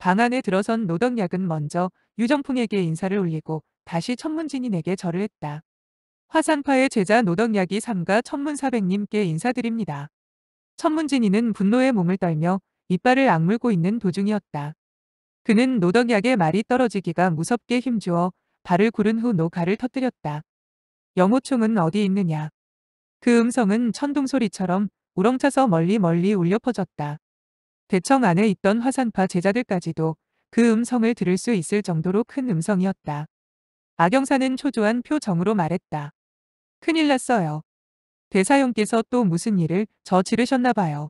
방 안에 들어선 노덕약은 먼저 유정풍에게 인사를 올리고 다시 천문진인에게 절을 했다. 화산파의 제자 노덕약이 삼가 천문사백님께 인사드립니다. 천문진인은 분노의 몸을 떨며 이빨을 악물고 있는 도중이었다. 그는 노덕약의 말이 떨어지기가 무섭게 힘주어 발을 구른 후 노가를 터뜨렸다. 영호총은 어디 있느냐. 그 음성은 천둥소리처럼 우렁차서 멀리 멀리 울려 퍼졌다. 대청 안에 있던 화산파 제자들까지도 그 음성을 들을 수 있을 정도로 큰 음성이었다. 악영사는 초조한 표정으로 말했다. 큰일 났어요. 대사형께서 또 무슨 일을 저지르셨나 봐요.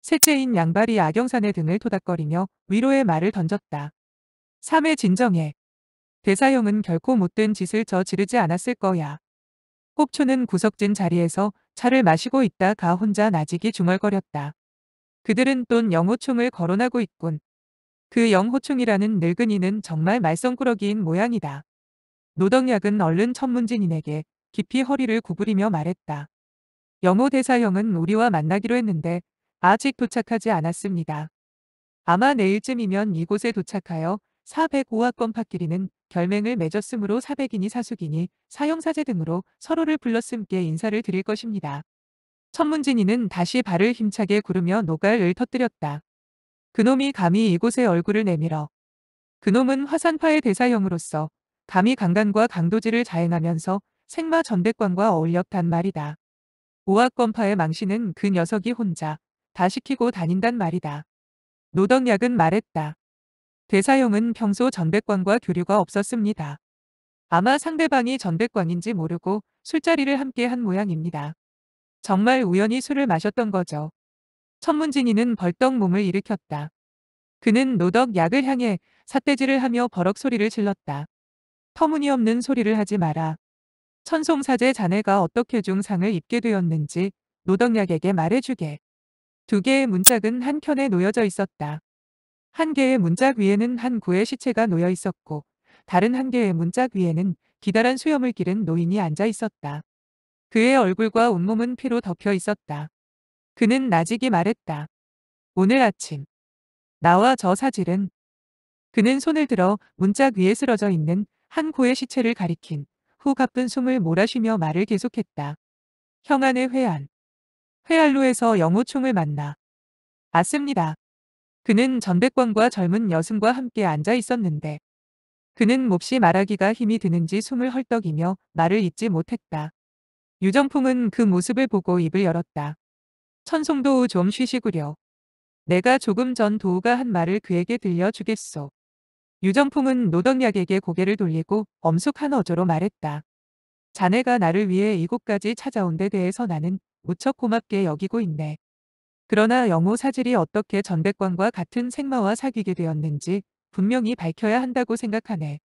셋째인 양발이 악영산의 등을 토닥거리며 위로의 말을 던졌다. 3회 진정해. 대사형은 결코 못된 짓을 저지르지 않았을 거야. 꼽초는 구석진 자리에서 차를 마시고 있다가 혼자 나직이 중얼거렸다. 그들은 또 영호충을 거론하고 있군. 그 영호충이라는 늙은이는 정말 말썽꾸러기인 모양이다. 노덕약은 얼른 천문진인에게 깊이 허리를 구부리며 말했다. 영호 대사형은 우리와 만나기로 했는데 아직 도착하지 않았습니다. 아마 내일쯤이면 이곳에 도착하여 405화권 팟끼리는 결맹을 맺었으므로 사백이니 사숙이니 사형사제 등으로 서로를 불렀음께 인사를 드릴 것입니다. 천문진이는 다시 발을 힘차게 구르며 노갈을 터뜨렸다. 그놈이 감히 이곳에 얼굴을 내밀어. 그놈은 화산파의 대사형으로서 감히 강간과 강도질을 자행하면서 생마 전백관과 어울렸단 말이다. 오학권파의 망신은 그 녀석이 혼자 다 시키고 다닌단 말이다. 노덕약은 말했다. 대사형은 평소 전백관과 교류가 없었습니다. 아마 상대방이 전백관인지 모르고 술자리를 함께 한 모양입니다. 정말 우연히 술을 마셨던 거죠. 천문진이는 벌떡 몸을 일으켰다. 그는 노덕 약을 향해 삿대질을 하며 버럭 소리를 질렀다. 터무니없는 소리를 하지 마라. 천송사제 자네가 어떻게 중상을 입게 되었는지 노덕약에게 말해주게. 두 개의 문짝은 한 켠에 놓여져 있었다. 한 개의 문짝 위에는 한 구의 시체가 놓여 있었고 다른 한 개의 문짝 위에는 기다란 수염을 기른 노인이 앉아 있었다. 그의 얼굴과 온몸은 피로 덮여 있었다. 그는 나직이 말했다. 오늘 아침 나와 저 사질은 그는 손을 들어 문짝 위에 쓰러져 있는 한 고의 시체를 가리킨 후 가쁜 숨을 몰아쉬며 말을 계속했다. 형안의 회안. 회알로에서 영호총을 만나. 맞습니다. 그는 전백관과 젊은 여승과 함께 앉아 있었는데 그는 몹시 말하기가 힘이 드는지 숨을 헐떡이며 말을 잇지 못했다. 유정풍은 그 모습을 보고 입을 열었다. 천송도우 좀 쉬시구려. 내가 조금 전 도우가 한 말을 그에게 들려주겠소. 유정풍은 노덕약에게 고개를 돌리고 엄숙한 어조로 말했다. 자네가 나를 위해 이곳까지 찾아온 데 대해서 나는 무척 고맙게 여기고 있네. 그러나 영호 사질이 어떻게 전백관과 같은 생마와 사귀게 되었는지 분명히 밝혀야 한다고 생각하네.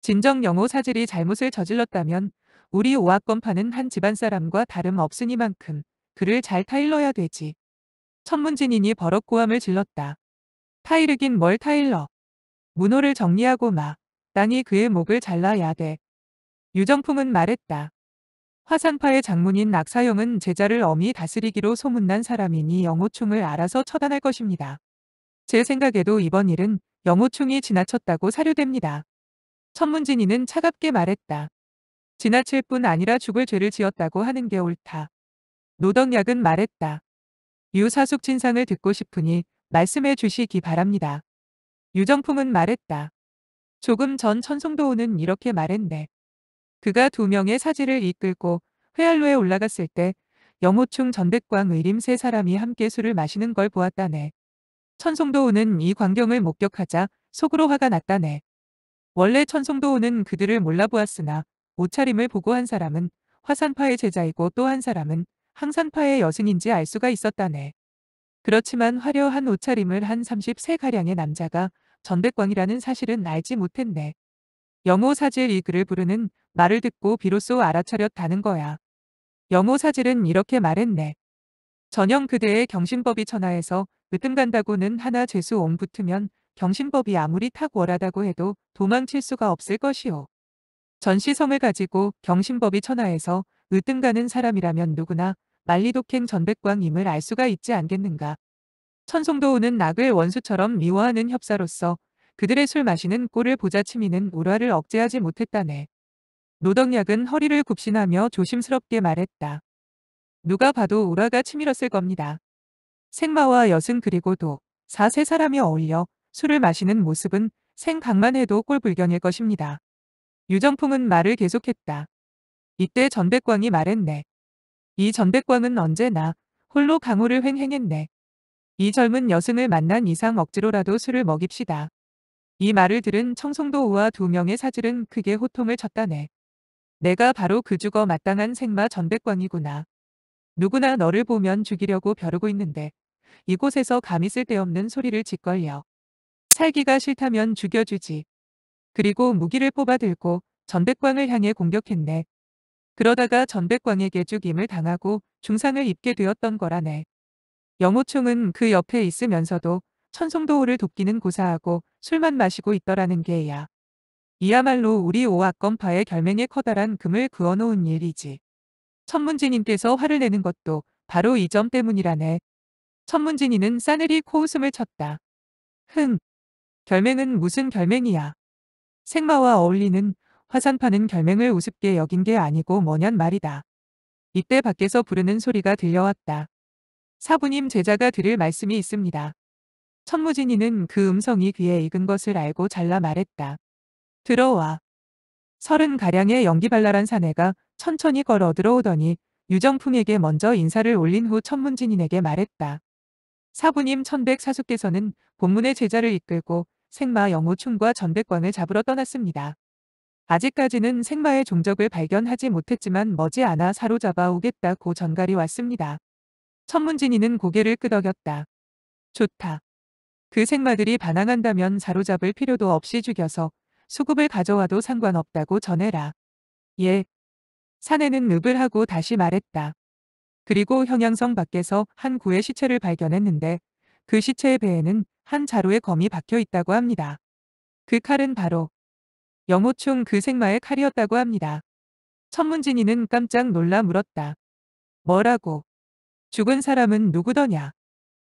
진정 영호 사질이 잘못을 저질렀다면 우리 오학건파는 한 집안 사람과 다름 없으니만큼 그를 잘 타일러야 되지. 천문진인이 버럭 고함을 질렀다. 타이르긴 뭘 타일러. 문호를 정리하고 마. 땅이 그의 목을 잘라야 돼. 유정풍은 말했다. 화산파의 장문인 낙사형은 제자를 엄히 다스리기로 소문난 사람이니 영호충을 알아서 처단할 것입니다. 제 생각에도 이번 일은 영호충이 지나쳤다고 사료됩니다. 천문진이는 차갑게 말했다. 지나칠 뿐 아니라 죽을 죄를 지었다고 하는 게 옳다. 노덕약은 말했다. 유사숙 진상을 듣고 싶으니 말씀해 주시기 바랍니다. 유정품은 말했다. 조금 전 천송도우는 이렇게 말했네. 그가 두 명의 사지를 이끌고 회알로에 올라갔을 때 영호충 전백광 의림 세 사람이 함께 술을 마시는 걸 보았다네. 천송도우는 이 광경을 목격하자 속으로 화가 났다네. 원래 천송도우는 그들을 몰라보았으나 옷차림을 보고 한 사람은 화산파의 제자이고 또 한 사람은 항산파의 여승인지 알 수가 있었다네. 그렇지만 화려한 옷차림을 한 30세가량의 남자가 전백광이라는 사실은 알지 못했네. 영호사질 이 글을 부르는 말을 듣고 비로소 알아차렸다는 거야. 영호사질은 이렇게 말했네. 전형 그대의 경신법이 천하에서 으뜸 간다고는 하나 죄수 옹 붙으면 경신법이 아무리 탁월하다고 해도 도망칠 수가 없을 것이오. 전시성을 가지고 경신법이 천하에서 으뜸 가는 사람이라면 누구나 만리독행 전백광임을 알 수가 있지 않겠는가. 천송도우는 낙을 원수처럼 미워하는 협사로서 그들의 술 마시는 꼴을 보자 치미는 울화를 억제하지 못했다네. 노덕약은 허리를 굽신하며 조심스럽게 말했다. 누가 봐도 울화가 치밀었을 겁니다. 생마와 여승 그리고도 사세 사람이 어울려 술을 마시는 모습은 생각만 해도 꼴불견일 것입니다. 유정풍은 말을 계속했다. 이때 전백광이 말했네. 이 전백광은 언제나 홀로 강호를 횡행했네. 이 젊은 여승을 만난 이상 억지로라도 술을 먹입시다. 이 말을 들은 청송도 우와 두 명의 사질은 크게 호통을 쳤다네. 내가 바로 그 죽어 마땅한 생마 전백광이구나. 누구나 너를 보면 죽이려고 벼르고 있는데 이곳에서 감히 쓸데없는 소리를 짓걸려. 살기가 싫다면 죽여주지. 그리고 무기를 뽑아 들고 전백광을 향해 공격했네. 그러다가 전백광에게 죽임을 당하고 중상을 입게 되었던 거라네. 영호총은 그 옆에 있으면서도 천송도호를 돕기는 고사하고 술만 마시고 있더라는 게야. 이야말로 우리 오악건파의 결맹에 커다란 금을 그어놓은 일이지. 천문진님께서 화를 내는 것도 바로 이 점 때문이라네. 천문진이는 싸늘히 코웃음을 쳤다. 흥. 결맹은 무슨 결맹이야. 생마와 어울리는 화산파는 결맹을 우습게 여긴 게 아니고 뭐냔 말이다. 이때 밖에서 부르는 소리가 들려왔다. 사부님 제자가 들을 말씀이 있습니다. 천무진이는 그 음성이 귀에 익은 것을 알고 잘라 말했다. 들어와. 서른 가량의 연기발랄한 사내가 천천히 걸어 들어오더니 유정풍에게 먼저 인사를 올린 후 천문진인에게 말했다. 사부님 천백 사수께서는 본문의 제자를 이끌고 생마 영호충과 전백광을 잡으러 떠났습니다. 아직까지는 생마의 종적을 발견하지 못했지만 머지않아 사로잡아 오겠다고 전갈이 왔습니다. 천문진이는 고개를 끄덕였다. 좋다. 그 생마들이 반항한다면 사로잡을 필요도 없이 죽여서 수급을 가져와도 상관없다고 전해라. 예. 사내는 읍을 하고 다시 말했다. 그리고 형양성 밖에서 한 구의 시체를 발견했는데 그 시체의 배에는 한 자루의 검이 박혀 있다고 합니다. 그 칼은 바로 영호충 그 생마의 칼이었다고 합니다. 천문진이는 깜짝 놀라 물었다. 뭐라고? 죽은 사람은 누구더냐?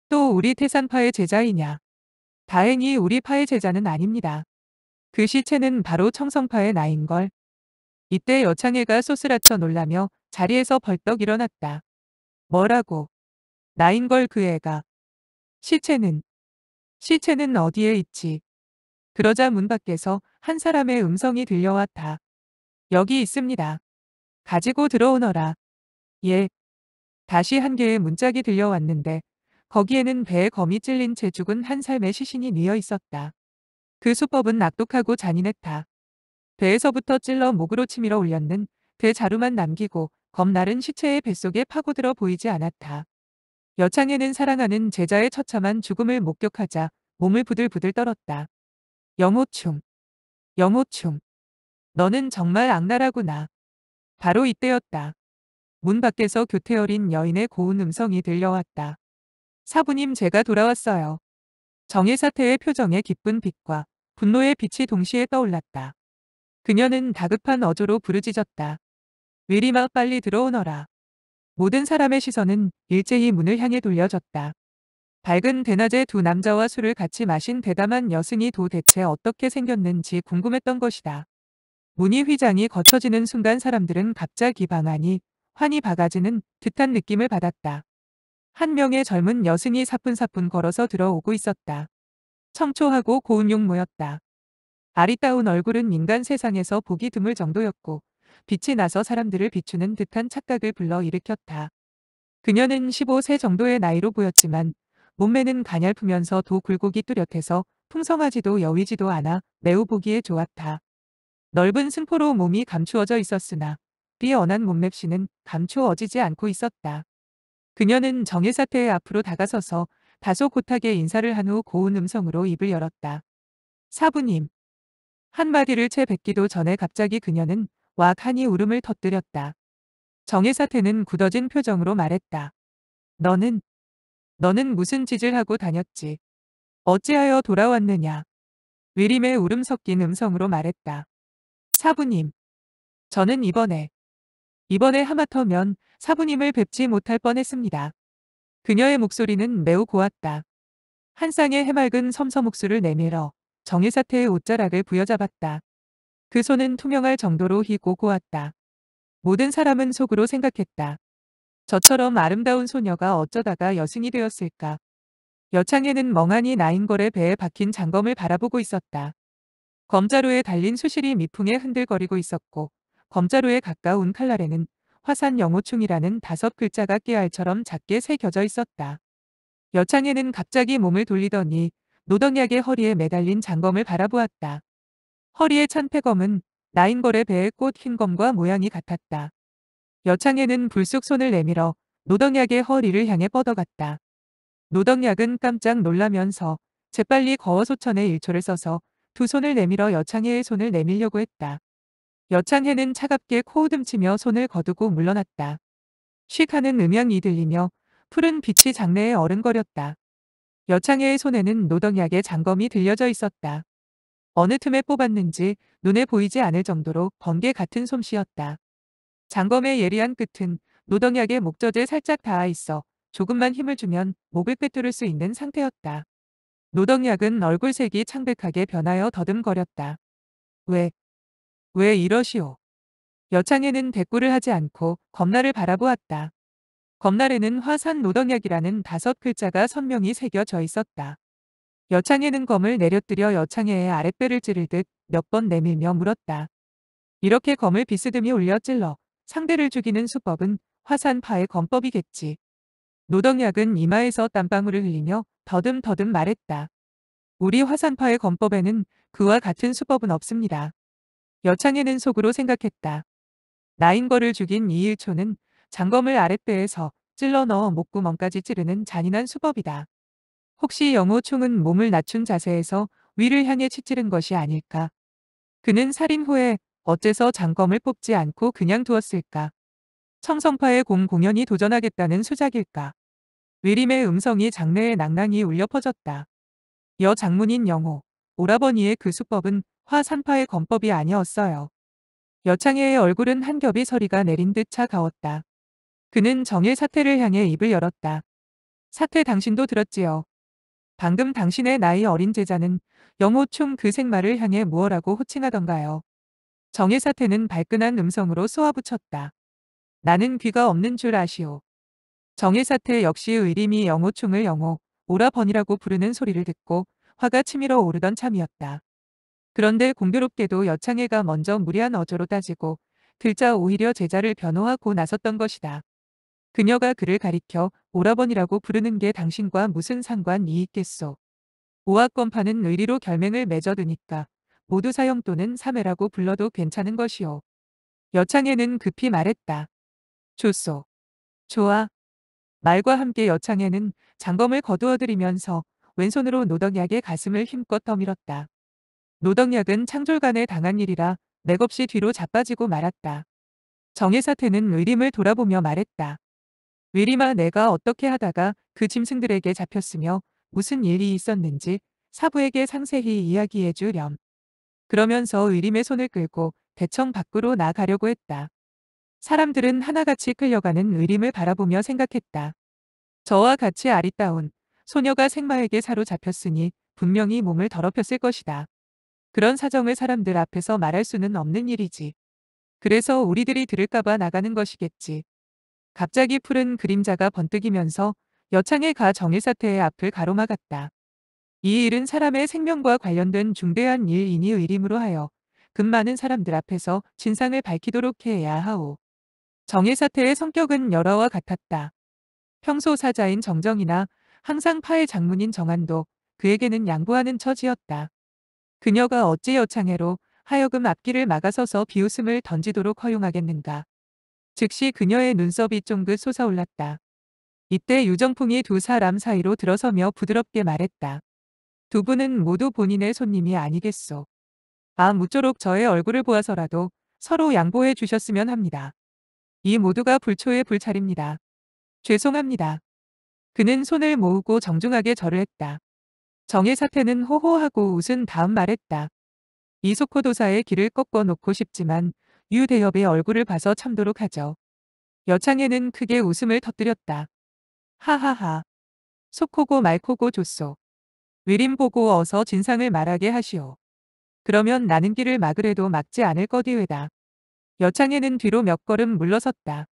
또 우리 태산파의 제자이냐? 다행히 우리 파의 제자는 아닙니다. 그 시체는 바로 청성파의 나인걸. 이때 여창애가 소스라쳐 놀라며 자리에서 벌떡 일어났다. 뭐라고? 나인걸 그 애가. 시체는? 시체는 어디에 있지? 그러자 문 밖에서 한 사람의 음성이 들려왔다. 여기 있습니다. 가지고 들어오너라. 예. 다시 한 개의 문짝이 들려왔는데 거기에는 배에 검이 찔린 채 죽은 한 삶의 시신이 뉘어 있었다. 그 수법은 악독하고 잔인했다. 배에서부터 찔러 목으로 치밀어 올렸는 배 자루만 남기고 검나른 시체의 뱃속에 파고들어 보이지 않았다. 여창에는 사랑하는 제자의 처참한 죽음을 목격하자 몸을 부들부들 떨었다. 영호충. 영호충. 너는 정말 악랄하구나. 바로 이때였다. 문 밖에서 교태 어린 여인의 고운 음성이 들려왔다. 사부님 제가 돌아왔어요. 정의 사태의 표정에 기쁜 빛과 분노의 빛이 동시에 떠올랐다. 그녀는 다급한 어조로 부르짖었다. 위리마 빨리 들어오너라. 모든 사람의 시선은 일제히 문을 향해 돌려졌다. 밝은 대낮에 두 남자와 술을 같이 마신 대담한 여승이 도대체 어떻게 생겼는지 궁금했던 것이다. 문이 휘장이 거쳐지는 순간 사람들은 갑자기 방안이 환히 박아지는 듯한 느낌을 받았다. 한 명의 젊은 여승이 사뿐사뿐 걸어서 들어오고 있었다. 청초하고 고운 용모였다. 아리따운 얼굴은 인간 세상에서 보기 드물 정도였고 빛이 나서 사람들을 비추는 듯한 착각을 불러일으켰다. 그녀는 15세 정도의 나이로 보였지만 몸매는 가냘프면서 도 굴곡이 뚜렷해서 풍성하지도 여위지도 않아 매우 보기에 좋았다. 넓은 승포로 몸이 감추어져 있었으나 뛰어난 몸맵시는 감추어지지 않고 있었다. 그녀는 정혜사태의 앞으로 다가서서 다소 곧하게 인사를 한 후 고운 음성으로 입을 열었다. 사부님. 한마디를 채 뱉기도 전에 갑자기 그녀는 왁하니 울음을 터뜨렸다. 정혜사태는 굳어진 표정으로 말했다. 너는, 너는 무슨 짓을 하고 다녔지? 어찌하여 돌아왔느냐? 위림의 울음 섞인 음성으로 말했다. 사부님. 저는 이번에, 이번에 하마터면 사부님을 뵙지 못할 뻔했습니다. 그녀의 목소리는 매우 고왔다. 한 쌍의 해맑은 섬섬옥수를 내밀어 정의사태의 옷자락을 부여잡았다. 그 손은 투명할 정도로 희고 고왔다. 모든 사람은 속으로 생각했다. 저처럼 아름다운 소녀가 어쩌다가 여승이 되었을까. 여창에는 멍하니 나인걸의 배에 박힌 장검을 바라보고 있었다. 검자루에 달린 수실이 미풍에 흔들거리고 있었고 검자루에 가까운 칼날에는 화산 영호충이라는 다섯 글자가 깨알처럼 작게 새겨져 있었다. 여창에는 갑자기 몸을 돌리더니 노덕약의 허리에 매달린 장검을 바라보았다. 허리의 찬패검은 나인걸의 배의 꽃 흰검과 모양이 같았다. 여창에는 불쑥 손을 내밀어 노덕약의 허리를 향해 뻗어갔다. 노덕약은 깜짝 놀라면서 재빨리 거어소천에 일초를 써서 두 손을 내밀어 여창해의 손을 내밀려고 했다. 여창해는 차갑게 코웃음치며 손을 거두고 물러났다. 쉭 하는 음향이 들리며 푸른 빛이 장내에 어른거렸다. 여창해의 손에는 노덕약의 장검이 들려져 있었다. 어느 틈에 뽑았는지 눈에 보이지 않을 정도로 번개 같은 솜씨였다. 장검의 예리한 끝은 노덕약의 목젖에 살짝 닿아 있어 조금만 힘을 주면 목을 꿰뚫을 수 있는 상태였다. 노덕약은 얼굴색이 창백하게 변하여 더듬거렸다. 왜? 왜 이러시오? 여창에는 대꾸를 하지 않고 검날을 바라보았다. 검날에는 화산 노덕약이라는 다섯 글자가 선명히 새겨져 있었다. 여창에는 검을 내려뜨려 여창에의 아랫배를 찌르듯 몇 번 내밀며 물었다. 이렇게 검을 비스듬히 올려 찔러 상대를 죽이는 수법은 화산파의 검법이겠지. 노덕약은 이마에서 땀방울을 흘리며 더듬더듬 말했다. 우리 화산파의 검법에는 그와 같은 수법은 없습니다. 여창에는 속으로 생각했다. 나인 거를 죽인 이일초는 장검을 아랫배에서 찔러 넣어 목구멍까지 찌르는 잔인한 수법이다. 혹시 영호총은 몸을 낮춘 자세에서 위를 향해 치찌른 것이 아닐까? 그는 살인 후에 어째서 장검을 뽑지 않고 그냥 두었을까? 청성파의 공 공연이 도전하겠다는 수작일까? 위림의 음성이 장내에 낭낭히 울려 퍼졌다. 여 장문인 영호, 오라버니의 그 수법은 화산파의 검법이 아니었어요. 여창혜의 얼굴은 한 겹이 서리가 내린 듯 차가웠다. 그는 정일 사태를 향해 입을 열었다. 사태 당신도 들었지요. 방금 당신의 나이 어린 제자는 영호충 그 생마를 향해 무엇라고 호칭하던가요. 정일 사태는 발끈한 음성으로 쏘아붙였다. 나는 귀가 없는 줄 아시오. 정일 사태 역시 의림이 영호충을 영호, 오라번이라고 부르는 소리를 듣고 화가 치밀어 오르던 참이었다. 그런데 공교롭게도 여창애가 먼저 무리한 어조로 따지고 글자 오히려 제자를 변호하고 나섰던 것이다. 그녀가 그를 가리켜 오라버니라고 부르는 게 당신과 무슨 상관이 있겠소. 오학권파는 의리로 결맹을 맺어두니까 모두 사형 또는 사매라고 불러도 괜찮은 것이오. 여창애는 급히 말했다. 좋소. 좋아. 말과 함께 여창애는 장검을 거두어들이면서 왼손으로 노덕약의 가슴을 힘껏 떠밀었다. 노덕약은 창졸간에 당한 일이라 맥없이 뒤로 자빠지고 말았다. 정혜사태는 의림을 돌아보며 말했다. 의림아 내가 어떻게 하다가 그 짐승들에게 잡혔으며 무슨 일이 있었는지 사부에게 상세히 이야기해 주렴. 그러면서 의림의 손을 끌고 대청 밖으로 나가려고 했다. 사람들은 하나같이 끌려가는 의림을 바라보며 생각했다. 저와 같이 아리따운 소녀가 생마에게 사로잡혔으니 분명히 몸을 더럽혔을 것이다. 그런 사정을 사람들 앞에서 말할 수는 없는 일이지. 그래서 우리들이 들을까봐 나가는 것이겠지. 갑자기 푸른 그림자가 번뜩이면서 여창의 가 정일 사태의 앞을 가로막았다. 이 일은 사람의 생명과 관련된 중대한 일이니 의림으로 하여 급 많은 사람들 앞에서 진상을 밝히도록 해야 하오. 정일사태의 성격은 여러와 같았다. 평소 사자인 정정이나 항상 파의 장문인 정한도 그에게는 양보하는 처지였다. 그녀가 어찌 여창해로 하여금 앞길을 막아서서 비웃음을 던지도록 허용하겠는가. 즉시 그녀의 눈썹이 쫑긋 솟아올랐다. 이때 유정풍이 두 사람 사이로 들어서며 부드럽게 말했다. 두 분은 모두 본인의 손님이 아니겠소. 아 무쪼록 저의 얼굴을 보아서라도 서로 양보해 주셨으면 합니다. 이 모두가 불초의 불찰입니다. 죄송합니다. 그는 손을 모으고 정중하게 절을 했다. 정의 사태는 호호하고 웃은 다음 말했다. 이소코 도사의 길을 꺾어 놓고 싶지만 유대엽의 얼굴을 봐서 참도록 하죠. 여창에는 크게 웃음을 터뜨렸다. 하하하. 소코고 말코고 좋소. 위림 보고 어서 진상을 말하게 하시오. 그러면 나는 길을 막으래도 막지 않을 거디외다. 여창에는 뒤로 몇 걸음 물러섰다.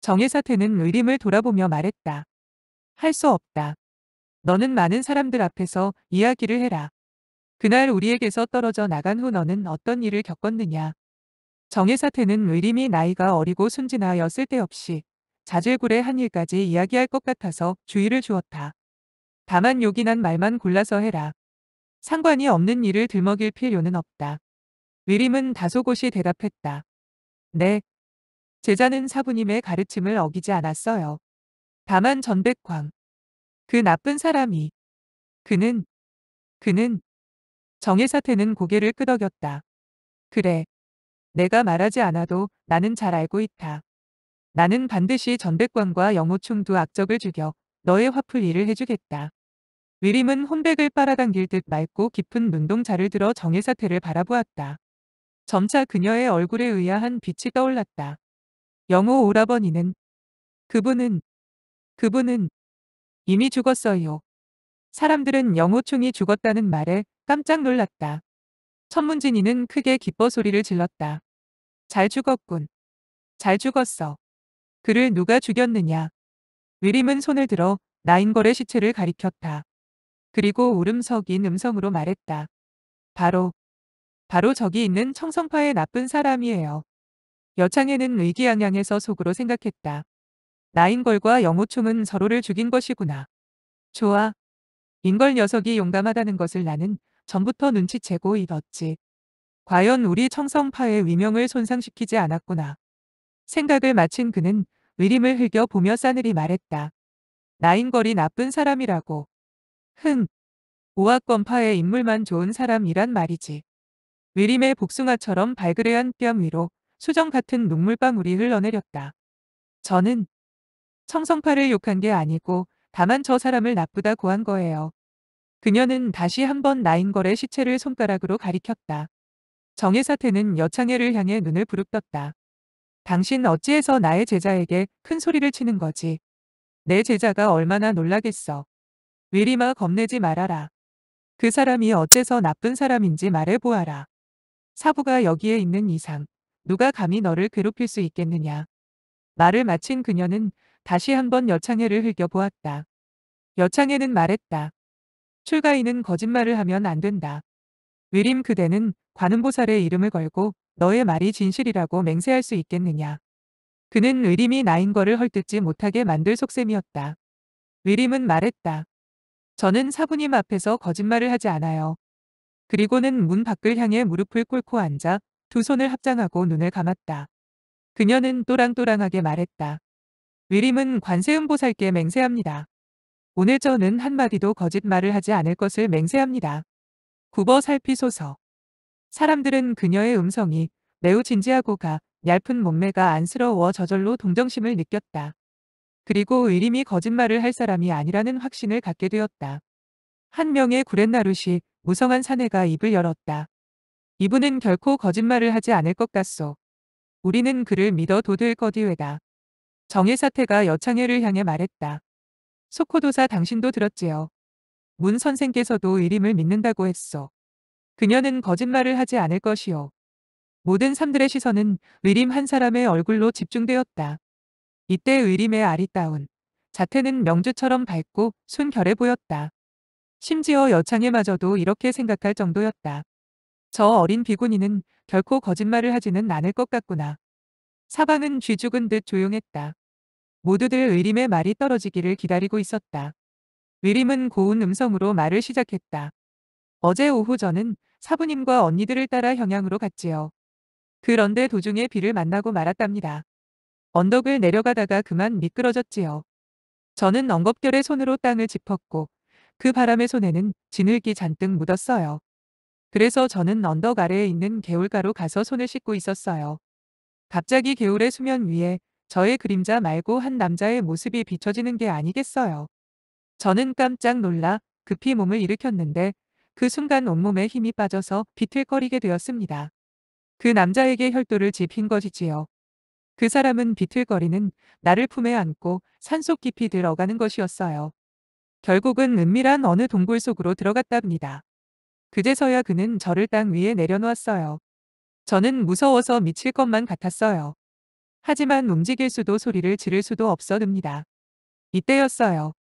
정혜사태는 의림을 돌아보며 말했다. 할 수 없다. 너는 많은 사람들 앞에서 이야기를 해라. 그날 우리에게서 떨어져 나간 후 너는 어떤 일을 겪었느냐. 정혜사태는 의림이 나이가 어리고 순진하여 쓸데없이 자질구레 한 일까지 이야기할 것 같아서 주의를 주었다. 다만 요긴한 말만 골라서 해라. 상관이 없는 일을 들먹일 필요는 없다. 위림은 다소곳이 대답했다. 네. 제자는 사부님의 가르침을 어기지 않았어요. 다만 전백광. 그 나쁜 사람이. 그는, 그는, 정혜사태는 고개를 끄덕였다. 그래. 내가 말하지 않아도 나는 잘 알고 있다. 나는 반드시 전백광과 영호충 두 악적을 죽여 너의 화풀 일을 해주겠다. 위림은 혼백을 빨아당길 듯 맑고 깊은 눈동자를 들어 정혜사태를 바라보았다. 점차 그녀의 얼굴에 의아한 빛이 떠올랐다. 영호 오라버니는 그분은 그분은 이미 죽었어요. 사람들은 영호충이 죽었다는 말에 깜짝 놀랐다. 천문진이는 크게 기뻐 소리를 질렀다. 잘 죽었군. 잘 죽었어. 그를 누가 죽였느냐. 위림은 손을 들어 나인걸의 시체를 가리켰다. 그리고 울음 섞인 음성으로 말했다. 바로, 바로 저기 있는 청성파의 나쁜 사람이에요. 여창에는 의기양양해서 속으로 생각했다. 나인걸과 영호충은 서로를 죽인 것이구나. 좋아. 인걸 녀석이 용감하다는 것을 나는 전부터 눈치채고 있었지. 과연 우리 청성파의 위명을 손상시키지 않았구나. 생각을 마친 그는 의림을 흘겨보며 싸늘히 말했다. 나인걸이 나쁜 사람이라고. 흥. 오학권파의 인물만 좋은 사람이란 말이지. 위림의 복숭아처럼 발그레한 뺨 위로 수정 같은 눈물방울이 흘러내렸다. 저는 청성파를 욕한 게 아니고 다만 저 사람을 나쁘다고 한 거예요. 그녀는 다시 한번 나인걸의 시체를 손가락으로 가리켰다. 정혜사태는 여창애를 향해 눈을 부릅떴다. 당신 어찌해서 나의 제자에게 큰 소리를 치는 거지. 내 제자가 얼마나 놀라겠어. 위리마 겁내지 말아라. 그 사람이 어째서 나쁜 사람인지 말해보아라. 사부가 여기에 있는 이상 누가 감히 너를 괴롭힐 수 있겠느냐. 말을 마친 그녀는 다시 한번 여창애를 흘겨보았다. 여창애는 말했다. 출가인은 거짓말을 하면 안 된다. 위림 그대는 관음보살의 이름을 걸고 너의 말이 진실이라고 맹세할 수 있겠느냐. 그는 의림이 나인 거를 헐뜯지 못하게 만들 속셈이었다. 위림은 말했다. 저는 사부님 앞에서 거짓말을 하지 않아요. 그리고는 문 밖을 향해 무릎을 꿇고 앉아 두 손을 합장하고 눈을 감았다. 그녀는 또랑또랑하게 말했다. 위림은 관세음보살께 맹세합니다. 오늘 저는 한마디도 거짓말을 하지 않을 것을 맹세합니다. 굽어 살피소서. 사람들은 그녀의 음성이 매우 진지하고 가 얇은 몸매가 안쓰러워 저절로 동정심을 느꼈다. 그리고 의림이 거짓말을 할 사람이 아니라는 확신을 갖게 되었다. 한 명의 구렛나룻이 무성한 사내가 입을 열었다. 이분은 결코 거짓말을 하지 않을 것 같소. 우리는 그를 믿어 도 될 거디외다. 정혜사태가 여창혜를 향해 말했다. 소코도사 당신도 들었지요. 문 선생께서도 의림을 믿는다고 했소. 그녀는 거짓말을 하지 않을 것이요. 모든 사람들의 시선은 의림 한 사람의 얼굴로 집중되었다. 이때 의림의 아리따운 자태는 명주처럼 밝고 순결해 보였다. 심지어 여창에마저도 이렇게 생각할 정도였다. 저 어린 비구니는 결코 거짓말을 하지는 않을 것 같구나. 사방은 쥐 죽은 듯 조용했다. 모두들 의림의 말이 떨어지기를 기다리고 있었다. 의림은 고운 음성으로 말을 시작했다. 어제 오후 저는 사부님과 언니들을 따라 형양으로 갔지요. 그런데 도중에 비를 만나고 말았답니다. 언덕을 내려가다가 그만 미끄러졌지요. 저는 엉겁결에 손으로 땅을 짚었고 그 바람에 손에는 진흙이 잔뜩 묻었어요. 그래서 저는 언덕 아래에 있는 개울가로 가서 손을 씻고 있었어요. 갑자기 개울의 수면 위에 저의 그림자 말고 한 남자의 모습이 비춰지는 게 아니겠어요. 저는 깜짝 놀라 급히 몸을 일으켰는데 그 순간 온몸에 힘이 빠져서 비틀거리게 되었습니다. 그 남자에게 혈도를 집힌 것이지요. 그 사람은 비틀거리는 나를 품에 안고 산속 깊이 들어가는 것이었어요. 결국은 은밀한 어느 동굴 속으로 들어갔답니다. 그제서야 그는 저를 땅 위에 내려놓았어요. 저는 무서워서 미칠 것만 같았어요. 하지만 움직일 수도 소리를 지를 수도 없었습니다. 이때였어요.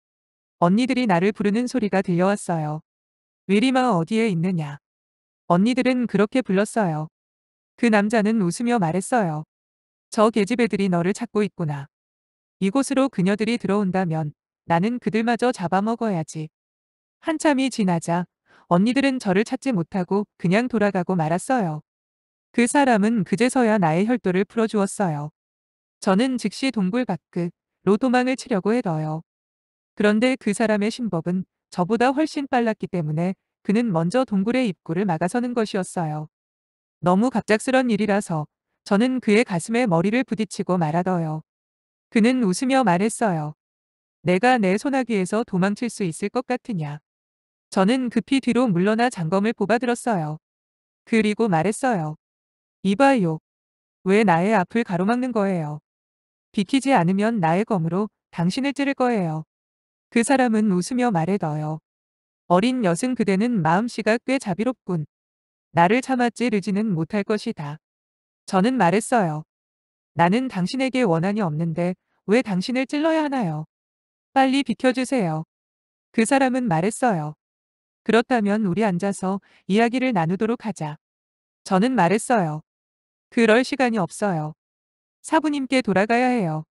언니들이 나를 부르는 소리가 들려왔어요. 위리마 어디에 있느냐. 언니들은 그렇게 불렀어요. 그 남자는 웃으며 말했어요. 저 계집애들이 너를 찾고 있구나. 이곳으로 그녀들이 들어온다면 나는 그들마저 잡아먹어야지. 한참이 지나자 언니들은 저를 찾지 못하고 그냥 돌아가고 말았어요. 그 사람은 그제서야 나의 혈도를 풀어주었어요. 저는 즉시 동굴 밖으로 도망을 치려고 해둬요. 그런데 그 사람의 신법은 저보다 훨씬 빨랐기 때문에 그는 먼저 동굴의 입구를 막아서는 것이었어요. 너무 갑작스런 일이라서 저는 그의 가슴에 머리를 부딪히고 말하더요. 그는 웃으며 말했어요. 내가 내 소나기에서 도망칠 수 있을 것 같으냐. 저는 급히 뒤로 물러나 장검을 뽑아들었어요. 그리고 말했어요. 이봐요. 왜 나의 앞을 가로막는 거예요? 비키지 않으면 나의 검으로 당신을 찌를 거예요. 그 사람은 웃으며 말해더요. 어린 여승 그대는 마음씨가 꽤 자비롭군. 나를 참아 찌르지는 못할 것이다. 저는 말했어요. 나는 당신에게 원한이 없는데 왜 당신을 찔러야 하나요? 빨리 비켜주세요. 그 사람은 말했어요. 그렇다면 우리 앉아서 이야기를 나누도록 하자. 저는 말했어요. 그럴 시간이 없어요. 사부님께 돌아가야 해요.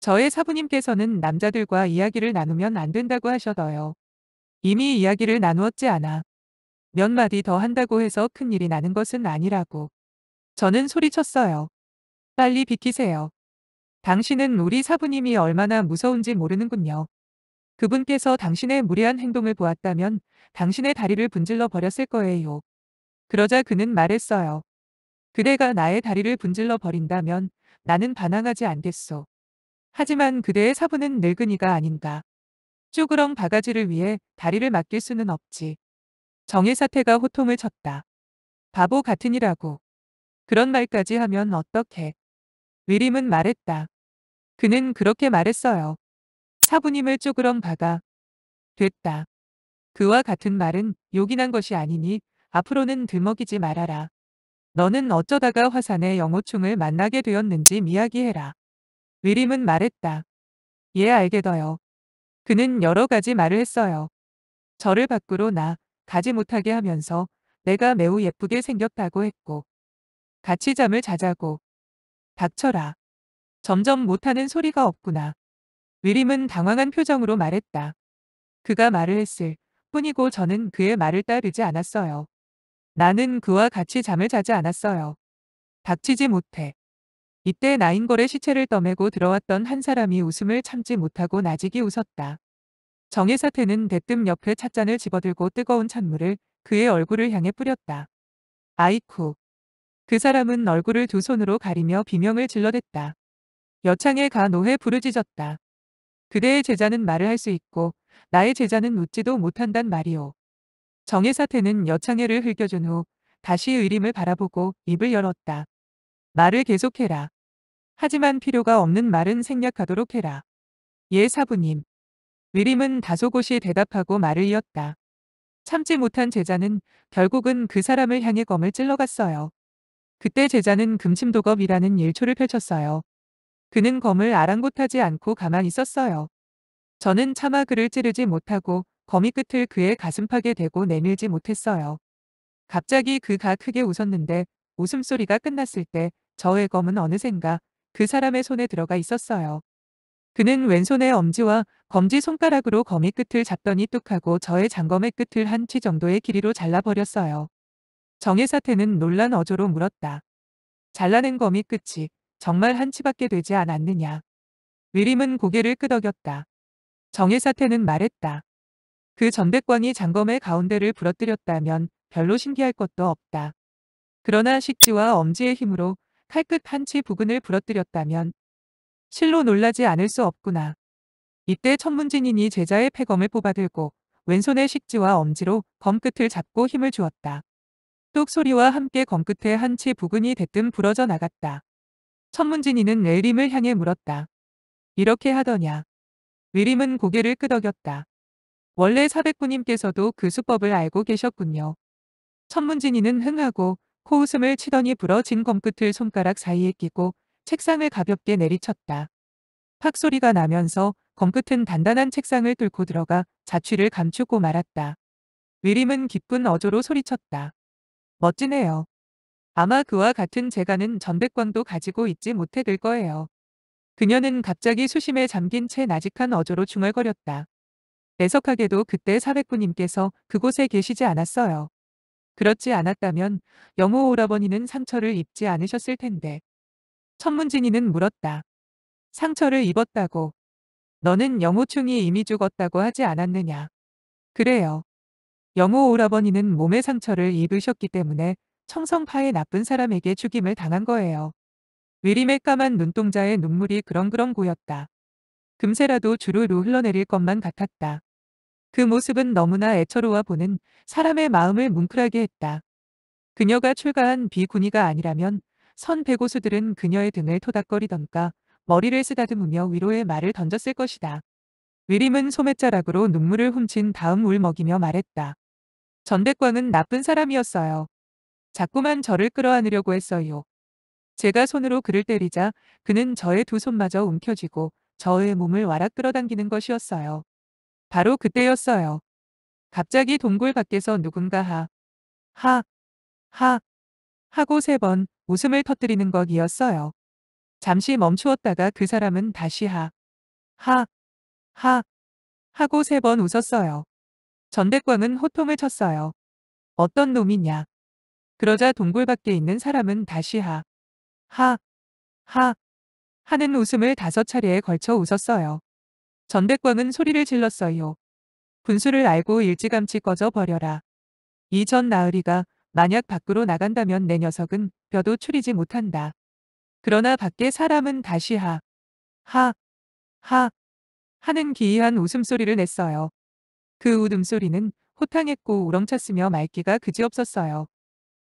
저의 사부님께서는 남자들과 이야기를 나누면 안 된다고 하셔서요. 이미 이야기를 나누었지 않아. 몇 마디 더 한다고 해서 큰일이 나는 것은 아니라고. 저는 소리쳤어요. 빨리 비키세요. 당신은 우리 사부님이 얼마나 무서운지 모르는군요. 그분께서 당신의 무례한 행동을 보았다면 당신의 다리를 분질러 버렸을 거예요. 그러자 그는 말했어요. 그대가 나의 다리를 분질러 버린다면 나는 반항하지 않겠소. 하지만 그대의 사부는 늙은이가 아닌가. 쭈그렁 바가지를 위해 다리를 맡길 수는 없지. 정의 사태가 호통을 쳤다. 바보 같으니라고. 그런 말까지 하면 어떡해. 위림은 말했다. 그는 그렇게 말했어요. 사부님을 쭈그렁 박아. 됐다. 그와 같은 말은 욕이난 것이 아니니 앞으로는 들먹이지 말아라. 너는 어쩌다가 화산의 영호충을 만나게 되었는지 이야기해라. 위림은 말했다. 예 알게더요. 그는 여러 가지 말을 했어요. 저를 밖으로 나 가지 못하게 하면서 내가 매우 예쁘게 생겼다고 했고 같이 잠을 자자고 닥쳐라. 점점 못하는 소리가 없구나. 위림은 당황한 표정으로 말했다. 그가 말을 했을 뿐이고 저는 그의 말을 따르지 않았어요. 나는 그와 같이 잠을 자지 않았어요. 닥치지 못해. 이때 나인걸의 시체를 떠매고 들어왔던 한 사람이 웃음을 참지 못하고 나직이 웃었다. 정혜사태는 대뜸 옆에 찻잔을 집어들고 뜨거운 찬물을 그의 얼굴을 향해 뿌렸다. 아이쿠. 그 사람은 얼굴을 두 손으로 가리며 비명을 질러댔다. 여창에 가 노해 부르짖었다. 그대의 제자는 말을 할 수 있고 나의 제자는 웃지도 못한단 말이오. 정혜사태는 여창애를 흘겨준 후 다시 의림을 바라보고 입을 열었다. 말을 계속해라. 하지만 필요가 없는 말은 생략하도록 해라. 예 사부님. 의림은 다소곳이 대답하고 말을 이었다. 참지 못한 제자는 결국은 그 사람을 향해 검을 찔러갔어요. 그때 제자는 금침도검이라는 일초를 펼쳤어요. 그는 검을 아랑곳하지 않고 가만히 있었어요. 저는 차마 그를 찌르지 못하고 거미 끝을 그의 가슴팍에 대고 내밀지 못했어요. 갑자기 그가 크게 웃었는데 웃음소리가 끝났을 때 저의 검은 어느샌가 그 사람의 손에 들어가 있었어요. 그는 왼손의 엄지와 검지 손가락으로 거미 끝을 잡더니 뚝하고 저의 장검의 끝을 한 치 정도의 길이로 잘라버렸어요. 정혜사태는 놀란 어조로 물었다. 잘라낸 거미 끝이 정말 한 치밖에 되지 않았느냐. 위림은 고개를 끄덕였다. 정혜사태는 말했다. 그 전백광이 장검의 가운데를 부러뜨렸다면 별로 신기할 것도 없다. 그러나 식지와 엄지의 힘으로 칼끝 한 치 부근을 부러뜨렸다면 실로 놀라지 않을 수 없구나. 이때 천문진인이 제자의 패검을 뽑아들고 왼손의 식지와 엄지로 검끝을 잡고 힘을 주었다. 뚝 소리와 함께 검끝에 한치 부근이 대뜸 부러져 나갔다. 천문진이는 엘림을 향해 물었다. 이렇게 하더냐. 위림은 고개를 끄덕였다. 원래 사백부님께서도 그 수법을 알고 계셨군요. 천문진이는 흥하고 코웃음을 치더니 부러진 검끝을 손가락 사이에 끼고 책상을 가볍게 내리쳤다. 팍 소리가 나면서 검끝은 단단한 책상을 뚫고 들어가 자취를 감추고 말았다. 위림은 기쁜 어조로 소리쳤다. 멋지네요. 아마 그와 같은 재간은 전백광도 가지고 있지 못해 될 거예요. 그녀는 갑자기 수심에 잠긴 채 나직한 어조로 중얼거렸다. 애석하게도 그때 사백부님께서 그곳에 계시지 않았어요. 그렇지 않았다면 영호 오라버니는 상처를 입지 않으셨을 텐데. 천문진이는 물었다. 상처를 입었다고. 너는 영호충이 이미 죽었다고 하지 않았느냐. 그래요. 영호 오라버니는 몸에 상처를 입으셨기 때문에 청성파의 나쁜 사람에게 죽임을 당한 거예요. 위림의 까만 눈동자에 눈물이 그렁그렁 고였다. 금세라도 주르르 흘러내릴 것만 같았다. 그 모습은 너무나 애처로워 보는 사람의 마음을 뭉클하게 했다. 그녀가 출가한 비구니가 아니라면 선 배고수들은 그녀의 등을 토닥거리던가 머리를 쓰다듬으며 위로의 말을 던졌을 것이다. 위림은 소매자락으로 눈물을 훔친 다음 울먹이며 말했다. 전백광은 나쁜 사람이었어요. 자꾸만 저를 끌어안으려고 했어요. 제가 손으로 그를 때리자 그는 저의 두 손마저 움켜쥐고 저의 몸을 와락 끌어당기는 것이었어요. 바로 그때였어요. 갑자기 동굴 밖에서 누군가 하, 하, 하 하고 세 번 웃음을 터뜨리는 것이었어요. 잠시 멈추었다가 그 사람은 다시 하, 하, 하 하고 세 번 웃었어요. 전백광은 호통을 쳤어요. 어떤 놈이냐. 그러자 동굴 밖에 있는 사람은 다시 하, 하, 하 하는 웃음을 다섯 차례에 걸쳐 웃었어요. 전백광은 소리를 질렀어요. 분수를 알고 일찌감치 꺼져 버려라. 이 전 나으리가 만약 밖으로 나간다면 내 녀석은 뼈도 추리지 못한다. 그러나 밖에 사람은 다시 하, 하, 하 하는 기이한 웃음소리를 냈어요. 그 웃음소리는 호탕했고 우렁찼으며 말기가 그지없었어요.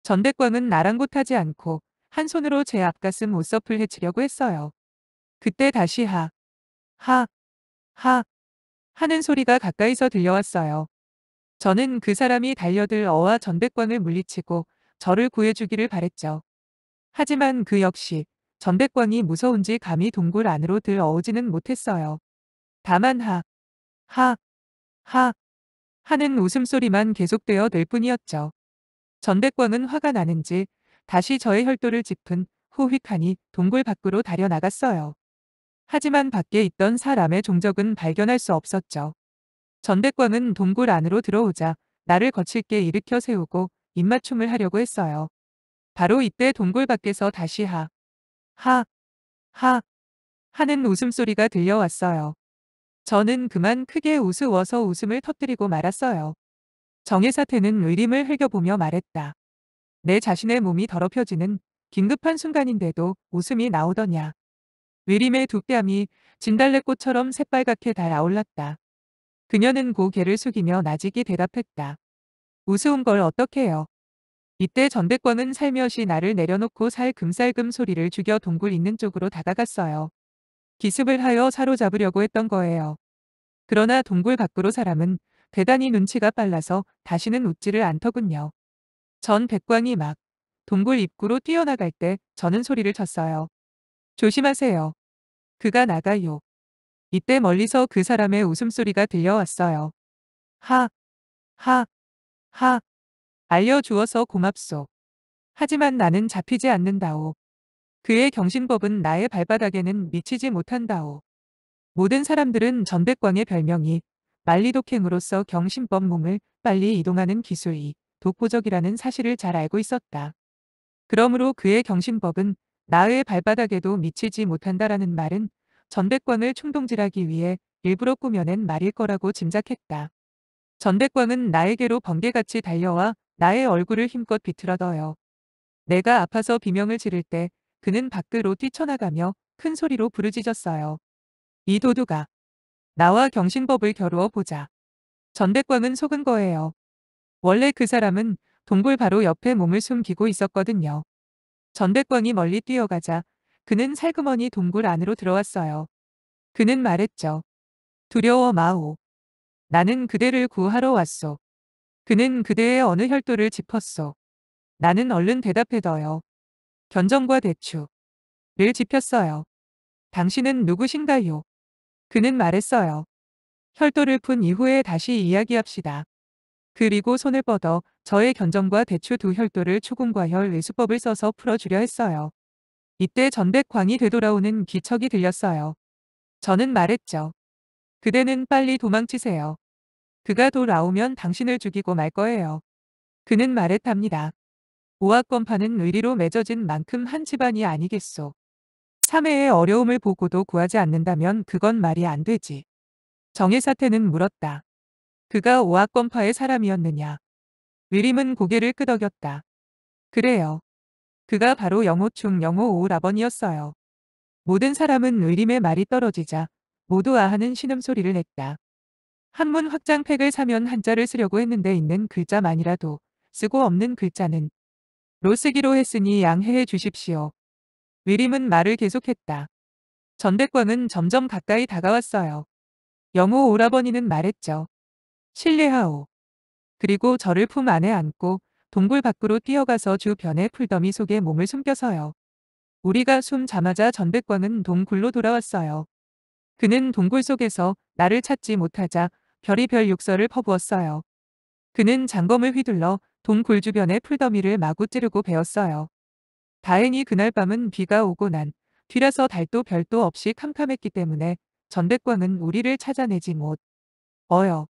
전백광은 아랑곳하지 않고 한 손으로 제 앞가슴 옷서풀 헤치려고 했어요. 그때 다시 하, 하, 하 하는 소리가 가까이서 들려왔어요. 저는 그 사람이 달려들 어와 전백광을 물리치고 저를 구해주기를 바랬죠. 하지만 그 역시 전백광이 무서운지 감히 동굴 안으로 들어오지는 못했어요. 다만 하, 하, 하 하는 웃음소리만 계속되어 될 뿐이었죠. 전백광은 화가 나는지 다시 저의 혈도를 짚은 후휙하니 동굴 밖으로 달려나갔어요. 하지만 밖에 있던 사람의 종적은 발견할 수 없었죠. 전백광은 동굴 안으로 들어오자 나를 거칠게 일으켜 세우고 입맞춤을 하려고 했어요. 바로 이때 동굴 밖에서 다시 하, 하, 하 하는 웃음소리가 들려왔어요. 저는 그만 크게 우스워서 웃음을 터뜨리고 말았어요. 정의 사태는 의림을 흘겨보며 말했다. 내 자신의 몸이 더럽혀지는 긴급한 순간인데도 웃음이 나오더냐. 위림의 두 뺨이 진달래꽃처럼 새빨갛게 달아올랐다. 그녀는 고개를 숙이며 나직이 대답했다. 우스운 걸 어떡해요. 이때 전백광은 살며시 나를 내려놓고 살금살금 소리를 죽여 동굴 있는 쪽으로 다가갔어요. 기습을 하여 사로잡으려고 했던 거예요. 그러나 동굴 밖으로 사람은 대단히 눈치가 빨라서 다시는 웃지를 않더군요. 전 백광이 막 동굴 입구로 뛰어나갈 때 저는 소리를 쳤어요. 조심하세요. 그가 나가요. 이때 멀리서 그 사람의 웃음소리가 들려왔어요. 하, 하, 하. 알려주어서 고맙소. 하지만 나는 잡히지 않는다오. 그의 경신법은 나의 발바닥에는 미치지 못한다오. 모든 사람들은 전백광의 별명이 만리독행으로서 경신법 몸을 빨리 이동하는 기술이 독보적이라는 사실을 잘 알고 있었다. 그러므로 그의 경신법은 나의 발바닥에도 미치지 못한다라는 말은 전백광을 충동질하기 위해 일부러 꾸며낸 말일 거라고 짐작했다. 전백광은 나에게로 번개같이 달려와 나의 얼굴을 힘껏 비틀어 넣어요. 내가 아파서 비명을 지를 때 그는 밖으로 뛰쳐나가며 큰 소리로 부르짖었어요. 이 도두가 나와 경신법을 겨루어 보자. 전백광은 속은 거예요. 원래 그 사람은 동굴 바로 옆에 몸을 숨기고 있었거든요. 전백광이 멀리 뛰어가자 그는 살그머니 동굴 안으로 들어왔어요. 그는 말했죠. 두려워 마오. 나는 그대를 구하러 왔소. 그는 그대의 어느 혈도를 짚었소. 나는 얼른 대답해둬요. 견정과 대추를 짚였어요. 당신은 누구신가요? 그는 말했어요. 혈도를 푼 이후에 다시 이야기합시다. 그리고 손을 뻗어 저의 견정과 대추 두 혈도를 초공과혈 의수법을 써서 풀어주려 했어요. 이때 전백광이 되돌아오는 기척이 들렸어요. 저는 말했죠. 그대는 빨리 도망치세요. 그가 돌아오면 당신을 죽이고 말 거예요. 그는 말했답니다. 오학권파는 의리로 맺어진 만큼 한 집안이 아니겠소. 사매의 어려움을 보고도 구하지 않는다면 그건 말이 안 되지. 정의 사태는 물었다. 그가 오학권파의 사람이었느냐. 위림은 고개를 끄덕였다. 그래요. 그가 바로 영호충 영호 오라번이었어요. 모든 사람은 의림의 말이 떨어지자 모두 아하는 신음소리를 냈다. 한문 확장팩을 사면 한자를 쓰려고 했는데 있는 글자만이라도 쓰고 없는 글자는 로 쓰기로 했으니 양해해 주십시오. 위림은 말을 계속했다. 전백광은 점점 가까이 다가왔어요. 영호 오라버니는 말했죠. 실례하오. 그리고 저를 품 안에 안고 동굴 밖으로 뛰어가서 주변의 풀더미 속에 몸을 숨겨서요. 우리가 숨 자마자 전백광은 동굴로 돌아왔어요. 그는 동굴 속에서 나를 찾지 못하자 별이별 육설을 퍼부었어요. 그는 장검을 휘둘러 동굴 주변의 풀더미를 마구 찌르고 베었어요. 다행히 그날 밤은 비가 오고 난 뒤라서 달도 별도 없이 캄캄했기 때문에 전백광은 우리를 찾아내지 못. 어여.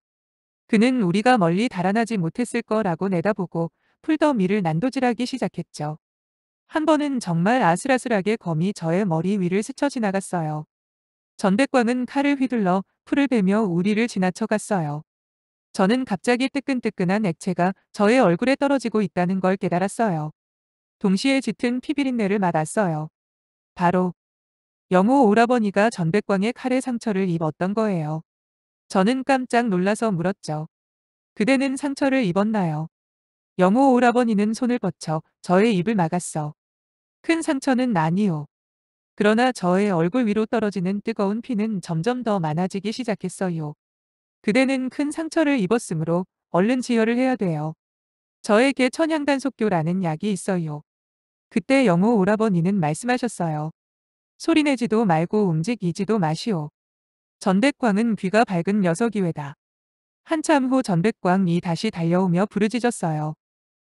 그는 우리가 멀리 달아나지 못했을 거라고 내다보고 풀더미를 난도질하기 시작했죠. 한 번은 정말 아슬아슬하게 검이 저의 머리 위를 스쳐 지나갔어요. 전백광은 칼을 휘둘러 풀을 베며 우리를 지나쳐 갔어요. 저는 갑자기 뜨끈뜨끈한 액체가 저의 얼굴에 떨어지고 있다는 걸 깨달았어요. 동시에 짙은 피비린내를 맡았어요. 바로 영호 오라버니가 전백광의 칼의 상처를 입었던 거예요. 저는 깜짝 놀라서 물었죠. 그대는 상처를 입었나요? 영호 오라버니는 손을 뻗쳐 저의 입을 막았어. 큰 상처는 아니오. 그러나 저의 얼굴 위로 떨어지는 뜨거운 피는 점점 더 많아지기 시작했어요. 그대는 큰 상처를 입었으므로 얼른 지혈을 해야 돼요. 저에게 천양단속교라는 약이 있어요. 그때 영호 오라버니는 말씀하셨어요. 소리내지도 말고 움직이지도 마시오. 전백광은 귀가 밝은 녀석이외다. 한참 후 전백광이 다시 달려오며 부르짖었어요.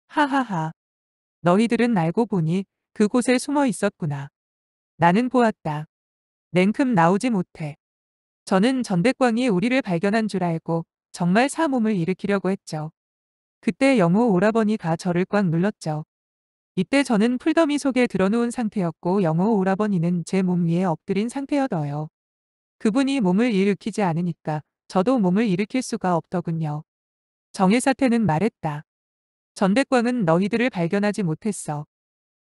하하하. 너희들은 알고 보니 그곳에 숨어 있었구나. 나는 보았다. 냉큼 나오지 못해. 저는 전백광이 우리를 발견한 줄 알고 정말 사몸을 일으키려고 했죠. 그때 영호 오라버니가 저를 꽉 눌렀죠. 이때 저는 풀더미 속에 들어누운 상태였고 영호 오라버니는 제 몸 위에 엎드린 상태여어요. 그분이 몸을 일으키지 않으니까 저도 몸을 일으킬 수가 없더군요. 정일사태는 말했다. 전백광은 너희들을 발견하지 못했어.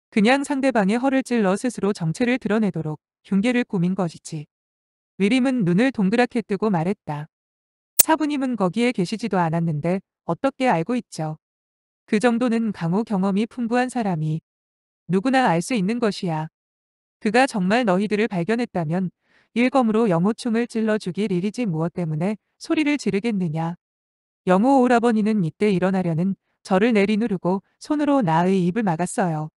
그냥 상대방의 허를 찔러 스스로 정체를 드러내도록 흉계를 꾸민 것이지. 위림은 눈을 동그랗게 뜨고 말했다. 사부님은 거기에 계시지도 않았는데 어떻게 알고 있죠. 그 정도는 강호 경험이 풍부한 사람이 누구나 알 수 있는 것이야. 그가 정말 너희들을 발견했다면 일검으로 영호충을 찔러 죽일 일이지 무엇 때문에 소리를 지르겠느냐. 영호 오라버니는 이때 일어나려는 저를 내리누르고 손으로 나의 입을 막았어요.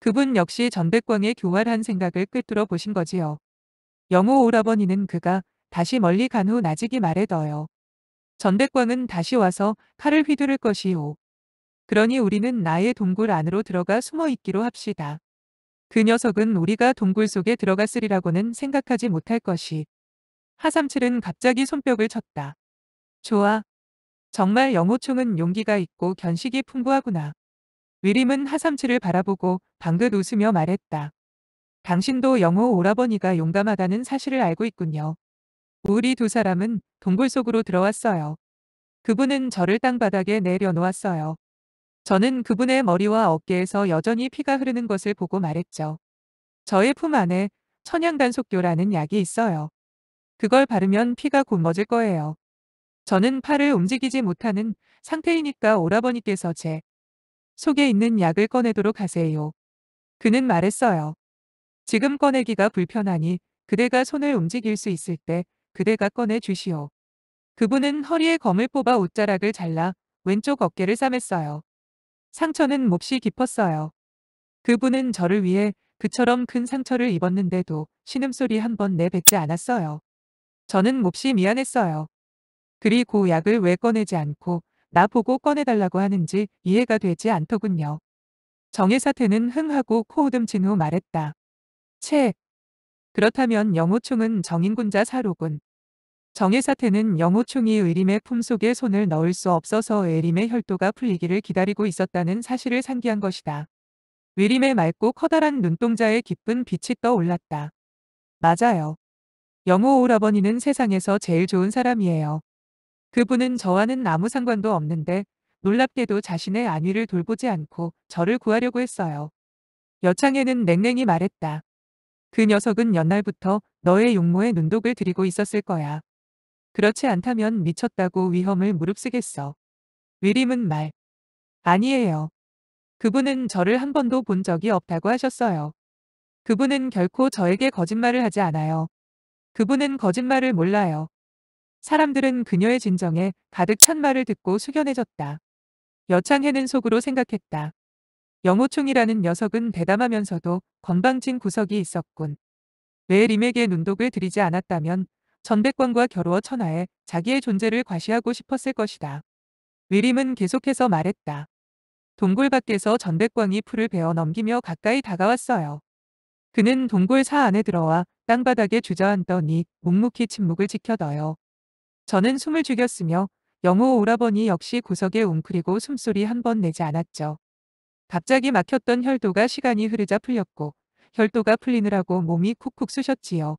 그분 역시 전백광의 교활한 생각을 꿰뚫어 보신 거지요. 영호 오라버니는 그가 다시 멀리 간 후 나직이 말해둬요. 전백광은 다시 와서 칼을 휘두를 것이오. 그러니 우리는 나의 동굴 안으로 들어가 숨어 있기로 합시다. 그 녀석은 우리가 동굴 속에 들어갔으리라고는 생각하지 못할 것이. 하삼칠은 갑자기 손뼉을 쳤다. 좋아. 정말 영호총은 용기가 있고 견식이 풍부하구나. 위림은 하삼치를 바라보고 방긋 웃으며 말했다. 당신도 영호 오라버니가 용감하다는 사실을 알고 있군요. 우리 두 사람은 동굴 속으로 들어왔어요. 그분은 저를 땅바닥에 내려놓았어요. 저는 그분의 머리와 어깨에서 여전히 피가 흐르는 것을 보고 말했죠. 저의 품 안에 천양단속교라는 약이 있어요. 그걸 바르면 피가 곪어질 거예요. 저는 팔을 움직이지 못하는 상태이니까 오라버니께서 제 속에 있는 약을 꺼내도록 하세요. 그는 말했어요. 지금 꺼내기가 불편하니 그대가 손을 움직일 수 있을 때 그대가 꺼내 주시오. 그분은 허리에 검을 뽑아 옷자락을 잘라 왼쪽 어깨를 싸맸어요. 상처는 몹시 깊었어요. 그분은 저를 위해 그처럼 큰 상처를 입었는데도 신음소리 한 번 내뱉지 않았어요. 저는 몹시 미안했어요. 그리고 약을 왜 꺼내지 않고 나 보고 꺼내달라고 하는지 이해가 되지 않더군요. 정의 사태는 흥하고 코웃음친 후 말했다. 채. 그렇다면 영호충은 정인군자 사로군. 정의 사태는 영호충이 의림의 품속에 손을 넣을 수 없어서 의림의 혈도가 풀리기를 기다리고 있었다는 사실을 상기한 것이다. 의림의 맑고 커다란 눈동자에 기쁜 빛이 떠올랐다. 맞아요. 영호 오라버니는 세상에서 제일 좋은 사람이에요. 그분은 저와는 아무 상관도 없는데 놀랍게도 자신의 안위를 돌보지 않고 저를 구하려고 했어요. 여창에는 냉랭이 말했다. 그 녀석은 연날부터 너의 용모에 눈독을 들이고 있었을 거야. 그렇지 않다면 미쳤다고 위험을 무릅쓰겠어. 위림은 말. 아니에요. 그분은 저를 한 번도 본 적이 없다고 하셨어요. 그분은 결코 저에게 거짓말을 하지 않아요. 그분은 거짓말을 몰라요. 사람들은 그녀의 진정에 가득 찬 말을 듣고 숙연해졌다. 여창해는 속으로 생각했다. 영호충이라는 녀석은 대담하면서도 건방진 구석이 있었군. 왜 림에게 눈독을 들이지 않았다면 전백광과 겨루어 천하에 자기의 존재를 과시하고 싶었을 것이다. 위림은 계속해서 말했다. 동굴 밖에서 전백광이 풀을 베어 넘기며 가까이 다가왔어요. 그는 동굴 사 안에 들어와 땅바닥에 주저앉더니 묵묵히 침묵을 지켜둬요. 저는 숨을 죽였으며 영호 오라버니 역시 구석에 웅크리고 숨소리 한 번 내지 않았죠. 갑자기 막혔던 혈도가 시간이 흐르자 풀렸고 혈도가 풀리느라고 몸이 쿡쿡 쑤셨지요.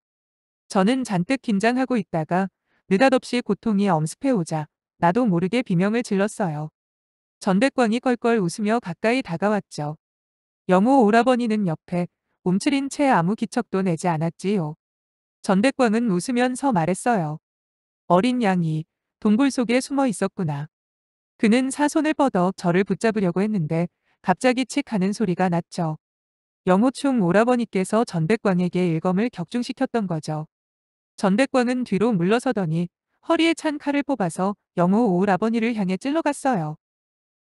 저는 잔뜩 긴장하고 있다가 느닷없이 고통이 엄습해오자 나도 모르게 비명을 질렀어요. 전백광이 껄껄 웃으며 가까이 다가왔죠. 영호 오라버니는 옆에 움츠린 채 아무 기척도 내지 않았지요. 전백광은 웃으면서 말했어요. 어린 양이 동굴 속에 숨어 있었구나. 그는 사손을 뻗어 저를 붙잡으려고 했는데 갑자기 칙 하는 소리가 났죠. 영호충 오라버니께서 전백광에게 일검을 격중시켰던 거죠. 전백광은 뒤로 물러서더니 허리에 찬 칼을 뽑아서 영호 오라버니를 향해 찔러갔어요.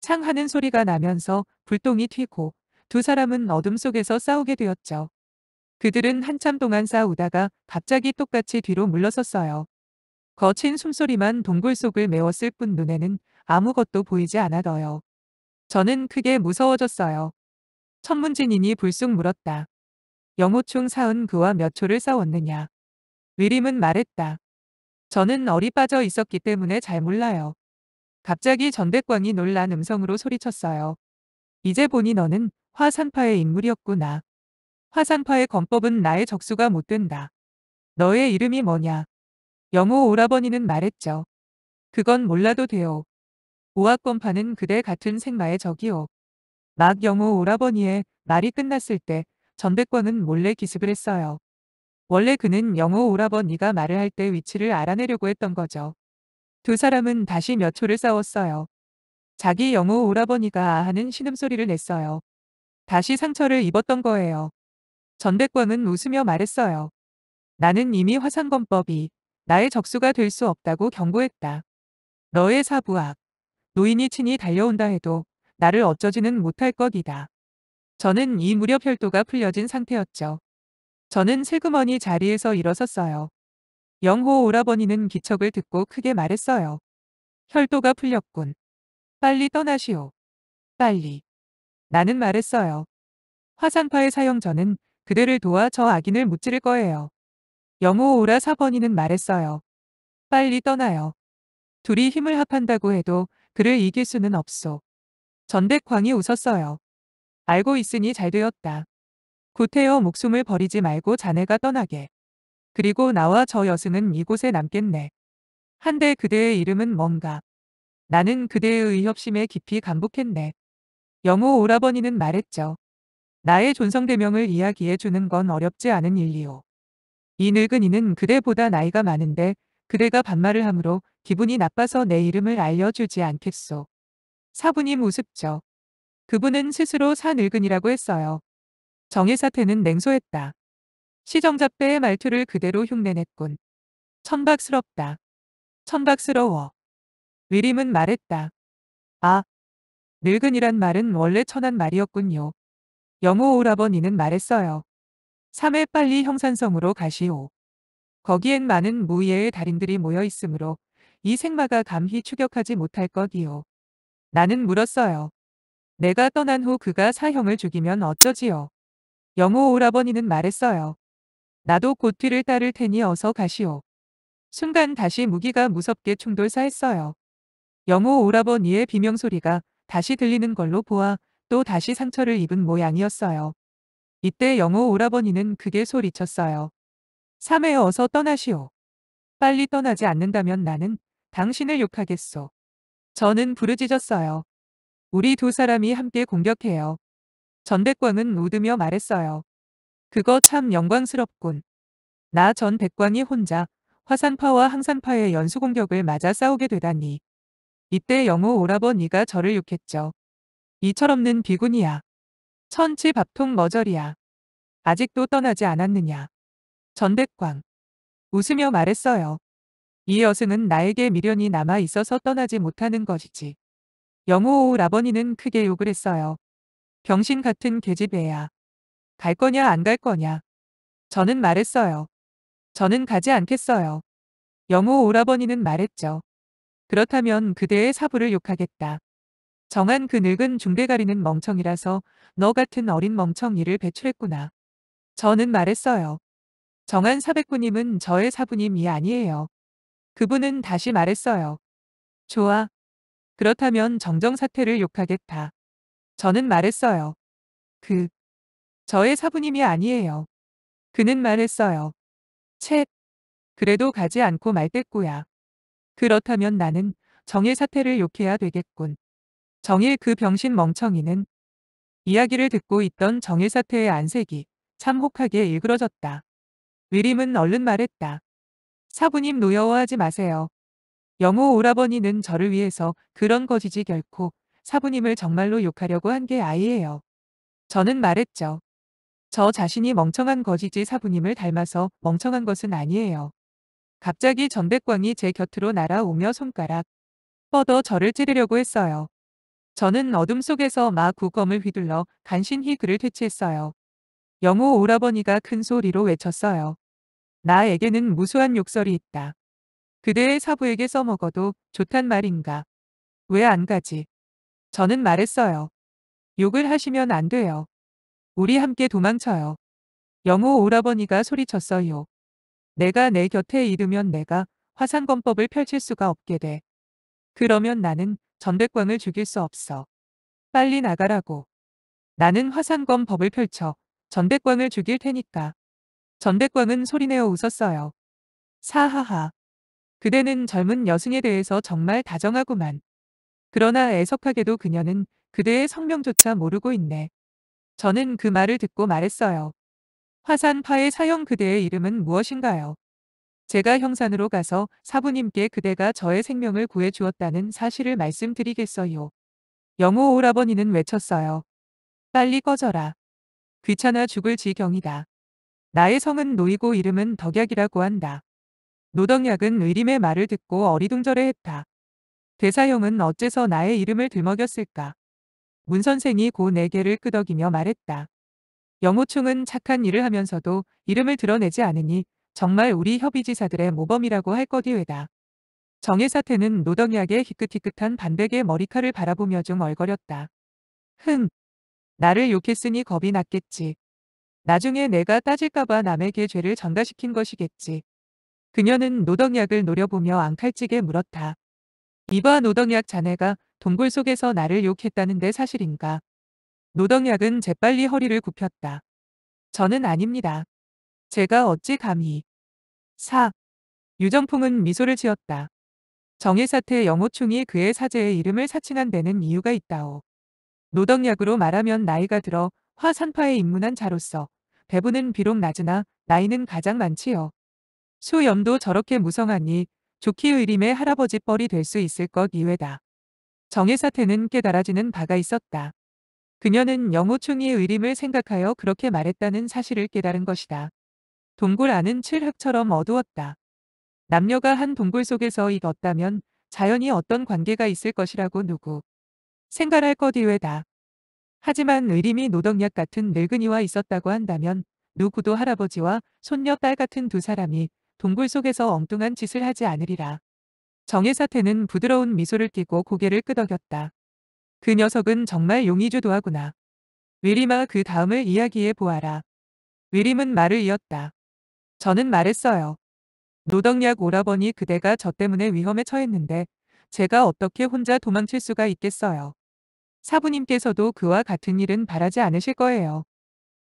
창 하는 소리가 나면서 불똥이 튀고 두 사람은 어둠 속에서 싸우게 되었죠. 그들은 한참 동안 싸우다가 갑자기 똑같이 뒤로 물러섰어요. 거친 숨소리만 동굴 속을 메웠을 뿐 눈에는 아무것도 보이지 않아더요. 저는 크게 무서워졌어요. 천문진인이 불쑥 물었다. 영호충 사은 그와 몇 초를 싸웠느냐. 위림은 말했다. 저는 어리 빠져 있었기 때문에 잘 몰라요. 갑자기 전백광이 놀란 음성으로 소리쳤어요. 이제 보니 너는 화산파의 인물이었구나. 화산파의 권법은 나의 적수가 못 된다. 너의 이름이 뭐냐? 영호 오라버니는 말했죠. 그건 몰라도 돼요. 오학권파는 그대 같은 생마의 적이오. 막 영호 오라버니의 말이 끝났을 때 전백광은 몰래 기습을 했어요. 원래 그는 영호 오라버니가 말을 할 때 위치를 알아내려고 했던 거죠. 두 사람은 다시 몇 초를 싸웠어요. 자기 영호 오라버니가 아 하는 신음소리를 냈어요. 다시 상처를 입었던 거예요. 전백광은 웃으며 말했어요. 나는 이미 화상검법이 나의 적수가 될 수 없다고 경고했다. 너의 사부악, 노인이 친히 달려온다 해도 나를 어쩌지는 못할 것이다. 저는 이 무렵 혈도가 풀려진 상태였죠. 저는 슬그머니 자리에서 일어섰어요. 영호 오라버니는 기척을 듣고 크게 말했어요. 혈도가 풀렸군. 빨리 떠나시오. 빨리. 나는 말했어요. 화산파의 사형전은 그대를 도와 저 악인을 무찌를 거예요. 영호 오라 사번이는 말했어요. 빨리 떠나요. 둘이 힘을 합한다고 해도 그를 이길 수는 없소. 전백광이 웃었어요. 알고 있으니 잘 되었다. 구태여 목숨을 버리지 말고 자네가 떠나게. 그리고 나와 저 여승은 이곳에 남겠네. 한데 그대의 이름은 뭔가. 나는 그대의 의협심에 깊이 감복했네. 영호 오라버니는 말했죠. 나의 존성대명을 이야기해 주는 건 어렵지 않은 일이오. 이 늙은이는 그대보다 나이가 많은데 그대가 반말을 하므로 기분이 나빠서 내 이름을 알려주지 않겠소. 사부님 우습죠. 그분은 스스로 사 늙은이라고 했어요. 정의 사태는 냉소했다. 시정잡배의 말투를 그대로 흉내냈군. 천박스럽다. 천박스러워. 의림은 말했다. 아, 늙은이란 말은 원래 천한 말이었군요. 영호 오라버니는 말했어요. 3회 빨리 형산성으로 가시오. 거기엔 많은 무예의 달인들이 모여 있으므로 이 생마가 감히 추격하지 못할 것이요. 나는 물었어요. 내가 떠난 후 그가 사형을 죽이면 어쩌지요. 영호 오라버니는 말했어요. 나도 곧 뒤를 따를 테니 어서 가시오. 순간 다시 무기가 무섭게 충돌사했어요. 영호 오라버니의 비명소리가 다시 들리는 걸로 보아 또 다시 상처를 입은 모양이었어요. 이때 영호 오라버니는 크게 소리쳤어요. 삼회 어서 떠나시오. 빨리 떠나지 않는다면 나는 당신을 욕하겠소. 저는 부르짖었어요. 우리 두 사람이 함께 공격해요. 전백광은 웃으며 말했어요. 그거 참 영광스럽군. 나 전 백광이 혼자 화산파와 항산파의 연수공격을 맞아 싸우게 되다니. 이때 영호 오라버니가 저를 욕했죠. 이 철없는 비군이야. 천치 밥통 머저리야. 아직도 떠나지 않았느냐. 전백광. 웃으며 말했어요. 이 여승은 나에게 미련이 남아 있어서 떠나지 못하는 것이지. 영호 오 라버니는 크게 욕을 했어요. 병신 같은 계집애야. 갈 거냐 안 갈 거냐. 저는 말했어요. 저는 가지 않겠어요. 영호 오라버니는 말했죠. 그렇다면 그대의 사부를 욕하겠다. 정한 그 늙은 중대가리는 멍청이라서 너 같은 어린 멍청이를 배출했구나. 저는 말했어요. 정한 사백구님은 저의 사부님이 아니에요. 그분은 다시 말했어요. 좋아. 그렇다면 정정사태를 욕하겠다. 저는 말했어요. 그, 저의 사부님이 아니에요. 그는 말했어요. 채, 그래도 가지 않고 말겠고야. 그렇다면 나는 정일 사태를 욕해야 되겠군. 정일 그 병신 멍청이는 이야기를 듣고 있던 정일 사태의 안색이 참 혹하게 일그러졌다. 위림은 얼른 말했다. 사부님 노여워하지 마세요. 영호 오라버니는 저를 위해서 그런 거지지 결코 사부님을 정말로 욕하려고 한 게 아니에요. 저는 말했죠. 저 자신이 멍청한 거지지 사부님을 닮아서 멍청한 것은 아니에요. 갑자기 전백광이 제 곁으로 날아오며 손가락 뻗어 저를 찌르려고 했어요. 저는 어둠 속에서 마 구검을 휘둘러 간신히 그를 퇴치했어요. 영호 오라버니가 큰 소리로 외쳤어요. 나에게는 무수한 욕설이 있다. 그대의 사부에게 써먹어도 좋단 말인가. 왜 안 가지? 저는 말했어요. 욕을 하시면 안 돼요. 우리 함께 도망쳐요. 영호 오라버니가 소리쳤어요. 내가 내 곁에 이르면 내가 화산검법을 펼칠 수가 없게 돼. 그러면 나는 전백광을 죽일 수 없어. 빨리 나가라고. 나는 화산검법을 펼쳐 전백광을 죽일 테니까. 전백광은 소리내어 웃었어요. 사하하. 그대는 젊은 여승에 대해서 정말 다정하구만. 그러나 애석하게도 그녀는 그대의 성명조차 모르고 있네. 저는 그 말을 듣고 말했어요. 화산파의 사형 그대의 이름은 무엇인가요? 제가 형산으로 가서 사부님께 그대가 저의 생명을 구해 주었다는 사실을 말씀드리겠어요. 영호 오라버니는 외쳤어요. 빨리 꺼져라. 귀찮아 죽을 지경이다. 나의 성은 노이고 이름은 덕약이라고 한다. 노덕약은 의림의 말을 듣고 어리둥절해했다. 대사형은 어째서 나의 이름을 들먹였을까? 문 선생이 고 내게를 끄덕이며 말했다. 영호충은 착한 일을 하면서도 이름을 드러내지 않으니 정말 우리 협의지사들의 모범이라고 할 것이외다. 정의 사태는 노덕약의 희끗희끗한 반백의 머리칼을 바라보며 좀 얼거렸다. 흥, 나를 욕했으니 겁이 났겠지. 나중에 내가 따질까봐 남에게 죄를 전가시킨 것이겠지. 그녀는 노덕약을 노려보며 앙칼찌게 물었다. 이봐 노덕약 자네가 동굴 속에서 나를 욕했다는데 사실인가? 노덕약은 재빨리 허리를 굽혔다. 저는 아닙니다. 제가 어찌 감히. 사. 유정풍은 미소를 지었다. 정의사태 영호충이 그의 사제의 이름을 사칭한 데는 이유가 있다오. 노덕약으로 말하면 나이가 들어 화산파에 입문한 자로서 배분은 비록 낮으나 나이는 가장 많지요. 수염도 저렇게 무성하니 좋기 의림의 할아버지 뻘이 될 수 있을 것 이외다. 정의 사태는 깨달아지는 바가 있었다. 그녀는 영호충이의 의림을 생각하여 그렇게 말했다는 사실을 깨달은 것이다. 동굴 안은 칠흑처럼 어두웠다. 남녀가 한 동굴 속에서 익었다면 자연히 어떤 관계가 있을 것이라고 누구 생각할 것 이외다. 하지만 의림이 노덕약 같은 늙은이와 있었다고 한다면 누구도 할아버지와 손녀 딸 같은 두 사람이 동굴 속에서 엉뚱한 짓을 하지 않으리라. 정혜사태는 부드러운 미소를 띠고 고개를 끄덕였다. 그 녀석은 정말 용의주도하구나. 위림아 그 다음을 이야기해 보아라. 위림은 말을 이었다. 저는 말했어요. 노덕약 오라버니 그대가 저 때문에 위험에 처했는데 제가 어떻게 혼자 도망칠 수가 있겠어요. 사부님께서도 그와 같은 일은 바라지 않으실 거예요.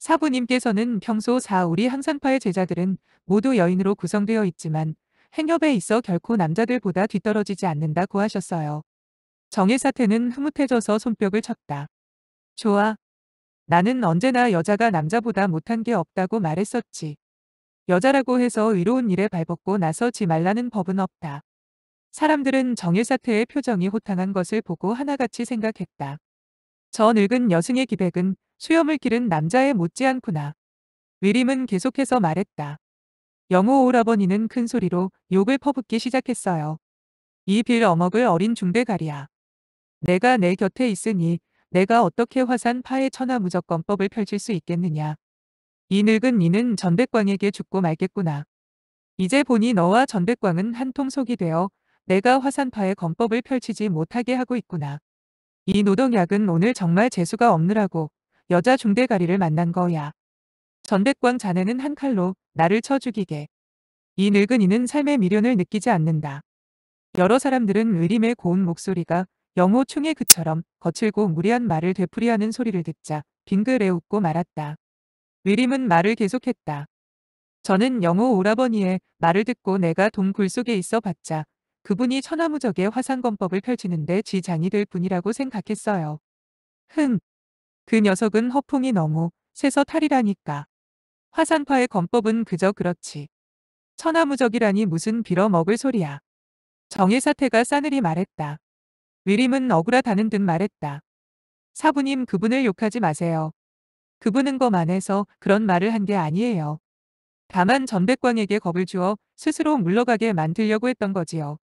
사부님께서는 평소 사우리 항산파의 제자들은 모두 여인으로 구성되어 있지만 행협에 있어 결코 남자들보다 뒤떨어지지 않는다고 하셨어요. 정혜사태는 흐뭇해져서 손뼉을 쳤다. 좋아. 나는 언제나 여자가 남자보다 못한 게 없다고 말했었지. 여자라고 해서 의로운 일에 발벗고 나서지 말라는 법은 없다. 사람들은 정일 사태의 표정이 호탕한 것을 보고 하나같이 생각했다. 저 늙은 여승의 기백은 수염을 기른 남자에 못지않구나. 위림은 계속해서 말했다. 영호 오라버니는 큰 소리로 욕을 퍼붓기 시작했어요. 이 빌 어먹을 어린 중대가리야. 내가 내 곁에 있으니 내가 어떻게 화산 파의 천하무적권법을 펼칠 수 있겠느냐. 이 늙은 이는 전백광에게 죽고 말겠구나. 이제 보니 너와 전백광은 한통 속이 되어 내가 화산파의 건법을 펼치지 못하게 하고 있구나. 이 노동약은 오늘 정말 재수가 없느라고 여자 중대가리를 만난 거야. 전백광 자네는 한 칼로 나를 쳐 죽이게. 이 늙은이는 삶의 미련을 느끼지 않는다. 여러 사람들은 의림의 고운 목소리가 영호 충의 그처럼 거칠고 무리한 말을 되풀이하는 소리를 듣자 빙그레 웃고 말았다. 의림은 말을 계속했다. 저는 영호 오라버니의 말을 듣고 내가 동굴 속에 있어 봤자 그분이 천하무적의 화상검법을 펼치는데 지장이 될 뿐이라고 생각했어요. 흥. 그 녀석은 허풍이 너무 세서 탈이라니까. 화산파의 검법은 그저 그렇지. 천하무적이라니 무슨 빌어먹을 소리야. 정의사태가 싸늘히 말했다. 위림은 억울하다는 듯 말했다. 사부님 그분을 욕하지 마세요. 그분은 거만해서 그런 말을 한 게 아니에요. 다만 전백광에게 겁을 주어 스스로 물러가게 만들려고 했던 거지요.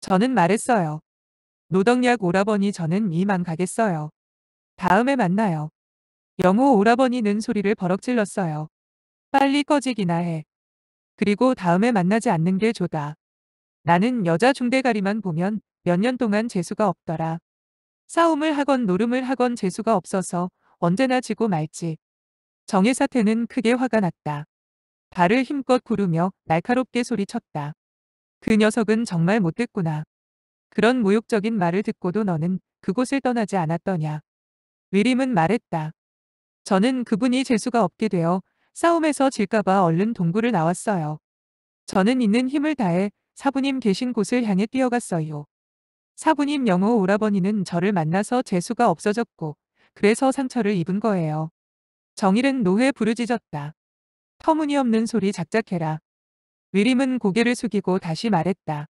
저는 말했어요. 노덕약 오라버니 저는 이만 가겠어요. 다음에 만나요. 영호 오라버니는 소리를 버럭 질렀어요. 빨리 꺼지기나 해. 그리고 다음에 만나지 않는 게 좋다. 나는 여자 중대가리만 보면 몇 년 동안 재수가 없더라. 싸움을 하건 노름을 하건 재수가 없어서 언제나 지고 말지. 정혜사태는 크게 화가 났다. 발을 힘껏 구르며 날카롭게 소리쳤다. 그 녀석은 정말 못됐구나. 그런 모욕적인 말을 듣고도 너는 그곳을 떠나지 않았더냐. 위림은 말했다. 저는 그분이 재수가 없게 되어 싸움에서 질까봐 얼른 동굴을 나왔어요. 저는 있는 힘을 다해 사부님 계신 곳을 향해 뛰어갔어요. 사부님 영호 오라버니는 저를 만나서 재수가 없어졌고 그래서 상처를 입은 거예요. 정일은 노회 부르짖었다. 터무니없는 소리 작작해라. 위림은 고개를 숙이고 다시 말했다.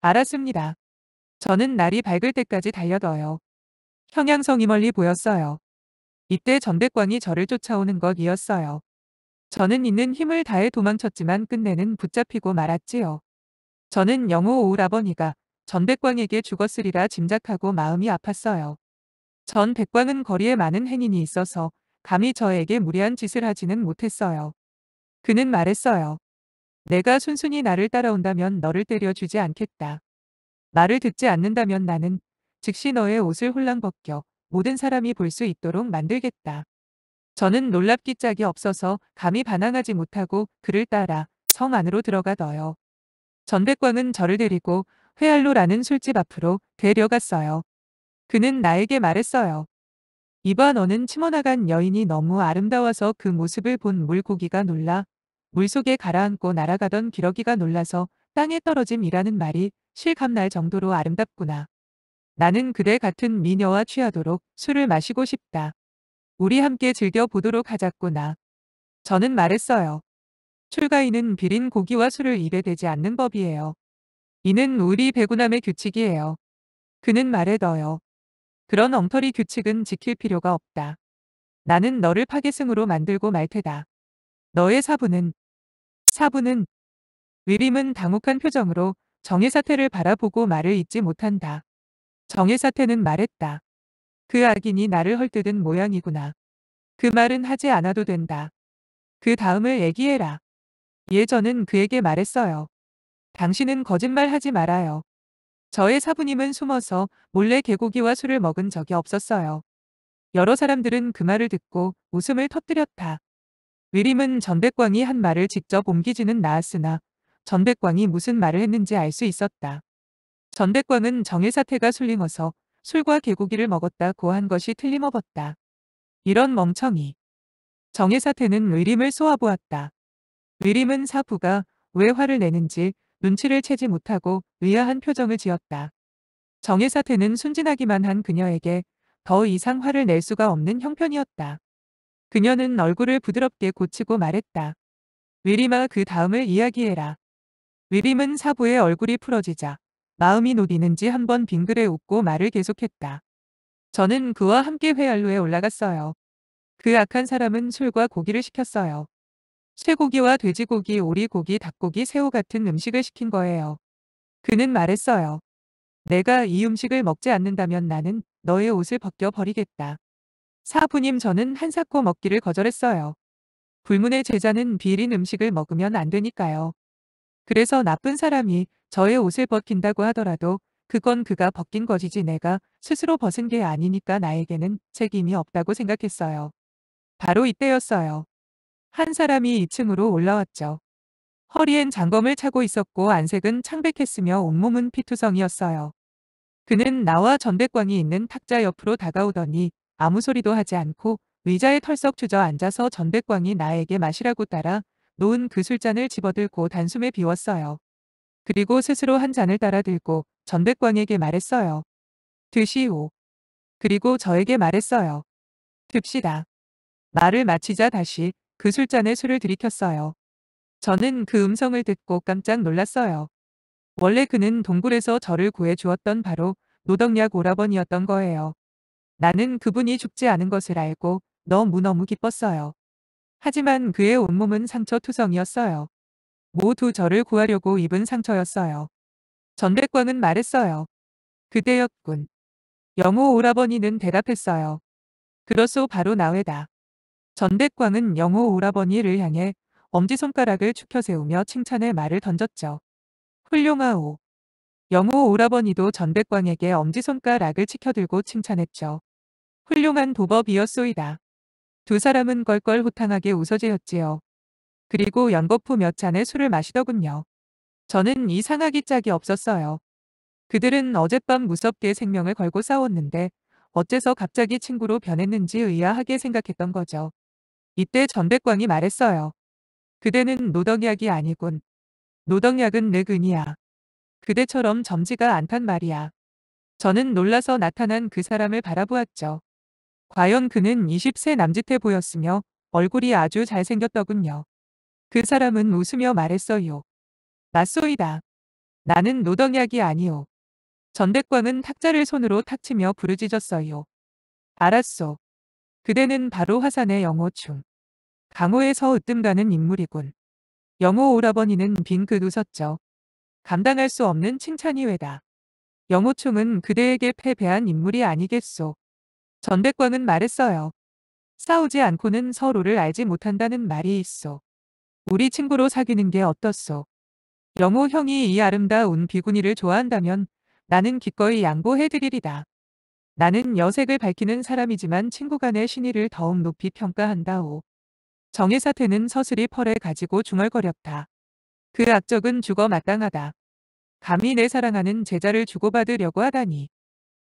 알았습니다. 저는 날이 밝을 때까지 달려더요. 형양성이 멀리 보였어요. 이때 전백광이 저를 쫓아오는 것이었어요. 저는 있는 힘을 다해 도망쳤지만 끝내는 붙잡히고 말았지요. 저는 영호 오라버니가 전백광에게 죽었으리라 짐작하고 마음이 아팠어요. 전 백광은 거리에 많은 행인이 있어서 감히 저에게 무리한 짓을 하지는 못했어요. 그는 말했어요. 내가 순순히 나를 따라온다면 너를 때려주지 않겠다. 말을 듣지 않는다면 나는 즉시 너의 옷을 홀랑 벗겨 모든 사람이 볼 수 있도록 만들겠다. 저는 놀랍기 짝이 없어서 감히 반항하지 못하고 그를 따라 성 안으로 들어가더요. 전백광은 저를 데리고 회알로라는 술집 앞으로 데려갔어요. 그는 나에게 말했어요. 이봐 너는 치머나간 여인이 너무 아름다워서 그 모습을 본 물고기가 놀라 물속에 가라앉고 날아가던 기러기가 놀라서 땅에 떨어짐이라는 말이 실감날 정도로 아름답구나. 나는 그대 같은 미녀와 취하도록 술을 마시고 싶다. 우리 함께 즐겨보도록 하자꾸나. 저는 말했어요. 출가인은 비린 고기와 술을 입에 대지 않는 법이에요. 이는 우리 배구남의 규칙이에요. 그는 말해더요. 그런 엉터리 규칙은 지킬 필요가 없다. 나는 너를 파괴승으로 만들고 말 테다. 너의 사부는 사부는 위림은 당혹한 표정으로 정혜사태를 바라보고 말을 잇지 못한다. 정혜사태는 말했다. 그 악인이 나를 헐뜯은 모양이구나. 그 말은 하지 않아도 된다. 그 다음을 얘기해라. 예 저는 그에게 말했어요. 당신은 거짓말 하지 말아요. 저의 사부님은 숨어서 몰래 개고기와 술을 먹은 적이 없었어요. 여러 사람들은 그 말을 듣고 웃음을 터뜨렸다. 위림은 전백광이 한 말을 직접 옮기지는 나았으나 전백광이 무슨 말을 했는지 알 수 있었다. 전백광은 정혜사태가 술림어서 술과 개고기를 먹었다 고 한 것이 틀림없었다. 이런 멍청이. 정혜사태는 의림을 쏘아보았다. 의림은 사부가 왜 화를 내는지 눈치를 채지 못하고 의아한 표정을 지었다. 정혜사태는 순진하기만 한 그녀에게 더 이상 화를 낼 수가 없는 형편이었다. 그녀는 얼굴을 부드럽게 고치고 말했다. 위림아 그 다음을 이야기해라. 위림은 사부의 얼굴이 풀어지자 마음이 놓이는지 한번 빙그레 웃고 말을 계속했다. 저는 그와 함께 회알로에 올라갔어요. 그 악한 사람은 술과 고기를 시켰어요. 쇠고기와 돼지고기, 오리고기, 닭고기, 새우 같은 음식을 시킨 거예요. 그는 말했어요. 내가 이 음식을 먹지 않는다면 나는 너의 옷을 벗겨 버리겠다. 사부님 저는 한사코 먹기를 거절했어요. 불문의 제자는 비린 음식을 먹으면 안 되니까요. 그래서 나쁜 사람이 저의 옷을 벗긴다고 하더라도 그건 그가 벗긴 것이지 내가 스스로 벗은 게 아니니까 나에게는 책임이 없다고 생각했어요. 바로 이때였어요. 한 사람이 2층으로 올라왔죠. 허리엔 장검을 차고 있었고 안색은 창백했으며 온몸은 피투성이었어요. 그는 나와 전백광이 있는 탁자 옆으로 다가오더니 아무 소리도 하지 않고 의자에 털썩 주저 앉아서 전백광이 나에게 마시라고 따라 놓은 그 술잔을 집어들고 단숨에 비웠어요. 그리고 스스로 한 잔을 따라 들고 전백광에게 말했어요. 드시오. 그리고 저에게 말했어요. 듭시다. 말을 마치자 다시 그 술잔에 술을 들이켰어요. 저는 그 음성을 듣고 깜짝 놀랐어요. 원래 그는 동굴에서 저를 구해 주었던 바로 노덕약 오라버니였던 거예요. 나는 그분이 죽지 않은 것을 알고 너무너무 기뻤어요. 하지만 그의 온몸은 상처투성이었어요. 모두 저를 구하려고 입은 상처였어요. 전백광은 말했어요. 그대였군. 영호 오라버니는 대답했어요. 그렇소 바로 나외다. 전백광은 영호 오라버니를 향해 엄지손가락을 축혀 세우며 칭찬의 말을 던졌죠. 훌륭하오. 영호 오라버니도 전백광에게 엄지손가락을 치켜들고 칭찬했죠. 훌륭한 도법이었소이다. 두 사람은 껄껄 호탕하게 웃어지었지요. 그리고 연거푸 몇 잔의 술을 마시더군요. 저는 이상하기 짝이 없었어요. 그들은 어젯밤 무섭게 생명을 걸고 싸웠는데 어째서 갑자기 친구로 변했는지 의아하게 생각했던 거죠. 이때 전백광이 말했어요. 그대는 노덕약이 아니군. 노덕약은 늙은이야. 그대처럼 점지가 않단 말이야. 저는 놀라서 나타난 그 사람을 바라보았죠. 과연 그는 20세 남짓해 보였으며 얼굴이 아주 잘생겼더군요. 그 사람은 웃으며 말했어요. 맞소이다. 나는 노덕약이 아니오. 전백광은 탁자를 손으로 탁 치며 부르짖었어요. 알았소. 그대는 바로 화산의 영호충. 강호에서 으뜸가는 인물이군. 영호 오라버니는 빙긋 웃었죠. 감당할 수 없는 칭찬이 외다. 영호충은 그대에게 패배한 인물이 아니겠소. 전백광은 말했어요. 싸우지 않고는 서로를 알지 못한다는 말이 있소. 우리 친구로 사귀는 게 어떻소? 영호 형이 이 아름다운 비구니를 좋아한다면 나는 기꺼이 양보해드리리다. 나는 여색을 밝히는 사람이지만 친구 간의 신의를 더욱 높이 평가한다오. 정혜사태는 서슬이 펄에 가지고 중얼거렸다. 그 악적은 죽어 마땅하다. 감히 내 사랑하는 제자를 주고받으려고 하다니.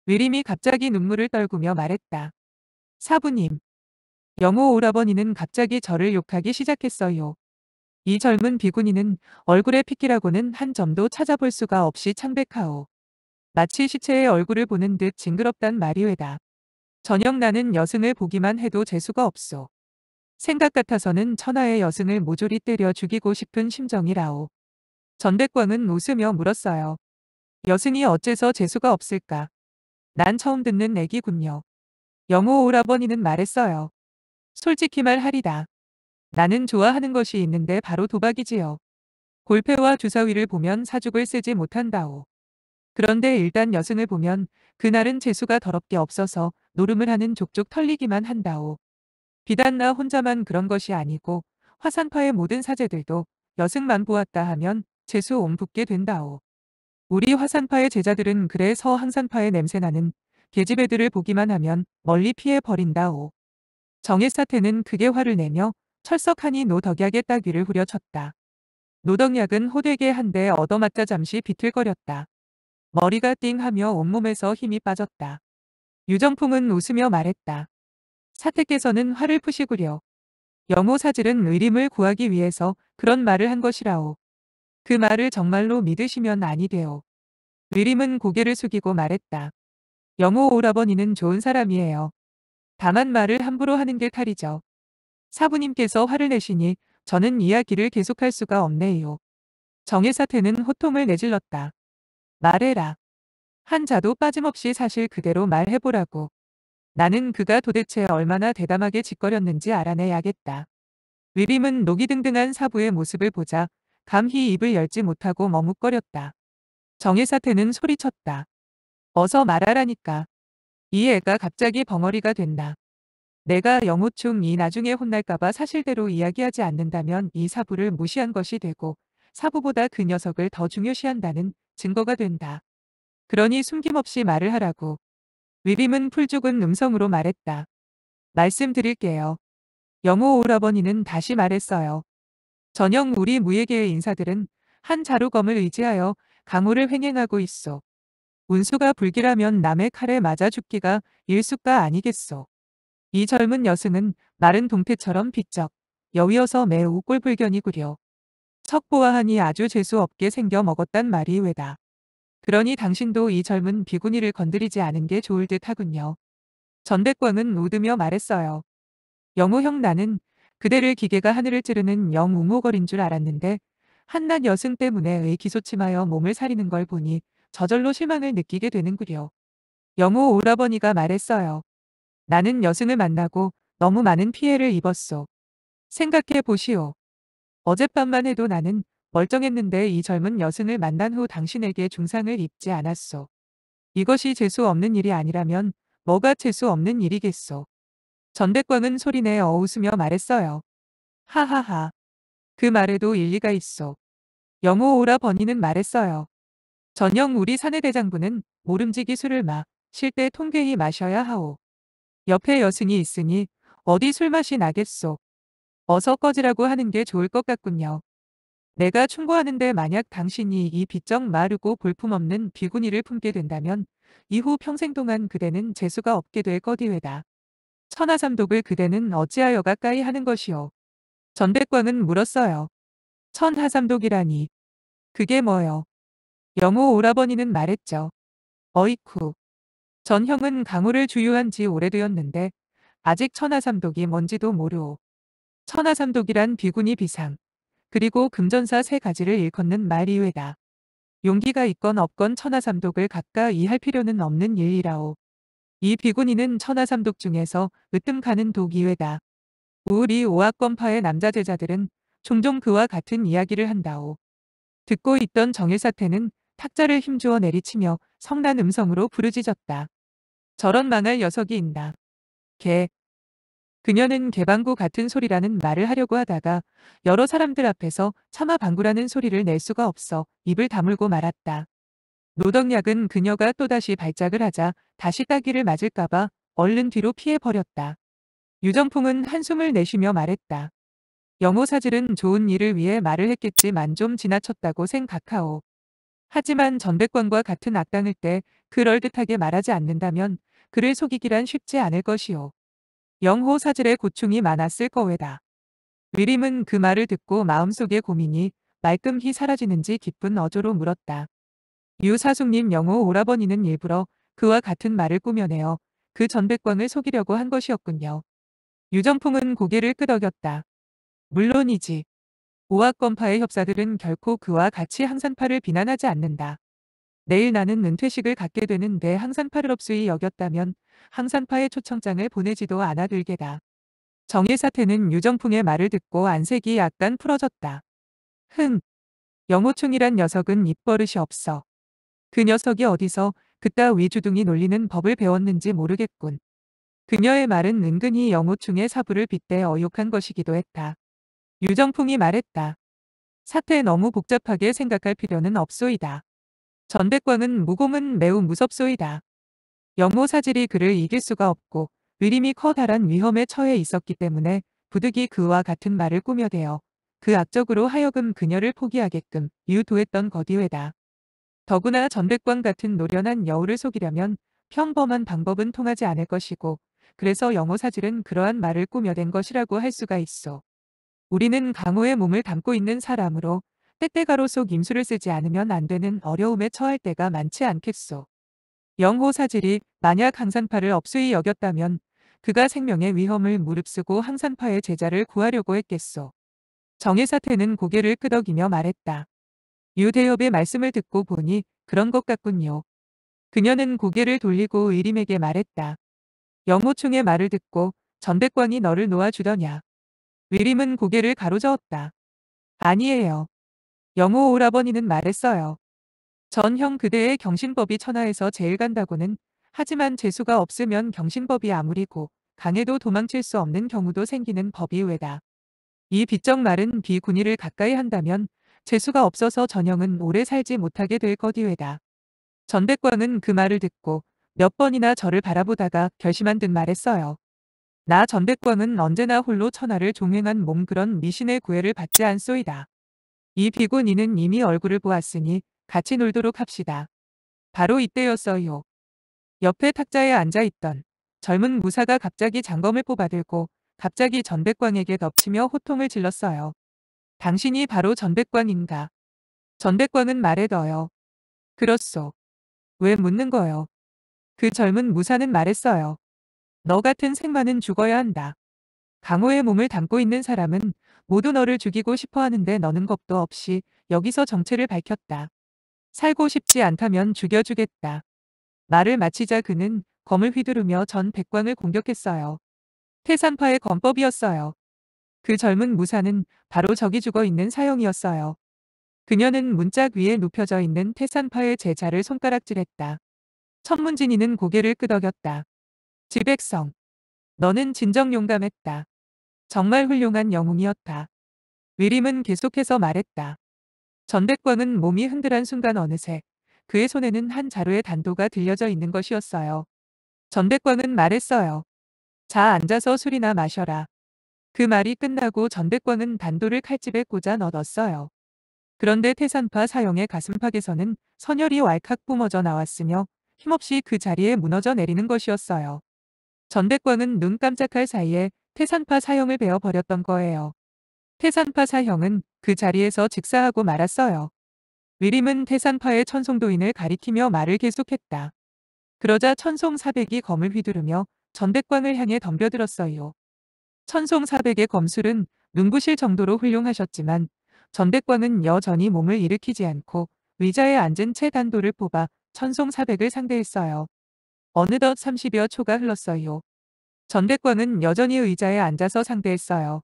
위림이 갑자기 눈물을 떨구며 말했다. 사부님. 영호 오라버니는 갑자기 저를 욕하기 시작했어요. 이 젊은 비구니는 얼굴에 핏기라고는 한 점도 찾아볼 수가 없이 창백하오. 마치 시체의 얼굴을 보는 듯 징그럽단 말이 외다. 저녁 나는 여승을 보기만 해도 재수가 없소. 생각 같아서는 천하의 여승을 모조리 때려 죽이고 싶은 심정이라오. 전백광은 웃으며 물었어요. 여승이 어째서 재수가 없을까? 난 처음 듣는 얘기군요. 영호 오라버니는 말했어요. 솔직히 말하리다. 나는 좋아하는 것이 있는데 바로 도박이지요. 골패와 주사위를 보면 사죽을 쓰지 못한다오. 그런데 일단 여승을 보면 그날은 재수가 더럽게 없어서 노름을 하는 족족 털리기만 한다오. 비단 나 혼자만 그런 것이 아니고 화산파의 모든 사제들도 여승만 보았다 하면 재수 옴붙게 된다오. 우리 화산파의 제자들은 그래서 항산파의 냄새나는 계집애들을 보기만 하면 멀리 피해 버린다오. 정일사태는 크게 화를 내며 철석하니 노덕약의 따귀를 후려쳤다. 노덕약은 호되게 한 대 얻어맞자 잠시 비틀거렸다. 머리가 띵하며 온몸에서 힘이 빠졌다. 유정풍은 웃으며 말했다. 사태께서는 화를 푸시구려. 영호 사질은 의림을 구하기 위해서 그런 말을 한 것이라오. 그 말을 정말로 믿으시면 아니 되오. 의림은 고개를 숙이고 말했다. 영호 오라버니는 좋은 사람이에요. 다만 말을 함부로 하는 게 탈이죠. 사부님께서 화를 내시니 저는 이야기를 계속할 수가 없네요. 정일사태는 호통을 내질렀다. 말해라. 한자도 빠짐없이 사실 그대로 말해보라고. 나는 그가 도대체 얼마나 대담하게 짓거렸는지 알아내야겠다. 위림은 녹이 등등한 사부의 모습을 보자 감히 입을 열지 못하고 머뭇거렸다. 정일사태는 소리쳤다. 어서 말하라니까. 이 애가 갑자기 벙어리가 된다. 내가 영호충 이 나중에 혼날까봐 사실대로 이야기하지 않는다면 이 사부를 무시한 것이 되고 사부보다 그 녀석을 더 중요시한다는 증거가 된다. 그러니 숨김없이 말을 하라고. 위림은 풀죽은 음성으로 말했다. 말씀드릴게요. 영호 오라버니는 다시 말했어요. 전형 우리 무예계의 인사들은 한 자루검을 의지하여 강호를 횡행하고 있어. 운수가 불길하면 남의 칼에 맞아 죽기가 일숙가 아니겠소. 이 젊은 여승은 마른 동태처럼 비쩍 여위어서 매우 꼴불견이구려. 척보아하니 아주 재수없게 생겨 먹었단 말이 왜다. 그러니 당신도 이 젊은 비구니를 건드리지 않은 게 좋을 듯 하군요. 전백광은 웃으며 말했어요. 영호형 나는 그대를 기계가 하늘을 찌르는 영웅호걸인 줄 알았는데 한낱 여승 때문에 의기소침하여 몸을 사리는 걸 보니 저절로 실망을 느끼게 되는구려. 영호 오라버니가 말했어요. 나는 여승을 만나고 너무 많은 피해를 입었소. 생각해 보시오. 어젯밤만 해도 나는 멀쩡했는데 이 젊은 여승을 만난 후 당신에게 중상을 입지 않았소. 이것이 재수 없는 일이 아니라면 뭐가 재수 없는 일이겠소. 전백광은 소리내 어 웃으며 말했어요. 하하하. 그 말에도 일리가 있소. 영호 오라 버니는 말했어요. 전형 우리 사내 대장부는 모름지기 술을 마 실 때 통쾌히 마셔야 하오. 옆에 여승이 있으니 어디 술맛이 나겠소. 어서 꺼지라고 하는 게 좋을 것 같군요. 내가 충고하는데 만약 당신이 이 비쩍 마르고 볼품없는 비구니를 품게 된다면 이후 평생 동안 그대는 재수가 없게 될 거디외다. 천하삼독을 그대는 어찌하여 가까이 하는 것이오. 전백광은 물었어요. 천하삼독이라니. 그게 뭐요? 영호 오라버니는 말했죠. 어이쿠. 전형은 강호를 주유한 지 오래되었는데 아직 천하삼독이 뭔지도 모르오. 천하삼독이란 비군이 비상, 그리고 금전사 세 가지를 일컫는 말 이외다. 용기가 있건 없건 천하삼독을 가까이 할 필요는 없는 일이라오. 이 비군이는 천하삼독 중에서 으뜸 가는 독 이외다. 우리 오학권파의 남자 제자들은 종종 그와 같은 이야기를 한다오. 듣고 있던 정일사태는 탁자를 힘주어 내리치며 성난 음성으로 부르짖었다. 저런 망할 녀석이 있나. 개. 그녀는 개방구 같은 소리라는 말을 하려고 하다가 여러 사람들 앞에서 차마 방구라는 소리를 낼 수가 없어 입을 다물고 말았다. 노덕약은 그녀가 또다시 발작을 하자 다시 따기를 맞을까봐 얼른 뒤로 피해버렸다. 유정풍은 한숨을 내쉬며 말했다. 영호 사질은 좋은 일을 위해 말을 했겠지만 좀 지나쳤다고 생각하오. 하지만 전백관과 같은 악당을 때 그럴듯하게 말하지 않는다면 그를 속이기란 쉽지 않을 것이오. 영호 사질의 고충이 많았을 거외다. 위림은 그 말을 듣고 마음속의 고민이 말끔히 사라지는지 기쁜 어조로 물었다. 유사숙님 영호 오라버니는 일부러 그와 같은 말을 꾸며내어 그 전백광을 속이려고 한 것이었군요. 유정풍은 고개를 끄덕였다. 물론이지. 오학권파의 협사들은 결코 그와 같이 항산파를 비난하지 않는다. 내일 나는 은퇴식을 갖게 되는데 항산파를 업수히 여겼다면 항산파의 초청장을 보내지도 않아 들게다. 정일 사태는 유정풍의 말을 듣고 안색이 약간 풀어졌다. 흥. 영호충이란 녀석은 입버릇이 없어. 그 녀석이 어디서 그따 위 주둥이 놀리는 법을 배웠는지 모르겠군. 그녀의 말은 은근히 영호충의 사부를 빗대 어욕한 것이기도 했다. 유정풍이 말했다. 사태 너무 복잡하게 생각할 필요는 없소이다. 전백광은 무공은 매우 무섭소이다. 영호 사질이 그를 이길 수가 없고 의림이 커다란 위험에 처해 있었기 때문에 부득이 그와 같은 말을 꾸며대어 그 악적으로 하여금 그녀를 포기하게끔 유도했던 거디외다. 더구나 전백광 같은 노련한 여우를 속이려면 평범한 방법은 통하지 않을 것이고 그래서 영호 사질은 그러한 말을 꾸며댄 것이라고 할 수가 있어. 우리는 강호의 몸을 담고 있는 사람으로 때때가로 속 임수를 쓰지 않으면 안 되는 어려움에 처할 때가 많지 않겠소. 영호 사질이 만약 항산파를 업수히 여겼다면 그가 생명의 위험을 무릅쓰고 항산파의 제자를 구하려고 했겠소. 정의사태는 고개를 끄덕이며 말했다. 유대엽의 말씀을 듣고 보니 그런 것 같군요. 그녀는 고개를 돌리고 의림에게 말했다. 영호충의 말을 듣고 전백광이 너를 놓아주더냐. 위림은 고개를 가로저었다. 아니에요. 영호 오라버니는 말했어요. 전형 그대의 경신법이 천하에서 제일 간다고는 하지만 재수가 없으면 경신법이 아무리고 강해도 도망칠 수 없는 경우도 생기는 법이 외다. 이 비적 말은 비군이를 가까이 한다면 재수가 없어서 전형은 오래 살지 못하게 될 거디외다. 전백광은 그 말을 듣고 몇 번이나 저를 바라보다가 결심한 듯 말했어요. 나 전백광은 언제나 홀로 천하를 종횡한 몸 그런 미신의 구애를 받지 않소이다. 이 비군 이는 이미 얼굴을 보았으니 같이 놀도록 합시다. 바로 이때였어요. 옆에 탁자에 앉아있던 젊은 무사가 갑자기 장검을 뽑아들고 갑자기 전백광에게 덮치며 호통을 질렀어요. 당신이 바로 전백광인가? 전백광은 말에 더요. 그렇소. 왜 묻는 거요? 그 젊은 무사는 말했어요. 너 같은 생마는 죽어야 한다. 강호의 몸을 담고 있는 사람은 모두 너를 죽이고 싶어 하는데 너는 겁도 없이 여기서 정체를 밝혔다. 살고 싶지 않다면 죽여주겠다. 말을 마치자 그는 검을 휘두르며 전 백광을 공격했어요. 태산파의 검법이었어요. 그 젊은 무사는 바로 저기 죽어 있는 사형이었어요. 그녀는 문짝 위에 눕혀져 있는 태산파의 제자를 손가락질했다. 천문진이는 고개를 끄덕였다. 지백성. 너는 진정 용감했다. 정말 훌륭한 영웅이었다. 위림은 계속해서 말했다. 전백광은 몸이 흔들한 순간 어느새 그의 손에는 한 자루의 단도가 들려져 있는 것이었어요. 전백광은 말했어요. 자 앉아서 술이나 마셔라. 그 말이 끝나고 전백광은 단도를 칼집에 꽂아 넣었어요. 그런데 태산파 사형의 가슴팍에서는 선혈이 왈칵 뿜어져 나왔으며 힘없이 그 자리에 무너져 내리는 것이었어요. 전백광은 눈 깜짝할 사이에 태산파 사형을 베어버렸던 거예요. 태산파 사형은 그 자리에서 직사하고 말았어요. 위림은 태산파의 천송도인을 가리키며 말을 계속했다. 그러자 천송 사백이 검을 휘두르며 전백광을 향해 덤벼들었어요. 천송 사백의 검술은 눈부실 정도로 훌륭하셨지만 전백광은 여전히 몸을 일으키지 않고 의자에 앉은 채 단도를 뽑아 천송 사백을 상대했어요. 어느덧 30여 초가 흘렀어요. 전백광은 여전히 의자에 앉아서 상대했어요.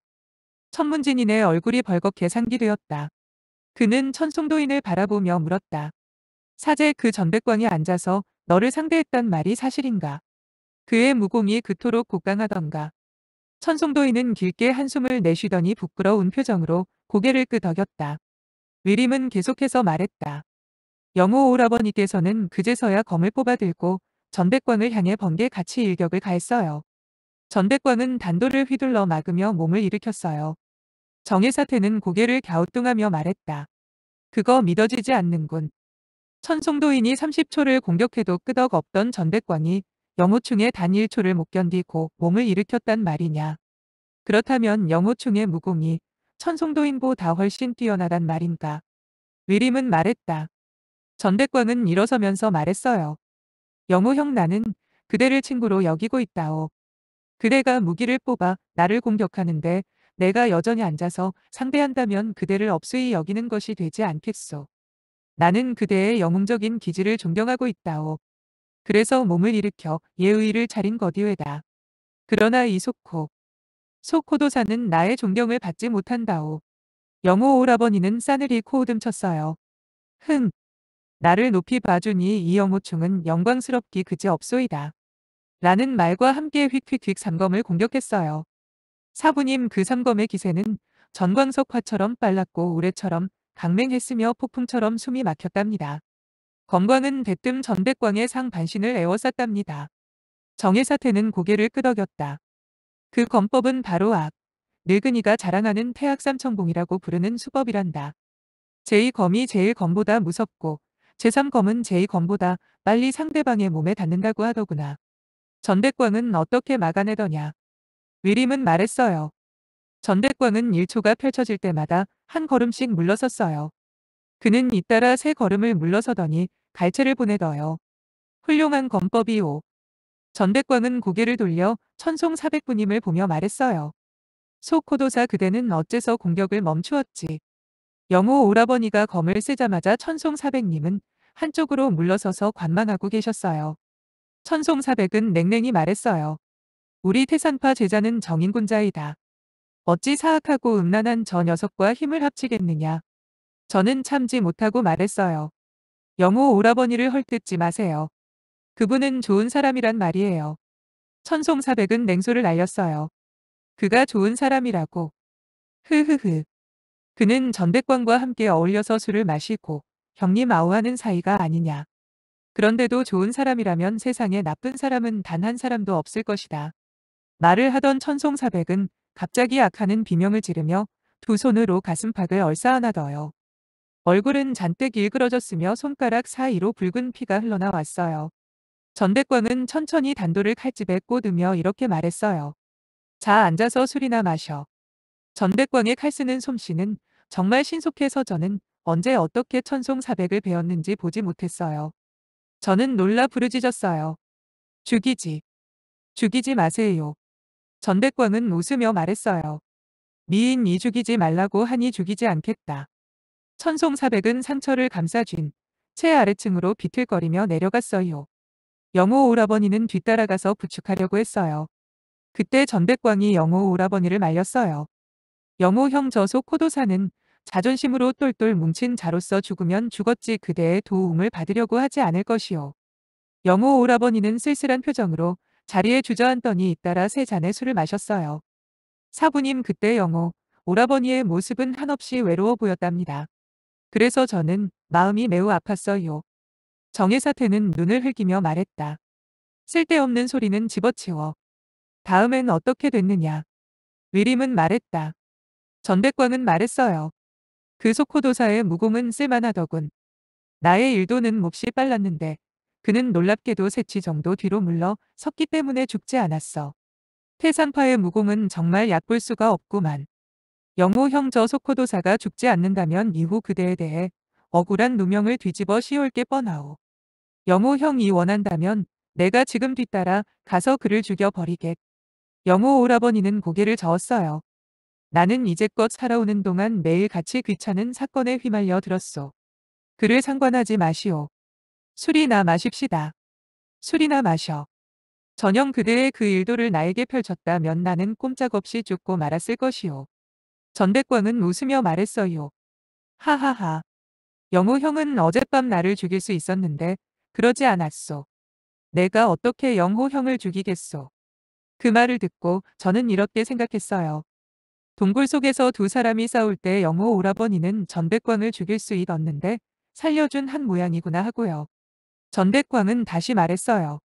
천문진인의 얼굴이 벌겋게 상기되었다. 그는 천송도인을 바라보며 물었다. 사제 그 전백광이 앉아서 너를 상대했단 말이 사실인가? 그의 무공이 그토록 곡강하던가. 천송도인은 길게 한숨을 내쉬더니 부끄러운 표정으로 고개를 끄덕였다. 위림은 계속해서 말했다. 영호 오라버니께서는 그제서야 검을 뽑아들고 전백광을 향해 번개 같이 일격을 가했어요. 전백광은 단도를 휘둘러 막으며 몸을 일으켰어요. 정의사태는 고개를 갸우뚱하며 말했다. 그거 믿어지지 않는군. 천송도인이 30초를 공격해도 끄덕 없던 전백광이 영호충의 단 1초를 못 견디고 몸을 일으켰단 말이냐. 그렇다면 영호충의 무공이 천송도인보다 훨씬 뛰어나단 말인가. 위림은 말했다. 전백광은 일어서면서 말했어요. 영호형 나는 그대를 친구로 여기고 있다오. 그대가 무기를 뽑아 나를 공격하는데 내가 여전히 앉아서 상대한다면 그대를 업수히 여기는 것이 되지 않겠소. 나는 그대의 영웅적인 기질을 존경하고 있다오. 그래서 몸을 일으켜 예의를 차린 거디외다. 그러나 이 소코. 소코도사는 나의 존경을 받지 못한다오. 영호 오라버니는 싸늘히 코웃음 쳤어요. 흥. 나를 높이 봐주니 이 영호충은 영광스럽기 그지 없소이다. 라는 말과 함께 휙휙휙 삼검을 공격했어요. 사부님 그 삼검의 기세는 전광석 화처럼 빨랐고 우레처럼 강맹했으며 폭풍처럼 숨이 막혔답니다. 검광은 대뜸 전백광의 상 반신을 에워쌌답니다. 정혜사태는 고개를 끄덕였다. 그 검법은 바로 악, 늙은이가 자랑하는 태학삼천공이라고 부르는 수법이란다. 제2검이 제1검보다 무섭고 제3검은 제2검보다 빨리 상대방의 몸에 닿는다고 하더구나. 전백광은 어떻게 막아내더냐. 위림은 말했어요. 전백광은 1초가 펼쳐질 때마다 한 걸음씩 물러섰어요. 그는 잇따라 세 걸음을 물러서더니 갈채를 보내더요. 훌륭한 검법이오. 전백광은 고개를 돌려 천송 사백부님을 보며 말했어요. 소코도사 그대는 어째서 공격을 멈추었지. 영호 오라버니가 검을 쓰자마자 천송 사백님은 한쪽으로 물러서서 관망하고 계셨어요. 천송 사백은 냉랭히 말했어요. 우리 태산파 제자는 정인군자이다. 어찌 사악하고 음란한 저 녀석과 힘을 합치겠느냐. 저는 참지 못하고 말했어요. 영호 오라버니를 헐뜯지 마세요. 그분은 좋은 사람이란 말이에요. 천송사백은 냉소를 날렸어요. 그가 좋은 사람이라고. 흐흐흐. 그는 전백광과 함께 어울려서 술을 마시고 형님 아우하는 사이가 아니냐. 그런데도 좋은 사람이라면 세상에 나쁜 사람은 단 한 사람도 없을 것이다. 말을 하던 천송사백은 갑자기 악하는 비명을 지르며 두 손으로 가슴팍을 얼싸안아둬요. 얼굴은 잔뜩 일그러졌으며 손가락 사이로 붉은 피가 흘러나왔어요. 전백광은 천천히 단도를 칼집에 꽂으며 이렇게 말했어요. 자 앉아서 술이나 마셔. 전백광의 칼 쓰는 솜씨는 정말 신속해서 저는 언제 어떻게 천송사백을 배웠는지 보지 못했어요. 저는 놀라 부르짖었어요. 죽이지. 죽이지 마세요. 전백광은 웃으며 말했어요. 미인이 죽이지 말라고 하니 죽이지 않겠다. 천송사백은 상처를 감싸쥔 채 아래층으로 비틀거리며 내려갔어요. 영호 오라버니는 뒤따라가서 부축하려고 했어요. 그때 전백광이 영호 오라버니를 말렸어요. 영호 형 저 소 코도사는 자존심으로 똘똘 뭉친 자로서 죽으면 죽었지 그대의 도움을 받으려고 하지 않을 것이오. 영호 오라버니는 쓸쓸한 표정으로 자리에 주저앉더니 잇따라 세 잔의 술을 마셨어요. 사부님 그때 영호, 오라버니의 모습은 한없이 외로워 보였답니다. 그래서 저는 마음이 매우 아팠어요. 정혜사태는 눈을 흘기며 말했다. 쓸데없는 소리는 집어치워. 다음엔 어떻게 됐느냐. 위림은 말했다. 전백광은 말했어요. 그 속호도사의 무공은 쓸만하더군. 나의 일도는 몹시 빨랐는데 그는 놀랍게도 세치 정도 뒤로 물러 섰기 때문에 죽지 않았어. 태산파의 무공은 정말 얕볼 수가 없구만. 영호 형저 속호도사가 죽지 않는다면 이후 그대에 대해 억울한 누명을 뒤집어 씌울 게 뻔하오. 영호 형이 원한다면 내가 지금 뒤따라 가서 그를 죽여버리겠. 영호 오라버니는 고개를 저었어요. 나는 이제껏 살아오는 동안 매일 같이 귀찮은 사건에 휘말려 들었소. 그를 상관하지 마시오. 술이나 마십시다. 술이나 마셔. 전형 그대의 그 일도를 나에게 펼쳤다면 나는 꼼짝없이 죽고 말았을 것이오. 전백광은 웃으며 말했어요. 하하하. 영호 형은 어젯밤 나를 죽일 수 있었는데 그러지 않았소. 내가 어떻게 영호 형을 죽이겠소. 그 말을 듣고 저는 이렇게 생각했어요. 동굴 속에서 두 사람이 싸울 때 영호 오라버니는 전백광을 죽일 수 있었는데 살려준 한 모양이구나 하고요. 전백광은 다시 말했어요.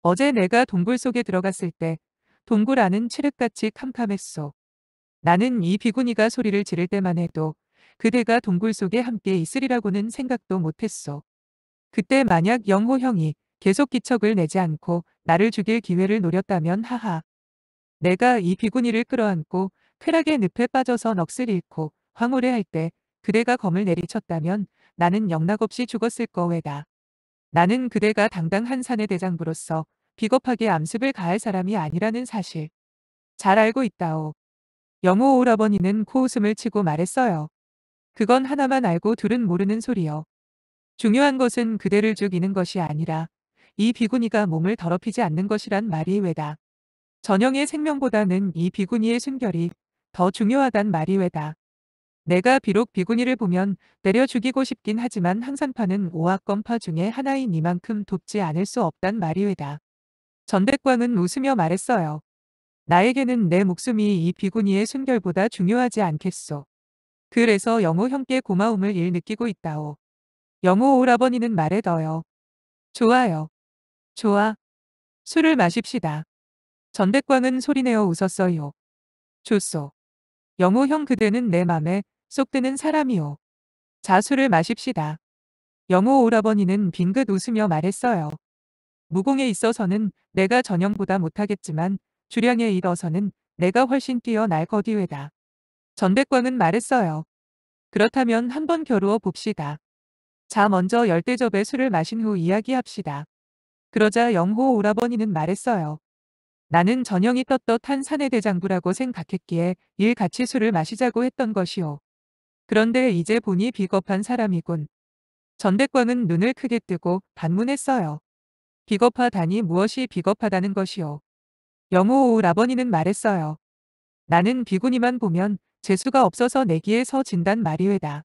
어제 내가 동굴 속에 들어갔을 때 동굴 안은 칠흑같이 캄캄했소. 나는 이 비구니가 소리를 지를 때만 해도 그대가 동굴 속에 함께 있으리라고는 생각도 못했소. 그때 만약 영호 형이 계속 기척을 내지 않고 나를 죽일 기회를 노렸다면 하하. 내가 이 비구니를 끌어안고 쾌락의 늪에 빠져서 넋을 잃고 황홀해할 때 그대가 검을 내리쳤다면 나는 영락없이 죽었을 거외다. 나는 그대가 당당한 산의 대장부로서 비겁하게 암습을 가할 사람이 아니라는 사실. 잘 알고 있다오. 영호 오라버니는 코웃음을 치고 말했어요. 그건 하나만 알고 둘은 모르는 소리요. 중요한 것은 그대를 죽이는 것이 아니라 이 비구니가 몸을 더럽히지 않는 것이란 말이 왜다. 전형의 생명보다는 이 비구니의 순결이 더 중요하단 말이 왜다. 내가 비록 비구니를 보면 때려 죽이고 싶긴 하지만 항산파는 오합건파 중에 하나인 이만큼 돕지 않을 수 없단 말이외다. 전백광은 웃으며 말했어요. 나에게는 내 목숨이 이 비구니의 순결보다 중요하지 않겠소. 그래서 영호 형께 고마움을 일 느끼고 있다오. 영호 오라버니는 말에 더요. 좋아요. 좋아. 술을 마십시다. 전백광은 소리내어 웃었어요. 좋소. 영호 형 그대는 내 맘에 쏙 드는 사람이오. 자술을 마십시다. 영호 오라버니는 빙긋 웃으며 말했어요. 무공에 있어서는 내가 전형보다 못하겠지만 주량에 있어서는 내가 훨씬 뛰어날 거디외다. 전백광은 말했어요. 그렇다면 한번 겨루어 봅시다. 자 먼저 열대접에 술을 마신 후 이야기합시다. 그러자 영호 오라버니는 말했어요. 나는 전형이 떳떳한 사내대장부라고 생각했기에 일 같이 술을 마시자고 했던 것이오. 그런데 이제 보니 비겁한 사람이군. 전백광은 눈을 크게 뜨고 반문했어요. 비겁하다니 무엇이 비겁하다는 것이오. 영호 오라버니는 말했어요. 나는 비구니만 보면 재수가 없어서 내기에 서 진단 말이외다.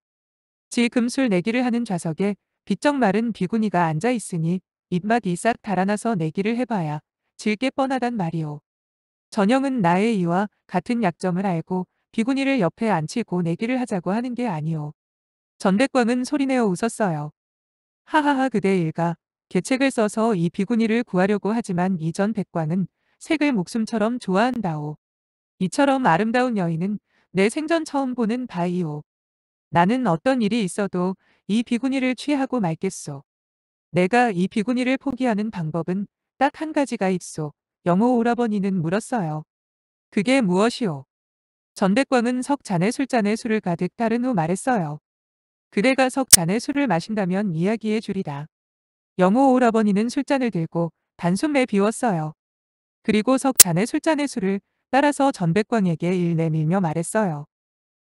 지 금 술 내기를 하는 좌석에 비쩍 마른 비구니가 앉아 있으니 입맛이 싹 달아나서 내기를 해봐야 질게 뻔하단 말이오. 전형은 나의 이와 같은 약점을 알고 비구니를 옆에 앉히고 내기를 하자고 하는 게 아니오. 전백광은 소리내어 웃었어요. 하하하 그대 일가 계책을 써서 이 비구니를 구하려고 하지만 이전 백광은 색을 목숨처럼 좋아한다오. 이처럼 아름다운 여인은 내 생전 처음 보는 바이오. 나는 어떤 일이 있어도 이 비구니를 취하고 말겠소. 내가 이 비구니를 포기하는 방법은 딱 한 가지가 있소. 영호 오라버니는 물었어요. 그게 무엇이오? 전백광은 석 잔의 술잔에 술을 가득 따른 후 말했어요. 그대가 석 잔의 술을 마신다면 이야기해 주리다. 영호 오라버니는 술잔을 들고 단숨에 비웠어요. 그리고 석 잔의 술잔의 술을 따라서 전백광에게 일 내밀며 말했어요.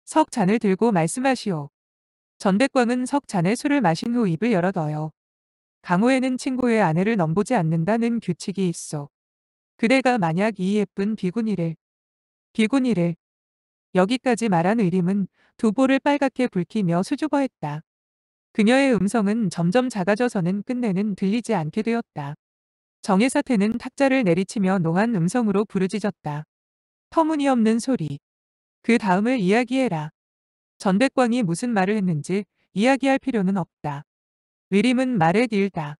석 잔을 들고 말씀하시오. 전백광은 석 잔의 술을 마신 후 입을 열어 넣어요. 강호에는 친구의 아내를 넘보지 않는다는 규칙이 있어. 그대가 만약 이 예쁜 비구니를 비구니를 여기까지 말한 의림은 두 볼을 빨갛게 붉히며 수줍어했다. 그녀의 음성은 점점 작아져서는 끝내는 들리지 않게 되었다. 정혜사태는 탁자를 내리치며 농한 음성으로 부르짖었다. 터무니없는 소리. 그 다음을 이야기해라. 전백광이 무슨 말을 했는지 이야기할 필요는 없다. 위림은 말에 딜다.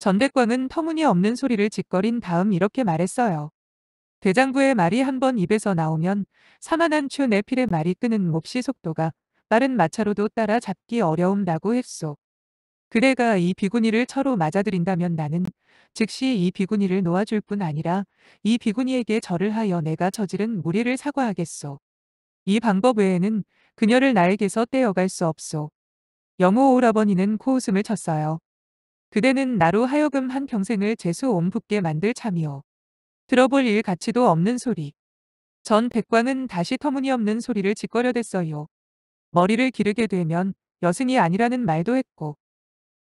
전백광은 터무니없는 소리를 짓거린 다음 이렇게 말했어요. 대장부의 말이 한 번 입에서 나오면 사만한 추 내필의 말이 끄는 몹시 속도가 빠른 마차로도 따라 잡기 어려움다고 했소. 그대가 이 비구니를 처로 맞아들인다면 나는 즉시 이 비구니를 놓아줄 뿐 아니라 이 비구니에게 절을 하여 내가 저지른 무리를 사과하겠소. 이 방법 외에는 그녀를 나에게서 떼어갈 수 없소. 영호 오라버니는 코웃음을 쳤어요. 그대는 나로 하여금 한 평생을 재수 옴붙게 만들 참이오. 들어볼 일 가치도 없는 소리. 전 백광은 다시 터무니없는 소리를 짓거려댔어요. 머리를 기르게 되면 여승이 아니라는 말도 했고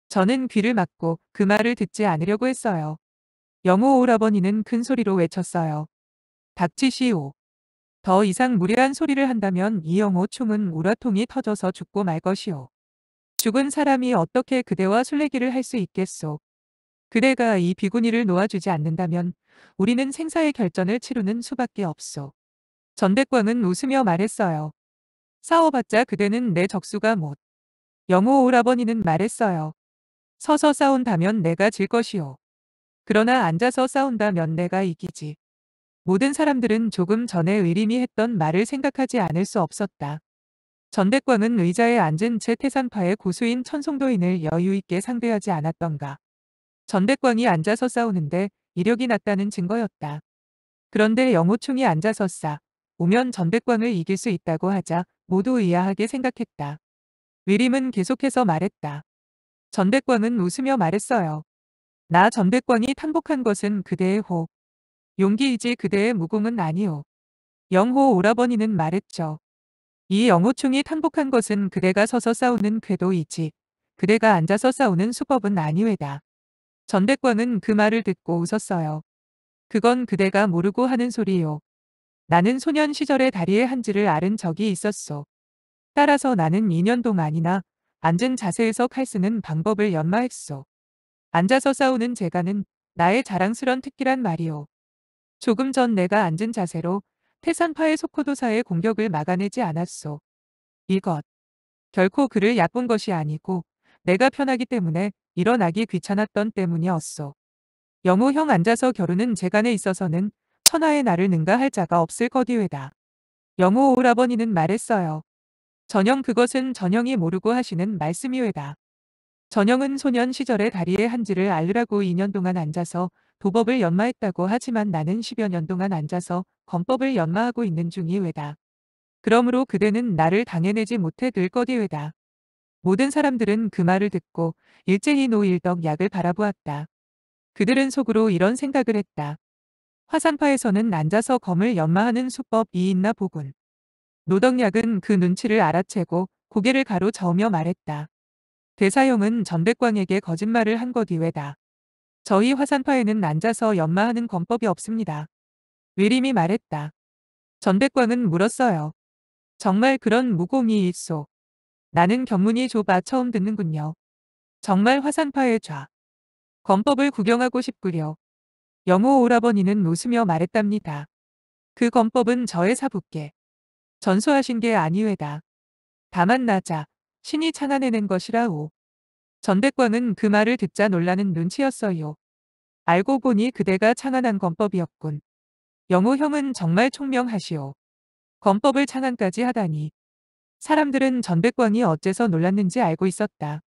저는 귀를 막고 그 말을 듣지 않으려고 했어요. 영호 오라버니는 큰 소리로 외쳤어요. 닥치시오. 더 이상 무례한 소리를 한다면 이영호 총은 우라통이 터져서 죽고 말 것이오. 죽은 사람이 어떻게 그대와 술래기를 할 수 있겠소. 그대가 이 비구니를 놓아주지 않는다면 우리는 생사의 결전을 치르는 수밖에 없소. 전백광은 웃으며 말했어요. 싸워봤자 그대는 내 적수가 못. 영호 오라버니는 말했어요. 서서 싸운다면 내가 질 것이오. 그러나 앉아서 싸운다면 내가 이기지. 모든 사람들은 조금 전에 의림이 했던 말을 생각하지 않을 수 없었다. 전백광은 의자에 앉은 채 태산파의 고수인 천송도인을 여유 있게 상대하지 않았던가. 전백광이 앉아서 싸우는데 이력이 났다는 증거였다. 그런데 영호충이 앉아서 싸 오면 전백광을 이길 수 있다고 하자 모두 의아하게 생각했다. 위림은 계속해서 말했다. 전백광은 웃으며 말했어요. 나 전백광이 탄복한 것은 그대의 호. 용기이지 그대의 무공은 아니오. 영호 오라버니는 말했죠. 이 영호충이 탄복한 것은 그대가 서서 싸우는 궤도이지. 그대가 앉아서 싸우는 수법은 아니외다. 전백광은 그 말을 듣고 웃었어요. 그건 그대가 모르고 하는 소리요. 나는 소년 시절에 다리에 한지를 앓은 적이 있었소. 따라서 나는 2년 동안이나 앉은 자세에서 칼 쓰는 방법을 연마했소. 앉아서 싸우는 재간은 나의 자랑스런 특기란 말이오. 조금 전 내가 앉은 자세로 태산파의 소코도사의 공격을 막아내지 않았소. 이것. 결코 그를 얕본 것이 아니고 내가 편하기 때문에 일어나기 귀찮았던 때문이었소. 영호 형 앉아서 겨루는 재간에 있어서는 천하의 나를 능가할 자가 없을 거디외다. 영호 오라버니는 말했어요. 전형 그것은 전형이 모르고 하시는 말씀이외다. 전형은 소년 시절에 다리에 한지를 앓으라고 2년 동안 앉아서 도법을 연마했다고 하지만 나는 10여 년 동안 앉아서 건법을 연마하고 있는 중이외다. 그러므로 그대는 나를 당해내지 못해 들거디외다. 모든 사람들은 그 말을 듣고 일제히 노일덕 약을 바라보았다. 그들은 속으로 이런 생각을 했다. 화산파에서는 앉아서 검을 연마하는 수법이 있나 보군. 노덕약은 그 눈치를 알아채고 고개를 가로저으며 말했다. 대사용은 전백광에게 거짓말을 한것 이외다. 저희 화산파에는 앉아서 연마하는 권법이 없습니다. 위림이 말했다. 전백광은 물었어요. 정말 그런 무공이 있소. 나는 견문이 좁아 처음 듣는군요. 정말 화산파의 좌. 권법을 구경하고 싶구려. 영호 오라버니는 웃으며 말했답니다. 그 권법은 저의 사부께 전수하신 게 아니외다. 다만 나자 신이 창안해낸 것이라오. 전백광은 그 말을 듣자 놀라는 눈치였어요. 알고 보니 그대가 창안한 권법이었군. 영호 형은 정말 총명하시오. 권법을 창안까지 하다니. 사람들은 전백광이 어째서 놀랐는지 알고 있었다.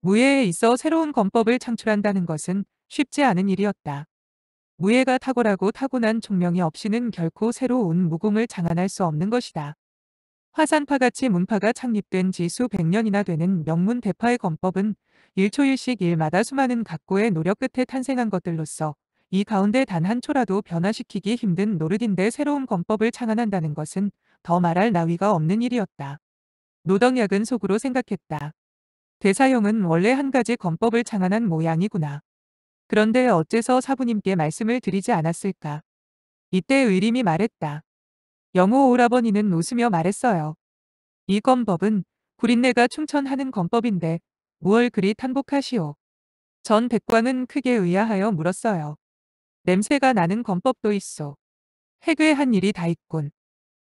무예에 있어 새로운 권법을 창출한다는 것은 쉽지 않은 일이었다. 무예가 탁월하고 타고난 총명이 없이는 결코 새로운 무공을 장안할 수 없는 것이다. 화산파같이 문파가 창립된 지 수백 년이나 되는 명문 대파의 권법은 일초일식 일마다 수많은 각고의 노력 끝에 탄생한 것들로서 이 가운데 단 한 초라도 변화시키기 힘든 노릇인데 새로운 권법을 창안한다는 것은 더 말할 나위가 없는 일이었다. 노덕약은 속으로 생각했다. 대사형은 원래 한 가지 권법을 창안한 모양이구나. 그런데 어째서 사부님께 말씀을 드리지 않았을까? 이때 의림이 말했다. 영호 오라버니는 웃으며 말했어요. 이 권법은 구린내가 충천하는 권법인데 무얼 그리 탄복하시오. 전 백광은 크게 의아하여 물었어요. 냄새가 나는 권법도 있소. 해괴한 일이 다 있군.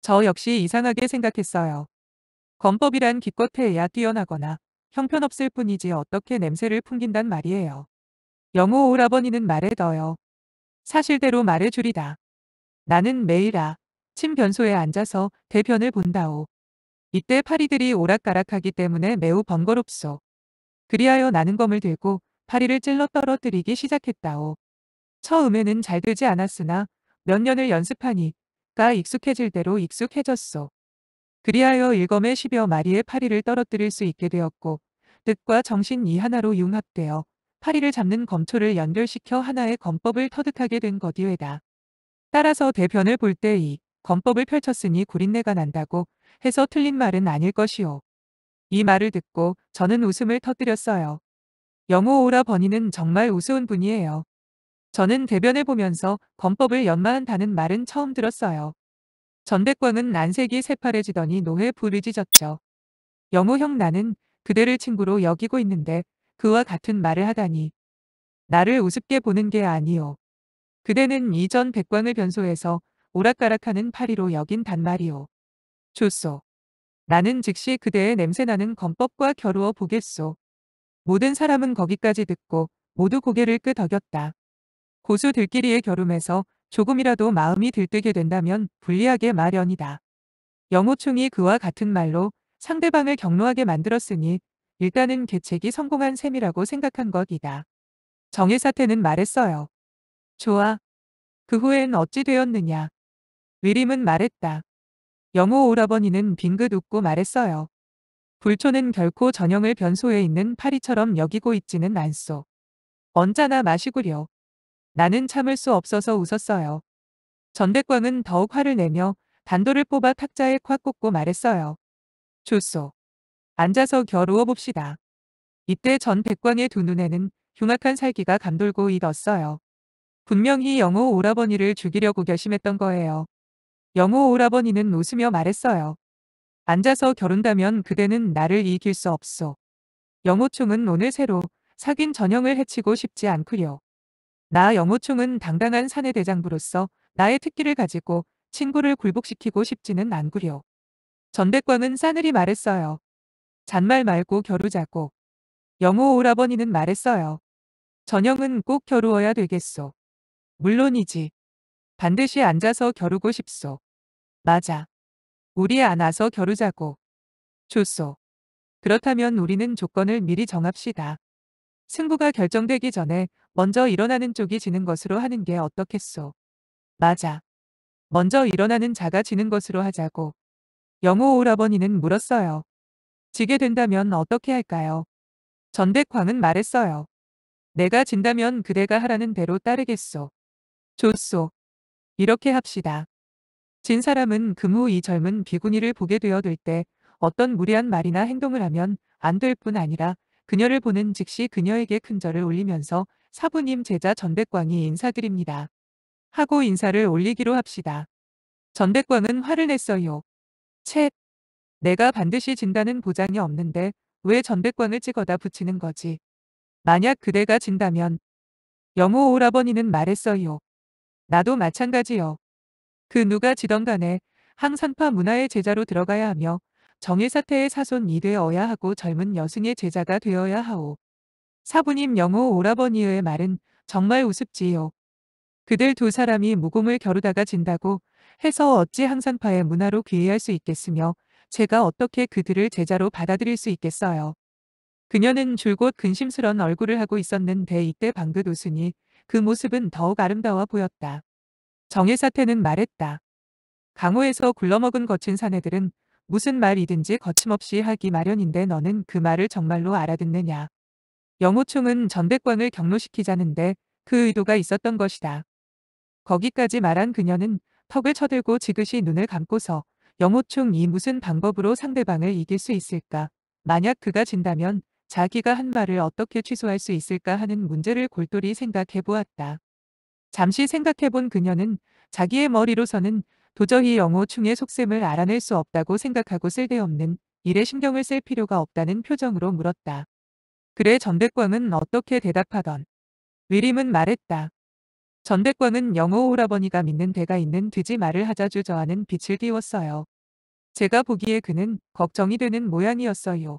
저 역시 이상하게 생각했어요. 권법이란 기껏 해야 뛰어나거나 형편없을 뿐이지 어떻게 냄새를 풍긴단 말이에요. 영호 오라버니는 말해둬요. 사실대로 말해주리다. 나는 매일아 침 변소에 앉아서 대변을 본다오. 이때 파리들이 오락가락하기 때문에 매우 번거롭소. 그리하여 나는 검을 들고 파리를 찔러 떨어뜨리기 시작했다오. 처음에는 잘 되지 않았으나 몇 년을 연습하니 가 익숙해질 대로 익숙해졌소. 그리하여 일검에 10여 마리의 파리를 떨어뜨릴 수 있게 되었고 뜻과 정신 이 하나로 융합되어 파리를 잡는 검초를 연결시켜 하나의 검법을 터득하게 된 거디외다. 따라서 대변을 볼 때 이 검법을 펼쳤으니 구린내가 난다고 해서 틀린 말은 아닐 것이오. 이 말을 듣고 저는 웃음을 터뜨렸어요. 영호 오라 버니는 정말 우스운 분이에요. 저는 대변을 보면서 검법을 연마한다는 말은 처음 들었어요. 전백광은 안색이 새파래지더니 노해 부르짖었죠. 영호 형 나는 그대를 친구로 여기고 있는데 그와 같은 말을 하다니. 나를 우습게 보는 게 아니오. 그대는 이전 백광을 변소해서 오락가락하는 파리로 여긴 단말이오. 좋소. 나는 즉시 그대의 냄새나는 검법과 겨루어 보겠소. 모든 사람은 거기까지 듣고 모두 고개를 끄덕였다. 고수 들끼리의 겨룸에서 조금이라도 마음이 들뜨게 된다면 불리하게 마련이다. 영호충이 그와 같은 말로 상대방을 경로하게 만들었으니 일단은 계책이 성공한 셈이라고 생각한 것이다. 정일사태는 말했어요. 좋아. 그 후엔 어찌 되었느냐. 위림은 말했다. 영호 오라버니는 빙긋 웃고 말했어요. 불초는 결코 전형을 변소에 있는 파리처럼 여기고 있지는 않소. 언짢아 마시구려. 나는 참을 수 없어서 웃었어요. 전백광은 더욱 화를 내며 단도를 뽑아 탁자에 콱 꽂고 말했어요. 좋소. 앉아서 겨루어 봅시다. 이때 전 백광의 두 눈에는 흉악한 살기가 감돌고 있었어요. 분명히 영호 오라버니를 죽이려고 결심했던 거예요. 영호 오라버니는 웃으며 말했어요. 앉아서 겨룬다면 그대는 나를 이길 수 없소. 영호총은 오늘 새로 사귄 전형을 해치고 싶지 않구려. 나 영호총은 당당한 사내 대장부로서 나의 특기를 가지고 친구를 굴복시키고 싶지는 않구려. 전백광은 싸늘히 말했어요. 잔말 말고 겨루자고. 영호 오라버니는 말했어요. 전형은 꼭 겨루어야 되겠소. 물론이지. 반드시 앉아서 겨루고 싶소. 맞아. 우리 안아서 겨루자고. 좋소. 그렇다면 우리는 조건을 미리 정합시다. 승부가 결정되기 전에 먼저 일어나는 쪽이 지는 것으로 하는 게 어떻겠소. 맞아. 먼저 일어나는 자가 지는 것으로 하자고. 영호 오라버니는 물었어요. 지게 된다면 어떻게 할까요? 전백광은 말했어요. 내가 진다면 그대가 하라는 대로 따르겠소. 좋소. 이렇게 합시다. 진 사람은 금후 이 젊은 비구니를 보게 되어들 때 어떤 무례한 말이나 행동을 하면 안 될 뿐 아니라 그녀를 보는 즉시 그녀에게 큰 절을 올리면서 사부님 제자 전백광이 인사드립니다. 하고 인사를 올리기로 합시다. 전백광은 화를 냈어요. 채. 내가 반드시 진다는 보장이 없는데 왜 전백광을 찍어다 붙이는 거지. 만약 그대가 진다면 영호 오라버니는 말했어요. 나도 마찬가지요. 그 누가 지던 간에 항산파 문화의 제자로 들어가야 하며 정일사태의 사손이 되어야 하고 젊은 여승의 제자가 되어야 하오. 사부님 영호 오라버니의 말은 정말 우습지요. 그들 두 사람이 무공을 겨루다가 진다고 해서 어찌 항산파의 문화로 귀의할 수 있겠으며 제가 어떻게 그들을 제자로 받아들일 수 있겠어요. 그녀는 줄곧 근심스런 얼굴을 하고 있었는데 이때 방긋 웃으니 그 모습은 더욱 아름다워 보였다. 정일사태는 말했다. 강호에서 굴러먹은 거친 사내들은 무슨 말이든지 거침없이 하기 마련인데 너는 그 말을 정말로 알아듣느냐. 영호총은 전백광을 경로시키자는데 그 의도가 있었던 것이다. 거기까지 말한 그녀는 턱을 쳐들고 지그시 눈을 감고서 영호총 이 무슨 방법으로 상대방을 이길 수 있을까? 만약 그가 진다면 자기가 한 말을 어떻게 취소할 수 있을까 하는 문제를 골똘히 생각해 보았다. 잠시 생각해 본 그녀는 자기의 머리로서는 도저히 영호충의 속셈을 알아낼 수 없다고 생각하고 쓸데없는 일에 신경을 쓸 필요가 없다는 표정으로 물었다. 그래 전백광은 어떻게 대답하던. 위림은 말했다. 전백광은 영호 오라버니가 믿는 데가 있는 듯이 말을 하자 주저하는 빛을 띄웠어요. 제가 보기에 그는 걱정이 되는 모양이었어요.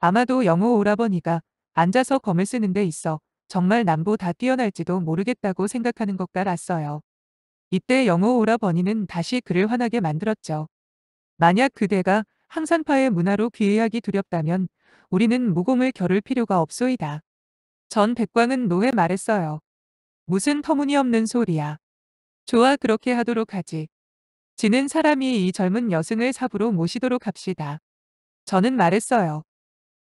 아마도 영호 오라버니가 앉아서 검을 쓰는 데 있어 정말 남보 다 뛰어날지도 모르겠다고 생각하는 것 같았어요. 이때 영호 오라버니는 다시 그를 화나게 만들었죠. 만약 그대가 항산파의 문화로 귀의하기 두렵다면 우리는 무공을 겨룰 필요가 없소이다. 전 백광은 노해 말했어요. 무슨 터무니없는 소리야. 좋아 그렇게 하도록 하지. 지는 사람이 이 젊은 여승을 사부로 모시도록 합시다. 저는 말했어요.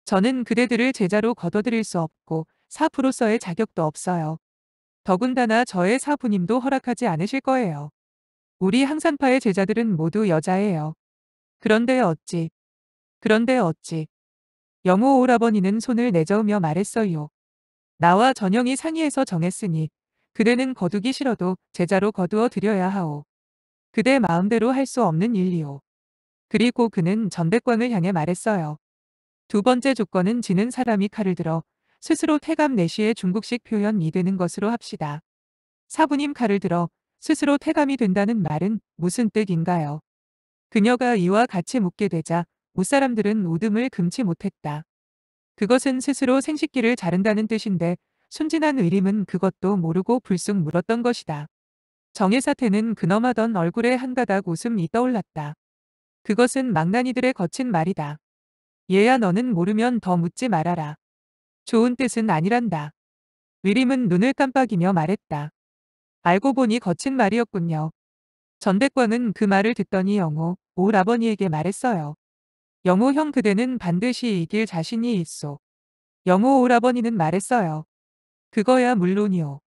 저는 그대들을 제자로 거둬들일 수 없고 사부로서의 자격도 없어요. 더군다나 저의 사부님도 허락하지 않으실 거예요. 우리 항산파의 제자들은 모두 여자예요. 그런데 어찌. 그런데 어찌. 영호 오라버니는 손을 내저으며 말했어요. 나와 전영이 상의해서 정했으니 그대는 거두기 싫어도 제자로 거두어 드려야 하오. 그대 마음대로 할 수 없는 일이오. 그리고 그는 전백광을 향해 말했어요. 두 번째 조건은 지는 사람이 칼을 들어 스스로 태감 내시의 중국식 표현이 되는 것으로 합시다. 사부님 칼을 들어 스스로 태감이 된다는 말은 무슨 뜻인가요? 그녀가 이와 같이 묻게 되자 무사람들은 웃음을 금치 못했다. 그것은 스스로 생식기를 자른다는 뜻인데 순진한 의림은 그것도 모르고 불쑥 물었던 것이다. 정의 사태는 근엄하던 얼굴에 한 가닥 웃음이 떠올랐다. 그것은 망나니들의 거친 말이다. 얘야 너는 모르면 더 묻지 말아라. 좋은 뜻은 아니란다. 위림은 눈을 깜빡이며 말했다. 알고 보니 거친 말이었군요. 전백광은 그 말을 듣더니 영호, 오라버니에게 말했어요. 영호 형 그대는 반드시 이길 자신이 있소. 영호 오라버니는 말했어요. 그거야 물론이요.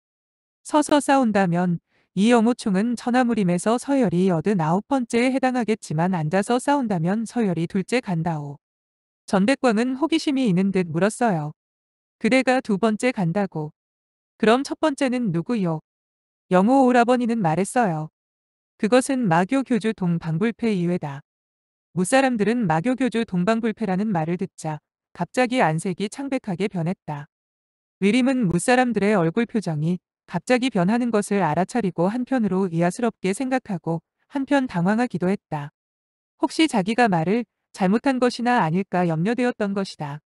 서서 싸운다면 이 영호총은 천하무림에서 서열이 여든 아홉 번째에 해당하겠지만 앉아서 싸운다면 서열이 둘째 간다오. 전백광은 호기심이 있는 듯 물었어요. 그대가 두 번째 간다고. 그럼 첫 번째는 누구요? 영호 오라버니는 말했어요. 그것은 마교 교주 동방불패 이외다. 무사람들은 마교 교주 동방불패라는 말을 듣자 갑자기 안색이 창백하게 변했다. 위림은 무사람들의 얼굴 표정이 갑자기 변하는 것을 알아차리고 한편으로 의아스럽게 생각하고 한편 당황하기도 했다. 혹시 자기가 말을 잘못한 것이나 아닐까 염려되었던 것이다.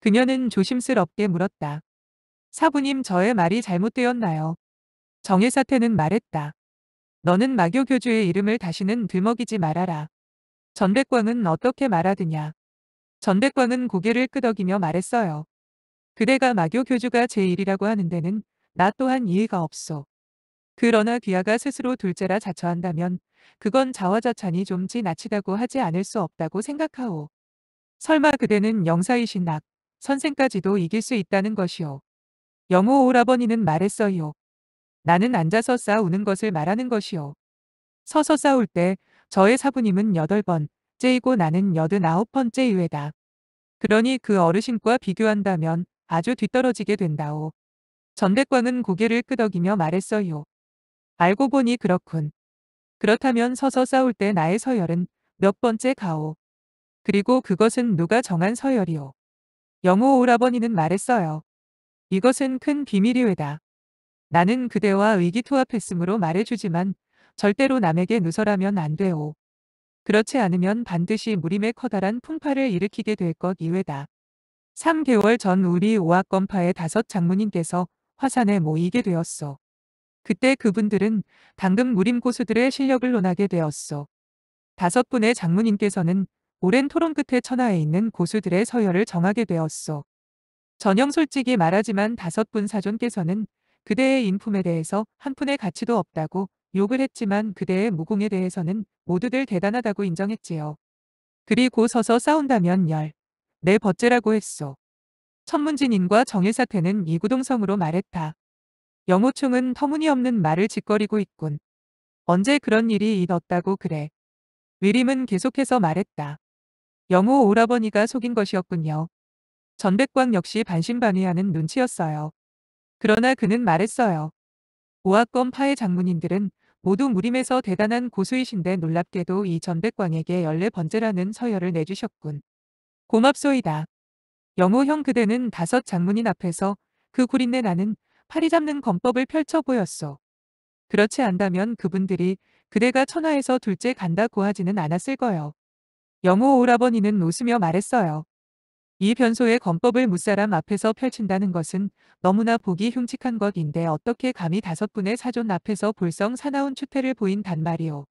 그녀는 조심스럽게 물었다. 사부님 저의 말이 잘못되었나요? 정혜사태는 말했다. 너는 마교 교주의 이름을 다시는 들먹이지 말아라. 전백광은 어떻게 말하드냐. 전백광은 고개를 끄덕이며 말했어요. 그대가 마교 교주가 제1이라고 하는 데는 나 또한 이해가 없소. 그러나 귀하가 스스로 둘째라 자처한다면 그건 자화자찬이 좀 지나치다고 하지 않을 수 없다고 생각하오. 설마 그대는 영사이신 낙, 선생까지도 이길 수 있다는 것이오. 영호 오라버니는 말했어요. 나는 앉아서 싸우는 것을 말하는 것이오. 서서 싸울 때 저의 사부님은 8번째이고 나는 89번째 이외다. 그러니 그 어르신과 비교한다면 아주 뒤떨어지게 된다오. 전백광은 고개를 끄덕이며 말했어요. 알고 보니 그렇군. 그렇다면 서서 싸울 때 나의 서열은 몇 번째 가오. 그리고 그것은 누가 정한 서열이오. 영호 오라버니는 말했어요. 이것은 큰 비밀이외다. 나는 그대와 의기투합했으므로 말해주지만 절대로 남에게 누설하면 안 돼오. 그렇지 않으면 반드시 무림의 커다란 풍파를 일으키게 될 것 이외다. 3개월 전 우리 오학건파의 다섯 장모님께서 화산에 모이게 되었소. 그때 그분들은 당금 무림 고수들의 실력을 논하게 되었소. 다섯 분의 장모님께서는 오랜 토론 끝에 천하에 있는 고수들의 서열을 정하게 되었소. 전형 솔직히 말하지만 다섯 분 사존께서는 그대의 인품에 대해서 한 푼의 가치도 없다고 욕을 했지만 그대의 무공에 대해서는 모두들 대단하다고 인정했지요. 그리고 서서 싸운다면 열. 내 벗제라고 했소. 천문진인과 정일사태는 이구동성으로 말했다. 영호충은 터무니없는 말을 짓거리고 있군. 언제 그런 일이 있었다고 그래. 위림은 계속해서 말했다. 영호 오라버니가 속인 것이었군요. 전백광 역시 반신반의하는 눈치였어요. 그러나 그는 말했어요. 오학권 파의 장문인들은 모두 무림에서 대단한 고수이신데 놀랍게도 이 전백광에게 연례 번제라는 서열을 내주셨군. 고맙소이다. 영호 형 그대는 다섯 장문인 앞에서 그 구린내 나는 파리 잡는 검법을 펼쳐 보였소. 그렇지 않다면 그분들이 그대가 천하에서 둘째 간다 고 하지는 않았을 거요. 영호 오라버니는 웃으며 말했어요. 이 변소의 검법을 무사람 앞에서 펼친다는 것은 너무나 보기 흉측한 것인데 어떻게 감히 다섯 분의 사존 앞에서 볼성 사나운 추태를 보인 단말이오.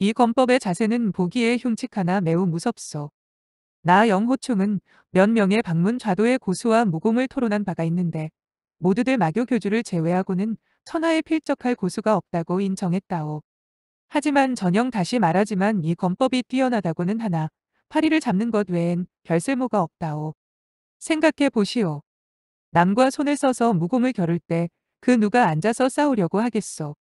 이 검법의 자세는 보기에 흉측하나 매우 무섭소. 나 영호충은 몇 명의 방문 좌도의 고수와 무공을 토론한 바가 있는데 모두들 마교 교주를 제외하고는 천하에 필적할 고수가 없다고 인정했다오. 하지만 전형 다시 말하지만 이 검법이 뛰어나다고는 하나 파리를 잡는 것 외엔 별 쓸모가 없다오. 생각해 보시오. 남과 손을 써서 무공을 겨룰 때 그 누가 앉아서 싸우려고 하겠소.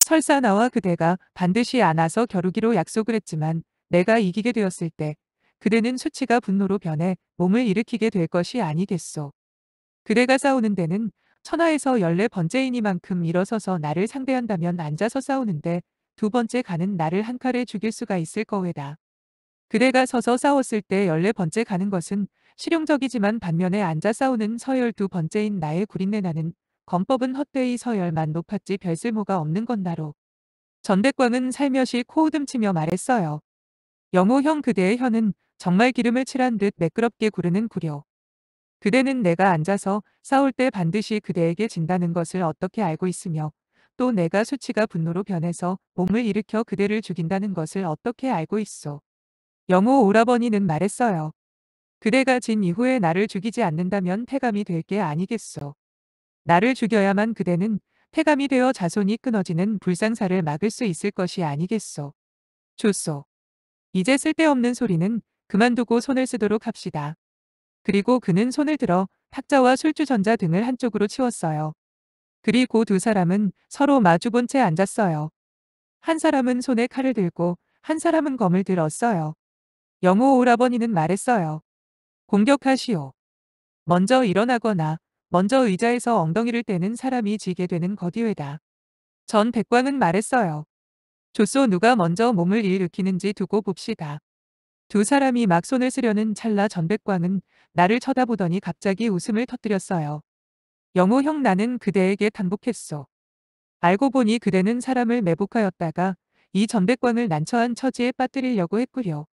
설사 나와 그대가 반드시 안아서 겨루기로 약속을 했지만 내가 이기게 되었을 때 그대는 수치가 분노로 변해 몸을 일으키게 될 것이 아니겠소. 그대가 싸우는 데는 천하에서 열네 번째이니만큼 일어서서 나를 상대한다면 앉아서 싸우는데 두 번째 가는 나를 한 칼에 죽일 수가 있을 거외다. 그대가 서서 싸웠을 때 열네 번째 가는 것은 실용적이지만 반면에 앉아 싸우는 서열 두 번째인 나의 구린내 나는 검법은 헛되이 서열만 높았지 별 쓸모가 없는 건나로. 전백광은 살며시 코웃음치며 말했어요. 영호형 그대의 혀는 정말 기름을 칠한 듯 매끄럽게 구르는 구려. 그대는 내가 앉아서 싸울 때 반드시 그대에게 진다는 것을 어떻게 알고 있으며 또 내가 수치가 분노로 변해서 몸을 일으켜 그대를 죽인다는 것을 어떻게 알고 있소. 영호 오라버니는 말했어요. 그대가 진 이후에 나를 죽이지 않는다면 태감이 될 게 아니겠소. 나를 죽여야만 그대는 태감이 되어 자손이 끊어지는 불상사를 막을 수 있을 것이 아니겠소. 좋소. 이제 쓸데없는 소리는 그만두고 손을 쓰도록 합시다. 그리고 그는 손을 들어 탁자와 술주전자 등을 한쪽으로 치웠어요. 그리고 두 사람은 서로 마주본 채 앉았어요. 한 사람은 손에 칼을 들고 한 사람은 검을 들었어요. 영호 오라버니는 말했어요. 공격하시오. 먼저 일어나거나 먼저 의자에서 엉덩이를 떼는 사람이 지게 되는 거디외다. 전 백광은 말했어요. 조소 누가 먼저 몸을 일으키는지 두고 봅시다. 두 사람이 막 손을 쓰려는 찰나 전백광은 나를 쳐다보더니 갑자기 웃음을 터뜨렸어요. 영호 형 나는 그대에게 단복했소. 알고 보니 그대는 사람을 매복하였다가 이 전백광을 난처한 처지에 빠뜨리려고 했구려.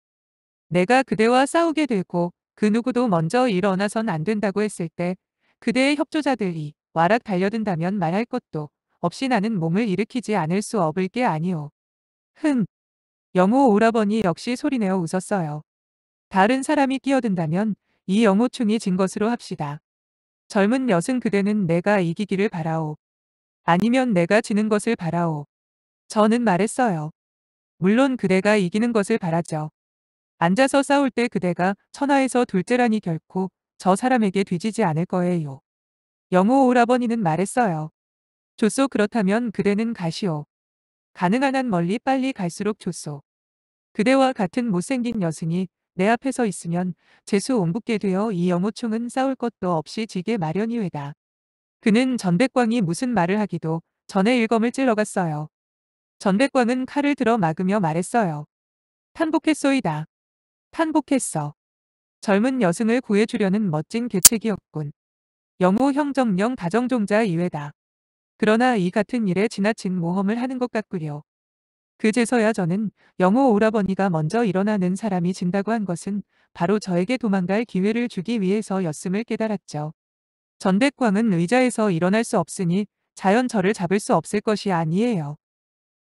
내가 그대와 싸우게 되고 그 누구도 먼저 일어나선 안 된다고 했을 때 그대의 협조자들이 와락 달려든다면 말할 것도 없이 나는 몸을 일으키지 않을 수 없을 게 아니오. 흥. 영호 오라버니 역시 소리내어 웃었어요. 다른 사람이 끼어든다면 이 영호충이 진 것으로 합시다. 젊은 여승 그대는 내가 이기기를 바라오. 아니면 내가 지는 것을 바라오. 저는 말했어요. 물론 그대가 이기는 것을 바라죠. 앉아서 싸울 때 그대가 천하에서 둘째라니 결코 저 사람에게 뒤지지 않을 거예요. 영호 오라버니는 말했어요. 좋소 그렇다면 그대는 가시오. 가능한 한 멀리 빨리 갈수록 좋소. 그대와 같은 못생긴 여승이 내 앞에 서 있으면 재수 옹붓게 되어 이 영호총은 싸울 것도 없이 지게 마련이외다. 그는 전백광이 무슨 말을 하기도 전에 일검을 찔러갔어요. 전백광은 칼을 들어 막으며 말했어요. 탄복했소이다. 탄복했어. 젊은 여승을 구해주려는 멋진 계책이었군. 영호 형정령 다정종자 이외다. 그러나 이 같은 일에 지나친 모험을 하는 것 같구려. 그제서야 저는 영호 오라버니가 먼저 일어나는 사람이 진다고 한 것은 바로 저에게 도망갈 기회를 주기 위해서였음을 깨달았죠. 전백광은 의자에서 일어날 수 없으니 자연 저를 잡을 수 없을 것이 아니에요.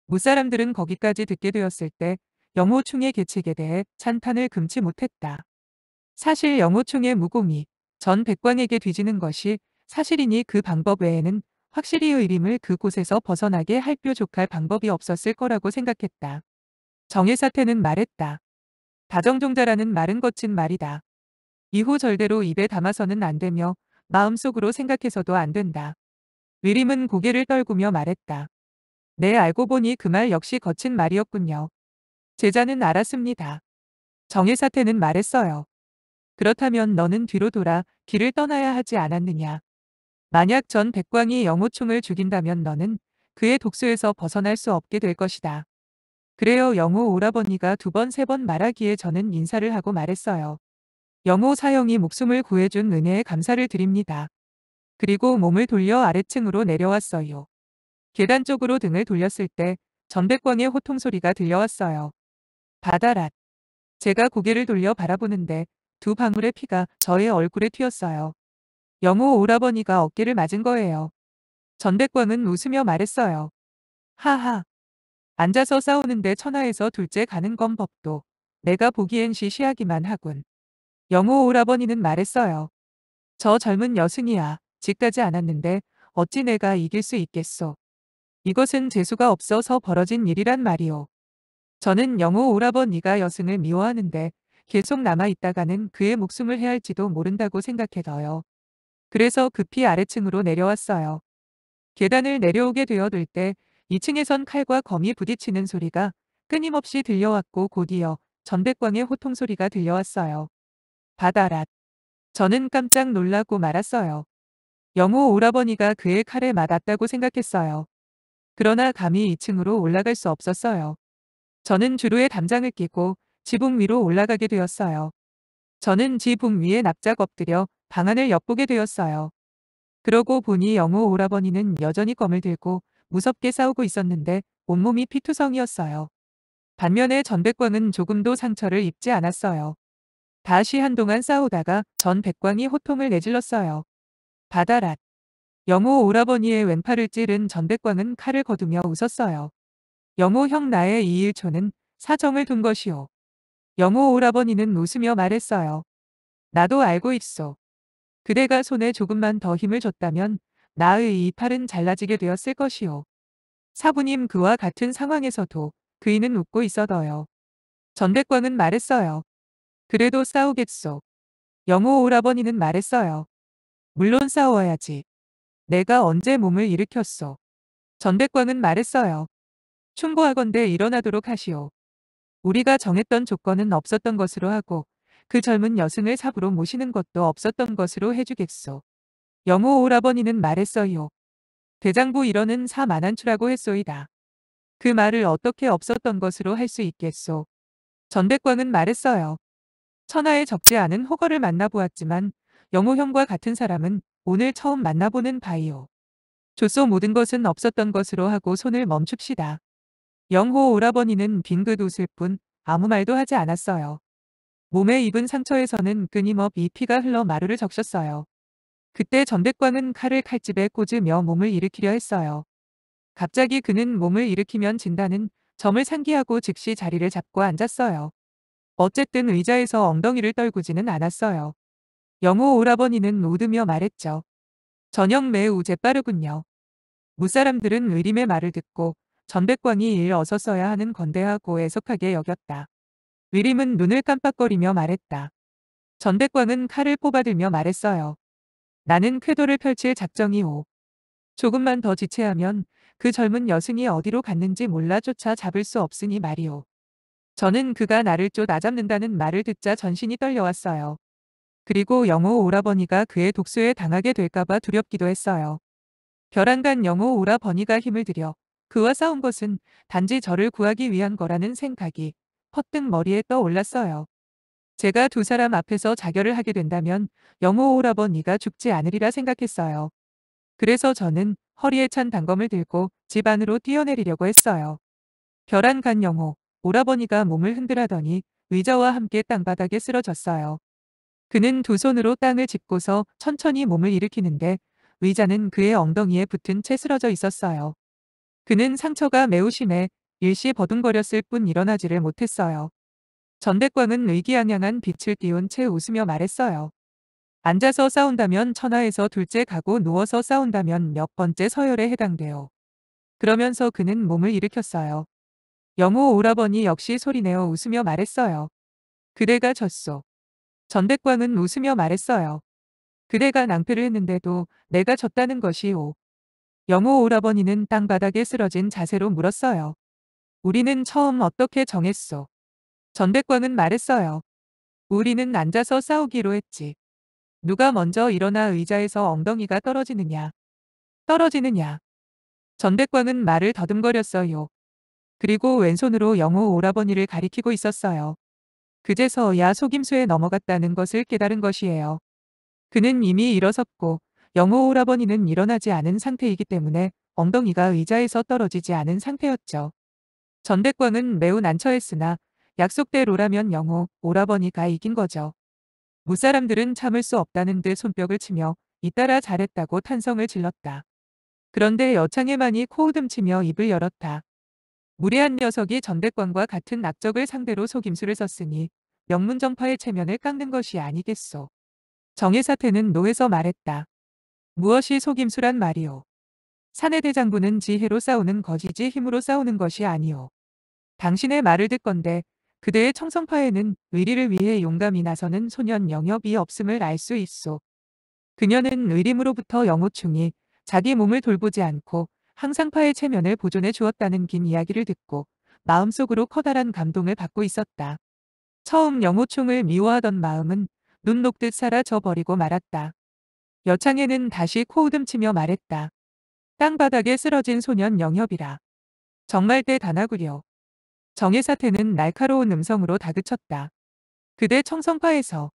무사람들은 거기까지 듣게 되었을 때 영호충의 계책에 대해 찬탄을 금치 못했다. 사실 영호충의 무공이 전 백광에게 뒤지는 것이 사실이니 그 방법 외에는 확실히 의림을 그곳에서 벗어나게 할 뾰족할 방법이 없었을 거라고 생각했다. 정의사태는 말했다. 다정종자라는 말은 거친 말이다. 이후 절대로 입에 담아서는 안 되며 마음속으로 생각해서도 안 된다. 의림은 고개를 떨구며 말했다. 네 알고 보니 그 말 역시 거친 말이었군요. 제자는 알았습니다. 정의사태는 말했어요. 그렇다면 너는 뒤로 돌아 길을 떠나야 하지 않았느냐. 만약 전 백광이 영호충을 죽인다면 너는 그의 독수에서 벗어날 수 없게 될 것이다. 그래요 영호 오라버니가 두 번세번 말하기에 저는 인사를 하고 말했어요. 영호 사형이 목숨을 구해준 은혜에 감사를 드립니다. 그리고 몸을 돌려 아래층으로 내려왔어요. 계단 쪽으로 등을 돌렸을 때 전백광의 호통 소리가 들려왔어요. 바다랏. 제가 고개를 돌려 바라보는데 두 방울의 피가 저의 얼굴에 튀었어요. 영호 오라버니가 어깨를 맞은 거예요. 전백광은 웃으며 말했어요. 하하. 앉아서 싸우는데 천하에서 둘째 가는 건 법도 내가 보기엔 시시하기만 하군. 영호 오라버니는 말했어요. 저 젊은 여승이야. 집까지 않았는데 어찌 내가 이길 수 있겠소. 이것은 재수가 없어서 벌어진 일이란 말이오. 저는 영호 오라버니가 여승을 미워하는데 계속 남아있다가는 그의 목숨을 해할지도 모른다고 생각해둬요. 그래서 급히 아래층으로 내려왔어요. 계단을 내려오게 되어들 때 2층에선 칼과 검이 부딪히는 소리가 끊임없이 들려왔고 곧이어 전백광의 호통 소리가 들려왔어요. 바다랏. 저는 깜짝 놀라고 말았어요. 영호 오라버니가 그의 칼에 맞았다고 생각했어요. 그러나 감히 2층으로 올라갈 수 없었어요. 저는 주루에 담장을 끼고 지붕 위로 올라가게 되었어요. 저는 지붕 위에 납작 엎드려 방안을 엿보게 되었어요. 그러고 보니 영호 오라버니는 여전히 검을 들고 무섭게 싸우고 있었는데 온몸이 피투성이었어요. 반면에 전백광은 조금도 상처를 입지 않았어요. 다시 한동안 싸우다가 전 백광이 호통을 내질렀어요. 바다랏. 영호 오라버니의 왼팔을 찌른 전백광은 칼을 거두며 웃었어요. 영호 형 나의 이 일초는 사정을 둔 것이오. 영호 오라버니는 웃으며 말했어요. 나도 알고 있소. 그대가 손에 조금만 더 힘을 줬다면 나의 이 팔은 잘라지게 되었을 것이오. 사부님 그와 같은 상황에서도 그이는 웃고 있어더요. 전백광은 말했어요. 그래도 싸우겠소. 영호 오라버니는 말했어요. 물론 싸워야지. 내가 언제 몸을 일으켰소. 전백광은 말했어요. 충고하건대 일어나도록 하시오. 우리가 정했던 조건은 없었던 것으로 하고 그 젊은 여승을 삽으로 모시는 것도 없었던 것으로 해주겠소. 영호 오라버니는 말했어요. 대장부 일원은 사만한추라고 했소이다. 그 말을 어떻게 없었던 것으로 할 수 있겠소. 전백광은 말했어요. 천하에 적지 않은 호거를 만나보았지만 영호 형과 같은 사람은 오늘 처음 만나보는 바이오. 조소 모든 것은 없었던 것으로 하고 손을 멈춥시다. 영호 오라버니는 빙긋 웃을 뿐 아무 말도 하지 않았어요. 몸에 입은 상처에서는 끊임없이 피가 흘러 마루를 적셨어요. 그때 전백광은 칼을 칼집에 꽂으며 몸을 일으키려 했어요. 갑자기 그는 몸을 일으키면 진다는 점을 상기하고 즉시 자리를 잡고 앉았어요. 어쨌든 의자에서 엉덩이를 떨구지는 않았어요. 영호 오라버니는 웃으며 말했죠. 저녁 매우 재빠르군요. 무사람들은 의림의 말을 듣고 전백광이 일 어서 써야 하는 건데 하고 애석하게 여겼다. 의림은 눈을 깜빡거리며 말했다. 전백광은 칼을 뽑아들며 말했어요. 나는 쾌도를 펼칠 작정이오. 조금만 더 지체하면 그 젊은 여승이 어디로 갔는지 몰라 쫓아 잡을 수 없으니 말이오. 저는 그가 나를 쫓아잡는다는 말을 듣자 전신이 떨려왔어요. 그리고 영호 오라버니가 그의 독수에 당하게 될까봐 두렵기도 했어요. 벼랑간 영호 오라버니가 힘을 들여 그와 싸운 것은 단지 저를 구하기 위한 거라는 생각이 퍼뜩 머리에 떠올랐어요. 제가 두 사람 앞에서 자결을 하게 된다면 영호 오라버니가 죽지 않으리라 생각했어요. 그래서 저는 허리에 찬 단검을 들고 집 안으로 뛰어내리려고 했어요. 벼랑 간 영호, 오라버니가 몸을 흔들하더니 의자와 함께 땅바닥에 쓰러졌어요. 그는 두 손으로 땅을 짚고서 천천히 몸을 일으키는데 의자는 그의 엉덩이에 붙은 채 쓰러져 있었어요. 그는 상처가 매우 심해 일시 버둥거렸을 뿐 일어나지를 못했어요. 전백광은 의기양양한 빛을 띄운 채 웃으며 말했어요. 앉아서 싸운다면 천하에서 둘째 가고 누워서 싸운다면 몇 번째 서열에 해당돼요. 그러면서 그는 몸을 일으켰어요. 영호 오라버니 역시 소리내어 웃으며 말했어요. 그대가 졌소. 전백광은 웃으며 말했어요. 그대가 낭패를 했는데도 내가 졌다는 것이오. 영호 오라버니는 땅바닥에 쓰러진 자세로 물었어요. 우리는 처음 어떻게 정했소? 전백광은 말했어요. 우리는 앉아서 싸우기로 했지. 누가 먼저 일어나 의자에서 엉덩이가 떨어지느냐. 떨어지느냐. 전백광은 말을 더듬거렸어요. 그리고 왼손으로 영호 오라버니를 가리키고 있었어요. 그제서야 속임수에 넘어갔다는 것을 깨달은 것이에요. 그는 이미 일어섰고 영호 오라버니는 일어나지 않은 상태이기 때문에 엉덩이가 의자에서 떨어지지 않은 상태였죠. 전백광은 매우 난처했으나 약속대로라면 영호 오라버니가 이긴 거죠. 무사람들은 참을 수 없다는 듯 손뼉을 치며 잇따라 잘했다고 탄성을 질렀다. 그런데 여창해만이 코웃음치며 입을 열었다. 무례한 녀석이 전대광과 같은 악적을 상대로 속임수를 썼으니 명문정파의 체면을 깎는 것이 아니겠소. 정의 사태는 노에서 말했다. 무엇이 속임수란 말이오. 사내대장부는 지혜로 싸우는 것이지 힘으로 싸우는 것이 아니오. 당신의 말을 듣건데 그대의 청성파에는 의리를 위해 용감히 나서는 소년 영엽이 없음을 알 수 있소. 그녀는 의림으로부터 영호충이 자기 몸을 돌보지 않고 항상 파의 체면을 보존해 주었다는 긴 이야기를 듣고 마음속으로 커다란 감동을 받고 있었다. 처음 영호충을 미워하던 마음은 눈 녹듯 사라져 버리고 말았다. 여창에는 다시 코웃음치며 말했다. 땅바닥에 쓰러진 소년 영협이라. 정말 대단하구려. 정의 사태는 날카로운 음성으로 다그쳤다. 그대 청성파에서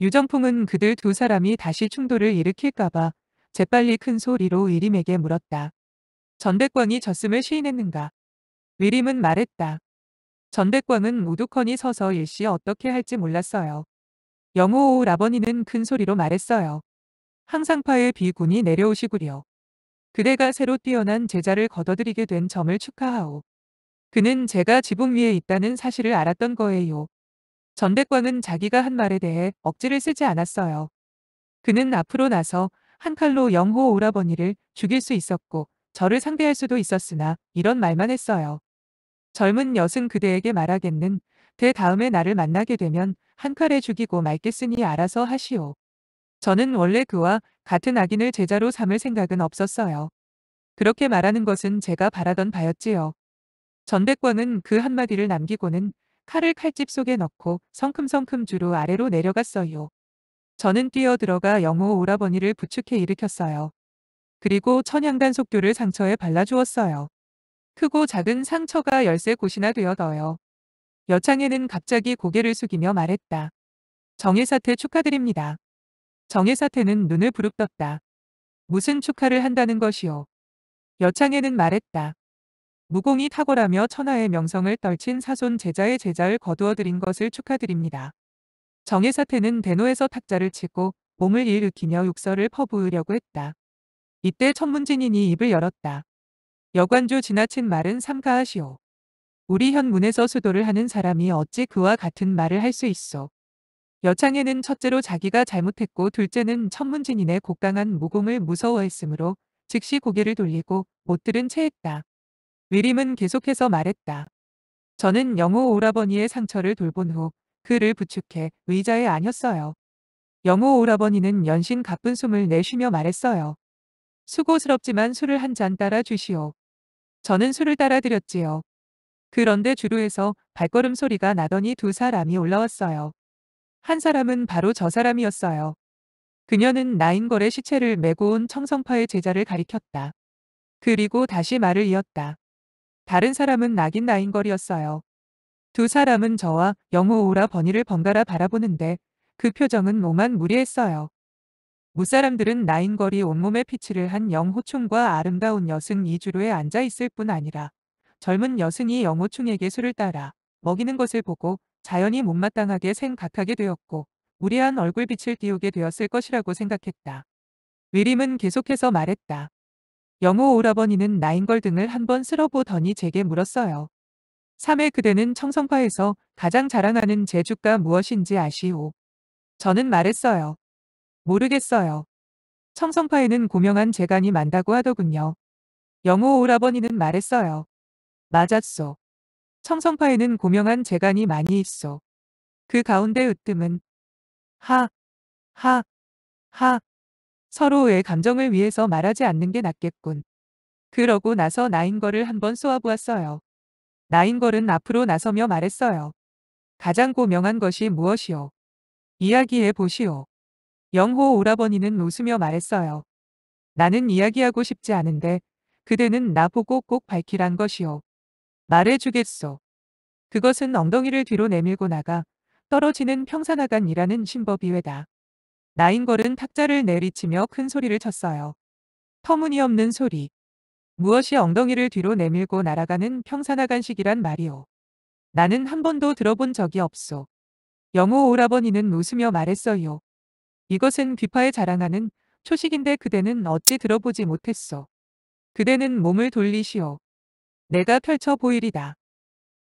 유정풍은 그들 두 사람이 다시 충돌을 일으킬까봐 재빨리 큰 소리로 의림에게 물었다. 전백광이 졌음을 시인했는가? 의림은 말했다. 전백광은 우두커니 서서 일시 어떻게 할지 몰랐어요. 영호오 라버니는 큰 소리로 말했어요. 항상파의 비군이 내려오시구려. 그대가 새로 뛰어난 제자를 거둬들이게 된 점을 축하하오. 그는 제가 지붕 위에 있다는 사실을 알았던 거예요. 전백광은 자기가 한 말에 대해 억지를 쓰지 않았어요. 그는 앞으로 나서 한 칼로 영호 오라버니를 죽일 수 있었고 저를 상대할 수도 있었으나 이런 말만 했어요. 젊은 여승 그대에게 말하겠는 대 다음에 나를 만나게 되면 한 칼에 죽이고 말겠으니 알아서 하시오. 저는 원래 그와 같은 악인을 제자로 삼을 생각은 없었어요. 그렇게 말하는 것은 제가 바라던 바였지요. 전백광은 그 한마디를 남기고는 칼을 칼집 속에 넣고 성큼성큼 주로 아래로 내려갔어요. 저는 뛰어들어가 영호 오라버니를 부축해 일으켰어요. 그리고 천양단 속교를 상처에 발라주었어요. 크고 작은 상처가 열세 곳이나 되어더요. 여창에는 갑자기 고개를 숙이며 말했다. 정예사퇴 축하드립니다. 정예사퇴는 눈을 부릅떴다. 무슨 축하를 한다는 것이오. 여창에는 말했다. 무공이 탁월하며 천하의 명성을 떨친 사손 제자의 제자를 거두어들인 것을 축하드립니다. 정예사태는 대노에서 탁자를 치고 몸을 일으키며 육설을 퍼부으려고 했다. 이때 천문진인이 입을 열었다. 여관주 지나친 말은 삼가하시오. 우리 현문에서 수도를 하는 사람이 어찌 그와 같은 말을 할 수 있소. 여창에는 첫째로 자기가 잘못했고 둘째는 천문진인의 곡강한 무공을 무서워했으므로 즉시 고개를 돌리고 못 들은 채했다. 위림은 계속해서 말했다. 저는 영호 오라버니의 상처를 돌본 후 그를 부축해 의자에 앉혔어요. 영호 오라버니는 연신 가쁜 숨을 내쉬며 말했어요. 수고스럽지만 술을 한 잔 따라 주시오. 저는 술을 따라 드렸지요. 그런데 주루에서 발걸음 소리가 나더니 두 사람이 올라왔어요. 한 사람은 바로 저 사람이었어요. 그녀는 나인걸의 시체를 메고 온 청성파의 제자를 가리켰다. 그리고 다시 말을 이었다. 다른 사람은 낙인 나인걸이었어요. 두 사람은 저와 영호 오라 버니를 번갈아 바라보는데 그 표정은 오만 무리했어요. 무사람들은 나인걸이 온몸에 피치를 한 영호충과 아름다운 여승 이주로에 앉아 있을 뿐 아니라 젊은 여승이 영호충에게 술을 따라 먹이는 것을 보고 자연히 못마땅하게 생각하게 되었고 무리한 얼굴빛을 띄우게 되었을 것이라고 생각했다. 위림은 계속해서 말했다. 영호 오라버니는 나인걸 등을 한번 쓸어보더니 제게 물었어요. 3회 그대는 청성파에서 가장 자랑하는 제주가 무엇인지 아시오? 저는 말했어요. 모르겠어요. 청성파에는 고명한 재간이 많다고 하더군요. 영호 오라버니는 말했어요. 맞았소. 청성파에는 고명한 재간이 많이 있어. 그 가운데 으뜸은 하, 하, 하, 서로의 감정을 위해서 말하지 않는 게 낫겠군. 그러고 나서 나인걸을 한번 쏘아보았어요. 나인걸은 앞으로 나서며 말했어요. 가장 고명한 것이 무엇이오? 이야기해 보시오. 영호 오라버니는 웃으며 말했어요. 나는 이야기하고 싶지 않은데 그대는 나보고 꼭 밝히란 것이오. 말해주겠소. 그것은 엉덩이를 뒤로 내밀고 나가 떨어지는 평산화간이라는 신법이외다. 나인걸은 탁자를 내리치며 큰 소리를 쳤어요. 터무니없는 소리. 무엇이 엉덩이를 뒤로 내밀고 날아가는 평산화간식이란 말이오. 나는 한 번도 들어본 적이 없소. 영호 오라버니는 웃으며 말했어요. 이것은 귀파에 자랑하는 초식인데 그대는 어찌 들어보지 못했소. 그대는 몸을 돌리시오. 내가 펼쳐 보이리다.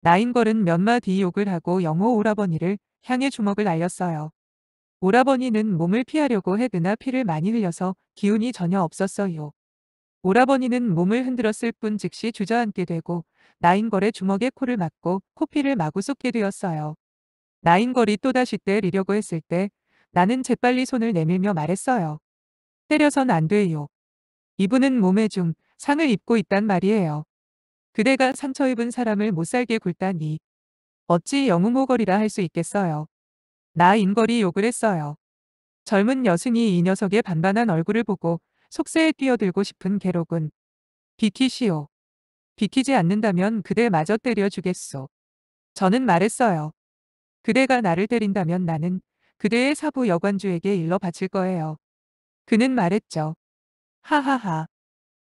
나인걸은 몇 마디 욕을 하고 영호 오라버니를 향해 주먹을 날렸어요. 오라버니는 몸을 피하려고 해드나 피를 많이 흘려서 기운이 전혀 없었어요. 오라버니는 몸을 흔들었을 뿐 즉시 주저앉게 되고 나인걸의 주먹에 코를 맞고 코피를 마구 쏟게 되었어요. 나인걸이 또다시 때리려고 했을 때 나는 재빨리 손을 내밀며 말했어요. 때려선 안 돼요. 이분은 몸에 중 상을 입고 있단 말이에요. 그대가 상처 입은 사람을 못살게 굴다니 어찌 영웅모걸이라 할 수 있겠어요. 나 인걸이 욕을 했어요. 젊은 여승이 이 녀석의 반반한 얼굴을 보고 속세에 뛰어들고 싶은 괴로군. 비키시오. 비키지 않는다면 그대 마저 때려주겠소. 저는 말했어요. 그대가 나를 때린다면 나는 그대의 사부 여관주에게 일러 바칠 거예요. 그는 말했죠. 하하하.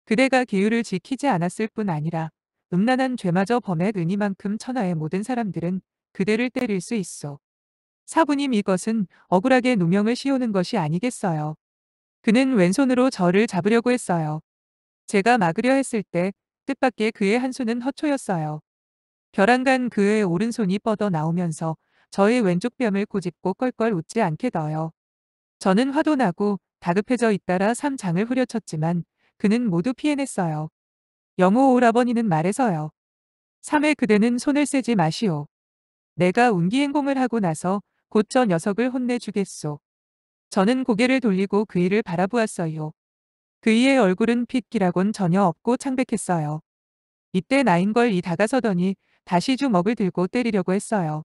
그대가 계율을 지키지 않았을 뿐 아니라 음란한 죄마저 범했 으니만큼 천하의 모든 사람들은 그대를 때릴 수 있어. 사부님 이것은 억울하게 누명을 씌우는 것이 아니겠어요. 그는 왼손으로 저를 잡으려고 했어요. 제가 막으려 했을 때 뜻밖의 그의 한 손은 허초였어요. 벼랑간 그의 오른손이 뻗어 나오면서 저의 왼쪽 뺨을 고집고 껄껄 웃지 않게 넣어요. 저는 화도 나고 다급해져 잇따라 삼장을 후려쳤지만 그는 모두 피해냈어요. 영호 오라버니는 말해서요. 3회 그대는 손을 세지 마시오. 내가 운기행공을 하고 나서 곧 저 녀석을 혼내주겠소. 저는 고개를 돌리고 그 이를 바라보았어요. 그 이의 얼굴은 핏기라곤 전혀 없고 창백했어요. 이때 나인 걸이 다가서더니 다시 주먹을 들고 때리려고 했어요.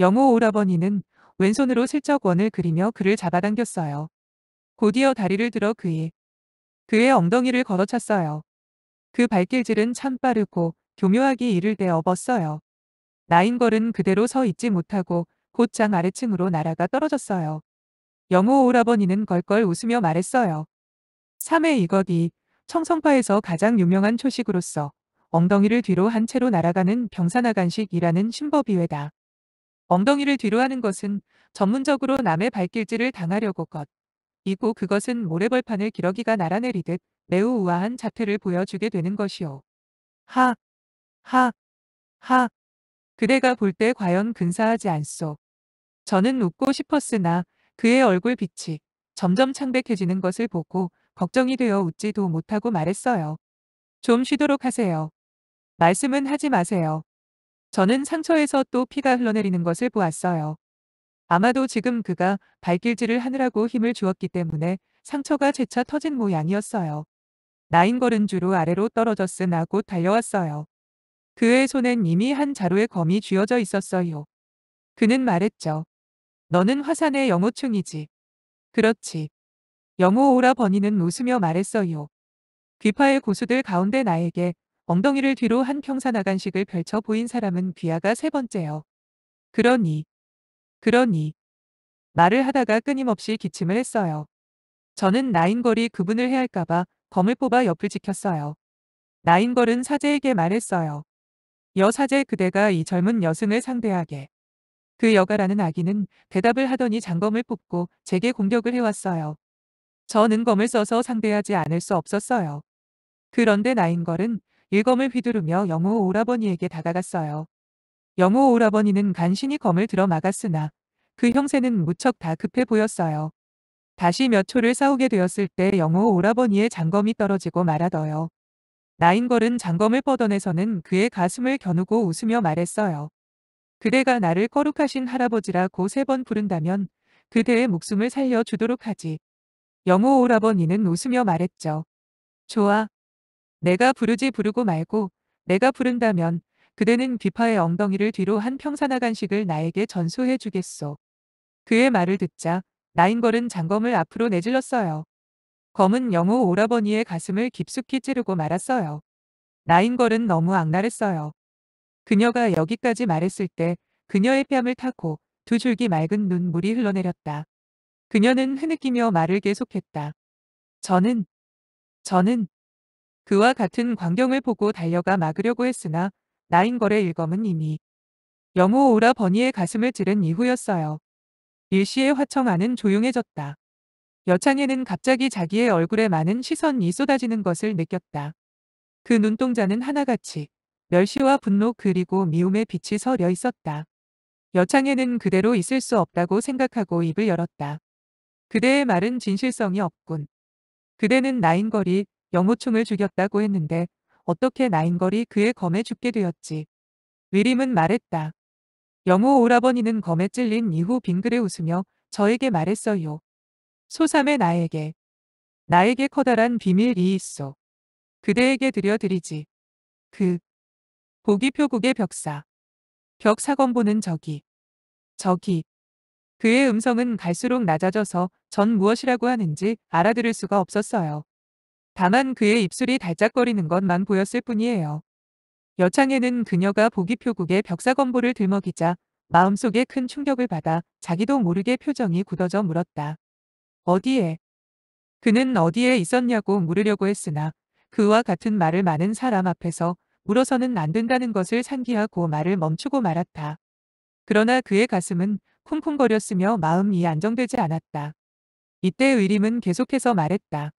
영호 오라버니는 왼손으로 슬쩍 원을 그리며 그를 잡아당겼어요. 곧이어 다리를 들어 그의 그의 엉덩이를 걷어찼어요. 그 발길질은 참 빠르고 교묘하게 이를 벗어요. 나인걸은 그대로 서 있지 못하고 곧장 아래층으로 날아가 떨어졌어요. 영호 오라버니는 걸걸 웃으며 말했어요. 3회 이것이 청성파에서 가장 유명한 초식으로서 엉덩이를 뒤로 한 채로 날아가는 병사나간식이라는 신법이외다. 엉덩이를 뒤로 하는 것은 전문적으로 남의 발길질을 당하려고 것. 이고 그것은 모래벌판을 기러기가 날아내리듯 매우 우아한 자태를 보여주게 되는 것이오. 하, 하, 하. 그대가 볼 때 과연 근사하지 않소. 저는 웃고 싶었으나 그의 얼굴 빛이 점점 창백해지는 것을 보고 걱정이 되어 웃지도 못하고 말했어요. 좀 쉬도록 하세요. 말씀은 하지 마세요. 저는 상처에서 또 피가 흘러내리는 것을 보았어요. 아마도 지금 그가 발길질을 하느라고 힘을 주었기 때문에 상처가 재차 터진 모양이었어요. 나인 걸은 주로 아래로 떨어졌으나 곧 달려왔어요. 그의 손엔 이미 한 자루의 검이 쥐어져 있었어요. 그는 말했죠. 너는 화산의 영호충이지. 그렇지. 영호 오라 버니는 웃으며 말했어요. 귀파의 고수들 가운데 나에게 엉덩이를 뒤로 한 평사나간식을 펼쳐 보인 사람은 귀하가 세 번째요. 그러니, 그러니. 말을 하다가 끊임없이 기침을 했어요. 저는 나인걸이 그분을 해할까봐 검을 뽑아 옆을 지켰어요. 나인걸은 사제에게 말했어요. 여사제 그대가 이 젊은 여승을 상대하게. 그 여가라는 아기는 대답을 하더니 장검을 뽑고 제게 공격을 해왔어요. 저는 검을 써서 상대하지 않을 수 없었어요. 그런데 나인걸은 일검을 휘두르며 영호 오라버니에게 다가갔어요. 영호 오라버니는 간신히 검을 들어 막았으나 그 형세는 무척 다급해 보였어요. 다시 몇 초를 싸우게 되었을 때 영호 오라버니의 장검이 떨어지고 말하더요. 나인걸은 장검을 뻗어내서는 그의 가슴을 겨누고 웃으며 말했어요. 그대가 나를 거룩하신 할아버지라고 세 번 부른다면 그대의 목숨을 살려주도록 하지. 영호 오라버니는 웃으며 말했죠. 좋아. 내가 부르지 부르고 말고 내가 부른다면 그대는 귀파의 엉덩이를 뒤로 한 평사나간식을 나에게 전수해 주겠소. 그의 말을 듣자 나인걸은 장검을 앞으로 내질렀어요. 검은 영호 오라버니의 가슴을 깊숙이 찌르고 말았어요. 나인걸은 너무 악랄했어요. 그녀가 여기까지 말했을 때 그녀의 뺨을 타고 두 줄기 맑은 눈물이 흘러내렸다. 그녀는 흐느끼며 말을 계속했다. 저는, 저는 그와 같은 광경을 보고 달려가 막으려고 했으나 나인걸의 일검은 이미 영호 오라 버니의 가슴을 찌른 이후였어요. 일시의 화청 안은 조용해졌다. 여창에는 갑자기 자기의 얼굴에 많은 시선이 쏟아지는 것을 느꼈다. 그 눈동자는 하나같이 멸시와 분노 그리고 미움의 빛이 서려 있었다. 여창에는 그대로 있을 수 없다고 생각하고 입을 열었다. 그대의 말은 진실성이 없군. 그대는 나인걸이 영호충을 죽였다고 했는데 어떻게 나인걸이 그의 검에 죽게 되었지. 위림은 말했다. 영호 오라버니는 검에 찔린 이후 빙그레 웃으며 저에게 말했어요. 소삼의 나에게. 나에게 커다란 비밀이 있어. 그대에게 들려드리지. 그 보기표국의 벽사. 벽사건보는 저기. 저기. 그의 음성은 갈수록 낮아져서 전 무엇이라고 하는지 알아들을 수가 없었어요. 다만 그의 입술이 달짝거리는 것만 보였을 뿐이에요. 여창에는 그녀가 보기표국의 벽사건보를 들먹이자 마음속에 큰 충격을 받아 자기도 모르게 표정이 굳어져 물었다. 어디에? 그는 어디에 있었냐고 물으려고 했으나 그와 같은 말을 많은 사람 앞에서 물어서는 안 된다는 것을 상기하고 말을 멈추고 말았다. 그러나 그의 가슴은 쿵쿵거렸으며 마음이 안정되지 않았다. 이때 의림은 계속해서 말했다.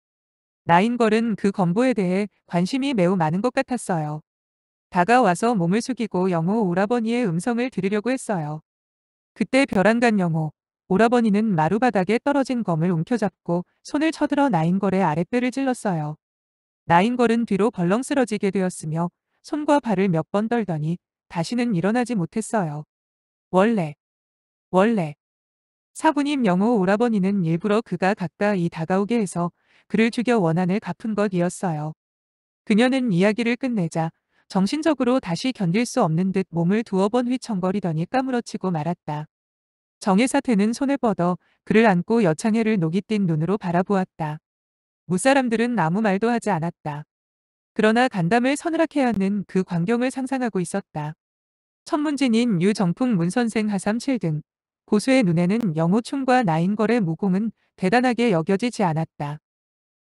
나인걸은 그 건보에 대해 관심이 매우 많은 것 같았어요. 다가와서 몸을 숙이고 영호 오라버니의 음성을 들으려고 했어요. 그때 벼랑간 영호, 오라버니는 마루바닥에 떨어진 검을 움켜잡고 손을 쳐들어 나인걸의 아랫배를 찔렀어요. 나인걸은 뒤로 벌렁 쓰러지게 되었으며 손과 발을 몇 번 떨더니 다시는 일어나지 못했어요. 원래, 원래. 사부님 영호 오라버니는 일부러 그가 가까이 다가오게 해서 그를 죽여 원한을 갚은 것이었어요. 그녀는 이야기를 끝내자 정신적으로 다시 견딜 수 없는 듯 몸을 두어 번 휘청거리더니 까무러치고 말았다. 정혜사태는 손을 뻗어 그를 안고 여창해를 녹이 띈 눈으로 바라보았다. 무사람들은 아무 말도 하지 않았다. 그러나 간담을 서늘하게 하는 그 광경을 상상하고 있었다. 천문진인 유정풍 문선생 하삼 7등 고수의 눈에는 영호충과 나인걸의 무공은 대단하게 여겨지지 않았다.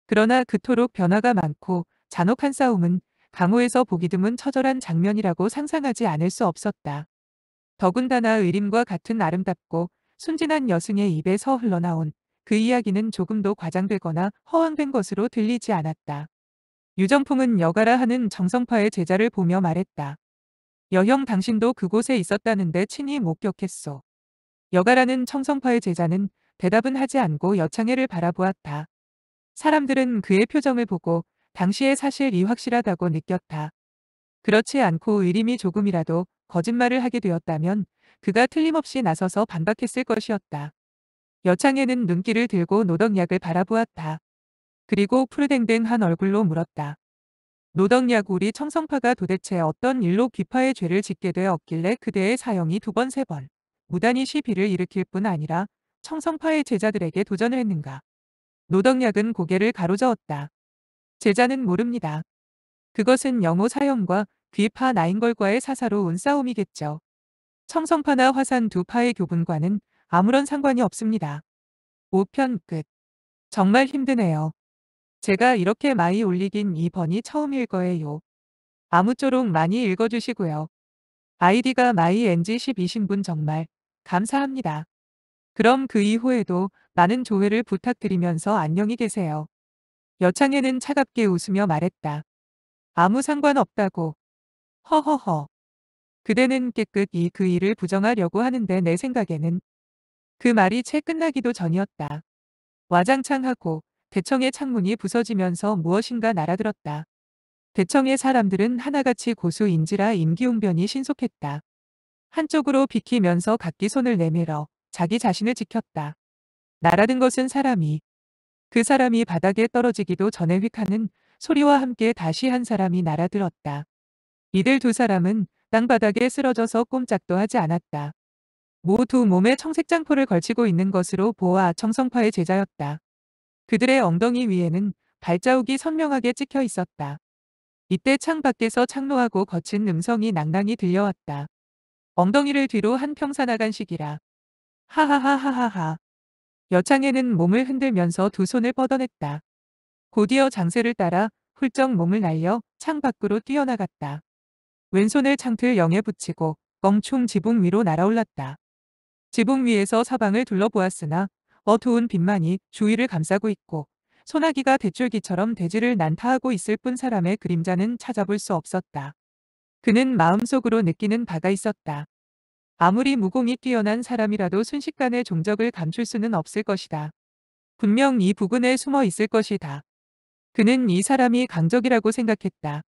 그러나 그토록 변화가 많고 잔혹한 싸움은 강호에서 보기 드문 처절한 장면이라고 상상하지 않을 수 없었다. 더군다나 의림과 같은 아름답고 순진한 여승의 입에서 흘러나온 그 이야기는 조금도 과장되거나 허황된 것으로 들리지 않았다. 유정풍은 여가라 하는 정성파의 제자를 보며 말했다. 여형 당신도 그곳에 있었다는데 친히 목격했소. 여가라는 청성파의 제자는 대답은 하지 않고 여창애를 바라보았다. 사람들은 그의 표정을 보고 당시의 사실 이 확실하다고 느꼈다. 그렇지 않고 의림이 조금이라도 거짓말을 하게 되었다면 그가 틀림없이 나서서 반박했을 것이었다. 여창애는 눈길을 들고 노덕약을 바라보았다. 그리고 푸르댕댕한 얼굴로 물었다. 노덕약 우리 청성파가 도대체 어떤 일로 귀파의 죄를 짓게 되었길래 그대의 사형이 두 번, 세 번, 무단히 시비를 일으킬 뿐 아니라 청성파의 제자들에게 도전을 했는가. 노덕약은 고개를 가로저었다. 제자는 모릅니다. 그것은 영호 사형과 귀파 나인걸과의 사사로운 싸움이겠죠. 청성파나 화산 두 파의 교분과는 아무런 상관이 없습니다. 5편 끝. 정말 힘드네요. 제가 이렇게 많이 올리긴 이번이 처음일 거예요. 아무쪼록 많이 읽어주시고요. 아이디가 마이NG12신 분 정말 감사합니다. 그럼 그 이후에도 많은 조회를 부탁드리면서 안녕히 계세요. 여창해는 차갑게 웃으며 말했다. 아무 상관없다고. 허허허. 그대는 깨끗이 그 일을 부정하려고 하는데 내 생각에는 그 말이 채 끝나기도 전이었다. 와장창하고 대청의 창문이 부서지면서 무엇인가 날아들었다. 대청의 사람들은 하나같이 고수인지라 임기응변이 신속했다. 한쪽으로 비키면서 각기 손을 내밀어 자기 자신을 지켰다. 날아든 것은 사람이 그 사람이 바닥에 떨어지기도 전에 휙하는 소리와 함께 다시 한 사람이 날아들었다. 이들 두 사람은 땅바닥에 쓰러져서 꼼짝도 하지 않았다. 모두 몸에 청색 장포를 걸치고 있는 것으로 보아 청성파의 제자였다. 그들의 엉덩이 위에는 발자국이 선명하게 찍혀 있었다. 이때 창 밖에서 창노하고 거친 음성이 낭낭히 들려왔다. 엉덩이를 뒤로 한 평 사 나간 식이라. 하하하하하하. 여창에는 몸을 흔들면서 두 손을 뻗어냈다. 곧이어 장세를 따라 훌쩍 몸을 날려 창 밖으로 뛰어나갔다. 왼손을 창틀 영에 붙이고 껑충 지붕 위로 날아올랐다. 지붕 위에서 사방을 둘러보았으나 어두운 빛만이 주위를 감싸고 있고 소나기가 대줄기처럼 대지를 난타하고 있을 뿐 사람의 그림자는 찾아볼 수 없었다. 그는 마음속으로 느끼는 바가 있었다. 아무리 무공이 뛰어난 사람이라도 순식간에 종적을 감출 수는 없을 것이다. 분명 이 부근에 숨어 있을 것이다. 그는 이 사람이 강적이라고 생각했다.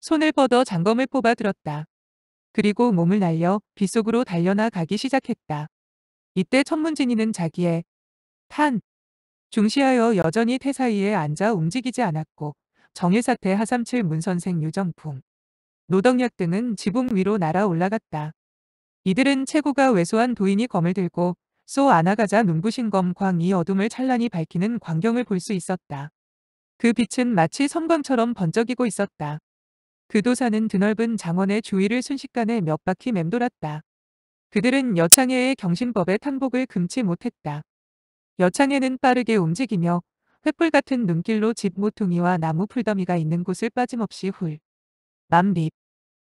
손을 뻗어 장검을 뽑아 들었다. 그리고 몸을 날려 빗속으로 달려나 가기 시작했다. 이때 천문진이는 자기의 탄 중시하여 여전히 태사이에 앉아 움직이지 않았고 정일사태 하삼칠 문선생 유정풍 노덕약 등은 지붕 위로 날아 올라갔다. 이들은 체구가 왜소한 도인이 검을 들고 쏘 안아가자 눈부신 검광이 어둠을 찬란히 밝히는 광경을 볼 수 있었다. 그 빛은 마치 섬광처럼 번쩍이고 있었다. 그 도사는 드넓은 장원의 주위를 순식간에 몇 바퀴 맴돌았다. 그들은 여창해의 경신법에 탕복을 금치 못했다. 여창해는 빠르게 움직이며 횃불 같은 눈길로 집 모퉁이와 나무 풀더미가 있는 곳을 빠짐없이 훌. 만립.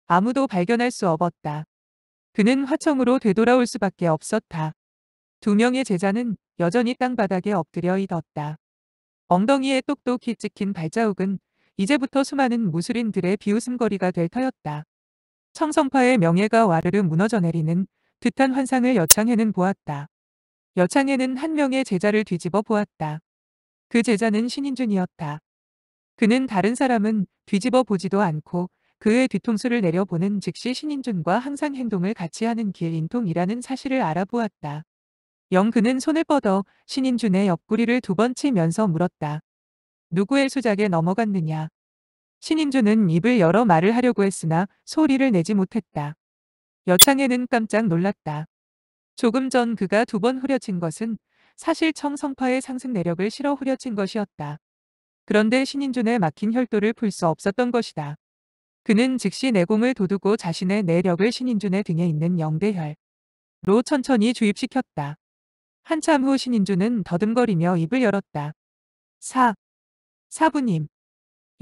아무도 발견할 수 없었다. 그는 화청으로 되돌아올 수밖에 없었다. 두 명의 제자는 여전히 땅바닥에 엎드려 있었다. 엉덩이에 똑똑히 찍힌 발자국은 이제부터 수많은 무술인들의 비웃음거리가 될 터였다. 청성파의 명예가 와르르 무너져 내리는 듯한 환상을 여창해는 보았다. 여창해는 한 명의 제자를 뒤집어 보았다. 그 제자는 신인준이었다. 그는 다른 사람은 뒤집어 보지도 않고 그의 뒤통수를 내려보는 즉시 신인준과 항상 행동을 같이 하는 길인통이라는 사실을 알아보았다. 영 그는 손을 뻗어 신인준의 옆구리를 두 번 치면서 물었다. 누구의 수작에 넘어갔느냐. 신인준은 입을 열어 말을 하려고 했으나 소리를 내지 못했다. 여창에는 깜짝 놀랐다. 조금 전 그가 두 번 후려친 것은 사실 청성파의 상승 내력을 실어 후려친 것이었다. 그런데 신인준의 막힌 혈도를 풀 수 없었던 것이다. 그는 즉시 내공을 도두고 자신의 내력을 신인준의 등에 있는 영대혈, 로 천천히 주입시켰다. 한참 후 신인주는 더듬거리며 입을 열었다. 사, 사부님.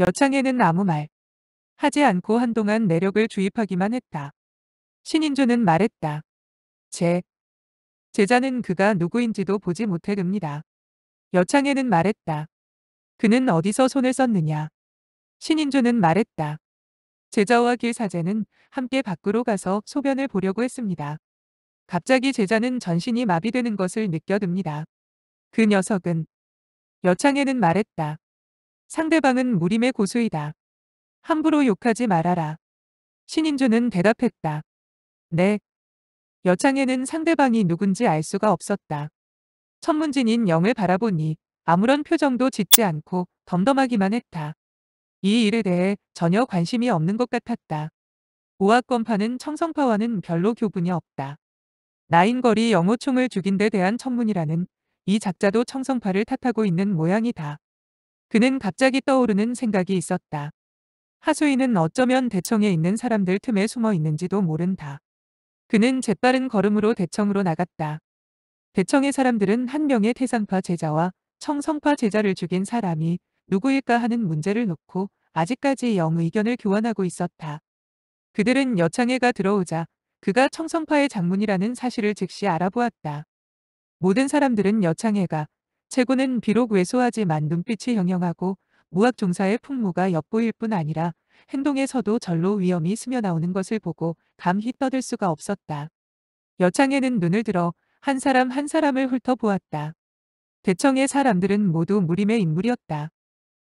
여창에는 아무 말 하지 않고 한동안 내력을 주입하기만 했다. 신인주는 말했다. 제, 제자는 그가 누구인지도 보지 못해듭니다. 여창에는 말했다. 그는 어디서 손을 썼느냐. 신인주는 말했다. 제자와 길사제는 함께 밖으로 가서 소변을 보려고 했습니다. 갑자기 제자는 전신이 마비되는 것을 느껴듭니다. 그 녀석은 여창에는 말했다. 상대방은 무림의 고수이다. 함부로 욕하지 말아라. 신인주는 대답했다. 네. 여창에는 상대방이 누군지 알 수가 없었다. 천문진인 영을 바라보니 아무런 표정도 짓지 않고 덤덤하기만 했다. 이 일에 대해 전혀 관심이 없는 것 같았다. 오학권파는 청성파와는 별로 교분이 없다. 나인거리 영호총을 죽인 데 대한 청문이라는 이 작자도 청성파를 탓하고 있는 모양이다. 그는 갑자기 떠오르는 생각이 있었다. 하수인은 어쩌면 대청에 있는 사람들 틈에 숨어 있는지도 모른다. 그는 재빠른 걸음으로 대청으로 나갔다. 대청의 사람들은 한 명의 태산파 제자와 청성파 제자를 죽인 사람이 누구일까 하는 문제를 놓고 아직까지 영 의견을 교환하고 있었다. 그들은 여창해가 들어오자 그가 청성파의 장문이라는 사실을 즉시 알아보았다. 모든 사람들은 여창해가 최고는 비록 왜소하지만 눈빛이 형형하고 무학 종사의 풍무가 엿보일 뿐 아니라 행동에서도 절로 위험이 스며나오는 것을 보고 감히 떠들 수가 없었다. 여창해는 눈을 들어 한 사람 한 사람을 훑어보았다. 대청의 사람들은 모두 무림의 인물이었다.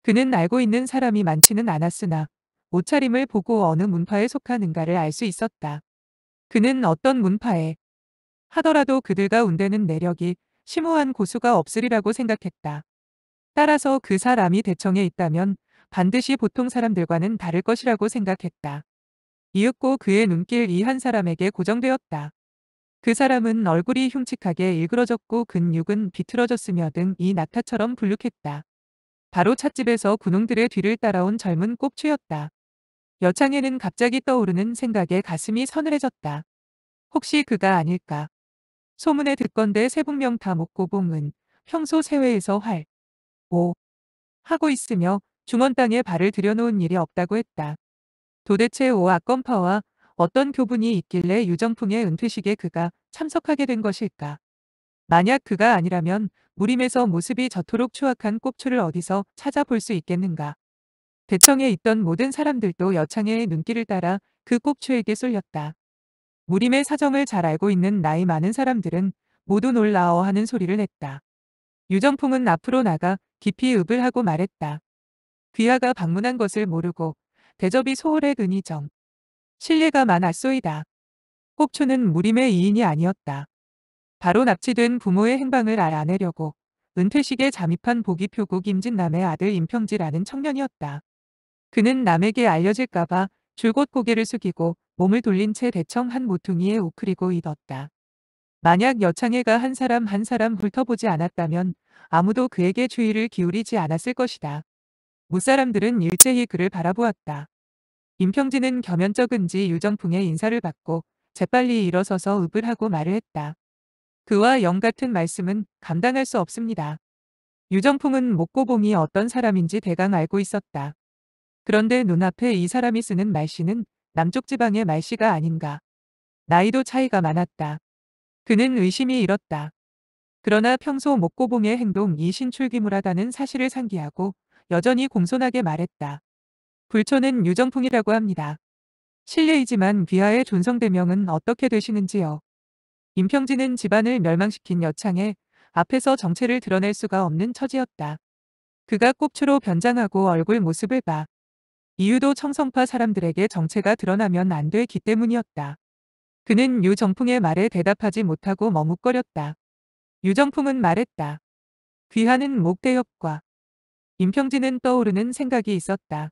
그는 알고 있는 사람이 많지는 않았으나 옷차림을 보고 어느 문파에 속하는가를 알 수 있었다. 그는 어떤 문파에 하더라도 그들과 운대는 내력이 심오한 고수가 없으리라고 생각했다. 따라서 그 사람이 대청에 있다면 반드시 보통 사람들과는 다를 것이라고 생각했다. 이윽고 그의 눈길 이 한 사람에게 고정되었다. 그 사람은 얼굴이 흉측하게 일그러졌고 근육은 비틀어졌으며 등 이 낙타처럼 불룩했다. 바로 찻집에서 군웅들의 뒤를 따라온 젊은 꼽추였다. 여창에는 갑자기 떠오르는 생각에 가슴이 서늘해졌다. 혹시 그가 아닐까? 소문에 듣건대 세북명타 목고봉은 평소 세회에서 활, 오 하고 있으며 중원 땅에 발을 들여놓은 일이 없다고 했다. 도대체 오악건파와 어떤 교분이 있길래 유정풍의 은퇴식에 그가 참석하게 된 것일까? 만약 그가 아니라면 무림에서 모습이 저토록 추악한 꼽추를 어디서 찾아볼 수 있겠는가? 대청에 있던 모든 사람들도 여창의 눈길을 따라 그 꼽추에게 쏠렸다. 무림의 사정을 잘 알고 있는 나이 많은 사람들은 모두 놀라워 하는 소리를 냈다. 유정풍은 앞으로 나가 깊이 읍을 하고 말했다. 귀하가 방문한 것을 모르고 대접이 소홀해 근이정. 신뢰가 많았소이다. 꼽추는 무림의 이인이 아니었다. 바로 납치된 부모의 행방을 알아내려고 은퇴식에 잠입한 보기표국 임진남의 아들 임평지라는 청년이었다. 그는 남에게 알려질까봐 줄곧 고개를 숙이고 몸을 돌린 채 대청 한 모퉁이에 우크리고 있었다. 만약 여창해가 한 사람 한 사람 훑어보지 않았다면 아무도 그에게 주의를 기울이지 않았을 것이다. 무사람들은 일제히 그를 바라보았다. 임평진은 겸연쩍은지 유정풍의 인사를 받고 재빨리 일어서서 읍을 하고 말을 했다. 그와 영 같은 말씀은 감당할 수 없습니다. 유정풍은 목고봉이 어떤 사람인지 대강 알고 있었다. 그런데 눈앞에 이 사람이 쓰는 말씨는 남쪽 지방의 말씨가 아닌가. 나이도 차이가 많았다. 그는 의심이 일었다. 그러나 평소 목고봉의 행동이 신출귀물하다는 사실을 상기하고 여전히 공손하게 말했다. 불초는 유정풍이라고 합니다. 실례이지만 귀하의 존성대명은 어떻게 되시는지요? 임평진은 집안을 멸망시킨 여창에 앞에서 정체를 드러낼 수가 없는 처지였다. 그가 꼽추로 변장하고 얼굴 모습을 봐. 이유도 청성파 사람들에게 정체가 드러나면 안 되기 때문이었다. 그는 유정풍의 말에 대답하지 못하고 머뭇거렸다. 유정풍은 말했다. 귀하는 목대엽과 임평진은 떠오르는 생각이 있었다.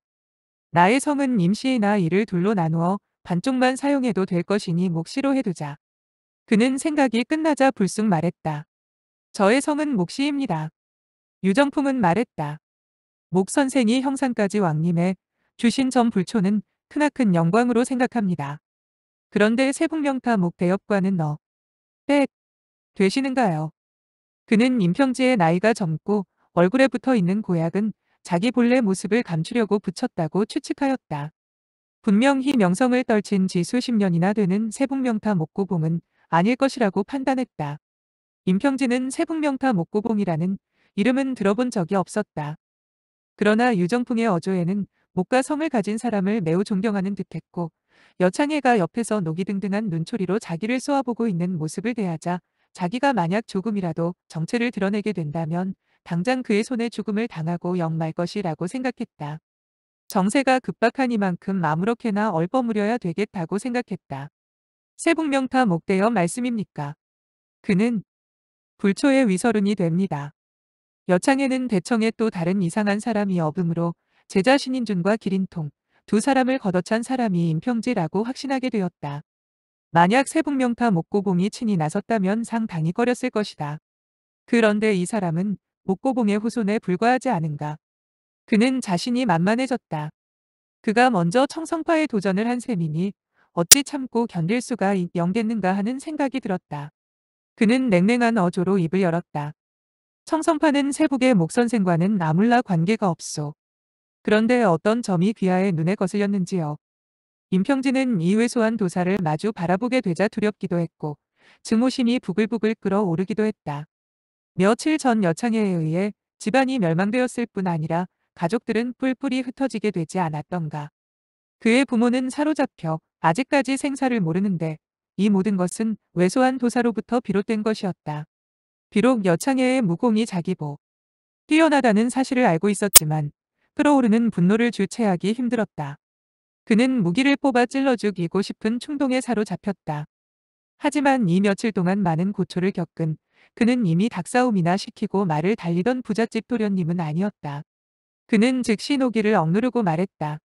나의 성은 임시이나 이를 둘로 나누어 반쪽만 사용해도 될 것이니 몫시로 해두자. 그는 생각이 끝나자 불쑥 말했다. 저의 성은 몫시입니다. 유정품은 말했다. 목 선생이 형상까지 왕님의 주신 전 불초는 크나큰 영광으로 생각합니다. 그런데 세북명타 목 대엽과는 너. 백 되시는가요? 그는 임평지의 나이가 젊고 얼굴에 붙어 있는 고약은 자기 본래 모습을 감추려고 붙였다고 추측하였다. 분명히 명성을 떨친 지 수십 년이나 되는 세북명타 목고봉은 아닐 것이라고 판단했다. 임평진은 세북명타 목고봉이라는 이름은 들어본 적이 없었다. 그러나 유정풍의 어조에는 목과 성을 가진 사람을 매우 존경하는 듯했고 여창애가 옆에서 노기등등한 눈초리로 자기를 쏘아보고 있는 모습을 대하자 자기가 만약 조금이라도 정체를 드러내게 된다면 당장 그의 손에 죽음을 당하고 영말 것이라고 생각했다. 정세가 급박하니만큼 아무렇게나 얼버무려야 되겠다고 생각했다. 세북명타 목대여 말씀입니까? 그는 불초의 위서른이 됩니다. 여창에는 대청에 또 다른 이상한 사람이 없으므로 제 자 신인 준과 기린통 두 사람을 걷어찬 사람이 임평지라고 확신하게 되었다. 만약 세북명타 목고봉이 친히 나섰다면 상당히 꺼렸을 것이다. 그런데 이 사람은 목고봉의 후손에 불과하지 않은가. 그는 자신이 만만해졌다. 그가 먼저 청성파에 도전을 한 셈이니 어찌 참고 견딜 수가 영겠는가 하는 생각이 들었다. 그는 냉랭한 어조로 입을 열었다. 청성파는 세북의 목선생과는 아물라 관계가 없소. 그런데 어떤 점이 귀하의 눈에 거슬렸는지요. 임평진은 이 왜소한 도사를 마주 바라보게 되자 두렵기도 했고 증오심이 부글부글 끓어오르기도 했다. 며칠 전 여창에 의해 집안이 멸망되었을 뿐 아니라 가족들은 뿔뿔이 흩어지게 되지 않았던가. 그의 부모는 사로잡혀 아직까지 생사를 모르는데 이 모든 것은 왜소한 도사로부터 비롯된 것이었다. 비록 여창해의 무공이 자기보 뛰어나다는 사실을 알고 있었지만 끓어오르는 분노를 주체하기 힘들었다. 그는 무기를 뽑아 찔러 죽이고 싶은 충동에 사로잡혔다. 하지만 이 며칠 동안 많은 고초를 겪은 그는 이미 닭싸움이나 시키고 말을 달리던 부잣집 도련님은 아니었다. 그는 즉시 노기를 억누르고 말했다.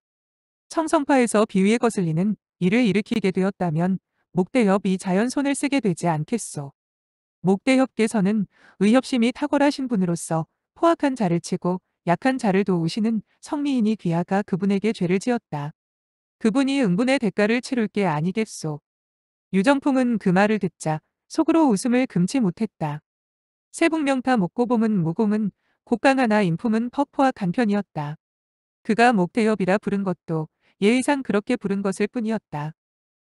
청성파에서 비위에 거슬리는 일을 일으키게 되었다면 목대협 이 자연 손을 쓰게 되지 않겠소. 목대협께서는 의협심이 탁월하 신 분으로서 포악한 자를 치고 약한 자를 도우시는 성미인이 귀하가 그분에게 죄를 지었다. 그분이 응분의 대가를 치룰 게 아니겠소. 유정풍은 그 말을 듣자 속으로 웃음을 금치 못했다. 세북명타 목고봉은 무공은 곡강하나 인품은 퍽포악한 편이었다. 그가 목대협이라 부른 것도 예의상 그렇게 부른 것일 뿐이었다.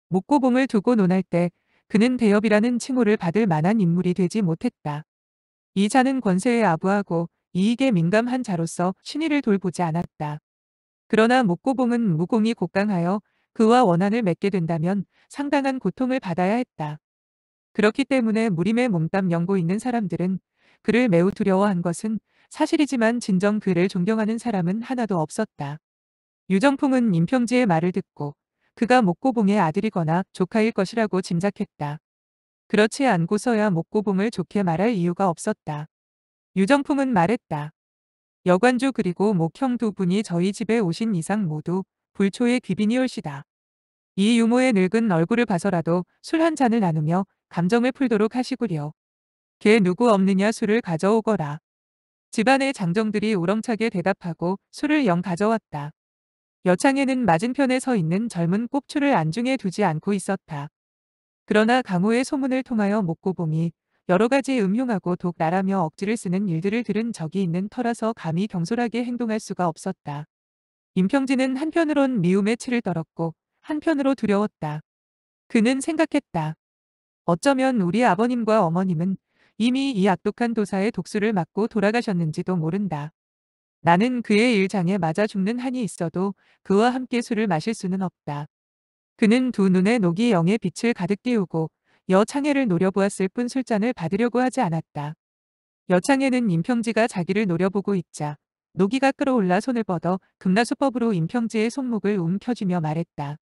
목고봉을 두고 논할 때 그는 대협이라는 칭호를 받을 만한 인물이 되지 못했다. 이 자는 권세에 아부하고 이익에 민감한 자로서 신의를 돌보지 않았다. 그러나 목고봉은 무공이 곡강하여 그와 원한을 맺게 된다면 상당한 고통을 받아야 했다. 그렇기 때문에 무림의 몸담 연고 있는 사람들은 그를 매우 두려워한 것은 사실이지만 진정 그를 존경하는 사람은 하나도 없었다. 유정풍은 임평지의 말을 듣고 그가 목고봉의 아들이거나 조카일 것이라고 짐작했다. 그렇지 않고서야 목고봉을 좋게 말할 이유가 없었다. 유정풍은 말했다. 여관주 그리고 목형 두 분이 저희 집에 오신 이상 모두 불초의 귀빈이올시다. 이 유모의 늙은 얼굴을 봐서라도 술 한 잔을 나누며 감정을 풀도록 하시구려. 걔 누구 없느냐 술을 가져오거라. 집안의 장정들이 우렁차게 대답하고 술을 영 가져왔다. 여창에는 맞은편에 서 있는 젊은 꼽추를 안중에 두지 않고 있었다. 그러나 강호의 소문을 통하여 목고봉이 여러 가지 음흉하고 독나라며 억지를 쓰는 일들을 들은 적이 있는 터라서 감히 경솔하게 행동할 수가 없었다. 임평진은 한편으론 미움의 치를 떨었고 한편으로 두려웠다. 그는 생각했다. 어쩌면 우리 아버님과 어머님은 이미 이 악독한 도사의 독수를 맞고 돌아가셨는지도 모른다. 나는 그의 일장에 맞아 죽는 한이 있어도 그와 함께 술을 마실 수는 없다. 그는 두 눈에 녹이 영의 빛을 가득 띄우고 여창해를 노려보았을 뿐 술잔을 받으려고 하지 않았다. 여창해는 임평지가 자기를 노려보고 있자 노기가 끌어올라 손을 뻗어 금나수법으로 임평지의 손목을 움켜쥐며 말했다.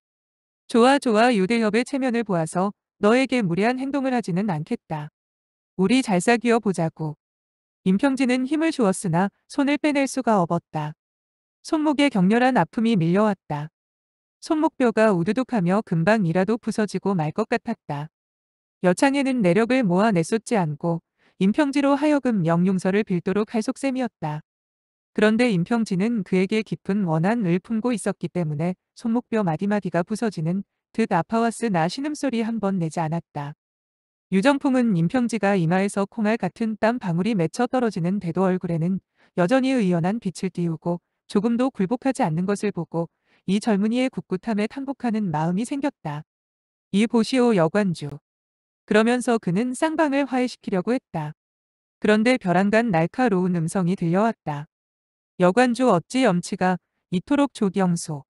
좋아 좋아 유대협의 체면을 보아서 너에게 무례한 행동을 하지는 않겠다. 우리 잘 사귀어 보자고. 임평지는 힘을 주었으나 손을 빼낼 수가 없었다. 손목에 격렬한 아픔이 밀려왔다. 손목뼈가 우두둑하며 금방이라도 부서지고 말 것 같았다. 여창에는 내력을 모아 내쏟지 않고 임평지로 하여금 영용서를 빌도록 할 속셈이었다. 그런데 임평지는 그에게 깊은 원한을 품고 있었기 때문에 손목뼈 마디마디가 부서지는 듯 아파왔으나 신음소리 한 번 내지 않았다. 유정풍은 임평지가 이마에서 콩알 같은 땀 방울이 맺혀 떨어지는 대도 얼굴에는 여전히 의연한 빛을 띄우고 조금도 굴복하지 않는 것을 보고 이 젊은이의 굳굳함에 탕복하는 마음이 생겼다. 이 보시오 여관주. 그러면서 그는 쌍방을 화해시키려고 했다. 그런데 벼랑간 날카로운 음성이 들려왔다. 여관주 어찌 염치가 이토록 조경소.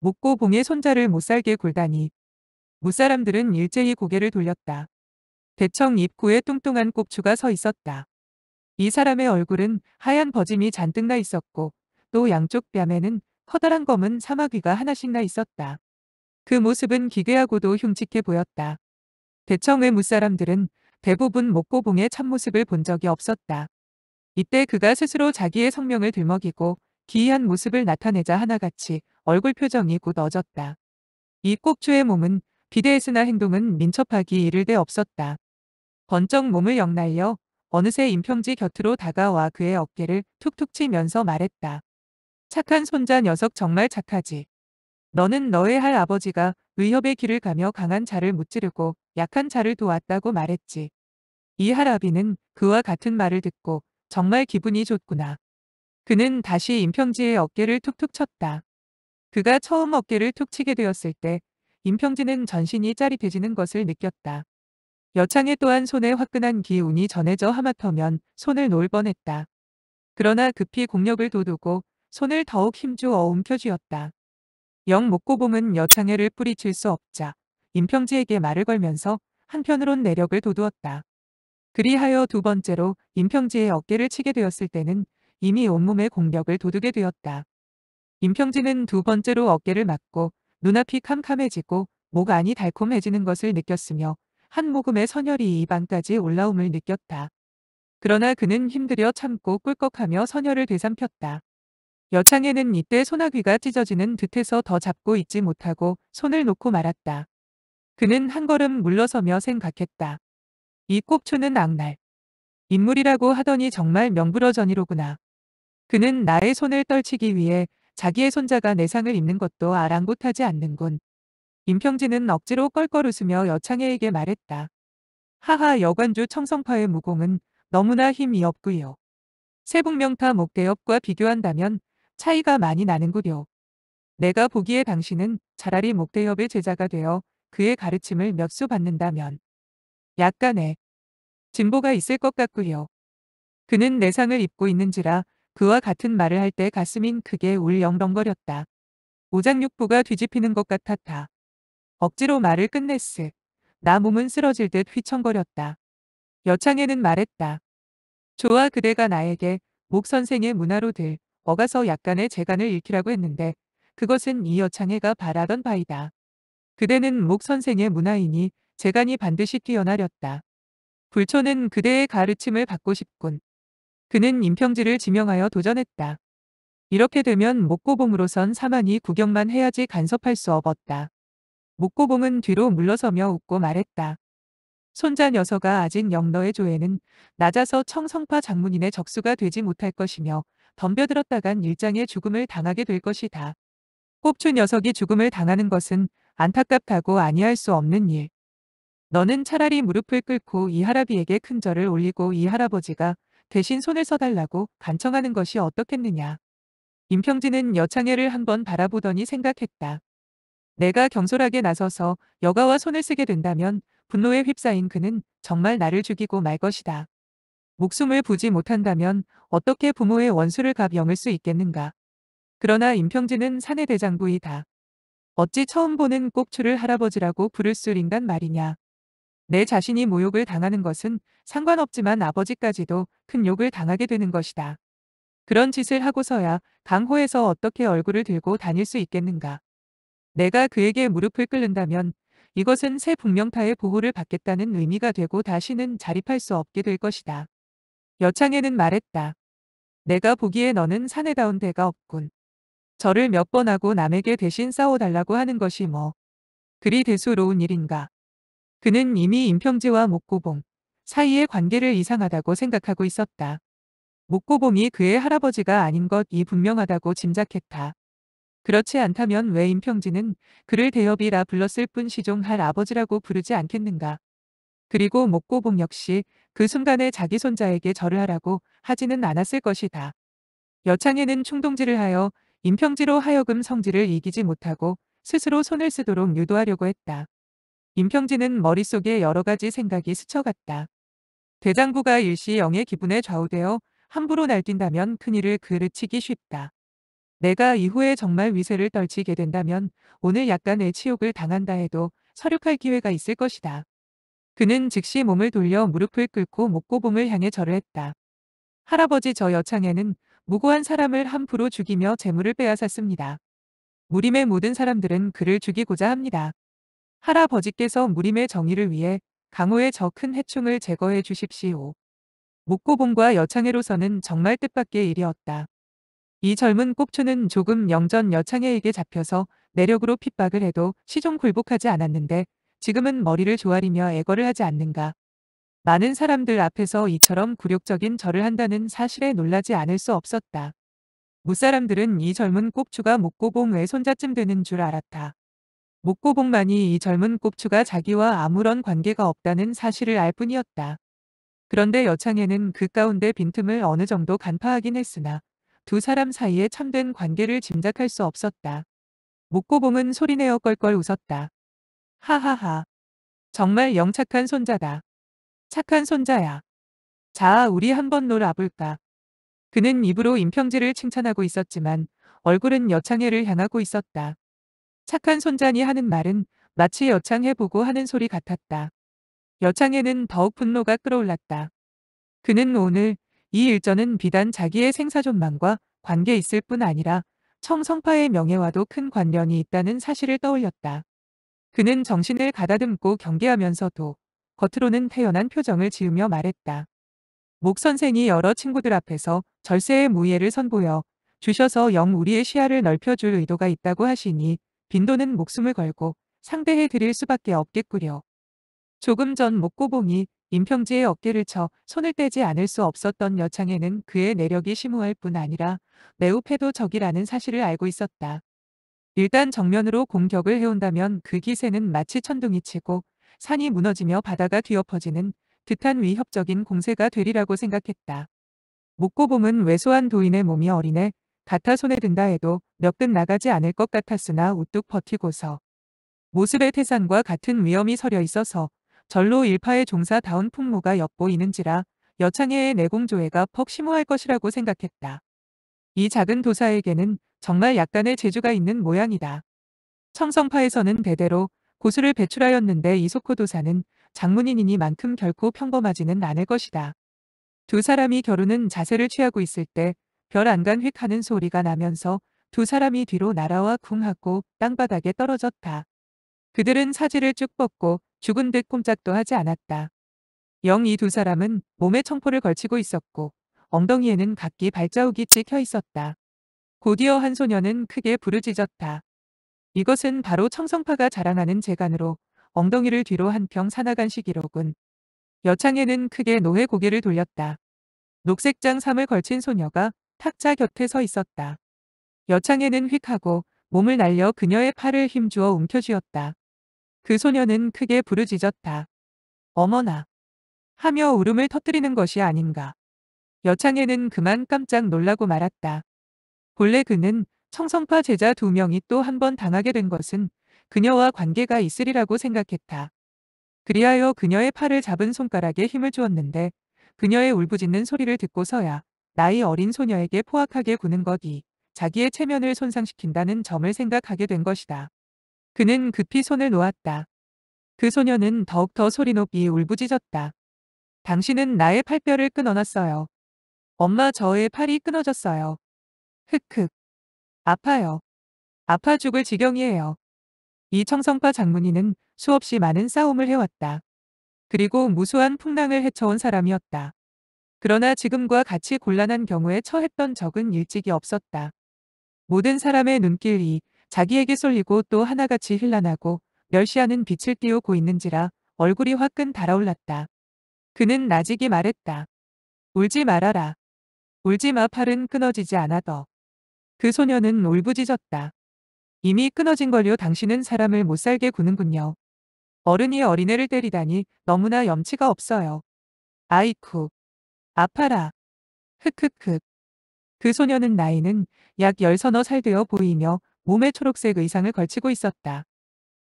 묵고 봉의 손자를 못살게 굴다니. 무사람들은 일제히 고개를 돌렸다. 대청 입구에 뚱뚱한 꼽추가 서 있었다. 이 사람의 얼굴은 하얀 버짐이 잔뜩 나 있었고 또 양쪽 뺨에는 커다란 검은 사마귀가 하나씩 나 있었다. 그 모습은 기괴하고도 흉측해 보였다. 대청의 무사람들은 대부분 목고봉의 참모습을 본 적이 없었다. 이때 그가 스스로 자기의 성명을 들먹이고 기이한 모습을 나타내자 하나같이 얼굴 표정이 굳어졌다. 이 꼭주의 몸은 비대했으나 행동은 민첩하기 이를 데 없었다. 번쩍 몸을 역날려 어느새 임평지 곁으로 다가와 그의 어깨를 툭툭 치면서 말했다. 착한 손자 녀석 정말 착하지. 너는 너의 할 아버지가 위협의 길을 가며 강한 자를 무찌르고 약한 자를 도왔다고 말했지. 이 할아비는 그와 같은 말을 듣고 정말 기분이 좋구나. 그는 다시 임평지의 어깨를 툭툭 쳤다. 그가 처음 어깨를 툭 치게 되었을 때 임평지는 전신이 짜릿해지는 것을 느꼈다. 여창에 또한 손에 화끈한 기운이 전해져 하마터면 손을 놓을 뻔했다. 그러나 급히 공력을 돋우고 손을 더욱 힘주어 움켜쥐었다. 영 목고봉은 여창애를 뿌리칠 수 없자 임평지에게 말을 걸면서 한편으론 내력을 돋우었다. 그리하여 두 번째로 임평지의 어깨를 치게 되었을 때는 이미 온몸의 공력을 돋우게 되었다. 임평지는 두 번째로 어깨를 맞고 눈앞이 캄캄해지고 목 안이 달콤해지는 것을 느꼈으며 한 모금의 선혈이 입안까지 올라옴을 느꼈다. 그러나 그는 힘들여 참고 꿀꺽하며 선혈을 되삼켰다. 여창에는 이때 소나귀가 찢어지는 듯해서 더 잡고 있지 못하고 손을 놓고 말았다. 그는 한 걸음 물러서며 생각했다. 이 꼽추는 악날. 인물이라고 하더니 정말 명불허전이로구나. 그는 나의 손을 떨치기 위해 자기의 손자가 내상을 입는 것도 아랑곳하지 않는군. 임평진은 억지로 껄껄 웃으며 여창애에게 말했다. 하하 여관주 청성파의 무공은 너무나 힘이 없구요. 세북명타 목대엽과 비교한다면 차이가 많이 나는구려. 내가 보기에 당신은 차라리 목대엽의 제자가 되어 그의 가르침을 몇 수 받는다면 약간의 진보가 있을 것 같구려. 그는 내상을 입고 있는지라 그와 같은 말을 할 때 가슴인 크게 울렁덩거렸다. 오장육부가 뒤집히는 것 같았다. 억지로 말을 끝냈으. 나 몸은 쓰러질 듯 휘청거렸다. 여창에는 말했다. 좋아 그대가 나에게 목 선생의 문화로 들 어가서 약간의 재간을 잃기라고 했는데 그것은 이 여창애가 바라던 바이다. 그대는 목 선생의 문화이니 재간이 반드시 뛰어나렸다. 불초는 그대의 가르침을 받고 싶군. 그는 임평지를 지명하여 도전했다. 이렇게 되면 목고봉으로선 사만이 구경만 해야지 간섭할 수 없었다. 목고봉은 뒤로 물러서며 웃고 말했다. 손자 녀석아 아직 영너의 조에는 낮아서 청성파 장문인의 적수가 되지 못할 것이며 덤벼들었다간 일장의 죽음을 당하게 될 것이다. 꼽추 녀석이 죽음을 당하는 것은 안타깝다고 아니할 수 없는 일. 너는 차라리 무릎을 꿇고 이 할아비에게 큰 절을 올리고 이 할아버지가 대신 손을 써달라고 간청하는 것이 어떻겠느냐. 임평진은 여창애를 한번 바라보더니 생각했다. 내가 경솔하게 나서서 여가와 손을 쓰게 된다면 분노에 휩싸인 그는 정말 나를 죽이고 말 것이다. 목숨을 부지 못한다면 어떻게 부모의 원수를 갚영을 수 있겠는가. 그러나 임평진은 사내 대장부이다. 어찌 처음 보는 꼭추를 할아버지라고 부를 수 인간 말이냐. 내 자신이 모욕을 당하는 것은 상관없지만 아버지까지도 큰 욕을 당하게 되는 것이다. 그런 짓을 하고서야 강호에서 어떻게 얼굴을 들고 다닐 수 있겠는가. 내가 그에게 무릎을 꿇는다면 이것은 새 북명타의 보호를 받겠다는 의미가 되고 다시는 자립할 수 없게 될 것이다. 여창에는 말했다. 내가 보기에 너는 사내다운 데가 없군. 저를 몇 번 하고 남에게 대신 싸워달라고 하는 것이 뭐 그리 대수로운 일인가. 그는 이미 임평지와 목고봉 사이의 관계를 이상하다고 생각하고 있었다. 목고봉이 그의 할아버지가 아닌 것 이 분명하다고 짐작했다. 그렇지 않다면 왜 임평진은 그를 대엽이라 불렀을 뿐 시종할 아버지라고 부르지 않겠는가. 그리고 목고봉 역시 그 순간에 자기 손자에게 절을 하라고 하지는 않았을 것이다. 여창에는 충동질을 하여 임평지로 하여금 성질을 이기지 못하고 스스로 손을 쓰도록 유도하려고 했다. 임평지는 머릿속에 여러 가지 생각이 스쳐갔다. 대장부가 일시 영의 기분에 좌우되어 함부로 날뛴다면 큰일을 그르치기 쉽다. 내가 이후에 정말 위세를 떨치게 된다면 오늘 약간의 치욕을 당한다 해도 설욕할 기회가 있을 것이다. 그는 즉시 몸을 돌려 무릎을 꿇고 목고봉을 향해 절을 했다. 할아버지 저 여창에는 무고한 사람을 함부로 죽이며 재물을 빼앗았습니다. 무림의 모든 사람들은 그를 죽이고자 합니다. 할아버지께서 무림의 정의를 위해 강호의 저 큰 해충을 제거해 주십시오. 목고봉과 여창해로서는 정말 뜻밖의 일이었다. 이 젊은 꼽추는 조금 영전 여창해에게 잡혀서 내력으로 핍박을 해도 시종 굴복하지 않았는데 지금은 머리를 조아리며 애걸을 하지 않는가. 많은 사람들 앞에서 이처럼 굴욕적인 절을 한다는 사실에 놀라지 않을 수 없었다. 무사람들은 이 젊은 꼽추가 목고봉의 손자쯤 되는 줄 알았다. 목고봉만이 이 젊은 꼽추가 자기와 아무런 관계가 없다는 사실을 알 뿐이었다. 그런데 여창에는 그 가운데 빈틈을 어느 정도 간파하긴 했으나 두 사람 사이에 참된 관계를 짐작할 수 없었다. 목고봉은 소리내어 껄껄 웃었다. 하하하. 정말 영착한 손자다. 착한 손자야. 자, 우리 한번 놀아볼까. 그는 입으로 임평지를 칭찬하고 있었지만 얼굴은 여창해를 향하고 있었다. 착한 손자니 하는 말은 마치 여창해 보고 하는 소리 같았다. 여창해는 더욱 분노가 끌어올랐다. 그는 오늘 이 일전은 비단 자기의 생사존망과 관계 있을 뿐 아니라 청성파의 명예와도 큰 관련이 있다는 사실을 떠올렸다. 그는 정신을 가다듬고 경계하면서도 겉으로는 태연한 표정을 지으며 말했다. 목 선생이 여러 친구들 앞에서 절세의 무예를 선보여 주셔서 영 우리의 시야를 넓혀줄 의도가 있다고 하시니 빈도는 목숨을 걸고 상대해 드릴 수밖에 없겠구려. 조금 전 목고봉이 임평지의 어깨를 쳐 손을 떼지 않을 수 없었던 여창에는 그의 내력이 심오할 뿐 아니라 매우 패도적이라는 사실을 알고 있었다. 일단 정면으로 공격을 해온다면 그 기세는 마치 천둥이 치고 산이 무너지며 바다가 뒤엎어지는 듯한 위협적인 공세가 되리라고 생각했다. 목고봉은 왜소한 도인의 몸이 어린애 같아 손에 든다 해도 몇끝 나가지 않을 것 같았으나 우뚝 버티고서 모습의 태산과 같은 위험이 서려 있어서 절로 일파의 종사다운 풍모가 엿보이는지라 여창해의 내공조회가 퍽 심오할 것이라고 생각했다. 이 작은 도사에게는 정말 약간의 재주가 있는 모양이다. 청성파에서는 대대로 고수를 배출하였는데 이소코 도사는 장문인이니만큼 결코 평범하지는 않을 것이다. 두 사람이 겨루는 자세를 취하고 있을 때 별 안간 휙 하는 소리가 나면서 두 사람이 뒤로 날아와 쿵 하고 땅바닥에 떨어졌다. 그들은 사지를 쭉 뻗고 죽은 듯 꼼짝도 하지 않았다. 영 이 두 사람은 몸에 청포를 걸치고 있었고 엉덩이에는 각기 발자국이 찍혀 있었다. 곧이어 한 소녀는 크게 부르짖었다. 이것은 바로 청성파가 자랑하는 재간으로 엉덩이를 뒤로 한평 사나간 시기로군. 여창에는 크게 노해 고개를 돌렸다. 녹색장 삼을 걸친 소녀가 탁자 곁에 서 있었다. 여창에는 휙 하고 몸을 날려 그녀의 팔을 힘주어 움켜쥐었다. 그 소녀는 크게 부르짖었다. 어머나. 하며 울음을 터뜨리는 것이 아닌가. 여창에는 그만 깜짝 놀라고 말았다. 본래 그는 청성파 제자 두 명이 또 한 번 당하게 된 것은 그녀와 관계가 있으리라고 생각했다. 그리하여 그녀의 팔을 잡은 손가락에 힘을 주었는데 그녀의 울부짖는 소리를 듣고서야 나이 어린 소녀에게 포악하게 구는 것이 자기의 체면을 손상시킨다는 점을 생각하게 된 것이다. 그는 급히 손을 놓았다. 그 소녀는 더욱더 소리 높이 울부짖었다. 당신은 나의 팔뼈를 끊어놨어요. 엄마 저의 팔이 끊어졌어요. 흑흑. 아파요. 아파 죽을 지경이에요. 이 청성파 장문이는 수없이 많은 싸움을 해왔다. 그리고 무수한 풍랑을 헤쳐온 사람이었다. 그러나 지금과 같이 곤란한 경우에 처했던 적은 일찍이 없었다. 모든 사람의 눈길이 자기에게 쏠리고 또 하나같이 힐난하고 멸시하는 빛을 띄우고 있는지라 얼굴이 화끈 달아올랐다. 그는 나직이 말했다. 울지 말아라. 울지 마 팔은 끊어지지 않아더. 그 소녀는 울부짖었다. 이미 끊어진 걸요 당신은 사람을 못 살게 구는군요. 어른이 어린애를 때리다니 너무나 염치가 없어요. 아이쿠. 아파라. 흑흑흑. 그 소녀는 나이는 약 열서너 살 되어 보이며 몸에 초록색 의상을 걸치고 있었다.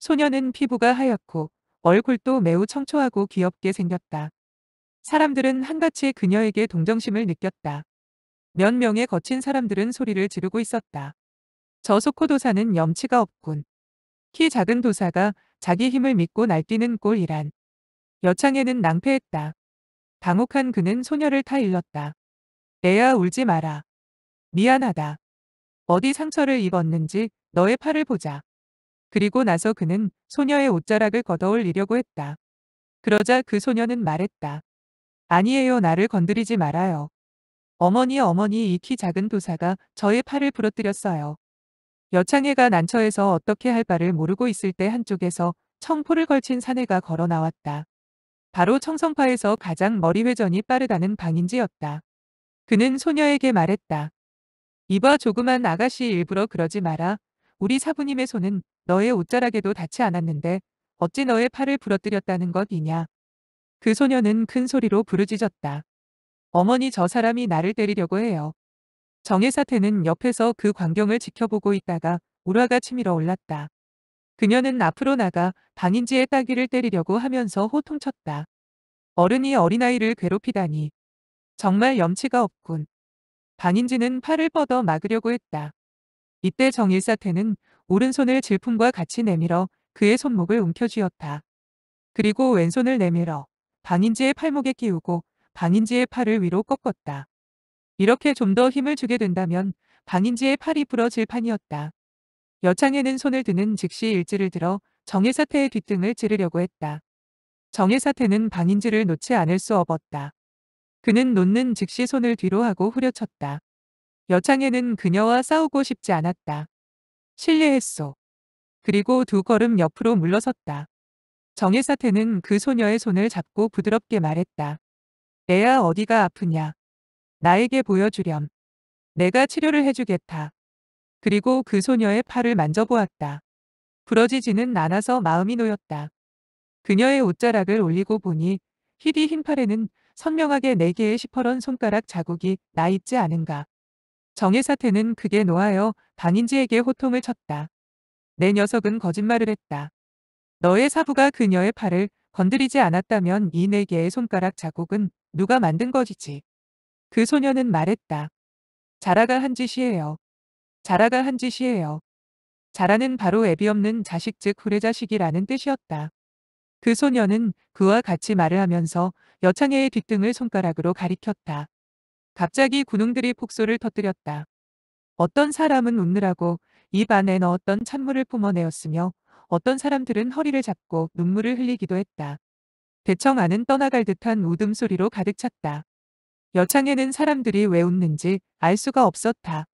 소녀는 피부가 하얗고 얼굴도 매우 청초하고 귀엽게 생겼다. 사람들은 한같이 그녀에게 동정심을 느꼈다. 몇 명의 거친 사람들은 소리를 지르고 있었다. 저 소코 도사는 염치가 없군. 키 작은 도사가 자기 힘을 믿고 날뛰는 꼴이란. 여창에는 낭패했다. 당혹한 그는 소녀를 타 일렀다. 애야 울지 마라. 미안하다. 어디 상처를 입었는지 너의 팔을 보자. 그리고 나서 그는 소녀의 옷자락을 걷어올리려고 했다. 그러자 그 소녀는 말했다. 아니에요 나를 건드리지 말아요. 어머니 어머니 이 키 작은 도사가 저의 팔을 부러뜨렸어요. 여창애가 난처해서 어떻게 할 바를 모르고 있을 때 한쪽에서 청포를 걸친 사내가 걸어 나왔다. 바로 청성파에서 가장 머리 회전이 빠르다는 방인지였다. 그는 소녀에게 말했다. 이봐 조그만 아가씨 일부러 그러지 마라. 우리 사부님의 손은 너의 옷자락에도 닿지 않았는데 어찌 너의 팔을 부러뜨렸다는 것이냐. 그 소녀는 큰 소리로 부르짖었다. 어머니 저 사람이 나를 때리려고 해요. 정혜사태는 옆에서 그 광경을 지켜보고 있다가 우라가 치밀어 올랐다. 그녀는 앞으로 나가 방인지의 따귀를 때리려고 하면서 호통쳤다. 어른이 어린아이를 괴롭히다니. 정말 염치가 없군. 방인지는 팔을 뻗어 막으려고 했다. 이때 정일사태는 오른손을 질풍과 같이 내밀어 그의 손목을 움켜쥐었다. 그리고 왼손을 내밀어 방인지의 팔목에 끼우고 방인지의 팔을 위로 꺾었다. 이렇게 좀 더 힘을 주게 된다면 방인지의 팔이 부러질 판이었다. 여창에는 손을 드는 즉시 일지를 들어 정혜사태의 뒷등을 찌르려고 했다. 정혜사태는 방인지를 놓지 않을 수 없었다. 그는 놓는 즉시 손을 뒤로 하고 후려쳤다. 여창에는 그녀와 싸우고 싶지 않았다. 실례했소. 그리고 두 걸음 옆으로 물러섰다. 정혜사태는 그 소녀의 손을 잡고 부드럽게 말했다. 애야 어디가 아프냐. 나에게 보여주렴. 내가 치료를 해주겠다. 그리고 그 소녀의 팔을 만져보았다. 부러지지는 않아서 마음이 놓였다. 그녀의 옷자락을 올리고 보니 희디 흰 팔에는 선명하게 네 개의 시퍼런 손가락 자국이 나 있지 않은가. 정혜사태는 크게 노하여 방인지에게 호통을 쳤다. 내 녀석은 거짓말을 했다. 너의 사부가 그녀의 팔을 건드리지 않았다면 이 네 개의 손가락 자국은 누가 만든 것이지. 그 소녀는 말했다. 자라가 한 짓이에요. 자라가 한 짓이에요. 자라는 바로 애비 없는 자식 즉 후레자식이라는 뜻이었다. 그 소녀는 그와 같이 말을 하면서 여창애의 뒷등을 손가락으로 가리켰다. 갑자기 군웅들이 폭소를 터뜨렸다. 어떤 사람은 웃느라고 입 안에 넣었던 찬물을 뿜어내었으며 어떤 사람들은 허리를 잡고 눈물을 흘리기도 했다. 대청 안은 떠나갈 듯한 웃음소리로 가득 찼다. 여창에는 사람들이 왜 웃는지 알 수가 없었다.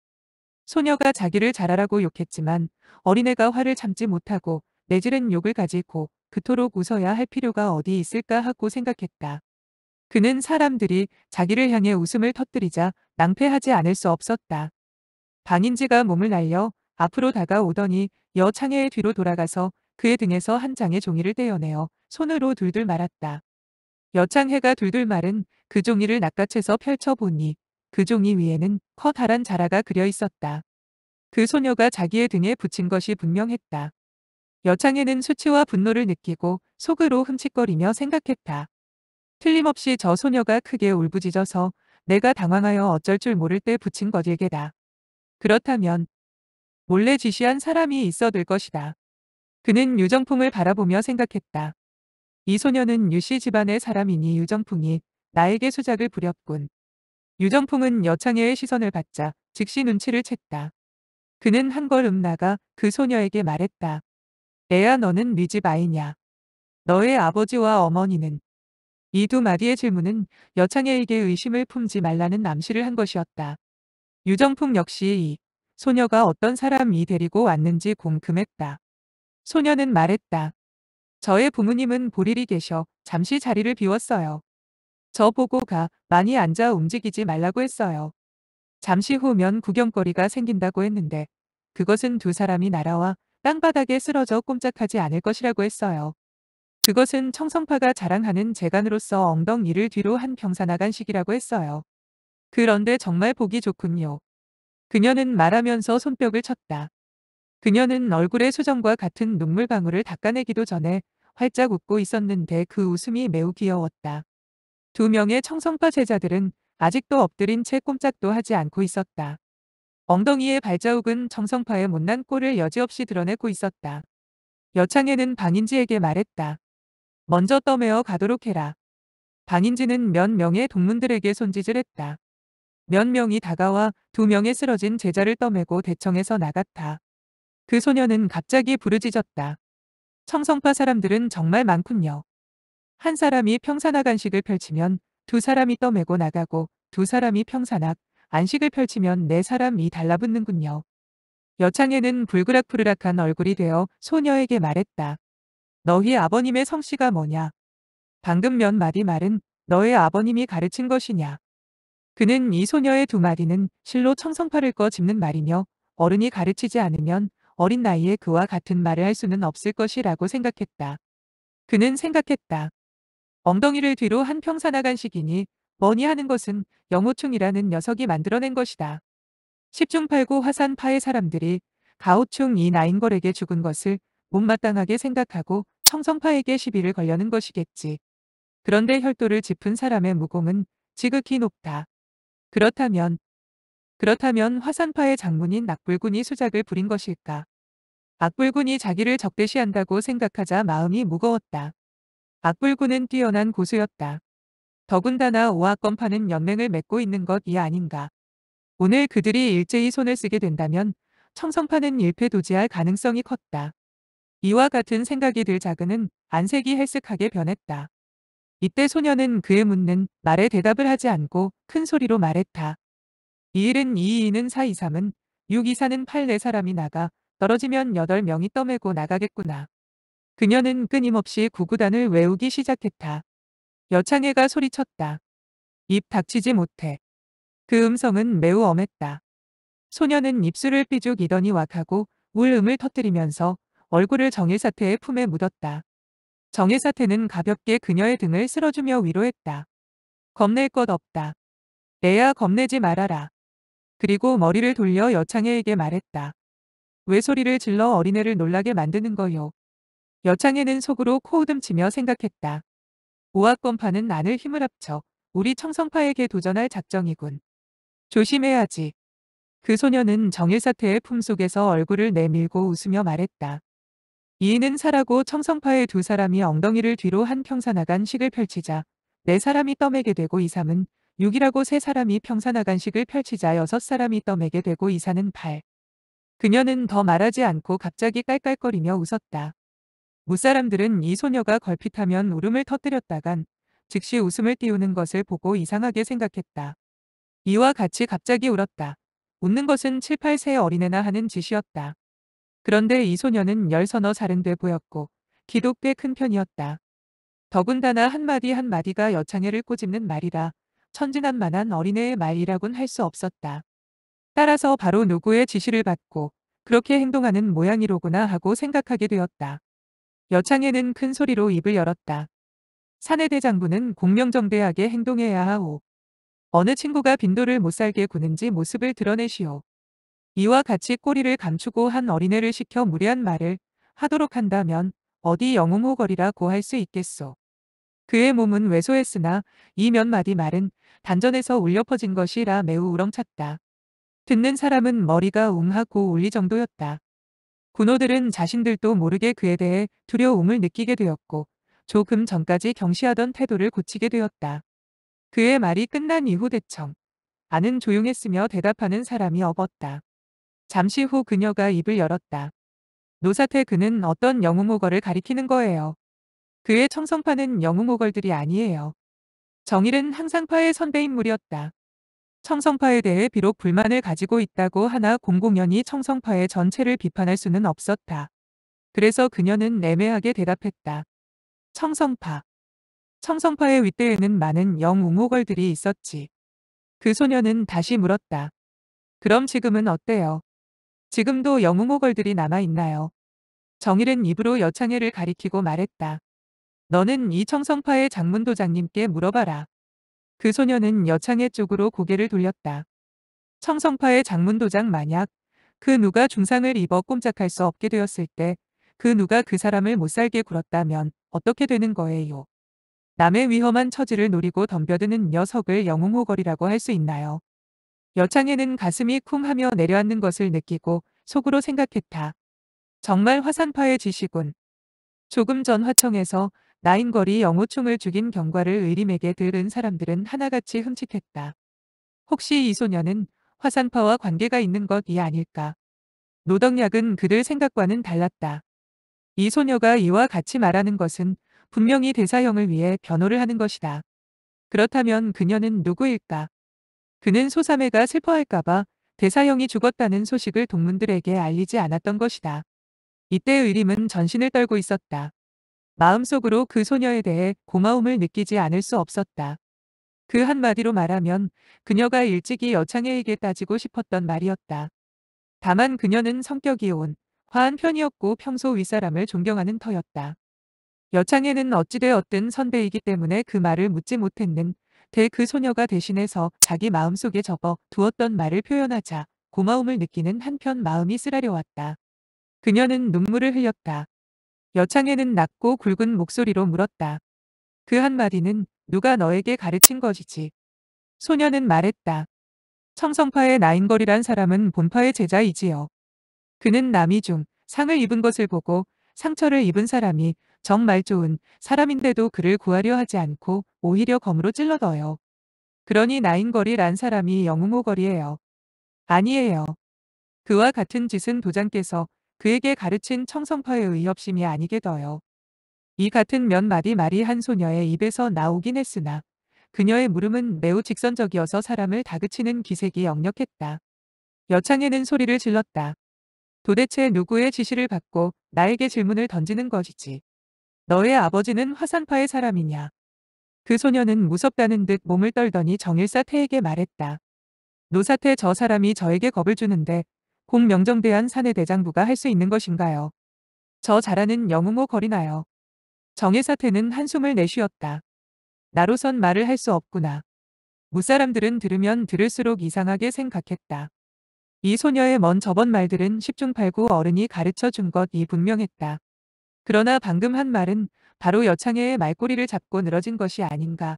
소녀가 자기를 잘하라고 욕했지만 어린애가 화를 참지 못하고 내지른 욕을 가지고 그토록 웃어야 할 필요가 어디 있을까 하고 생각했다. 그는 사람들이 자기를 향해 웃음을 터뜨리자 낭패하지 않을 수 없었다. 방인지가 몸을 날려 앞으로 다가오더니 여창의 뒤로 돌아가서 그의 등에서 한 장의 종이를 떼어내어 손으로 둘둘 말았다. 여창해가 둘둘 말은 그 종이를 낚아채서 펼쳐보니 그 종이 위에는 커다란 자라가 그려 있었다. 그 소녀가 자기의 등에 붙인 것이 분명했다. 여창에는 수치와 분노를 느끼고 속으로 흠칫거리며 생각했다. 틀림없이 저 소녀가 크게 울부짖어서 내가 당황하여 어쩔 줄 모를 때 붙인 것일게다. 그렇다면 몰래 지시한 사람이 있어될 것이다. 그는 유정풍을 바라보며 생각했다. 이 소녀는 유씨 집안의 사람이니 유정풍이 나에게 수작을 부렸군. 유정풍은 여창애의 시선을 받자 즉시 눈치를 챘다. 그는 한 걸음 나가 그 소녀에게 말했다. 애야 너는 네 집 아이냐. 너의 아버지와 어머니는 이 두 마디의 질문은 여창애에게 의심을 품지 말라는 암시를 한 것이었다. 유정풍 역시 이 소녀가 어떤 사람이 데리고 왔는지 궁금했다. 소녀는 말했다. 저의 부모님은 보리리 계셔 잠시 자리를 비웠어요. 저 보고 가 많이 앉아 움직이지 말라고 했어요. 잠시 후면 구경거리가 생긴다고 했는데 그것은 두 사람이 날아와 땅바닥에 쓰러져 꼼짝하지 않을 것이라고 했어요. 그것은 청성파가 자랑하는 재간으로서 엉덩이를 뒤로 한 평사나간 식이라고 했어요. 그런데 정말 보기 좋군요. 그녀는 말하면서 손뼉을 쳤다. 그녀는 얼굴의 수정과 같은 눈물 방울을 닦아내기도 전에 활짝 웃고 있었는데 그 웃음이 매우 귀여웠다. 두 명의 청성파 제자들은 아직도 엎드린 채 꼼짝도 하지 않고 있었다. 엉덩이의 발자국은 청성파의 못난 꼴을 여지없이 드러내고 있었다. 여창에는 방인지에게 말했다. 먼저 떠매어 가도록 해라. 방인지는 몇 명의 동문들에게 손짓을 했다. 몇 명이 다가와 두 명의 쓰러진 제자를 떠매고 대청에서 나갔다. 그 소녀는 갑자기 부르짖었다. 청성파 사람들은 정말 많군요. 한 사람이 평산악 안식을 펼치면 두 사람이 떠매고 나가고 두 사람이 평산악 안식을 펼치면 네 사람이 달라붙는군요. 여창에는 불그락푸르락한 얼굴이 되어 소녀에게 말했다. 너희 아버님의 성씨가 뭐냐? 방금 몇 마디 말은 너의 아버님이 가르친 것이냐? 그는 이 소녀의 두 마디는 실로 청성파를 꺼 짚는 말이며 어른이 가르치지 않으면 어린 나이에 그와 같은 말을 할 수는 없을 것이라고 생각했다. 그는 생각했다. 엉덩이를 뒤로 한 평 사나간식이니 뭐니 하는 것은 영호충이라는 녀석이 만들어낸 것이다. 10중 8구 화산파의 사람들이 가오충 이 나인걸에게 죽은 것을 못마땅하게 생각하고 청성파에게 시비를 걸려는 것이겠지. 그런데 혈도를 짚은 사람의 무공은 지극히 높다. 그렇다면 그렇다면 화산파의 장문인 낙불군이 수작을 부린 것일까? 악불군이 자기를 적대시한다고 생각하자 마음이 무거웠다. 악불군은 뛰어난 고수였다. 더군다나 오악건파는 연맹을 맺고 있는 것이 아닌가. 오늘 그들이 일제히 손을 쓰게 된다면 청성파는 일패도지할 가능성이 컸다. 이와 같은 생각이 들 자그는 안색이 헬쓱하게 변했다. 이때 소녀는 그의 묻는 말에 대답을 하지 않고 큰 소리로 말했다. 2일은 2, 2는 4, 2, 3은 6, 2, 4는 8, 4사람이 나가 떨어지면 8명이 떠매고 나가겠구나. 그녀는 끊임없이 구구단을 외우기 시작했다. 여창애가 소리쳤다. 입 닥치지 못해. 그 음성은 매우 엄했다. 소녀는 입술을 삐죽이더니 왁하고 울음을 터뜨리면서 얼굴을 정일사태의 품에 묻었다. 정일사태는 가볍게 그녀의 등을 쓸어주며 위로했다. 겁낼 것 없다. 애야 겁내지 말아라. 그리고 머리를 돌려 여창애에게 말했다. 왜 소리를 질러 어린애를 놀라게 만드는 거요. 여창애는 속으로 코웃음치며 생각했다. 오악권파는 안을 힘을 합쳐 우리 청성파에게 도전할 작정이군. 조심해야지. 그 소녀는 정일사태의 품속에서 얼굴을 내밀고 웃으며 말했다. 이인은 사라고 청성파의 두 사람이 엉덩이를 뒤로 한 평사나간 식을 펼치자 네 사람이 떠매게 되고 이삼은 6이라고 세 사람이 평사나간식을 펼치자 여섯 사람이 떠매게 되고 이사는 8. 그녀는 더 말하지 않고 갑자기 깔깔거리며 웃었다. 무사람들은 이 소녀가 걸핏하면 울음을 터뜨렸다간 즉시 웃음을 띄우는 것을 보고 이상하게 생각했다. 이와 같이 갑자기 울었다. 웃는 것은 7, 8세 어린애나 하는 짓이었다. 그런데 이 소녀는 열 서너 살은 돼 보였고 기도 꽤 큰 편이었다. 더군다나 한마디 한마디가 여창애를 꼬집는 말이라 천진난만한 어린애의 말이라곤 할 수 없었다. 따라서 바로 누구의 지시를 받고 그렇게 행동하는 모양이로구나 하고 생각하게 되었다. 여창에는 큰 소리로 입을 열었다. 사내 대장부는 공명정대하게 행동해야 하오. 어느 친구가 빈도를 못살게 구는지 모습을 드러내시오. 이와 같이 꼬리를 감추고 한 어린애를 시켜 무례한 말을 하도록 한다면 어디 영웅호거리라고 할 수 있겠소. 그의 몸은 왜소했으나 이 몇 마디 말은 단전에서 울려 퍼진 것이라 매우 우렁찼다. 듣는 사람은 머리가 웅하고 울리 정도였다. 군호들은 자신들도 모르게 그에 대해 두려움을 느끼게 되었고 조금 전까지 경시하던 태도를 고치게 되었다. 그의 말이 끝난 이후 대청. 아는 조용했으며 대답하는 사람이 없었다. 잠시 후 그녀가 입을 열었다. 노사태 그는 어떤 영웅호걸을 가리키는 거예요. 그의 청성파는 영웅호걸들이 아니에요. 정일은 항상 파의 선배 인물이었다. 청성파에 대해 비록 불만을 가지고 있다고 하나 공공연히 청성파의 전체를 비판할 수는 없었다. 그래서 그녀는 애매하게 대답했다. 청성파. 청성파의 윗대에는 많은 영웅호걸들이 있었지. 그 소녀는 다시 물었다. 그럼 지금은 어때요? 지금도 영웅호걸들이 남아있나요? 정일은 입으로 여창애를 가리키고 말했다. 너는 이 청성파의 장문도장님께 물어봐라. 그 소녀는 여창의 쪽으로 고개를 돌렸다. 청성파의 장문도장 만약 그 누가 중상을 입어 꼼짝할 수 없게 되었을 때 그 누가 그 사람을 못살게 굴었다면 어떻게 되는 거예요? 남의 위험한 처지를 노리고 덤벼드는 녀석을 영웅호걸이라고 할 수 있나요? 여창에는 가슴이 쿵 하며 내려앉는 것을 느끼고 속으로 생각했다. 정말 화산파의 지시군. 조금 전 화청에서 나인거리 영호충을 죽인 경과를 의림에게 들은 사람들은 하나같이 흠칫했다. 혹시 이 소녀는 화산파와 관계가 있는 것이 아닐까. 노덕약은 그들 생각과는 달랐다. 이 소녀가 이와 같이 말하는 것은 분명히 대사형을 위해 변호를 하는 것이다. 그렇다면 그녀는 누구일까? 그는 소사매가 슬퍼할까봐 대사형이 죽었다는 소식을 동문들에게 알리지 않았던 것이다. 이때 의림은 전신을 떨고 있었다. 마음속으로 그 소녀에 대해 고마움을 느끼지 않을 수 없었다. 그 한마디로 말하면 그녀가 일찍이 여창애에게 따지고 싶었던 말이었다. 다만 그녀는 성격이 온, 화한 편이었고 평소 윗사람을 존경하는 터였다. 여창애는 어찌되었든 선배이기 때문에 그 말을 묻지 못했는 대 그 소녀가 대신해서 자기 마음속에 접어 두었던 말을 표현하자 고마움을 느끼는 한편 마음이 쓰라려왔다. 그녀는 눈물을 흘렸다. 여창애는 낮고 굵은 목소리로 물었다. 그 한마디는 누가 너에게 가르친 것이지. 소녀는 말했다. 청성파의 나인걸이란 사람은 본파의 제자이지요. 그는 남이 중 상을 입은 것을 보고 상처를 입은 사람이 정말 좋은 사람인데도 그를 구하려 하지 않고 오히려 검으로 찔러넣어요. 그러니 나인거리란 사람이 영웅호거리예요. 아니에요. 그와 같은 짓은 도장께서 그에게 가르친 청성파의 의협심이 아니게더요. 이 같은 몇 마디 말이 한 소녀의 입에서 나오긴 했으나 그녀의 물음은 매우 직선적이어서 사람을 다그치는 기색이 역력했다. 여창에는 소리를 질렀다. 도대체 누구의 지시를 받고 나에게 질문을 던지는 것이지. 너의 아버지는 화산파의 사람이냐. 그 소녀는 무섭다는 듯 몸을 떨더니 정일사 태에게 말했다. 노사태 저 사람이 저에게 겁을 주는데 공 명정대한 사내 대장부가 할 수 있는 것인가요? 저 잘하는 영웅호 거리나요? 정일사 태는 한숨을 내쉬었다. 나로선 말을 할 수 없구나. 무사람들은 들으면 들을수록 이상하게 생각했다. 이 소녀의 먼 저번 말들은 십중팔구 어른이 가르쳐 준 것이 분명했다. 그러나 방금 한 말은 바로 여창애의 말꼬리를 잡고 늘어진 것이 아닌가.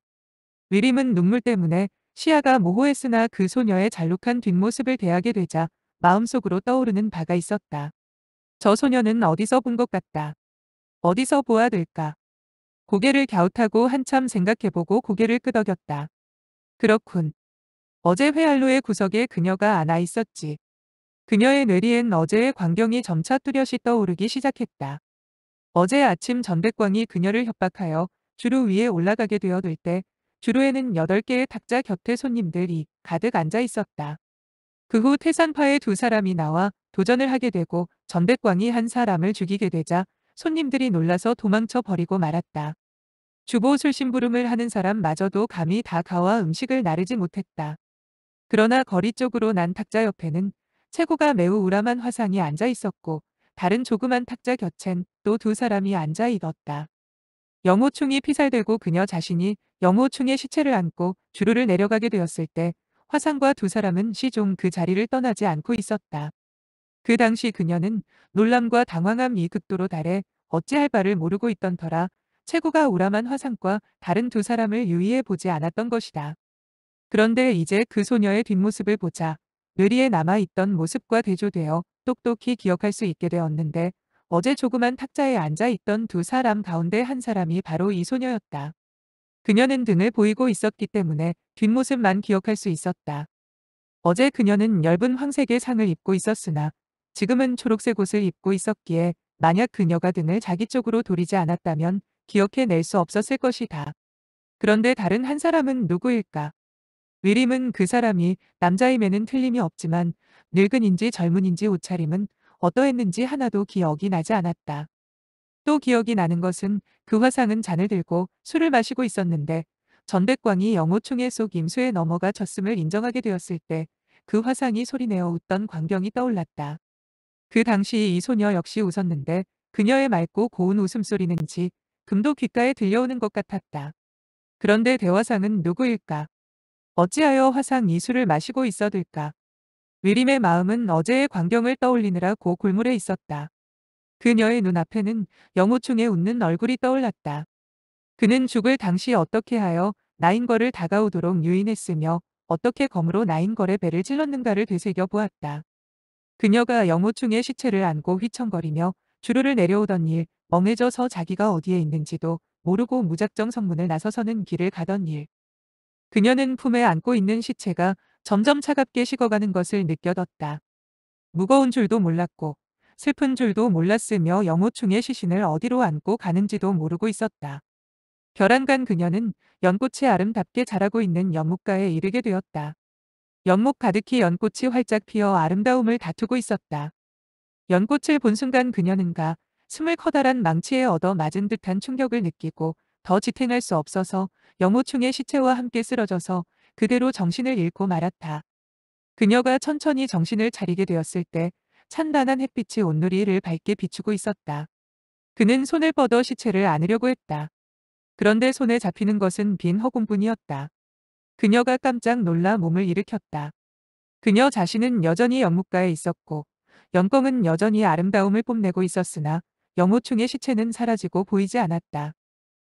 위림은 눈물 때문에 시야가 모호했으나 그 소녀의 잘록한 뒷모습을 대하게 되자 마음속으로 떠오르는 바가 있었다. 저 소녀는 어디서 본 것 같다. 어디서 보아야 될까. 고개를 갸웃하고 한참 생각해보고 고개를 끄덕였다. 그렇군. 어제 회알로의 구석에 그녀가 안아 있었지. 그녀의 뇌리엔 어제의 광경이 점차 뚜렷이 떠오르기 시작했다. 어제 아침 전백광이 그녀를 협박하여 주루 위에 올라가게 되어들 때 주루에는 8개의 탁자 곁에 손님들이 가득 앉아 있었다. 그 후 태산파의 두 사람이 나와 도전을 하게 되고 전백광이 한 사람을 죽이게 되자 손님들이 놀라서 도망쳐 버리고 말았다. 주보 술심부름을 하는 사람마저도 감히 다 가와 음식을 나르지 못했다. 그러나 거리 쪽으로 난 탁자 옆에는 최고가 매우 우람한 화상이 앉아 있었고 다른 조그만 탁자 곁엔 또 두 사람이 앉아 있었다. 영호충이 피살되고 그녀 자신이 영호충의 시체를 안고 주루를 내려가게 되었을 때 화상과 두 사람은 시종 그 자리를 떠나지 않고 있었다. 그 당시 그녀는 놀람과 당황함이 극도로 달해 어찌할 바를 모르고 있던 터라 최고가 우람한 화상과 다른 두 사람을 유의해 보지 않았던 것이다. 그런데 이제 그 소녀의 뒷모습을 보자 뇌리에 남아있던 모습과 대조되어 똑똑히 기억할 수 있게 되었는데 어제 조그만 탁자에 앉아있던 두 사람 가운데 한 사람이 바로 이 소녀였다. 그녀는 등을 보이고 있었기 때문에 뒷모습만 기억할 수 있었다. 어제 그녀는 엷은 황색의 상을 입고 있었으나 지금은 초록색 옷을 입고 있었기에 만약 그녀가 등을 자기 쪽으로 돌리지 않았다면 기억해낼 수 없었을 것이다. 그런데 다른 한 사람은 누구일까? 위림은 그 사람이 남자임에는 틀림이 없지만 늙은인지 젊은인지 옷차림은 어떠했는지 하나도 기억이 나지 않았다. 또 기억이 나는 것은 그 화상은 잔을 들고 술을 마시고 있었는데 전백광이 영호충의 속 임수에 넘어가 졌음을 인정하게 되었을 때 그 화상이 소리내어 웃던 광경이 떠올랐다. 그 당시 이 소녀 역시 웃었는데 그녀의 맑고 고운 웃음소리는지 금도 귓가에 들려오는 것 같았다. 그런데 대화상은 누구일까? 어찌하여 화상 이 술을 마시고 있어들까? 위림의 마음은 어제의 광경을 떠올리느라 고 골물에 있었다. 그녀의 눈앞에는 영호충의 웃는 얼굴이 떠올랐다. 그는 죽을 당시 어떻게 하여 나인걸을 다가오도록 유인했으며 어떻게 검으로 나인걸의 배를 찔렀는가를 되새겨 보았다. 그녀가 영호충의 시체를 안고 휘청거리며 주르를 내려오던 일, 멍해져서 자기가 어디에 있는지도 모르고 무작정 성문을 나서서는 길을 가던 일. 그녀는 품에 안고 있는 시체가 점점 차갑게 식어가는 것을 느껴졌다. 무거운 줄도 몰랐고 슬픈 줄도 몰랐으며 영호충의 시신을 어디로 안고 가는지도 모르고 있었다. 결안간 그녀는 연꽃이 아름답게 자라고 있는 연못가에 이르게 되었다. 연못 가득히 연꽃이 활짝 피어 아름다움을 다투고 있었다. 연꽃을 본 순간 그녀는 가 숨을 커다란 망치에 얻어 맞은 듯한 충격을 느끼고 더 지탱할 수 없어서 영호충의 시체와 함께 쓰러져서 그대로 정신을 잃고 말았다. 그녀가 천천히 정신을 차리게 되었을 때 찬란한 햇빛이 온누리를 밝게 비추고 있었다. 그는 손을 뻗어 시체를 안으려고 했다. 그런데 손에 잡히는 것은 빈 허공뿐이었다. 그녀가 깜짝 놀라 몸을 일으켰다. 그녀 자신은 여전히 연못가에 있었고 연공은 여전히 아름다움을 뽐내고 있었으나 영호충의 시체는 사라지고 보이지 않았다.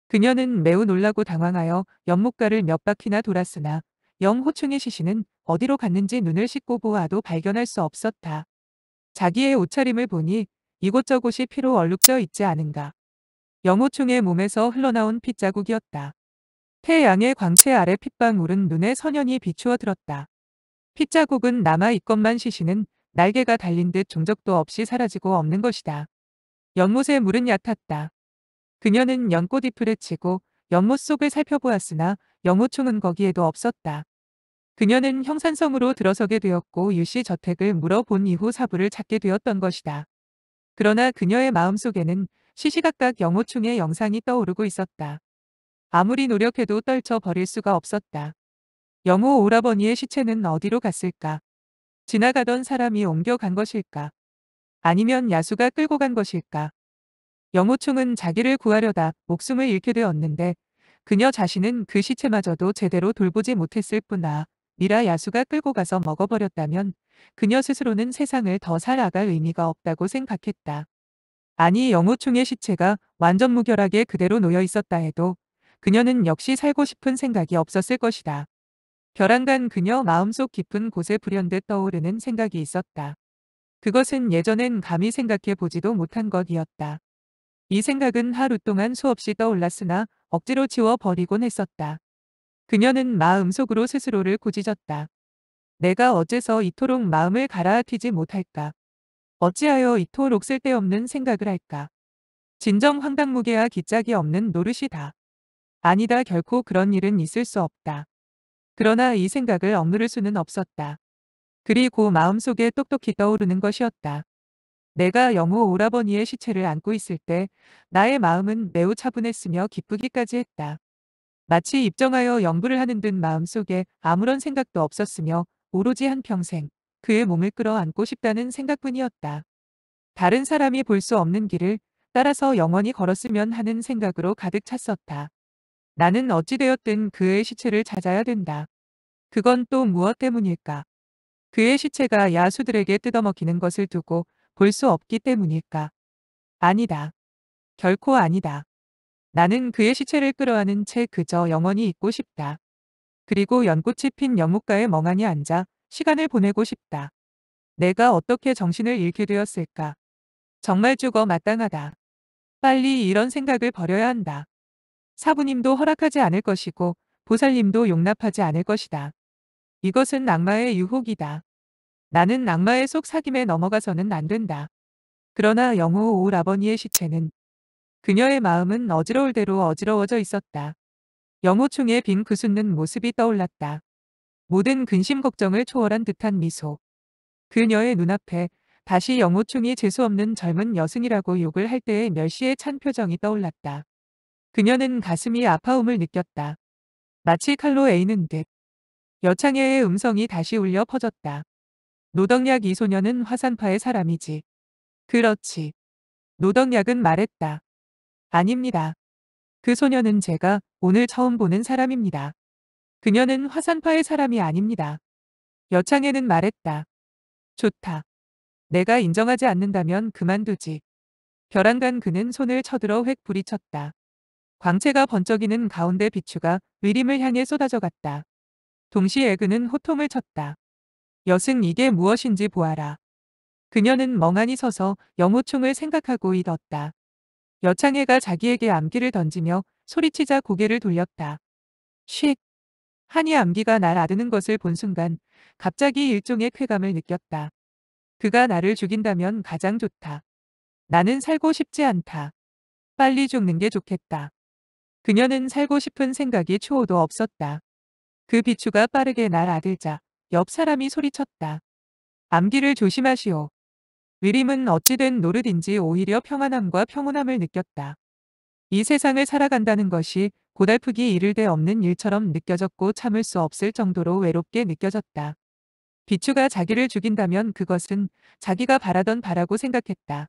그녀는 매우 놀라고 당황하여 연못가를 몇 바퀴나 돌았으나 영호충의 시신은 어디로 갔는지 눈을 씻고 보아도 발견할 수 없었다. 자기의 옷차림을 보니 이곳저곳이 피로 얼룩져 있지 않은가. 영호충의 몸에서 흘러나온 핏자국이었다. 태양의 광채 아래 핏방울은 눈에 선연히 비추어 들었다. 핏자국은 남아있건만 시신은 날개가 달린 듯 종적도 없이 사라지고 없는 것이다. 연못의 물은 얕았다. 그녀는 연꽃 잎을 헤치고 연못 속을 살펴보았으나 영호충은 거기에도 없었다. 그녀는 형산성으로 들어서게 되었고 유씨 저택을 물어본 이후 사부를 찾게 되었던 것이다. 그러나 그녀의 마음속에는 시시각각 영호충의 영상이 떠오르고 있었다. 아무리 노력해도 떨쳐 버릴 수가 없었다. 영호 오라버니의 시체는 어디로 갔을까? 지나가던 사람이 옮겨간 것일까? 아니면 야수가 끌고 간 것일까? 영호충은 자기를 구하려다 목숨을 잃게 되었는데 그녀 자신은 그 시체마저도 제대로 돌보지 못했을 뿐아 미라 야수가 끌고 가서 먹어버렸다면 그녀 스스로는 세상을 더 살아갈 의미가 없다고 생각했다. 아니 영호충의 시체가 완전 무결하게 그대로 놓여 있었다 해도 그녀는 역시 살고 싶은 생각이 없었을 것이다. 결안간 그녀 마음속 깊은 곳에 불현듯 떠오르는 생각이 있었다. 그것은 예전엔 감히 생각해 보지도 못한 것이었다. 이 생각은 하루 동안 수없이 떠올랐으나 억지로 지워버리곤 했었다. 그녀는 마음속으로 스스로를 꾸짖었다. 내가 어째서 이토록 마음을 가라앉히지 못할까? 어찌하여 이토록 쓸데없는 생각을 할까? 진정 황당무계와 기짝이 없는 노릇이다. 아니다 결코 그런 일은 있을 수 없다. 그러나 이 생각을 억누를 수는 없었다. 그리고 마음속에 똑똑히 떠오르는 것이었다. 내가 영호 오라버니의 시체를 안고 있을 때 나의 마음은 매우 차분했으며 기쁘기까지 했다. 마치 입정하여 영부를 하는 듯 마음속에 아무런 생각도 없었으며 오로지 한평생 그의 몸을 끌어안고 싶다는 생각뿐이었다. 다른 사람이 볼 수 없는 길을 따라서 영원히 걸었으면 하는 생각으로 가득 찼었다. 나는 어찌되었든 그의 시체를 찾아야 된다. 그건 또 무엇 때문일까? 그의 시체가 야수들에게 뜯어먹히는 것을 두고 볼 수 없기 때문일까? 아니다. 결코 아니다. 나는 그의 시체를 끌어안은 채 그저 영원히 있고 싶다. 그리고 연꽃이 핀 연못가에 멍하니 앉아 시간을 보내고 싶다. 내가 어떻게 정신을 잃게 되었을까? 정말 죽어 마땅하다. 빨리 이런 생각을 버려야 한다. 사부님도 허락하지 않을 것이고 보살님도 용납하지 않을 것이다. 이것은 악마의 유혹이다. 나는 악마의 속삭임에 넘어가서는 안 된다. 그러나 영호 오라버니의 시체는 그녀의 마음은 어지러울 대로 어지러워져 있었다. 영호충의 빈 그숨는 모습이 떠올랐다. 모든 근심 걱정을 초월한 듯한 미소. 그녀의 눈앞에 다시 영호충이 재수없는 젊은 여승이라고 욕을 할 때의 멸시의 찬 표정이 떠올랐다. 그녀는 가슴이 아파움을 느꼈다. 마치 칼로 에이는 듯. 여창혜의 음성이 다시 울려 퍼졌다. 노덕약 이 소녀는 화산파의 사람이지. 그렇지. 노덕약은 말했다. 아닙니다. 그 소녀는 제가 오늘 처음 보는 사람입니다. 그녀는 화산파의 사람이 아닙니다. 여창에는 말했다. 좋다. 내가 인정하지 않는다면 그만두지. 벼랑간 그는 손을 쳐들어 획 부리쳤다. 광채가 번쩍이는 가운데 비추가 의림을 향해 쏟아져 갔다. 동시에 그는 호통을 쳤다. 여승 이게 무엇인지 보아라. 그녀는 멍하니 서서 영호총을 생각하고 있었다. 여창애가 자기에게 암기를 던지며 소리치자 고개를 돌렸다. 쉭. 한이 암기가 날 아드는 것을 본 순간 갑자기 일종의 쾌감을 느꼈다. 그가 나를 죽인다면 가장 좋다. 나는 살고 싶지 않다. 빨리 죽는 게 좋겠다. 그녀는 살고 싶은 생각이 초호도 없었다. 그 비추가 빠르게 날 아들자 옆 사람이 소리쳤다. 암기를 조심하시오. 위림은 어찌된 노릇인지 오히려 평안함과 평온함을 느꼈다. 이 세상을 살아간다는 것이 고달프기 이를 데 없는 일처럼 느껴졌고 참을 수 없을 정도로 외롭게 느껴졌다. 비추가 자기를 죽인다면 그것은 자기가 바라던 바라고 생각했다.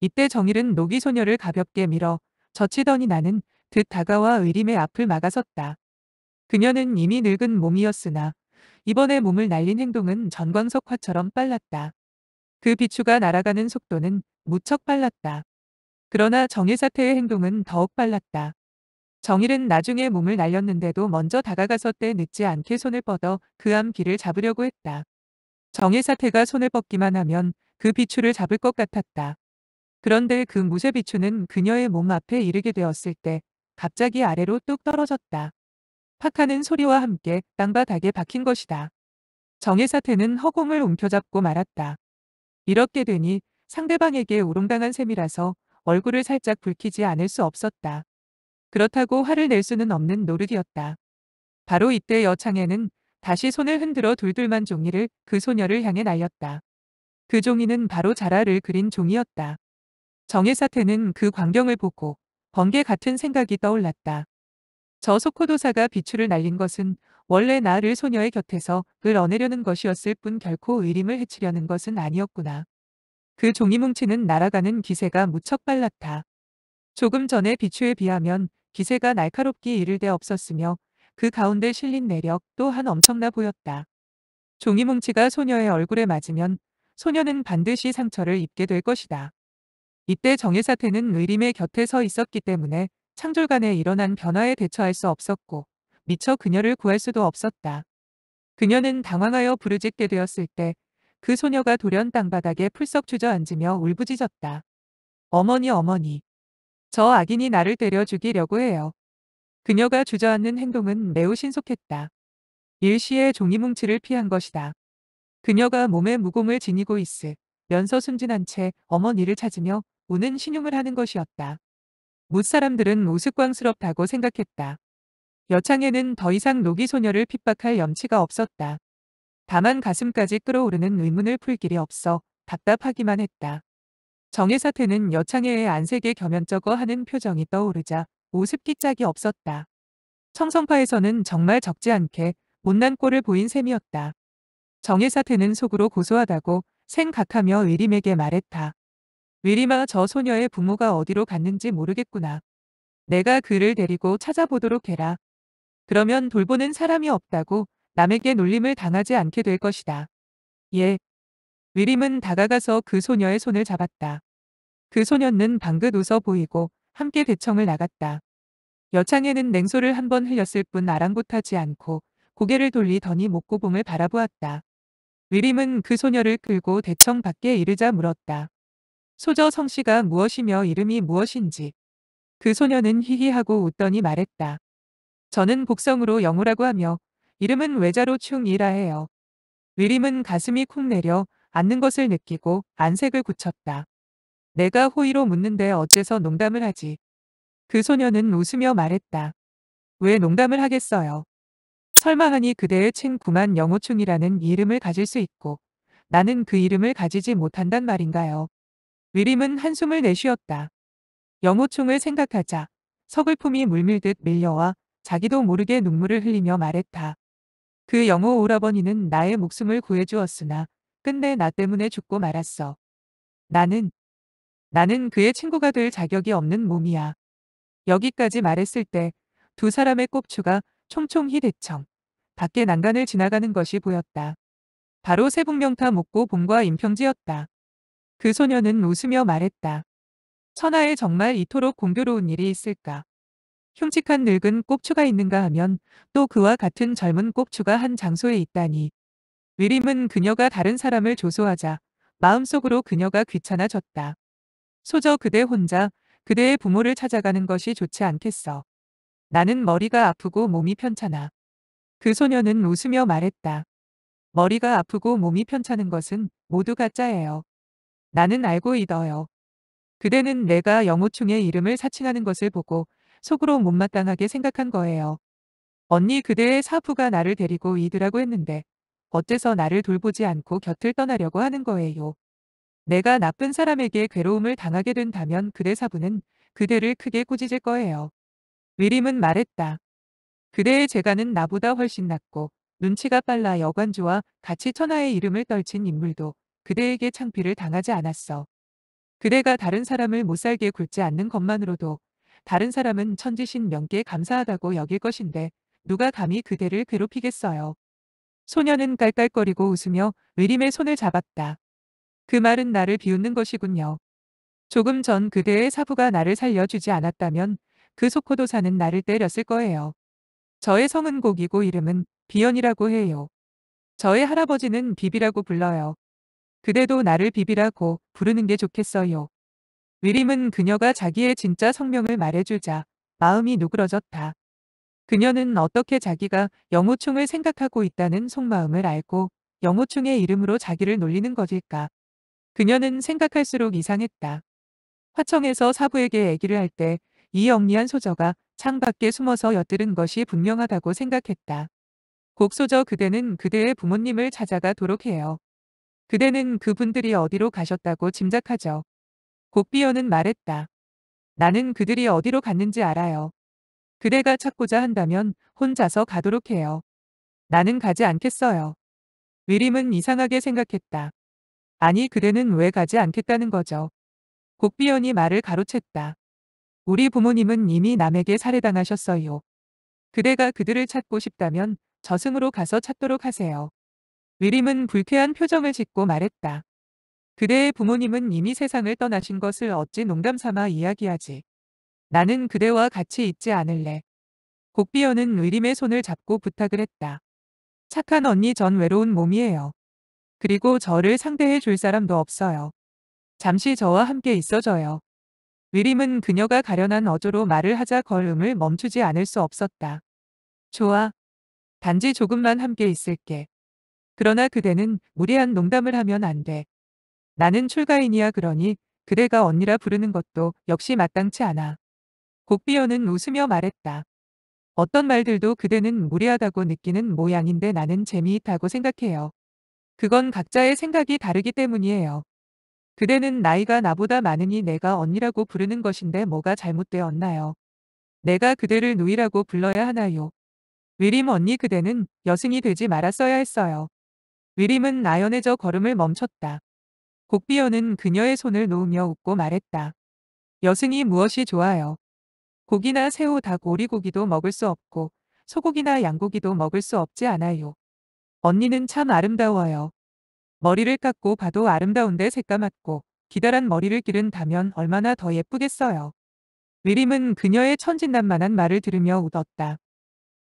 이때 정일은 노기 소녀를 가볍게 밀어 젖히더니 나는 듯 다가와 의림의 앞을 막아섰다. 그녀는 이미 늙은 몸이었으나 이번에 몸을 날린 행동은 전광석화처럼 빨랐다. 그 비추가 날아가는 속도는 무척 빨랐다. 그러나 정일사태의 행동은 더욱 빨랐다. 정일은 나중에 몸을 날렸는데도 먼저 다가가서 때 늦지 않게 손을 뻗어 그 암기를 잡으려고 했다. 정일사태가 손을 뻗기만 하면 그 비추를 잡을 것 같았다. 그런데 그 무쇠 비추는 그녀의 몸 앞에 이르게 되었을 때 갑자기 아래로 뚝 떨어졌다. 팍 하는 소리와 함께 땅바닥에 박힌 것이다. 정일사태는 허공을 움켜잡고 말았다. 이렇게 되니 상대방에게 우롱당한 셈이라서 얼굴을 살짝 붉히지 않을 수 없었다. 그렇다고 화를 낼 수는 없는 노릇이었다. 바로 이때 여창에는 다시 손을 흔들어 둘둘만 종이를 그 소녀를 향해 날렸다. 그 종이는 바로 자라를 그린 종이었다. 정혜사태는 그 광경을 보고 번개 같은 생각이 떠올랐다. 저 소코도사가 비추를 날린 것은 원래 나를 소녀의 곁에서 끌어내려는 것이었을 뿐 결코 의림을 해치려는 것은 아니었구나. 그 종이 뭉치는 날아가는 기세가 무척 빨랐다. 조금 전에 비추에 비하면 기세가 날카롭기 이를 데 없었으며 그 가운데 실린 내력 또한 엄청나 보였다. 종이 뭉치가 소녀의 얼굴에 맞으면 소녀는 반드시 상처를 입게 될 것이다. 이때 정혜사태는 의림의 곁에 서 있었기 때문에 창졸간에 일어난 변화에 대처할 수 없었고 미처 그녀를 구할 수도 없었다. 그녀는 당황하여 부르짖게 되었을 때 그 소녀가 돌연 땅바닥에 풀썩 주저앉으며 울부짖었다. 어머니 어머니. 저 악인이 나를 때려 죽이려고 해요. 그녀가 주저앉는 행동은 매우 신속했다. 일시에 종이 뭉치를 피한 것이다. 그녀가 몸에 무공을 지니고 있으 면서 순진한 채 어머니를 찾으며 우는 신용을 하는 것이었다. 무사람들은 우스꽝스럽다고 생각했다. 여창에는 더 이상 노기 소녀를 핍박할 염치가 없었다. 다만 가슴까지 끓어오르는 의문을 풀 길이 없어 답답하기만 했다. 정혜사태는 여창애의 안색에 겸연쩍어 하는 표정이 떠오르자 우습기 짝이 없었다. 청성파에서는 정말 적지 않게 못난 꼴을 보인 셈이었다. 정혜사태는 속으로 고소하다고 생각하며 의림에게 말했다. 위리마 저 소녀의 부모가 어디로 갔는지 모르겠구나. 내가 그를 데리고 찾아보도록 해라. 그러면 돌보는 사람이 없다고 남에게 놀림을 당하지 않게 될 것이다. 예. 위림은 다가가서 그 소녀의 손을 잡았다. 그 소녀는 방긋 웃어 보이고 함께 대청을 나갔다. 여창에는 냉소를 한 번 흘렸을 뿐 아랑곳하지 않고 고개를 돌리더니 목고봉을 바라보았다. 위림은 그 소녀를 끌고 대청 밖에 이르자 물었다. 소저 성씨가 무엇이며 이름이 무엇인지. 그 소녀는 히히하고 웃더니 말했다. 저는 복성으로 영우라고 하며 이름은 외자로 충이라 해요. 위림은 가슴이 쿵 내려 앉는 것을 느끼고 안색을 굳혔다. 내가 호의로 묻는데 어째서 농담을 하지. 그 소녀는 웃으며 말했다. 왜 농담을 하겠어요. 설마 하니 그대의 친구만 영호충이라는 이름을 가질 수 있고 나는 그 이름을 가지지 못한단 말인가요. 위림은 한숨을 내쉬었다. 영호충을 생각하자 서글픔이 물밀듯 밀려와 자기도 모르게 눈물을 흘리며 말했다. 그 영호 오라버니는 나의 목숨을 구해주었으나 끝내 나 때문에 죽고 말았어. 나는 나는 그의 친구가 될 자격이 없는 몸이야. 여기까지 말했을 때 두 사람의 꼽추가 총총히 대청 밖에 난간을 지나가는 것이 보였다. 바로 세북명타 목고 봄과 임평지였다. 그 소녀는 웃으며 말했다. 천하에 정말 이토록 공교로운 일이 있을까. 흉측한 늙은 꼽추가 있는가 하면 또 그와 같은 젊은 꼽추가 한 장소에 있다니. 위림은 그녀가 다른 사람을 조소하자 마음속으로 그녀가 귀찮아졌다. 소저 그대 혼자 그대의 부모를 찾아가는 것이 좋지 않겠어. 나는 머리가 아프고 몸이 편찮아. 그 소녀는 웃으며 말했다. 머리가 아프고 몸이 편찮은 것은 모두 가짜예요. 나는 알고 있어요. 그대는 내가 영호충의 이름을 사칭하는 것을 보고 속으로 못마땅하게 생각한 거예요. 언니 그대의 사부가 나를 데리고 이드라고 했는데 어째서 나를 돌보지 않고 곁을 떠나려고 하는 거예요. 내가 나쁜 사람에게 괴로움을 당하게 된다면 그대 사부는 그대를 크게 꾸짖을 거예요. 위림은 말했다. 그대의 재간은 나보다 훨씬 낫고 눈치가 빨라 여관주와 같이 천하의 이름을 떨친 인물도 그대에게 창피를 당하지 않았어. 그대가 다른 사람을 못살게 굴지 않는 것만으로도 다른 사람은 천지신 명께 감사하다고 여길 것인데 누가 감히 그대를 괴롭히겠어요. 소녀는 깔깔거리고 웃으며 의림의 손을 잡았다. 그 말은 나를 비웃는 것이군요. 조금 전 그대의 사부가 나를 살려주지 않았다면 그 속호도사는 나를 때렸을 거예요. 저의 성은 곡이고 이름은 비연이라고 해요. 저의 할아버지는 비비라고 불러요. 그대도 나를 비비라고 부르는 게 좋겠어요. 위림은 그녀가 자기의 진짜 성명을 말해주자 마음이 누그러졌다. 그녀는 어떻게 자기가 영호충을 생각하고 있다는 속마음을 알고 영호충의 이름으로 자기를 놀리는 것일까. 그녀는 생각할수록 이상했다. 화청에서 사부에게 얘기를 할 때 이 영리한 소저가 창 밖에 숨어서 엿들은 것이 분명하다고 생각했다. 곡소저 그대는 그대의 부모님을 찾아가도록 해요. 그대는 그분들이 어디로 가셨다고 짐작하죠. 곡비어는 말했다. 나는 그들이 어디로 갔는지 알아요. 그대가 찾고자 한다면 혼자서 가도록 해요. 나는 가지 않겠어요. 위림은 이상하게 생각했다. 아니 그대는 왜 가지 않겠다는 거죠. 곡비연이 말을 가로챘다. 우리 부모님은 이미 남에게 살해당하셨어요. 그대가 그들을 찾고 싶다면 저승으로 가서 찾도록 하세요. 위림은 불쾌한 표정을 짓고 말했다. 그대의 부모님은 이미 세상을 떠나신 것을 어찌 농담 삼아 이야기하지. 나는 그대와 같이 있지 않을래. 곡비어는 위림의 손을 잡고 부탁을 했다. 착한 언니 전 외로운 몸이에요. 그리고 저를 상대해 줄 사람도 없어요. 잠시 저와 함께 있어줘요. 위림은 그녀가 가련한 어조로 말을 하자 걸음을 멈추지 않을 수 없었다. 좋아. 단지 조금만 함께 있을게. 그러나 그대는 무리한 농담을 하면 안 돼. 나는 출가인이야 그러니 그대가 언니라 부르는 것도 역시 마땅치 않아. 곡비어는 웃으며 말했다. 어떤 말들도 그대는 무리하다고 느끼는 모양인데 나는 재미있다고 생각해요. 그건 각자의 생각이 다르기 때문이에요. 그대는 나이가 나보다 많으니 내가 언니라고 부르는 것인데 뭐가 잘못되었나요? 내가 그대를 누이라고 불러야 하나요? 위림 언니 그대는 여승이 되지 말았어야 했어요. 위림은 나연해져 걸음을 멈췄다. 곡비어는 그녀의 손을 놓으며 웃고 말했다. 여승이 무엇이 좋아요? 고기나 새우, 닭, 오리고기도 먹을 수 없고 소고기나 양고기도 먹을 수 없지 않아요. 언니는 참 아름다워요. 머리를 깎고 봐도 아름다운데 새까맣고 기다란 머리를 기른다면 얼마나 더 예쁘겠어요. 위림은 그녀의 천진난만한 말을 들으며 웃었다.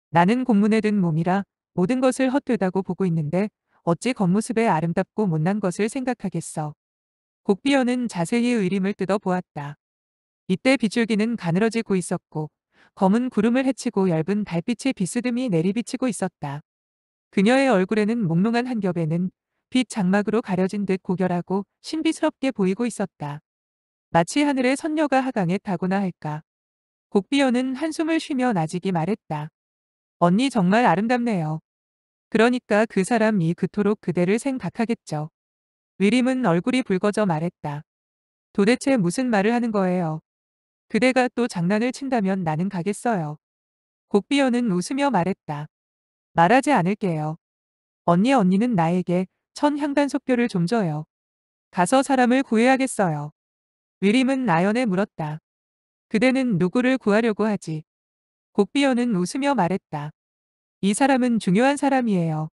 나는 공문에 든 몸이라 모든 것을 헛되다고 보고 있는데 어찌 겉모습에 아름답고 못난 것을 생각하겠어. 곡비어는 자세히 의림을 뜯어 보았다. 이때 비줄기는 가늘어지고 있었고 검은 구름을 헤치고 얇은 달빛의 비스듬히 내리비치고 있었다. 그녀의 얼굴에는 몽롱한 한 겹에는 빛 장막으로 가려진 듯 고결하고 신비스럽게 보이고 있었다. 마치 하늘의 선녀가 하강에 타고나 할까. 곡비어는 한숨을 쉬며 나직이 말했다. 언니 정말 아름답네요. 그러니까 그 사람이 그토록 그대를 생각하겠죠. 위림은 얼굴이 붉어져 말했다. 도대체 무슨 말을 하는 거예요? 그대가 또 장난을 친다면 나는 가겠어요. 곡비어는 웃으며 말했다. 말하지 않을게요. 언니 언니는 나에게 천 향단속표를 좀 줘요. 가서 사람을 구해야겠어요. 위림은 나연에 물었다. 그대는 누구를 구하려고 하지? 곡비어는 웃으며 말했다. 이 사람은 중요한 사람이에요.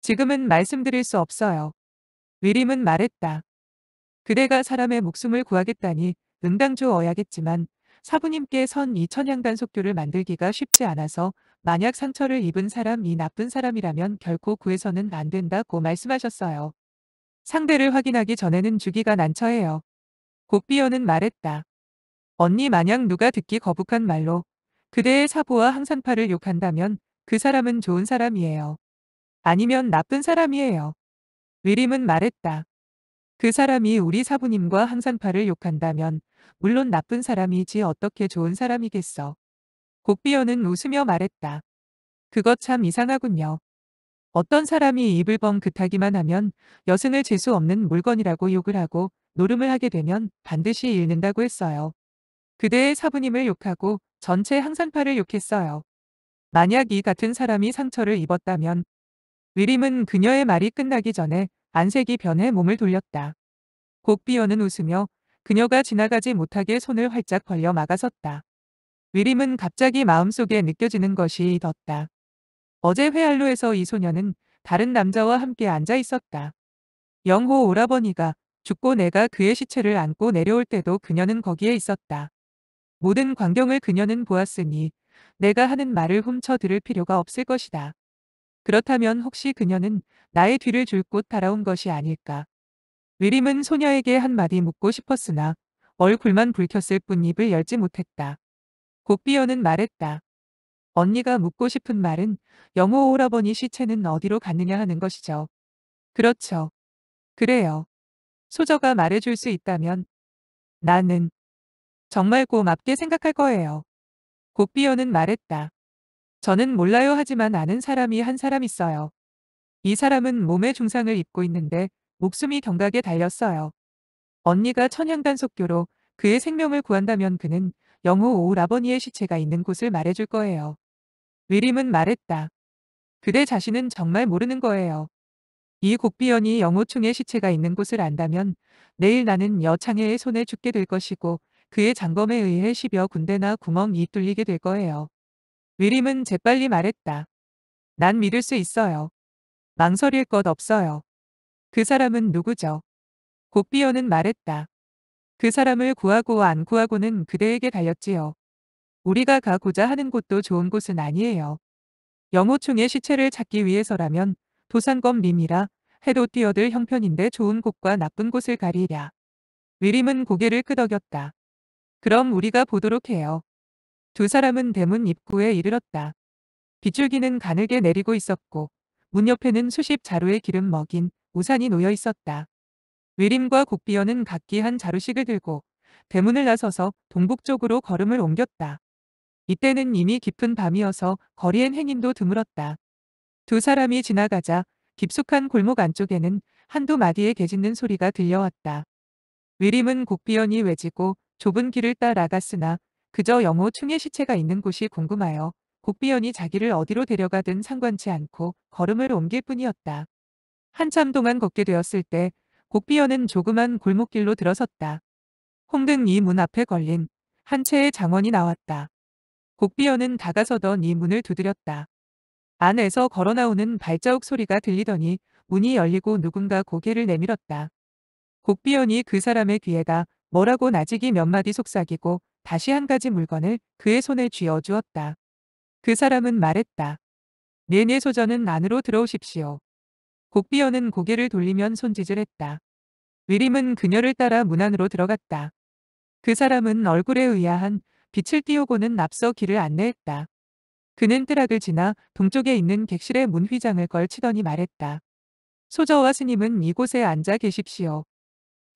지금은 말씀드릴 수 없어요. 위림은 말했다. 그대가 사람의 목숨을 구하겠다니 응당주어야겠지만 사부님께 선 이 천양단 속교를 만들기가 쉽지 않아서 만약 상처를 입은 사람이 나쁜 사람이라면 결코 구해서는 안 된다고 말씀하셨어요. 상대를 확인하기 전에는 주기가 난처해요. 곡비어는 말했다. 언니 마냥 누가 듣기 거북한 말로 그대의 사부와 항산파를 욕한다면 그 사람은 좋은 사람이에요. 아니면 나쁜 사람이에요. 위림은 말했다. 그 사람이 우리 사부님과 항산파를 욕한다면 물론 나쁜 사람이지 어떻게 좋은 사람이겠어. 곡비어는 웃으며 말했다. 그것 참 이상하군요. 어떤 사람이 입을 뻥긋하기만 하면 여승을 재수 없는 물건이라고 욕을 하고 노름을 하게 되면 반드시 잃는다고 했어요. 그대의 사부님을 욕하고 전체 항산파를 욕했어요. 만약 이 같은 사람이 상처를 입었다면 위림은 그녀의 말이 끝나기 전에 안색이 변해 몸을 돌렸다. 곡비어는 웃으며 그녀가 지나가지 못하게 손을 활짝 벌려 막아섰다. 위림은 갑자기 마음속에 느껴지는 것이 덧다. 어제 회알로에서 이 소녀는 다른 남자와 함께 앉아 있었다. 영호 오라버니가 죽고 내가 그의 시체를 안고 내려올 때도 그녀는 거기에 있었다. 모든 광경을 그녀는 보았으니 내가 하는 말을 훔쳐 들을 필요가 없을 것이다. 그렇다면 혹시 그녀는 나의 뒤를 줄곳 달아온 것이 아닐까. 위림은 소녀에게 한마디 묻고 싶었으나 얼굴만 붉혔을 뿐 입을 열지 못했다. 곡비어는 말했다. 언니가 묻고 싶은 말은 영호 오라버니 시체는 어디로 갔느냐 하는 것이죠. 그렇죠. 그래요. 소저가 말해줄 수 있다면 나는 정말 고맙게 생각할 거예요. 곡비어는 말했다. 저는 몰라요 하지만 아는 사람이 한 사람 있어요. 이 사람은 몸에 중상을 입고 있는데 목숨이 경각에 달렸어요. 언니가 천연단속교로 그의 생명을 구한다면 그는 영호 오라버니의 시체가 있는 곳을 말해줄 거예요. 위림은 말했다. 그대 자신은 정말 모르는 거예요. 이 곡비연이 영호충의 시체가 있는 곳을 안다면 내일 나는 여창해의 손에 죽게 될 것이고 그의 장검에 의해 십여 군데나 구멍이 뚫리게 될 거예요. 위림은 재빨리 말했다. 난 믿을 수 있어요. 망설일 것 없어요. 그 사람은 누구죠? 곡비어는 말했다. 그 사람을 구하고 안 구하고는 그대에게 달렸지요. 우리가 가고자 하는 곳도 좋은 곳은 아니에요. 영호충의 시체를 찾기 위해서라면 도산검 림이라 해도 뛰어들 형편인데 좋은 곳과 나쁜 곳을 가리랴. 위림은 고개를 끄덕였다. 그럼 우리가 보도록 해요. 두 사람은 대문 입구에 이르렀다. 빗줄기는 가늘게 내리고 있었고 문 옆에는 수십 자루의 기름 먹인 우산이 놓여 있었다. 위림과 곡비어는 각기 한 자루씩을 들고 대문을 나서서 동북쪽으로 걸음을 옮겼다. 이때는 이미 깊은 밤이어서 거리엔 행인도 드물었다. 두 사람이 지나가자 깊숙한 골목 안쪽에는 한두 마디의 개짖는 소리가 들려왔다. 위림은 곡비연이 외지고 좁은 길을 따라갔으나 그저 영호 충의 시체가 있는 곳이 궁금하여 곡비연이 자기를 어디로 데려가든 상관치 않고 걸음을 옮길 뿐이었다. 한참 동안 걷게 되었을 때 곡비연은 조그만 골목길로 들어섰다. 홍등 이 문 앞에 걸린 한 채의 장원이 나왔다. 곡비연은 다가서던 이 문을 두드렸다. 안에서 걸어 나오는 발자국 소리가 들리더니 문이 열리고 누군가 고개를 내밀었다. 곡비연이 그 사람의 귀에다 뭐라고 나직이 몇 마디 속삭이고 다시 한 가지 물건을 그의 손에 쥐어 주었다. 그 사람은 말했다. 네네 소전은 안으로 들어오십시오. 곡비어는 고개를 돌리면 손짓을 했다. 위림은 그녀를 따라 문 안으로 들어갔다. 그 사람은 얼굴에 의아한 빛을 띄우고는 앞서 길을 안내했다. 그는 뜨락을 지나 동쪽에 있는 객실의 문 휘장을 걸치더니 말했다. 소저와 스님은 이곳에 앉아 계십시오.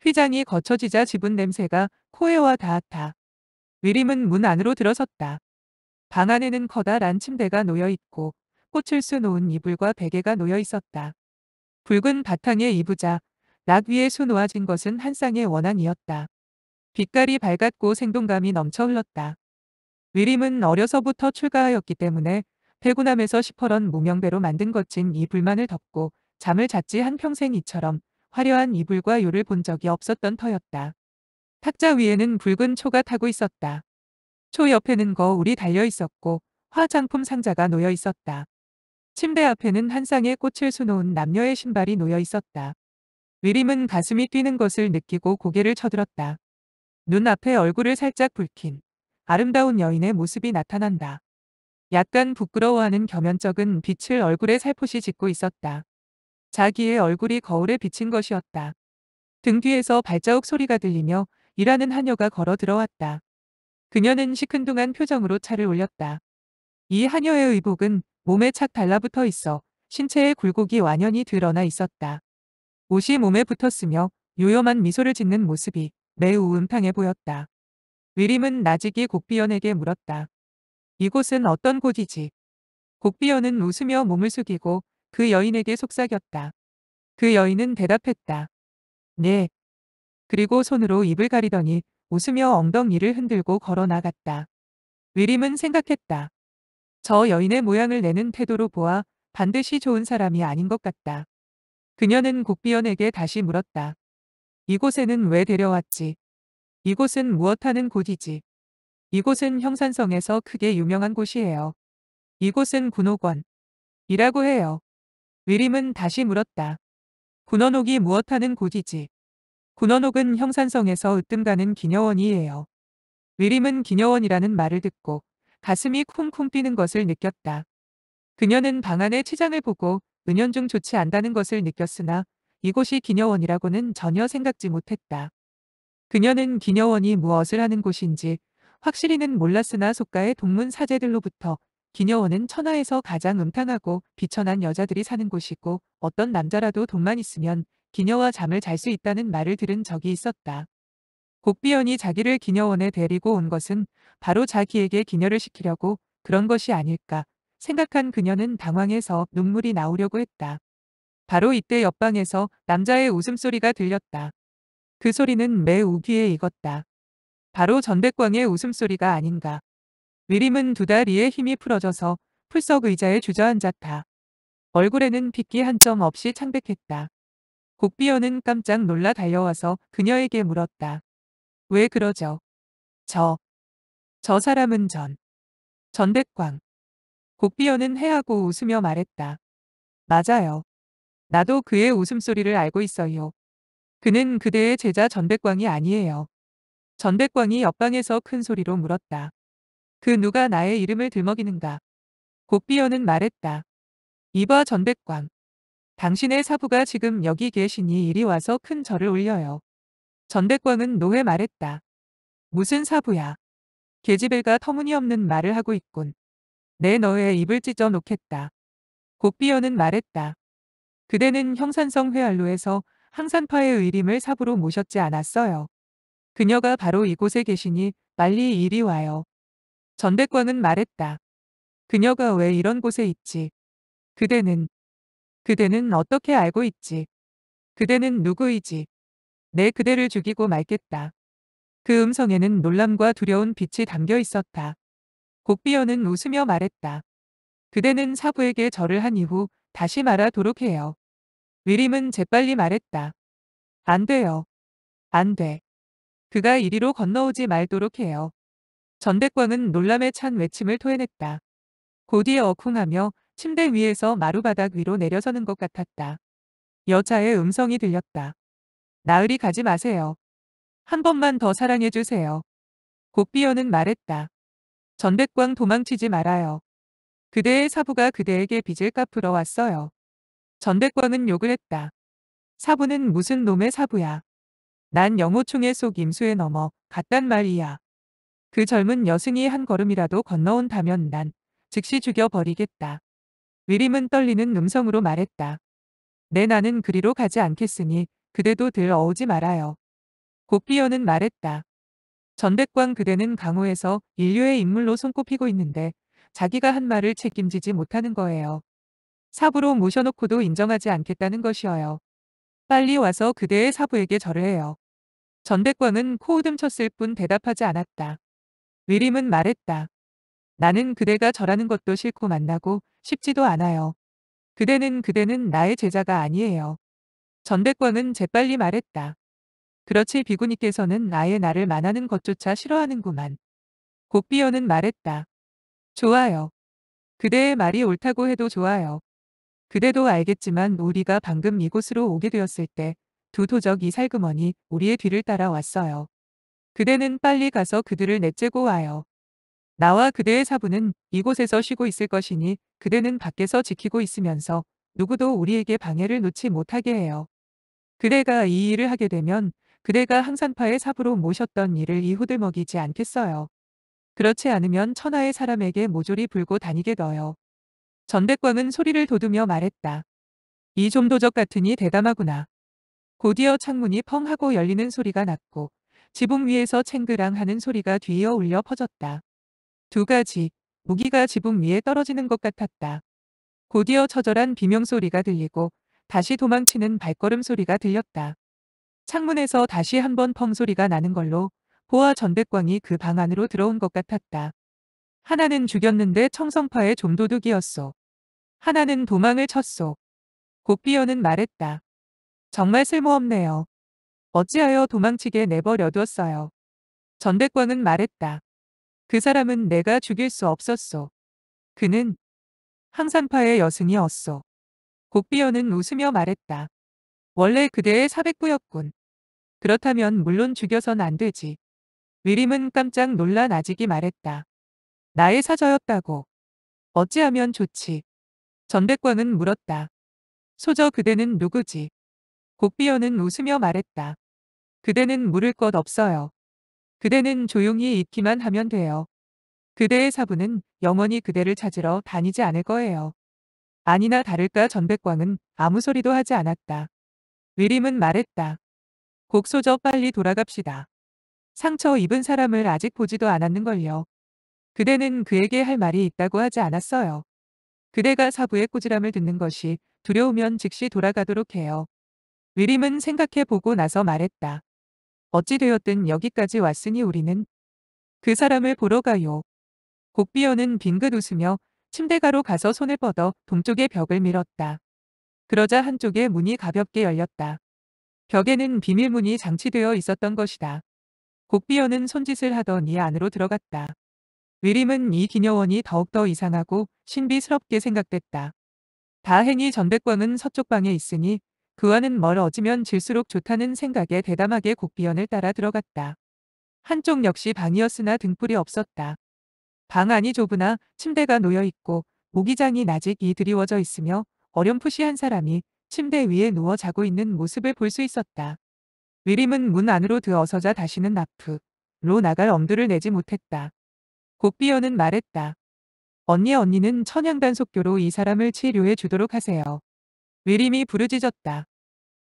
휘장이 거쳐지자 지분 냄새가 코에 와 닿았다. 위림은 문 안으로 들어섰다. 방 안에는 커다란 침대가 놓여 있고 꽃을 쑤놓은 이불과 베개가 놓여 있었다. 붉은 바탕에 이부자, 락 위에 수놓아진 것은 한 쌍의 원앙이었다. 빛깔이 밝았고 생동감이 넘쳐 흘렀다. 위림은 어려서부터 출가하였기 때문에 배구남에서 시퍼런 무명배로 만든 것진 이 불만을 덮고 잠을 잤지 한평생 이처럼 화려한 이불과 요를 본 적이 없었던 터였다. 탁자 위에는 붉은 초가 타고 있었다. 초 옆에는 거울이 달려 있었고 화장품 상자가 놓여 있었다. 침대 앞에는 한 쌍의 꽃을 수놓은 남녀의 신발이 놓여 있었다. 위림은 가슴이 뛰는 것을 느끼고 고개를 쳐들었다. 눈앞에 얼굴을 살짝 붉힌 아름다운 여인의 모습이 나타난다. 약간 부끄러워하는 겸연쩍은 빛을 얼굴에 살포시 짓고 있었다. 자기의 얼굴이 거울에 비친 것이었다. 등 뒤에서 발자국 소리가 들리며 일하는 하녀가 걸어 들어왔다. 그녀는 시큰둥한 표정으로 차를 올렸다. 이 하녀의 의복은 몸에 착 달라붙어 있어 신체의 굴곡이 완연히 드러나 있었다. 옷이 몸에 붙었으며 요염한 미소를 짓는 모습이 매우 음탕해 보였다. 위림은 나직이 곡비연에게 물었다. 이곳은 어떤 곳이지? 곡비연은 웃으며 몸을 숙이고 그 여인에게 속삭였다. 그 여인은 대답했다. 네. 그리고 손으로 입을 가리더니 웃으며 엉덩이를 흔들고 걸어 나갔다. 위림은 생각했다. 저 여인의 모양을 내는 태도로 보아 반드시 좋은 사람이 아닌 것 같다. 그녀는 곡비연에게 다시 물었다. 이곳에는 왜 데려왔지? 이곳은 무엇하는 곳이지? 이곳은 형산성에서 크게 유명한 곳이에요. 이곳은 군옥원. 이라고 해요. 위림은 다시 물었다. 군원옥이 무엇하는 곳이지? 군원옥은 형산성에서 으뜸가는 기녀원이에요. 위림은 기녀원이라는 말을 듣고 가슴이 쿵쿵 뛰는 것을 느꼈다. 그녀는 방 안의 치장을 보고 은연중 좋지 않다는 것을 느꼈으나 이곳이 기녀원이라고는 전혀 생각지 못했다. 그녀는 기녀원이 무엇을 하는 곳인지 확실히는 몰랐으나 속가의 동문 사제들로부터 기녀원은 천하에서 가장 음탕하고 비천한 여자들이 사는 곳이고 어떤 남자라도 돈만 있으면 기녀와 잠을 잘 수 있다는 말을 들은 적이 있었다. 곡비연이 자기를 기녀원에 데리고 온 것은 바로 자기에게 기녀를 시키려고 그런 것이 아닐까 생각한 그녀는 당황해서 눈물이 나오려고 했다. 바로 이때 옆방에서 남자의 웃음소리가 들렸다. 그 소리는 매 우 귀에 익었다. 바로 전백광의 웃음소리가 아닌가. 위림은 두 다리에 힘이 풀어져서 풀썩 의자에 주저앉았다. 얼굴에는 핏기 한 점 없이 창백했다. 곡비어는 깜짝 놀라 달려와서 그녀에게 물었다. 왜 그러죠? 저. 저 사람은 전. 전백광. 곡비어는 해하고 웃으며 말했다. 맞아요. 나도 그의 웃음소리를 알고 있어요. 그는 그대의 제자 전백광이 아니에요. 전백광이 옆방에서 큰 소리로 물었다. 그 누가 나의 이름을 들먹이는가. 곡비어는 말했다. 이봐 전백광. 당신의 사부가 지금 여기 계시니 이리 와서 큰 절을 올려요. 전백광은 노해 말했다. 무슨 사부야. 계집애가 터무니없는 말을 하고 있군. 내 너의 입을 찢어 놓겠다. 곡비어는 말했다. 그대는 형산성 회알로에서 항산파의 의림을 사부로 모셨지 않았어요. 그녀가 바로 이곳에 계시니 빨리 이리 와요. 전백광은 말했다. 그녀가 왜 이런 곳에 있지? 그대는, 그대는 어떻게 알고 있지? 그대는 누구이지? 내 그대를 죽이고 말겠다. 그 음성에는 놀람과 두려운 빛이 담겨 있었다. 곡비어는 웃으며 말했다. 그대는 사부에게 절을 한 이후 다시 말하도록 해요. 위림은 재빨리 말했다. 안 돼요. 안 돼. 그가 이리로 건너오지 말도록 해요. 전백광은 놀람에 찬 외침을 토해냈다. 곧이에 어쿵하며 침대 위에서 마루바닥 위로 내려서는 것 같았다. 여자의 음성이 들렸다. 나으리 가지 마세요. 한 번만 더 사랑해 주세요. 곡비어는 말했다. 전백광 도망치지 말아요. 그대의 사부가 그대에게 빚을 갚으러 왔어요. 전백광은 욕을 했다. 사부는 무슨 놈의 사부야. 난 영호충의 속 임수에 넘어 갔단 말이야. 그 젊은 여승이 한 걸음이라도 건너온다면 난 즉시 죽여버리겠다. 위림은 떨리는 음성으로 말했다. 내 나는 그리로 가지 않겠으니 그대도 들 어오지 말아요. 곡비어는 말했다. 전백광 그대는 강호에서 인류의 인물로 손꼽히고 있는데 자기가 한 말을 책임지지 못하는 거예요. 사부로 모셔놓고도 인정하지 않겠다는 것이어요. 빨리 와서 그대의 사부에게 절을 해요. 전백광은 코웃음 쳤을 뿐 대답하지 않았다. 위림은 말했다. 나는 그대가 절하는 것도 싫고 만나고 싶지도 않아요. 그대는 그대는 나의 제자가 아니에요. 전백광은 재빨리 말했다. 그렇지 비구니께서는 아예 나를 만하는 것조차 싫어하는구만. 곡비어는 말했다. 좋아요. 그대의 말이 옳다고 해도 좋아요. 그대도 알겠지만 우리가 방금 이곳으로 오게 되었을 때 두 도적 이살그머니 우리의 뒤를 따라왔어요. 그대는 빨리 가서 그들을 내째고 와요. 나와 그대의 사부는 이곳에서 쉬고 있을 것이니 그대는 밖에서 지키고 있으면서 누구도 우리에게 방해를 놓지 못하게 해요. 그대가 이 일을 하게 되면 그대가 항산파의 사부로 모셨던 일을 이후들 먹이지 않겠어요. 그렇지 않으면 천하의 사람에게 모조리 불고 다니게 둬요. 전백광은 소리를 돋우며 말했다. 이 좀도적 같으니 대담하구나. 곧이어 창문이 펑 하고 열리는 소리가 났고 지붕 위에서 챙그랑 하는 소리가 뒤이어 울려 퍼졌다. 두 가지, 무기가 지붕 위에 떨어지는 것 같았다. 곧이어 처절한 비명소리가 들리고 다시 도망치는 발걸음 소리가 들렸다. 창문에서 다시 한번 펑 소리가 나는 걸로 보아 전백광이 그 방 안으로 들어온 것 같았다. 하나는 죽였는데 청성파의 좀도둑이었소. 하나는 도망을 쳤소. 곡비어는 말했다. 정말 쓸모없네요. 어찌하여 도망치게 내버려 두었어요. 전백광은 말했다. 그 사람은 내가 죽일 수 없었소. 그는 항산파의 여승이었소. 곡비어는 웃으며 말했다. 원래 그대의 사백구였군. 그렇다면 물론 죽여선 안 되지. 위림은 깜짝 놀란 아직이 말했다. 나의 사저였다고. 어찌하면 좋지. 전백광은 물었다. 소저 그대는 누구지? 곡비어는 웃으며 말했다. 그대는 물을 것 없어요. 그대는 조용히 있기만 하면 돼요. 그대의 사부는 영원히 그대를 찾으러 다니지 않을 거예요. 아니나 다를까 전백광은 아무 소리도 하지 않았다. 위림은 말했다. 곡소저 빨리 돌아갑시다. 상처 입은 사람을 아직 보지도 않았는걸요. 그대는 그에게 할 말이 있다고 하지 않았어요. 그대가 사부의 꾸지람을 듣는 것이 두려우면 즉시 돌아가도록 해요. 위림은 생각해 보고 나서 말했다. 어찌 되었든 여기까지 왔으니 우리는 그 사람을 보러 가요. 곡비어는 빙긋 웃으며 침대가로 가서 손을 뻗어 동쪽의 벽을 밀었다. 그러자 한쪽의 문이 가볍게 열렸다. 벽에는 비밀문이 장치되어 있었던 것이다. 곡비어는 손짓을 하더니 안으로 들어갔다. 위림은 이 기녀원이 더욱더 이상하고 신비스럽게 생각됐다. 다행히 전백광은 서쪽 방에 있으니 그와는 멀 어지면 질수록 좋다는 생각에 대담하게 곡비연을 따라 들어갔다. 한쪽 역시 방이었으나 등불이 없었다. 방 안이 좁으나 침대가 놓여있고 모기장이 나직이 드리워져 있으며 어렴풋이 한 사람이 침대 위에 누워 자고 있는 모습을 볼 수 있었다. 위림은 문 안으로 들어서자 다시는 앞으로 나갈 엄두를 내지 못했다. 곡비연은 말했다. 언니 언니는 천양단속교로 이 사람을 치료해 주도록 하세요. 위림이 부르짖었다.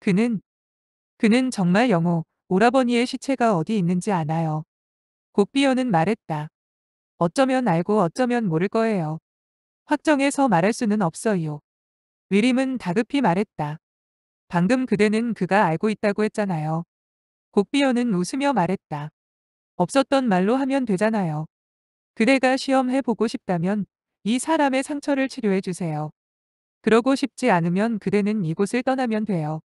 그는 그는 정말 영호, 오라버니의 시체가 어디 있는지 아나요. 곡비어는 말했다. 어쩌면 알고 어쩌면 모를 거예요. 확정해서 말할 수는 없어요. 위림은 다급히 말했다. 방금 그대는 그가 알고 있다고 했잖아요. 곡비어는 웃으며 말했다. 없었던 말로 하면 되잖아요. 그대가 시험해보고 싶다면 이 사람의 상처를 치료해 주세요. 그러고 싶지 않으면 그대는 이곳을 떠나면 돼요.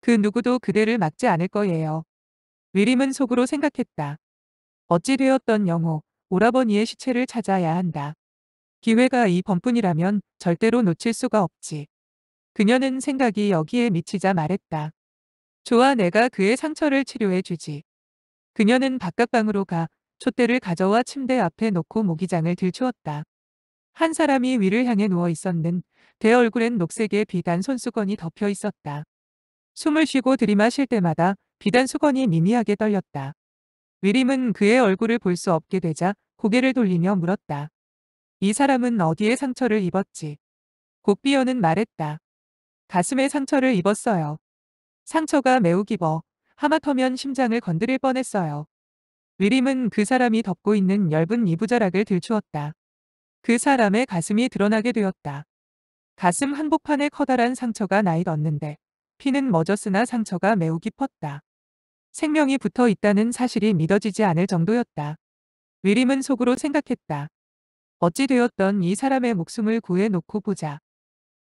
그 누구도 그대를 막지 않을 거예요. 위림은 속으로 생각했다. 어찌 되었던 영호, 오라버니의 시체를 찾아야 한다. 기회가 이 번뿐이라면 절대로 놓칠 수가 없지. 그녀는 생각이 여기에 미치자 말했다. 좋아 내가 그의 상처를 치료해 주지. 그녀는 바깥방으로 가 촛대를 가져와 침대 앞에 놓고 모기장을 들추었다. 한 사람이 위를 향해 누워 있었는 대 얼굴엔 녹색의 비단 손수건이 덮여 있었다. 숨을 쉬고 들이마실 때마다 비단 수건이 미미하게 떨렸다. 위림은 그의 얼굴을 볼 수 없게 되자 고개를 돌리며 물었다. 이 사람은 어디에 상처를 입었지? 곡비어는 말했다. 가슴에 상처를 입었어요. 상처가 매우 깊어 하마터면 심장을 건드릴 뻔했어요. 위림은 그 사람이 덮고 있는 엷은 이부자락을 들추었다. 그 사람의 가슴이 드러나게 되었다. 가슴 한복판에 커다란 상처가 나이었는데 피는 멎었으나 상처가 매우 깊었다. 생명이 붙어 있다는 사실이 믿어지지 않을 정도였다. 위림은 속으로 생각했다. 어찌 되었던 이 사람의 목숨을 구해놓고 보자.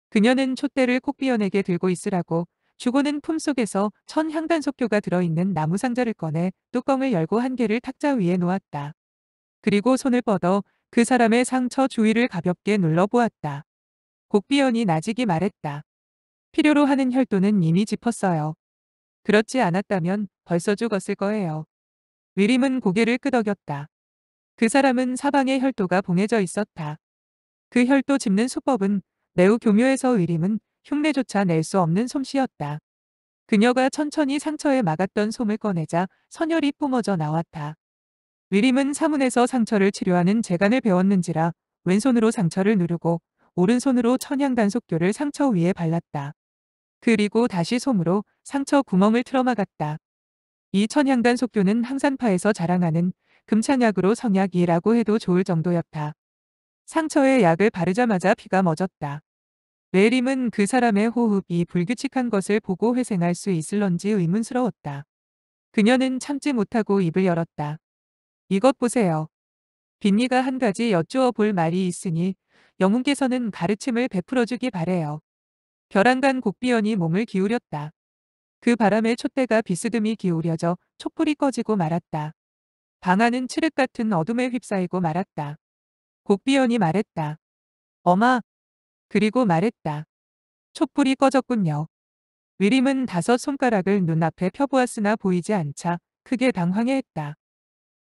그녀는 촛대를 콕비어에게 들고 있으라고 주고는 품속에서 천 향단속교가 들어있는 나무 상자를 꺼내 뚜껑을 열고 한 개를 탁자 위에 놓았다. 그리고 손을 뻗어 그 사람의 상처 주위를 가볍게 눌러보았다. 곡비연이 나직이 말했다. 필요로 하는 혈도는 이미 짚었어요. 그렇지 않았다면 벌써 죽었을 거예요. 위림은 고개를 끄덕였다. 그 사람은 사방에 혈도가 봉해져 있었다. 그 혈도 짚는 수법은 매우 교묘해서 위림은 흉내조차 낼 수 없는 솜씨였다. 그녀가 천천히 상처에 막았던 솜을 꺼내자 선혈이 뿜어져 나왔다. 위림은 사문에서 상처를 치료하는 재간을 배웠는지라 왼손으로 상처를 누르고 오른손으로 천양단속교를 상처 위에 발랐다. 그리고 다시 솜으로 상처 구멍을 틀어막았다. 이 천양단속교는 항산파에서 자랑하는 금창약으로 성약이라고 해도 좋을 정도였다. 상처에 약을 바르자마자 피가 멎었다. 웨림은 그 사람의 호흡이 불규칙한 것을 보고 회생할 수 있을런지 의문스러웠다. 그녀는 참지 못하고 입을 열었다. 이것 보세요. 빈니가 한 가지 여쭈어 볼 말이 있으니 영웅께서는 가르침을 베풀어주기 바래요. 벼랑간 곡비연이 몸을 기울였다. 그 바람에 촛대가 비스듬히 기울여져 촛불이 꺼지고 말았다. 방 안은 칠흑 같은 어둠에 휩싸이고 말았다. 곡비연이 말했다. 어마. 그리고 말했다. 촛불이 꺼졌군요. 위림은 다섯 손가락을 눈앞에 펴보았으나 보이지 않자 크게 당황해했다.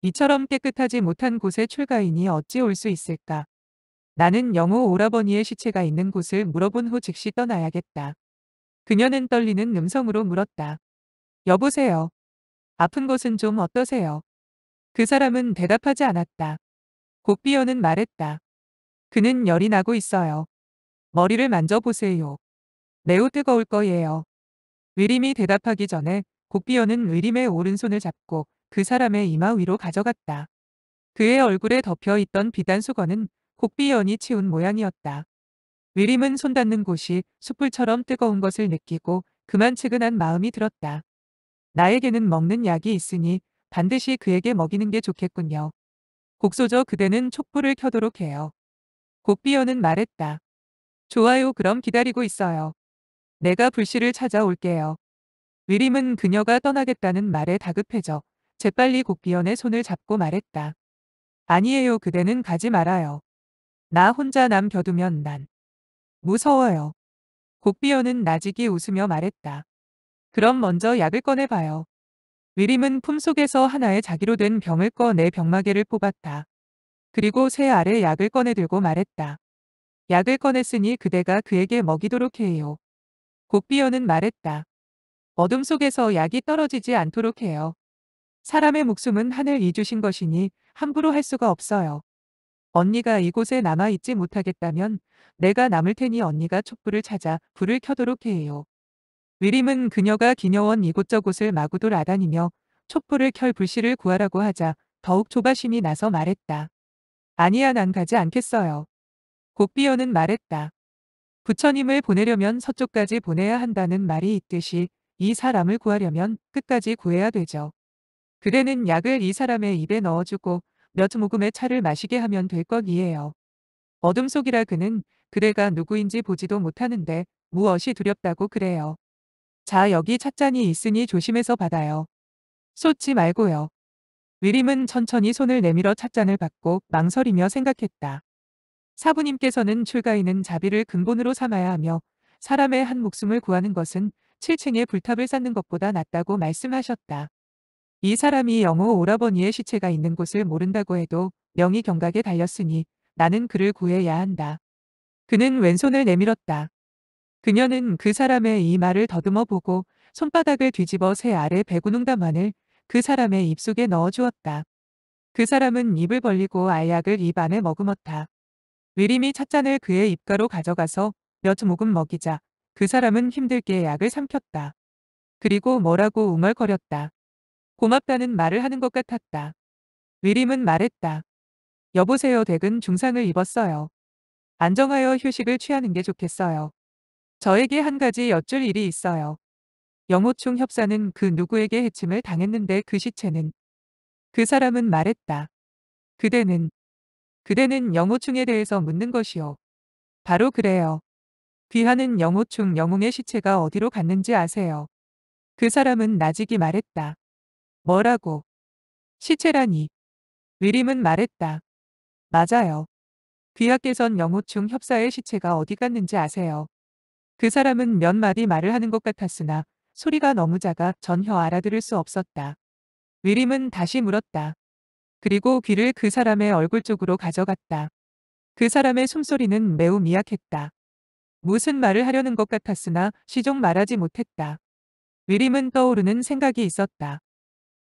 이처럼 깨끗하지 못한 곳에 출가인이 어찌 올 수 있을까? 나는 영호 오라버니의 시체가 있는 곳을 물어본 후 즉시 떠나야겠다. 그녀는 떨리는 음성으로 물었다. 여보세요. 아픈 곳은 좀 어떠세요? 그 사람은 대답하지 않았다. 곡비어는 말했다. 그는 열이 나고 있어요. 머리를 만져보세요. 매우 뜨거울 거예요. 위림이 대답하기 전에 곡비어는 위림의 오른손을 잡고 그 사람의 이마 위로 가져갔다. 그의 얼굴에 덮여 있던 비단 수건은 곡비연이 치운 모양이었다. 위림은 손 닿는 곳이 숯불처럼 뜨거운 것을 느끼고 그만 측은한 마음이 들었다. 나에게는 먹는 약이 있으니 반드시 그에게 먹이는 게 좋겠군요. 곡소저 그대는 촛불을 켜도록 해요. 곡비연은 말했다. 좋아요 그럼 기다리고 있어요. 내가 불씨를 찾아올게요. 위림은 그녀가 떠나겠다는 말에 다급해져 재빨리 곡비연의 손을 잡고 말했다. 아니에요 그대는 가지 말아요. 나 혼자 남겨두면 난 무서워요. 곡비어는 나직이 웃으며 말했다. 그럼 먼저 약을 꺼내봐요. 위림은 품속에서 하나의 자기로 된 병을 꺼내 병마개를 뽑았다. 그리고 새 알의 약을 꺼내들고 말했다. 약을 꺼냈으니 그대가 그에게 먹이도록 해요. 곡비어는 말했다. 어둠 속에서 약이 떨어지지 않도록 해요. 사람의 목숨은 하늘 이주신 것이니 함부로 할 수가 없어요. 언니가 이곳에 남아있지 못하겠다면 내가 남을 테니 언니가 촛불을 찾아 불을 켜도록 해요. 위림은 그녀가 기녀원 이곳저곳을 마구 돌아다니며 촛불을 켤 불씨를 구하라고 하자 더욱 조바심이 나서 말했다. 아니야 난 가지 않겠어요. 곡비어는 말했다. 부처님을 보내려면 서쪽까지 보내야 한다는 말이 있듯이 이 사람을 구하려면 끝까지 구해야 되죠. 그대는 약을 이 사람의 입에 넣어주고 몇 모금의 차를 마시게 하면 될 것이에요. 어둠 속이라 그는 그대가 누구인지 보지도 못하는데 무엇이 두렵다고 그래요. 자 여기 찻잔이 있으니 조심해서 받아요. 쏟지 말고요. 위림은 천천히 손을 내밀어 찻잔을 받고 망설이며 생각했다. 사부님께서는 출가인은 자비를 근본으로 삼아야 하며 사람의 한 목숨을 구하는 것은 7층의 불탑을 쌓는 것보다 낫다고 말씀하셨다. 이 사람이 영호 오라버니의 시체가 있는 곳을 모른다고 해도 명의 경각에 달렸으니 나는 그를 구해야 한다. 그는 왼손을 내밀었다. 그녀는 그 사람의 이 말을 더듬어 보고 손바닥을 뒤집어 새 아래 배구능담안을 그 사람의 입속에 넣어주었다. 그 사람은 입을 벌리고 알약을 입 안에 머금었다. 위림이 찻잔을 그의 입가로 가져가서 몇 모금 먹이자 그 사람은 힘들게 약을 삼켰다. 그리고 뭐라고 웅얼거렸다. 고맙다는 말을 하는 것 같았다. 위림은 말했다. 여보세요 댁은 중상을 입었어요. 안정하여 휴식을 취하는 게 좋겠어요. 저에게 한 가지 여쭐 일이 있어요. 영호충 협사는 그 누구에게 해침을 당했는데 그 시체는 그 사람은 말했다. 그대는 그대는 영호충에 대해서 묻는 것이요. 바로 그래요. 귀하는 영호충 영웅의 시체가 어디로 갔는지 아세요. 그 사람은 나직이 말했다. 뭐라고? 시체라니. 위림은 말했다. 맞아요. 귀하께선 영호충 협사의 시체가 어디 갔는지 아세요. 그 사람은 몇 마디 말을 하는 것 같았으나 소리가 너무 작아 전혀 알아들을 수 없었다. 위림은 다시 물었다. 그리고 귀를 그 사람의 얼굴 쪽으로 가져갔다. 그 사람의 숨소리는 매우 미약했다. 무슨 말을 하려는 것 같았으나 시종 말하지 못했다. 위림은 떠오르는 생각이 있었다.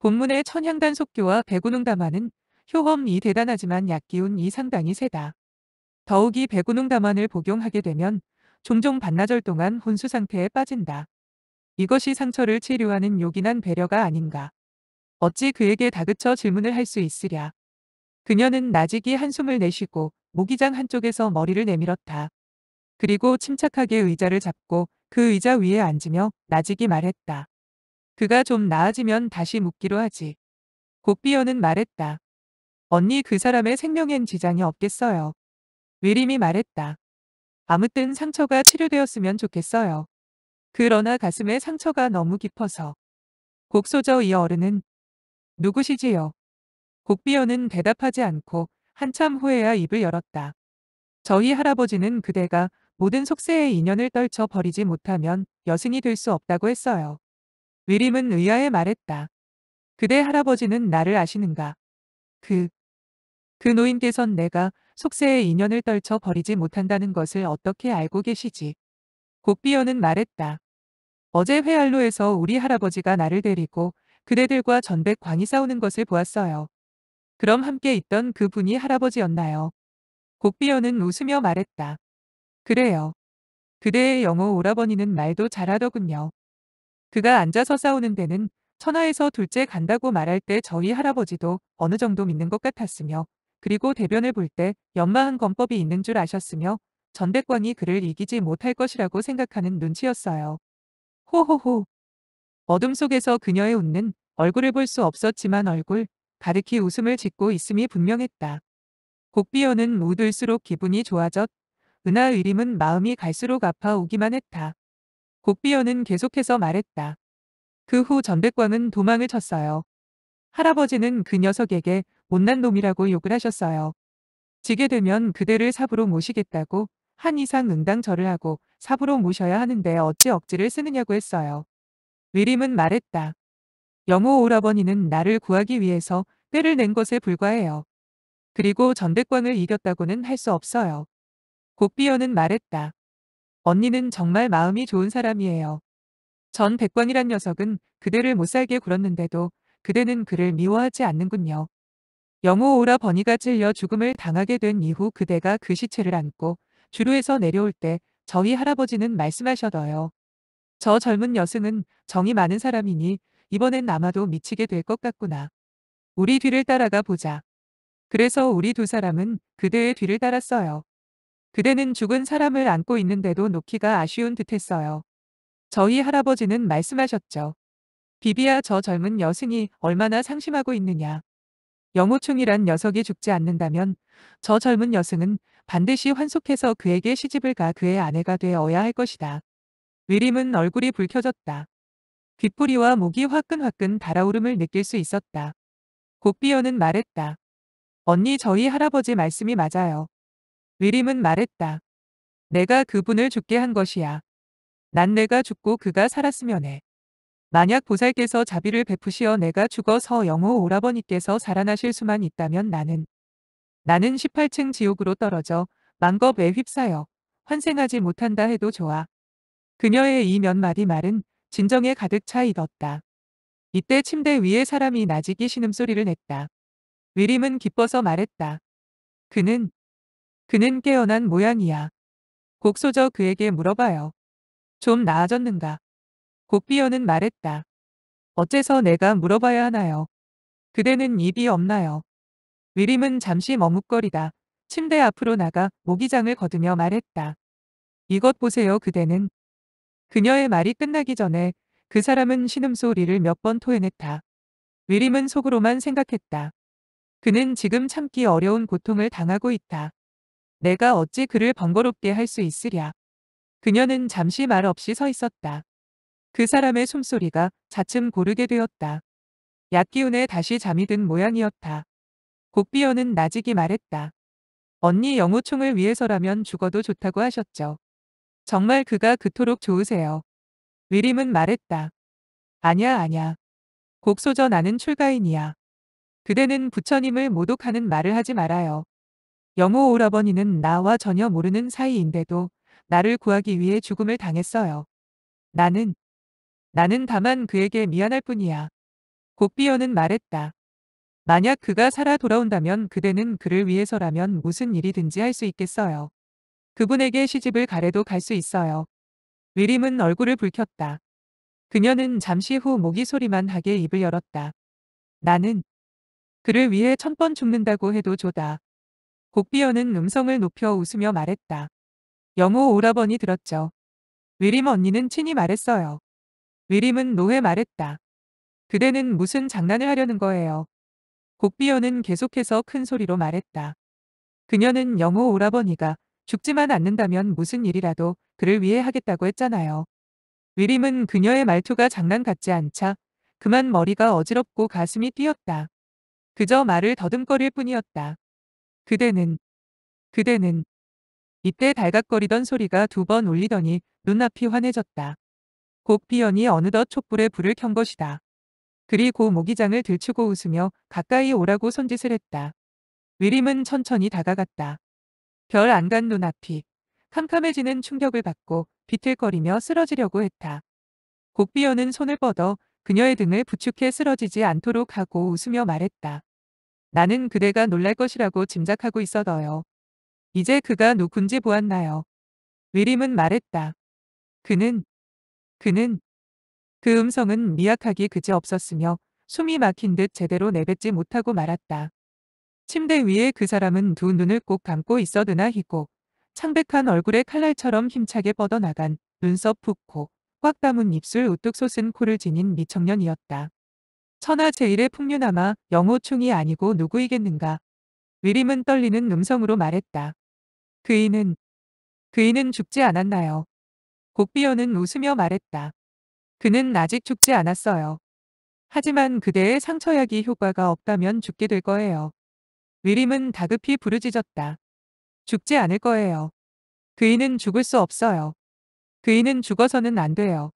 본문의 천향단 속교와 배구능담화는 효험이 대단하지만 약기운이 상당히 세다. 더욱이 배구능담환을 복용하게 되면 종종 반나절 동안 혼수 상태에 빠진다. 이것이 상처를 치료하는 요긴한 배려가 아닌가. 어찌 그에게 다그쳐 질문을 할 수 있으랴. 그녀는 나직이 한숨을 내쉬고 모기장 한쪽에서 머리를 내밀었다. 그리고 침착하게 의자를 잡고 그 의자 위에 앉으며 나직이 말했다. 그가 좀 나아지면 다시 묻기로 하지. 곡비어는 말했다. 언니 그 사람의 생명엔 지장이 없겠어요. 위림이 말했다. 아무튼 상처가 치료되었으면 좋겠어요. 그러나 가슴에 상처가 너무 깊어서. 곡소저 이 어른은 누구시지요? 곡비어는 대답하지 않고 한참 후에야 입을 열었다. 저희 할아버지는 그대가 모든 속세의 인연을 떨쳐 버리지 못하면 여승이 될 수 없다고 했어요. 위림은 의아해 말했다. 그대 할아버지는 나를 아시는가? 그, 그 노인께선 내가 속세의 인연을 떨쳐 버리지 못한다는 것을 어떻게 알고 계시지? 곡비어는 말했다. 어제 회알로에서 우리 할아버지가 나를 데리고 그대들과 전백 광이 싸우는 것을 보았어요. 그럼 함께 있던 그 분이 할아버지였나요? 곡비어는 웃으며 말했다. 그래요. 그대의 영어 오라버니는 말도 잘하더군요. 그가 앉아서 싸우는 데는 천하에서 둘째 간다고 말할 때 저희 할아버지도 어느 정도 믿는 것 같았으며 그리고 대변을 볼 때 연마한 권법이 있는 줄 아셨으며 전백광이 그를 이기지 못할 것이라고 생각하는 눈치였어요. 호호호. 어둠 속에서 그녀의 웃는 얼굴을 볼 수 없었지만 얼굴 가득히 웃음을 짓고 있음이 분명했다. 곡비어는 웃을수록 기분이 좋아졌 은하 의림은 마음이 갈수록 아파오기만 했다. 곡비어는 계속해서 말했다. 그 후 전백광은 도망을 쳤어요. 할아버지는 그 녀석에게 못난 놈이라고 욕을 하셨어요. 지게 되면 그대를 삽으로 모시겠다고 한 이상 응당절을 하고 삽으로 모셔야 하는데 어찌 억지를 쓰느냐고 했어요. 위림은 말했다. 영호 오라버니는 나를 구하기 위해서 때를 낸 것에 불과해요. 그리고 전백광을 이겼다고는 할 수 없어요. 곡비어는 말했다. 언니는 정말 마음이 좋은 사람이에요. 전 백광이란 녀석은 그대를 못살게 굴었는데도 그대는 그를 미워하지 않는군요. 영호 오라 버니가 찔려 죽음을 당하게 된 이후 그대가 그 시체를 안고 주루에서 내려올 때 저희 할아버지는 말씀하셔더요. 저 젊은 여승은 정이 많은 사람이니 이번엔 아마도 미치게 될 것 같구나. 우리 뒤를 따라가 보자. 그래서 우리 두 사람은 그대의 뒤를 따랐어요. 그대는 죽은 사람을 안고 있는데도 놓기가 아쉬운 듯했어요. 저희 할아버지는 말씀하셨죠. 비비야 저 젊은 여승이 얼마나 상심하고 있느냐. 영호충이란 녀석이 죽지 않는다면 저 젊은 여승은 반드시 환속해서 그에게 시집을 가 그의 아내가 되어야 할 것이다. 위림은 얼굴이 붉혀졌다. 귓뿌리와 목이 화끈화끈 달아오름을 느낄 수 있었다. 곡비어는 말했다. 언니 저희 할아버지 말씀이 맞아요. 위림은 말했다. 내가 그분을 죽게 한 것이야. 난 내가 죽고 그가 살았으면 해. 만약 보살께서 자비를 베푸시어 내가 죽어서 영호 오라버니께서 살아나실 수만 있다면 나는 나는 18층 지옥으로 떨어져 만겁에 휩싸여 환생하지 못한다 해도 좋아. 그녀의 이 몇 마디 말은 진정에 가득 차 있었다. 이때 침대 위에 사람이 나직이 신음소리를 냈다. 위림은 기뻐서 말했다. 그는 그는 깨어난 모양이야. 곡소저 그에게 물어봐요. 좀 나아졌는가? 곡비어는 말했다. 어째서 내가 물어봐야 하나요? 그대는 입이 없나요? 위림은 잠시 머뭇거리다 침대 앞으로 나가 모기장을 거두며 말했다. 이것 보세요 그대는. 그녀의 말이 끝나기 전에 그 사람은 신음소리를 몇 번 토해냈다. 위림은 속으로만 생각했다. 그는 지금 참기 어려운 고통을 당하고 있다. 내가 어찌 그를 번거롭게 할 수 있으랴. 그녀는 잠시 말 없이 서 있었다. 그 사람의 숨소리가 차츰 고르게 되었다. 약기운에 다시 잠이 든 모양이었다. 곡비어는 나직이 말했다. 언니 영호총을 위해서라면 죽어도 좋다고 하셨죠. 정말 그가 그토록 좋으세요. 위림은 말했다. 아냐 아냐. 곡소저 나는 출가인이야. 그대는 부처님을 모독하는 말을 하지 말아요. 영호 오라버니는 나와 전혀 모르는 사이인데도 나를 구하기 위해 죽음을 당했어요. 나는, 나는 다만 그에게 미안할 뿐이야. 곡비어는 말했다. 만약 그가 살아 돌아온다면 그대는 그를 위해서라면 무슨 일이든지 할 수 있겠어요. 그분에게 시집을 가래도 갈 수 있어요. 위림은 얼굴을 붉혔다. 그녀는 잠시 후 모기 소리만 하게 입을 열었다. 나는 그를 위해 천 번 죽는다고 해도 좋다. 곡비어는 음성을 높여 웃으며 말했다. 영호 오라버니 들었죠. 위림 언니는 친히 말했어요. 위림은 노해 말했다. 그대는 무슨 장난을 하려는 거예요. 곡비어는 계속해서 큰 소리로 말했다. 그녀는 영호 오라버니가 죽지만 않는다면 무슨 일이라도 그를 위해 하겠다고 했잖아요. 위림은 그녀의 말투가 장난 같지 않자 그만 머리가 어지럽고 가슴이 뛰었다. 그저 말을 더듬거릴 뿐이었다. 그대는, 그대는. 이때 달각거리던 소리가 두 번 울리더니 눈앞이 환해졌다. 곡비연이 어느덧 촛불에 불을 켠 것이다. 그리고 모기장을 들추고 웃으며 가까이 오라고 손짓을 했다. 위림은 천천히 다가갔다. 별 안 간 눈앞이 캄캄해지는 충격을 받고 비틀거리며 쓰러지려고 했다. 곡비연은 손을 뻗어 그녀의 등을 부축해 쓰러지지 않도록 하고 웃으며 말했다. 나는 그대가 놀랄 것이라고 짐작하고 있어더요. 이제 그가 누군지 보았나요? 위림은 말했다. 그는, 그는, 그 음성은 미약하기 그지 없었으며 숨이 막힌 듯 제대로 내뱉지 못하고 말았다. 침대 위에 그 사람은 두 눈을 꼭 감고 있어드나 희고 창백한 얼굴에 칼날처럼 힘차게 뻗어나간 눈썹 푹고 꽉 담은 입술 우뚝 솟은 코를 지닌 미청년이었다. 천하 제일의 풍류나마 영호충이 아니고 누구이겠는가. 위림은 떨리는 음성으로 말했다. 그이는 그이는 죽지 않았나요? 곡비어는 웃으며 말했다. 그는 아직 죽지 않았어요. 하지만 그대의 상처약이 효과가 없다면 죽게 될 거예요. 위림은 다급히 부르짖었다. 죽지 않을 거예요. 그이는 죽을 수 없어요. 그이는 죽어서는 안 돼요.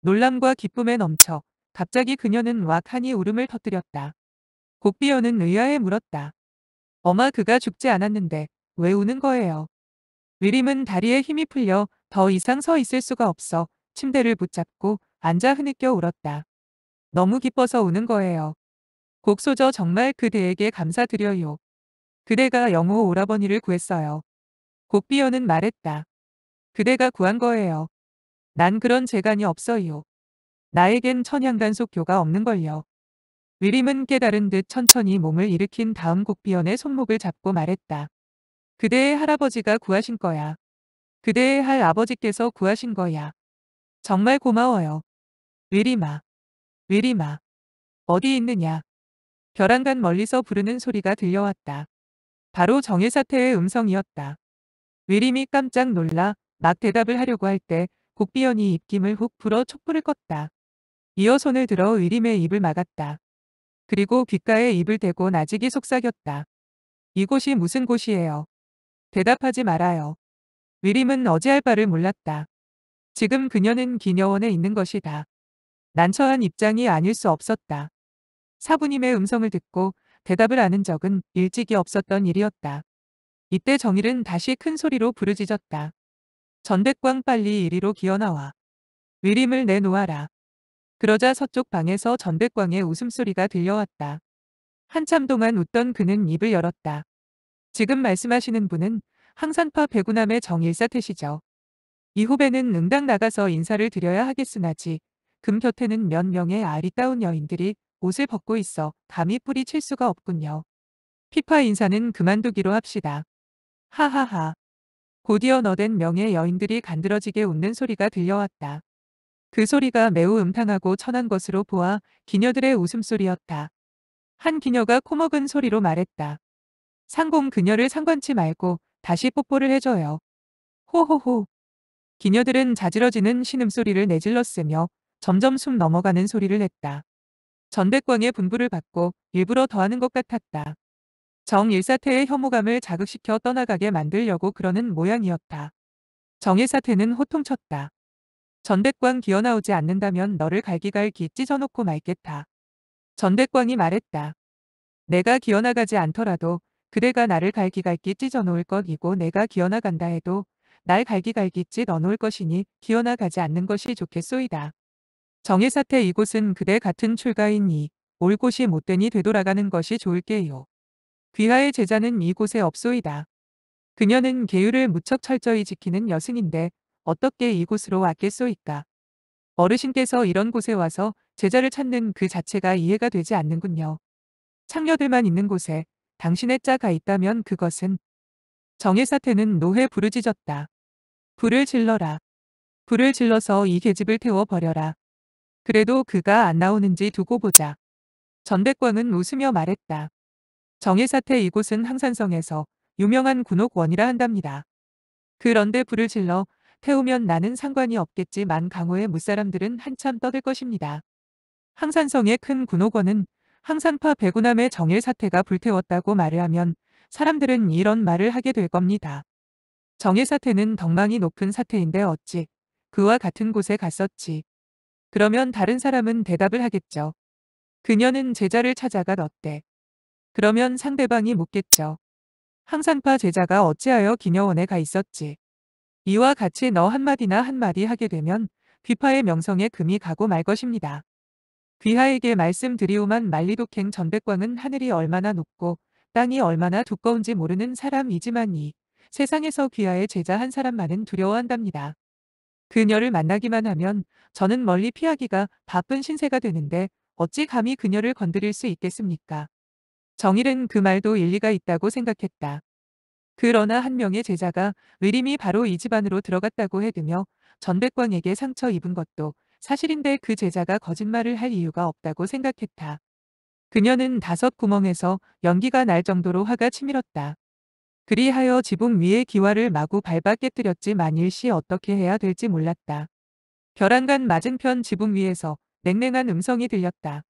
놀람과 기쁨에 넘쳐 갑자기 그녀는 왁하니 울음을 터뜨렸다. 곡비어는 의아해 물었다. 어마 그가 죽지 않았는데 왜 우는 거예요? 위림은 다리에 힘이 풀려 더 이상 서 있을 수가 없어 침대를 붙잡고 앉아 흐느껴 울었다. 너무 기뻐서 우는 거예요. 곡소저 정말 그대에게 감사드려요. 그대가 영호 오라버니를 구했어요. 곡비어는 말했다. 그대가 구한 거예요. 난 그런 재간이 없어요. 나에겐 천양간속교가 없는걸요. 위림은 깨달은 듯 천천히 몸을 일으킨 다음 곡비연의 손목을 잡고 말했다. 그대의 할아버지가 구하신 거야. 그대의 할 아버지께서 구하신 거야. 정말 고마워요. 위리마. 위리마. 어디 있느냐. 벼랑간 멀리서 부르는 소리가 들려왔다. 바로 정일사태의 음성이었다. 위림이 깜짝 놀라 막 대답을 하려고 할때 곡비연이 입김을 훅 불어 촛불을 껐다. 이어 손을 들어 위림의 입을 막았다. 그리고 귓가에 입을 대고 나직이 속삭였다. 이곳이 무슨 곳이에요? 대답하지 말아요. 위림은 어찌할 바를 몰랐다. 지금 그녀는 기녀원에 있는 것이다. 난처한 입장이 아닐 수 없었다. 사부님의 음성을 듣고 대답을 하는 적은 일찍이 없었던 일이었다. 이때 정일은 다시 큰 소리로 부르짖었다. 전백광 빨리 이리로 기어나와. 위림을 내놓아라. 그러자 서쪽 방에서 전백광의 웃음소리가 들려왔다. 한참 동안 웃던 그는 입을 열었다. 지금 말씀하시는 분은 항산파 배구남의 정일사태시죠. 이 후배는 응당 나가서 인사를 드려야 하겠으나지 금 곁에는 몇 명의 아리따운 여인들이 옷을 벗고 있어 감히 뿌리 칠 수가 없군요. 피파 인사는 그만두기로 합시다. 하하하. 곧이어 너댄 명예 여인들이 간드러지게 웃는 소리가 들려왔다. 그 소리가 매우 음탕하고 천한 것으로 보아 기녀들의 웃음소리였다. 한 기녀가 코먹은 소리로 말했다. 상공 그녀를 상관치 말고 다시 뽀뽀를 해줘요. 호호호. 기녀들은 자지러지는 신음소리를 내질렀으며 점점 숨 넘어가는 소리를 냈다. 전백광의 분부를 받고 일부러 더하는 것 같았다. 정일 사태의 혐오감을 자극시켜 떠나가게 만들려고 그러는 모양이었다. 정일 사태는 호통쳤다. 전백광 기어나오지 않는다면 너를 갈기갈기 찢어놓고 말겠다. 전백광이 말했다. 내가 기어나가지 않더라도 그대가 나를 갈기갈기 찢어놓을 것이고 내가 기어나간다 해도 날 갈기갈기 찢어놓을 것이니 기어나가지 않는 것이 좋겠소이다. 정의 사태 이곳은 그대 같은 출가이니 올 곳이 못되니 되돌아가는 것이 좋을게요. 귀하의 제자는 이곳에 없소이다. 그녀는 계율을 무척 철저히 지키는 여승인데 어떻게 이곳으로 왔겠소이까. 어르신께서 이런 곳에 와서 제자를 찾는 그 자체가 이해가 되지 않는군요. 창녀들만 있는 곳에 당신의 자가 있다면 그것은 정의 사태는 노해 부르짖었다. 불을 질러라. 불을 질러서 이 계집을 태워버려라. 그래도 그가 안 나오는지 두고 보자. 전백광은 웃으며 말했다. 정의 사태 이곳은 항산성에서 유명한 군옥원이라 한답니다. 그런데 불을 질러 태우면 나는 상관이 없겠지만 강호의 무사람들은 한참 떠들 것입니다. 항산성의 큰 군옥원은 항산파 배구남의 정일 사태가 불태웠다고 말을 하면 사람들은 이런 말을 하게 될 겁니다. 정일 사태는 덕망이 높은 사태인데 어찌 그와 같은 곳에 갔었지. 그러면 다른 사람은 대답을 하겠죠. 그녀는 제자를 찾아가 렀대 그러면 상대방이 묻겠죠. 항산파 제자가 어찌하여 기녀원에 가 있었지. 이와 같이 너 한마디나 한마디 하게 되면 귀파의 명성에 금이 가고 말 것입니다. 귀하에게 말씀드리오만 만리독행 전백광은 하늘이 얼마나 높고 땅이 얼마나 두꺼운지 모르는 사람이지만 이 세상에서 귀하의 제자 한 사람만은 두려워한답니다. 그녀를 만나기만 하면 저는 멀리 피하기가 바쁜 신세가 되는데 어찌 감히 그녀를 건드릴 수 있겠습니까? 정일은 그 말도 일리가 있다고 생각했다. 그러나 한 명의 제자가 의림이 바로 이 집안으로 들어갔다고 해두며 전백광에게 상처 입은 것도 사실인데 그 제자가 거짓말을 할 이유가 없다고 생각했다. 그녀는 다섯 구멍에서 연기가 날 정도로 화가 치밀었다. 그리하여 지붕 위에 기와를 마구 밟아 깨뜨렸지 만 일 시 어떻게 해야 될지 몰랐다. 벼랑간 맞은편 지붕 위에서 냉랭한 음성이 들렸다.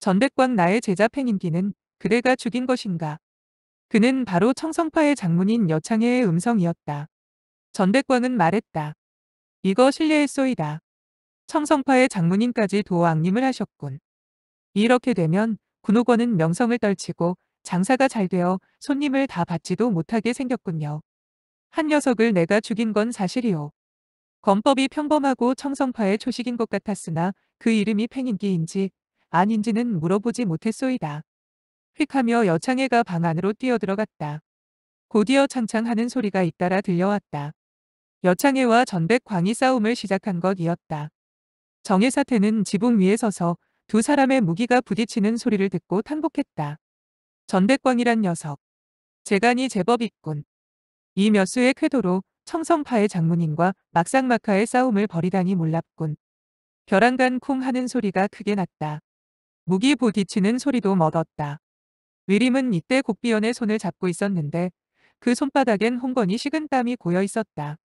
전백광 나의 제자 팽인기는 그대가 죽인 것인가? 그는 바로 청성파의 장문인 여창해의 음성이었다. 전백광은 말했다. 이거 실례했소이다. 청성파의 장문인까지 도왕님을 하셨군. 이렇게 되면 군옥원은 명성을 떨치고 장사가 잘 되어 손님을 다 받지도 못하게 생겼군요. 한 녀석을 내가 죽인 건 사실이오. 검법이 평범하고 청성파의 초식인 것 같았으나 그 이름이 팽인기인지 아닌지는 물어보지 못했소이다. 휙하며 여창해가 방 안으로 뛰어들어갔다. 곧이어 창창하는 소리가 잇따라 들려왔다. 여창해와 전백광이 싸움을 시작한 것이었다. 정의 사태는 지붕 위에 서서 두 사람의 무기가 부딪히는 소리를 듣고 탄복했다. 전백광이란 녀석. 재간이 제법 있군. 이 몇 수의 쾌도로 청성파의 장문인과 막상막하의 싸움을 벌이다니 몰랐군. 벼랑간 쿵 하는 소리가 크게 났다. 무기 부딪히는 소리도 멎었다. 위림은 이때 곡비연의 손을 잡고 있었는데 그 손바닥엔 홍건이 식은 땀이 고여 있었다.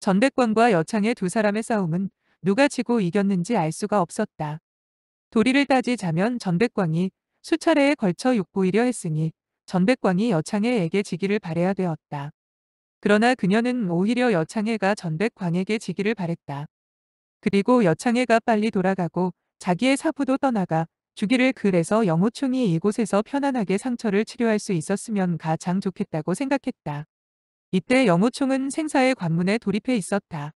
전백광과 여창의 두 사람의 싸움은 누가 지고 이겼는지 알 수가 없었다. 도리를 따지자면 전백광이 수차례에 걸쳐 욕보이려 했으니 전백광이 여창애에게 지기를 바래야 되었다. 그러나 그녀는 오히려 여창애가 전백광에게 지기를 바랬다. 그리고 여창애가 빨리 돌아가고 자기의 사부도 떠나가 주기를 그래서 영호충이 이곳에서 편안하게 상처를 치료할 수 있었으면 가장 좋겠다고 생각했다. 이때 영호충은 생사의 관문에 돌입해 있었다.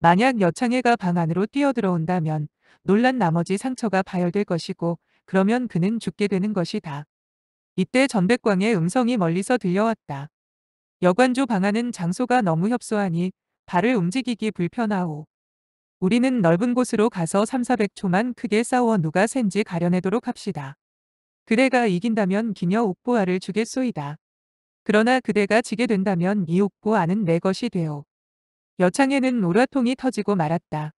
만약 여창해가 방 안으로 뛰어들어온다면 놀란 나머지 상처가 파열될 것이고 그러면 그는 죽게 되는 것이다. 이때 전백광의 음성이 멀리서 들려왔다. 여관조 방 안은 장소가 너무 협소하니 발을 움직이기 불편하오. 우리는 넓은 곳으로 가서 3, 400초만 크게 싸워 누가 센지 가려내도록 합시다. 그대가 이긴다면 기녀 옥보아를 주겠소이다. 그러나 그대가 지게 된다면 이 옥보아는 내 것이 되오. 여창에는 오라통이 터지고 말았다.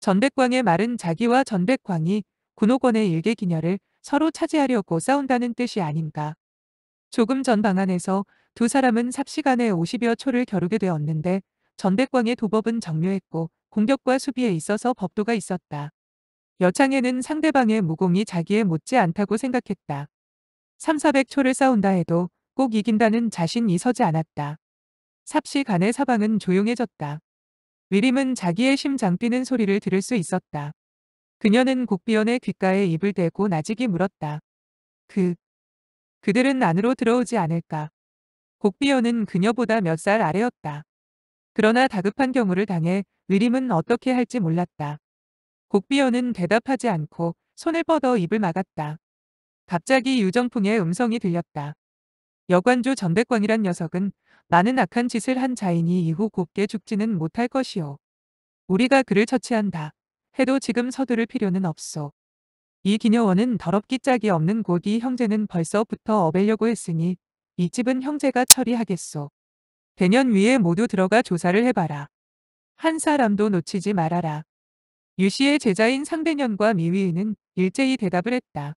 전백광의 말은 자기와 전백광이 군옥원의 일개 기녀를 서로 차지하려고 싸운다는 뜻이 아닌가. 조금 전 방안에서 두 사람은 삽시간에 50여 초를 겨루게 되었는데 전백광의 도법은 정묘했고 공격과 수비에 있어서 법도가 있었다. 여창에는 상대방의 무공이 자기에 못지 않다고 생각했다. 3, 400초를 싸운다 해도 꼭 이긴다는 자신이 서지 않았다. 삽시 간의 사방은 조용해졌다. 위림은 자기의 심장 뛰는 소리를 들을 수 있었다. 그녀는 곡비연의 귓가에 입을 대고 나직이 물었다. 그, 그들은 안으로 들어오지 않을까. 곡비연은 그녀보다 몇 살 아래였다. 그러나 다급한 경우를 당해 위림은 어떻게 할지 몰랐다. 곡비연은 대답하지 않고 손을 뻗어 입을 막았다. 갑자기 유정풍의 음성이 들렸다. 여관주 전백광이란 녀석은 많은 악한 짓을 한 자이니 이후 곱게 죽지는 못할 것이오. 우리가 그를 처치한다. 해도 지금 서두를 필요는 없소. 이 기녀원은 더럽기 짝이 없는 고디 형제는 벌써부터 어벨려고 했으니 이 집은 형제가 처리하겠소. 대년 위에 모두 들어가 조사를 해봐라. 한 사람도 놓치지 말아라. 유 씨의 제자인 상대년과 미위는 일제히 대답을 했다.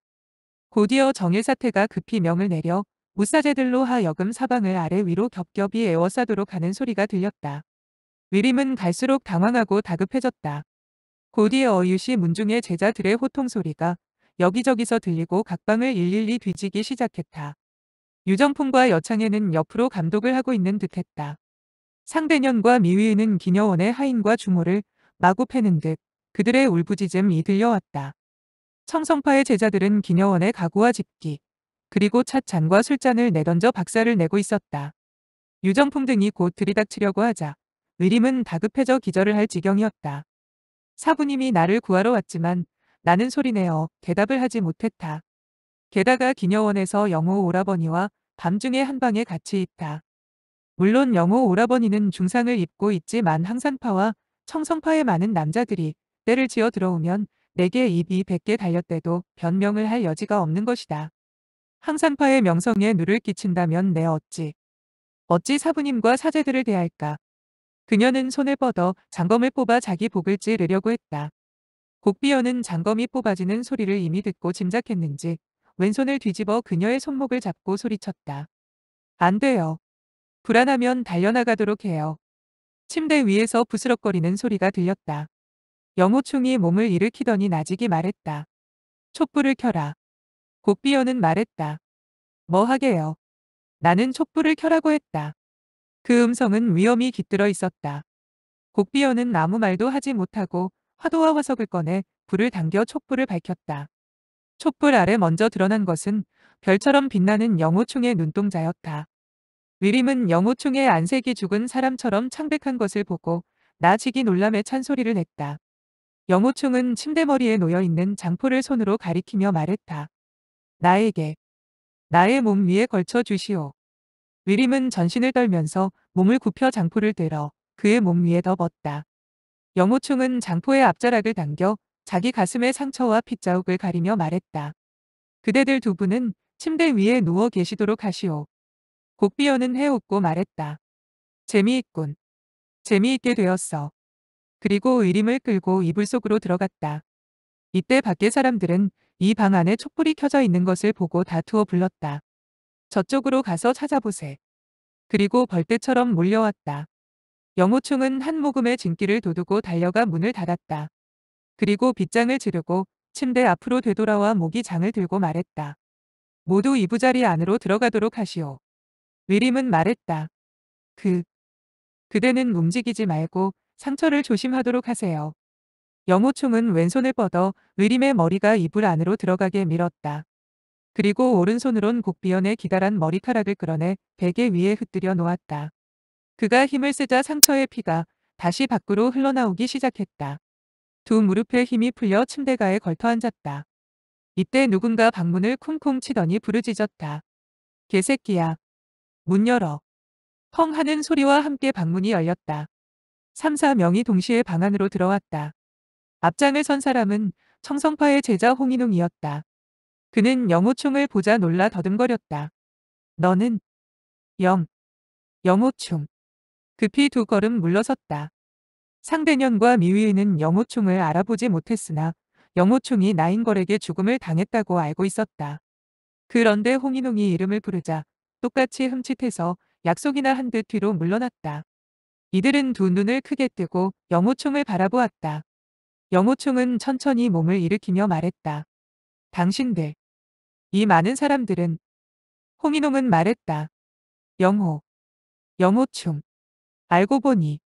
곧이어 정일 사태가 급히 명을 내려 무사제들로 하여금 사방을 아래 위로 겹겹이 에워싸도록 하는 소리가 들렸다. 위림은 갈수록 당황하고 다급해졌다. 곧이어 유시 문중의 제자들의 호통 소리가 여기저기서 들리고 각방을 일일이 뒤지기 시작했다. 유정풍과 여창에는 옆으로 감독을 하고 있는 듯했다. 상대년과 미위는 기녀원의 하인과 중호를 마구 패는 듯 그들의 울부짖음이 들려왔다. 청성파의 제자들은 기녀원의 가구와 집기, 그리고 찻잔과 술잔을 내던져 박살을 내고 있었다. 유정품 등이 곧 들이닥치려고 하자 의림은 다급해져 기절을 할 지경이었다. 사부님이 나를 구하러 왔지만 나는 소리내어 대답을 하지 못했다. 게다가 기녀원에서 영호 오라버니와 밤중에 한 방에 같이 있다. 물론 영호 오라버니는 중상을 입고 있지만 항산파와 청성파의 많은 남자들이 때를 지어 들어오면 내게 입이 백개 달렸대도 변명을 할 여지가 없는 것이다. 항산파의 명성에 누를 끼친다면 내 어찌 어찌 사부님과 사제들을 대할까. 그녀는 손을 뻗어 장검을 뽑아 자기 복을 찌르려고 했다. 곡비어는 장검이 뽑아지는 소리를 이미 듣고 짐작했는지 왼손을 뒤집어 그녀의 손목을 잡고 소리쳤다. 안 돼요. 불안하면 달려나가도록 해요. 침대 위에서 부스럭거리는 소리가 들렸다. 영호충이 몸을 일으키더니 나직이 말했다. 촛불을 켜라. 곡비어는 말했다. 뭐 하게요. 나는 촛불을 켜라고 했다. 그 음성은 위험이 깃들어 있었다. 곡비어는 아무 말도 하지 못하고 화도와 화석을 꺼내 불을 당겨 촛불을 밝혔다. 촛불 아래 먼저 드러난 것은 별처럼 빛나는 영호충의 눈동자였다. 위림은 영호충의 안색이 죽은 사람처럼 창백한 것을 보고 나직이 놀람에 찬소리를 냈다. 영호충은 침대머리에 놓여있는 장포를 손으로 가리키며 말했다. 나에게, 나의 몸 위에 걸쳐 주시오. 위림은 전신을 떨면서 몸을 굽혀 장포를 들어 그의 몸 위에 덮었다. 영호충은 장포의 앞자락을 당겨 자기 가슴의 상처와 핏자국을 가리며 말했다. 그대들 두 분은 침대 위에 누워 계시도록 하시오. 곡비어는 해웃고 말했다. 재미있군. 재미있게 되었어. 그리고 의림을 끌고 이불 속으로 들어갔다. 이때 밖에 사람들은 이 방 안에 촛불이 켜져 있는 것을 보고 다투어 불렀다. 저쪽으로 가서 찾아보세. 그리고 벌떼처럼 몰려왔다. 영호충은 한 모금의 진기를 도두고 달려가 문을 닫았다. 그리고 빗장을 지르고 침대 앞으로 되돌아와 모기 장을 들고 말했다. 모두 이부자리 안으로 들어가도록 하시오. 위림은 말했다. 그, 그대는 움직이지 말고 상처를 조심하도록 하세요. 영호총은 왼손을 뻗어 의림의 머리가 이불 안으로 들어가게 밀었다. 그리고 오른손으론 곡비연의 기다란 머리카락을 끌어내 베개 위에 흩뜨려 놓았다. 그가 힘을 쓰자 상처의 피가 다시 밖으로 흘러나오기 시작했다. 두 무릎에 힘이 풀려 침대가에 걸터 앉았다. 이때 누군가 방문을 쿵쿵 치더니 부르짖었다. 개새끼야. 문 열어. 펑 하는 소리와 함께 방문이 열렸다. 3, 4명이 동시에 방 안으로 들어왔다. 앞장을 선 사람은 청성파의 제자 홍인웅이었다. 그는 영호충을 보자 놀라 더듬거렸다. 너는 영, 영호충. 급히 두 걸음 물러섰다. 상대년과 미위는 영호충을 알아보지 못했으나 영호충이 나인걸에게 죽음을 당했다고 알고 있었다. 그런데 홍인웅이 이름을 부르자 똑같이 흠칫해서 약속이나 한 듯 뒤로 물러났다. 이들은 두 눈을 크게 뜨고 영호충을 바라보았다. 영호충은 천천히 몸을 일으키며 말했다. 당신들. 이 많은 사람들은 홍인홍은 말했다. 영호. 영호충. 알고 보니.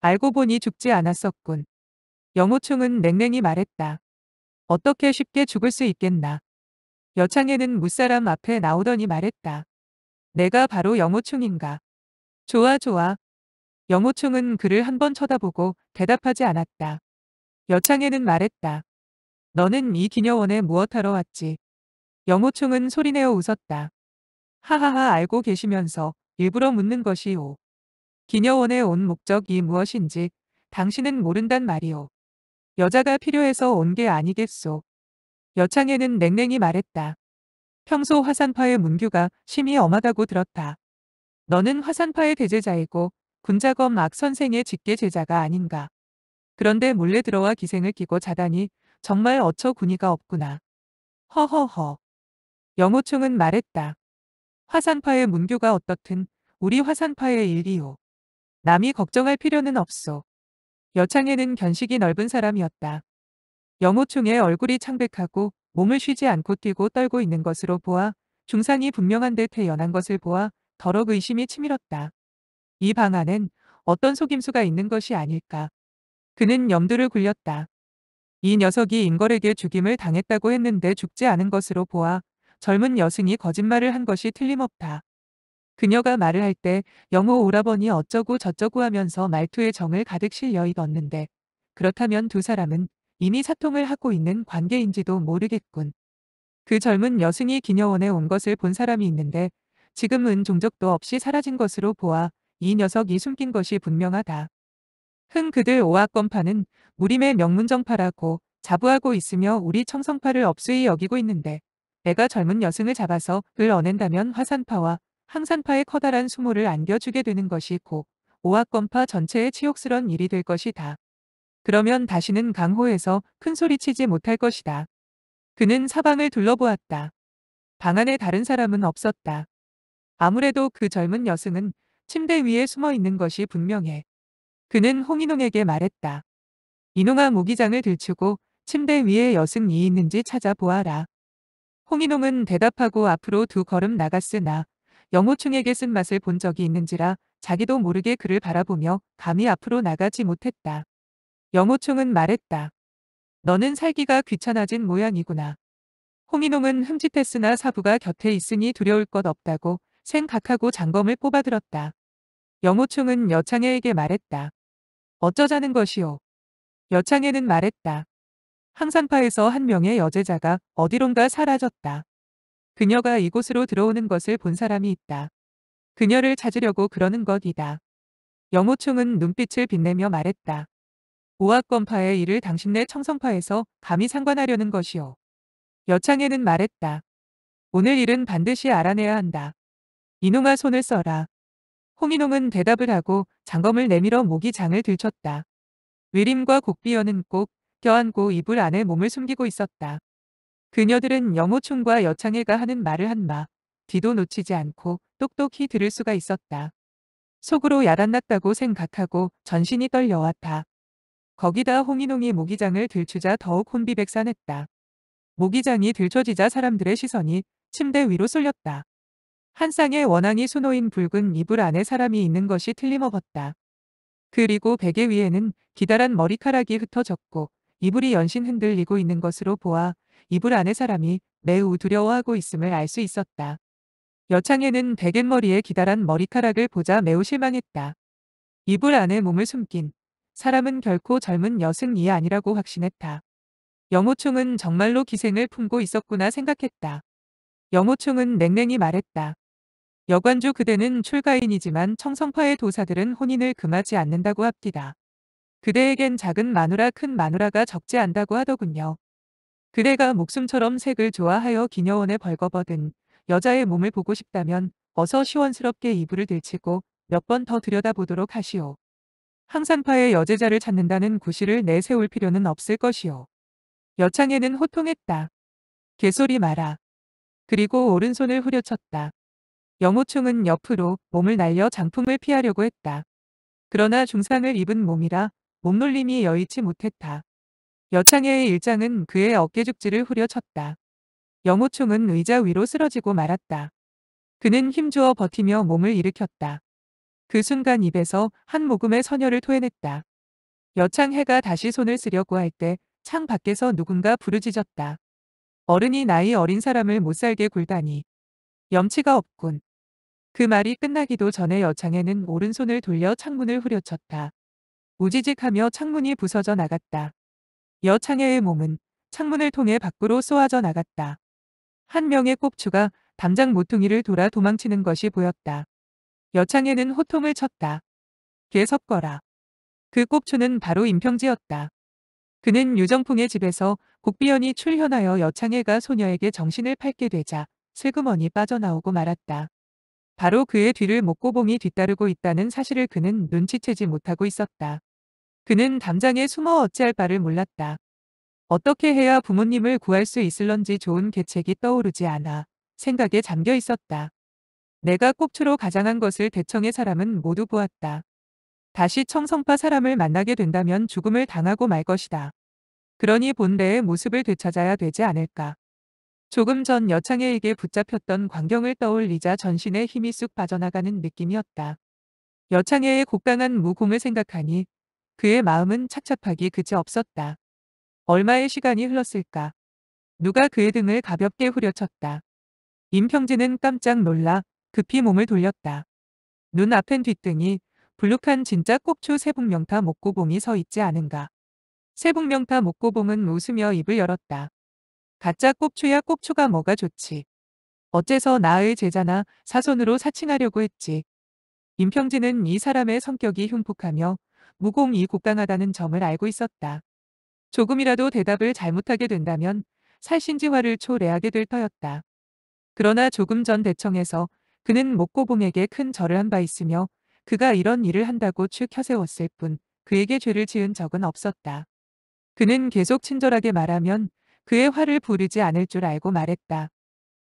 알고 보니 죽지 않았었군. 영호충은 냉랭히 말했다. 어떻게 쉽게 죽을 수 있겠나. 여창에는 무사람 앞에 나오더니 말했다. 내가 바로 영호충인가. 좋아 좋아. 영호충은 그를 한번 쳐다보고 대답하지 않았다. 여창에는 말했다. 너는 이 기녀원에 무엇하러 왔지? 영호충은 소리내어 웃었다. 하하하 알고 계시면서 일부러 묻는 것이오. 기녀원에 온 목적이 무엇인지 당신은 모른단 말이오. 여자가 필요해서 온 게 아니겠소. 여창에는 냉랭히 말했다. 평소 화산파의 문규가 심히 엄하다고 들었다. 너는 화산파의 대제자이고 군자검 악 선생의 직계 제자가 아닌가. 그런데 몰래 들어와 기생을 끼고 자다니 정말 어처 군의가 없구나. 허허허. 영호충은 말했다. 화산파의 문교가 어떻든 우리 화산파의 일이오. 남이 걱정할 필요는 없소. 여창에는 견식이 넓은 사람이었다. 영호충의 얼굴이 창백하고 몸을 쉬지 않고 뛰고 떨고 있는 것으로 보아 중상이 분명한 듯 태연한 것을 보아 더럭 의심이 치밀었다. 이 방 안엔 어떤 속임수가 있는 것이 아닐까. 그는 염두를 굴렸다. 이 녀석이 인걸에게 죽임을 당했다고 했는데 죽지 않은 것으로 보아 젊은 여승이 거짓말을 한 것이 틀림없다. 그녀가 말을 할 때 영호 오라버니 어쩌고 저쩌고 하면서 말투에 정을 가득 실려 입었는데 그렇다면 두 사람은 이미 사통을 하고 있는 관계인지도 모르겠군. 그 젊은 여승이 기녀원에 온 것을 본 사람이 있는데 지금은 종적도 없이 사라진 것으로 보아 이 녀석이 숨긴 것이 분명하다. 흥 그들 오악건파는 무림의 명문정파라고 자부하고 있으며 우리 청성파를 업수히 여기고 있는데 내가 젊은 여승을 잡아서 을 어낸다면 화산파와 항산파의 커다란 수모를 안겨주게 되는 것이 고 오악건파 전체의 치욕스런 일이 될 것이다. 그러면 다시는 강호에서 큰 소리치지 못할 것이다. 그는 사방을 둘러보았다. 방 안에 다른 사람은 없었다. 아무래도 그 젊은 여승은 침대 위에 숨어 있는 것이 분명해. 그는 홍인홍에게 말했다. 이농아 모기장을 들추고 침대 위에 여승이 있는지 찾아보아라. 홍인홍은 대답하고 앞으로 두 걸음 나갔으나 영호충에게 쓴 맛을 본 적이 있는지라 자기도 모르게 그를 바라보며 감히 앞으로 나가지 못했다. 영호충은 말했다. 너는 살기가 귀찮아진 모양이구나. 홍인홍은 흠칫했으나 사부가 곁에 있으니 두려울 것 없다고 생각하고 장검을 뽑아들었다. 영호충은 여창애에게 말했다. 어쩌자는 것이오. 여창애는 말했다. 항산파에서 한 명의 여제자가 어디론가 사라졌다. 그녀가 이곳으로 들어오는 것을 본 사람이 있다. 그녀를 찾으려고 그러는 것이다. 영호충은 눈빛을 빛내며 말했다. 오학건파의 일을 당신네 청성파에서 감히 상관하려는 것이오. 여창에는 말했다. 오늘 일은 반드시 알아내야 한다. 이놈아 손을 써라. 홍인홍은 대답을 하고 장검을 내밀어 모기 장을 들쳤다. 위림과 곡비어는 꼭 껴안고 이불 안에 몸을 숨기고 있었다. 그녀들은 영호충과 여창애가 하는 말을 한마 뒤도 놓치지 않고 똑똑히 들을 수가 있었다. 속으로 야단났다고 생각하고 전신이 떨려왔다. 거기다 홍인홍이 모기장을 들추자 더욱 혼비백산했다. 모기장이 들춰지자 사람들의 시선이 침대 위로 쏠렸다. 한 쌍의 원앙이 수놓인 붉은 이불 안에 사람이 있는 것이 틀림없었다. 그리고 베개 위에는 기다란 머리카락이 흩어졌고 이불이 연신 흔들리고 있는 것으로 보아 이불 안에 사람이 매우 두려워하고 있음을 알 수 있었다. 여창에는 베갯머리에 기다란 머리카락을 보자 매우 실망했다. 이불 안에 몸을 숨긴 사람은 결코 젊은 여승이 아니라고 확신했다. 영호충은 정말로 기생을 품고 있었구나 생각했다. 영호충은 냉랭히 말했다. 여관주 그대는 출가인이지만 청성파의 도사들은 혼인을 금하지 않는다고 합디다. 그대에겐 작은 마누라 큰 마누라가 적지 않다고 하더군요. 그대가 목숨처럼 색을 좋아하여 기녀원에 벌거벗은 여자의 몸을 보고 싶다면 어서 시원스럽게 이불을 들치고 몇 번 더 들여다보도록 하시오. 항산파의 여제자를 찾는다는 구실을 내세울 필요는 없을 것이오. 여창에는 호통했다. 개소리 마라. 그리고 오른손을 후려쳤다. 영호충은 옆으로 몸을 날려 장풍을 피하려고 했다. 그러나 중상을 입은 몸이라 몸놀림이 여의치 못했다. 여창애의 일장은 그의 어깨죽지를 후려쳤다. 영호충은 의자 위로 쓰러지고 말았다. 그는 힘주어 버티며 몸을 일으켰다. 그 순간 입에서 한 모금의 선혈을 토해냈다. 여창해가 다시 손을 쓰려고 할 때 창 밖에서 누군가 부르짖었다. 어른이 나이 어린 사람을 못살게 굴다니. 염치가 없군. 그 말이 끝나기도 전에 여창해는 오른손을 돌려 창문을 후려쳤다. 우지직하며 창문이 부서져 나갔다. 여창해의 몸은 창문을 통해 밖으로 쏘아져 나갔다. 한 명의 꼽추가 담장 모퉁이를 돌아 도망치는 것이 보였다. 여창해는 호통을 쳤다. 개 섭거라. 그 꼽추는 바로 임평지였다. 그는 유정풍의 집에서 곡비연이 출현하여 여창해가 소녀에게 정신을 팔게 되자 슬그머니 빠져나오고 말았다. 바로 그의 뒤를 목고봉이 뒤따르고 있다는 사실을 그는 눈치채지 못하고 있었다. 그는 담장에 숨어 어찌할 바를 몰랐다. 어떻게 해야 부모님을 구할 수 있을런지 좋은 계책이 떠오르지 않아 생각에 잠겨 있었다. 내가 꼽추로 가장한 것을 대청의 사람은 모두 보았다. 다시 청성파 사람을 만나게 된다면 죽음을 당하고 말 것이다. 그러니 본래의 모습을 되찾아야 되지 않을까. 조금 전 여창해에게 붙잡혔던 광경을 떠올리자 전신에 힘이 쑥 빠져나가는 느낌이었다. 여창해의 곡강한 무공을 생각하니 그의 마음은 착잡하기 그지 없었다. 얼마의 시간이 흘렀을까. 누가 그의 등을 가볍게 후려쳤다. 임평진은 깜짝 놀라 급히 몸을 돌렸다. 눈 앞엔 뒷등이 불룩한 진짜 꼽추 세북명타 목고봉이 서 있지 않은가. 세북명타 목고봉은 웃으며 입을 열었다. 가짜 꼽추야 꼽추가 뭐가 좋지. 어째서 나의 제자나 사손으로 사칭하려고 했지. 임평진은 이 사람의 성격이 흉폭하며 무공이 곡강하다는 점을 알고 있었다. 조금이라도 대답을 잘못하게 된다면 살신지화를 초래하게 될 터였다. 그러나 조금 전 대청에서 그는 목고봉에게 큰 절을 한 바 있으며 그가 이런 일을 한다고 추켜세웠을 뿐 그에게 죄를 지은 적은 없었다. 그는 계속 친절하게 말하면 그의 화를 부르지 않을 줄 알고 말했다.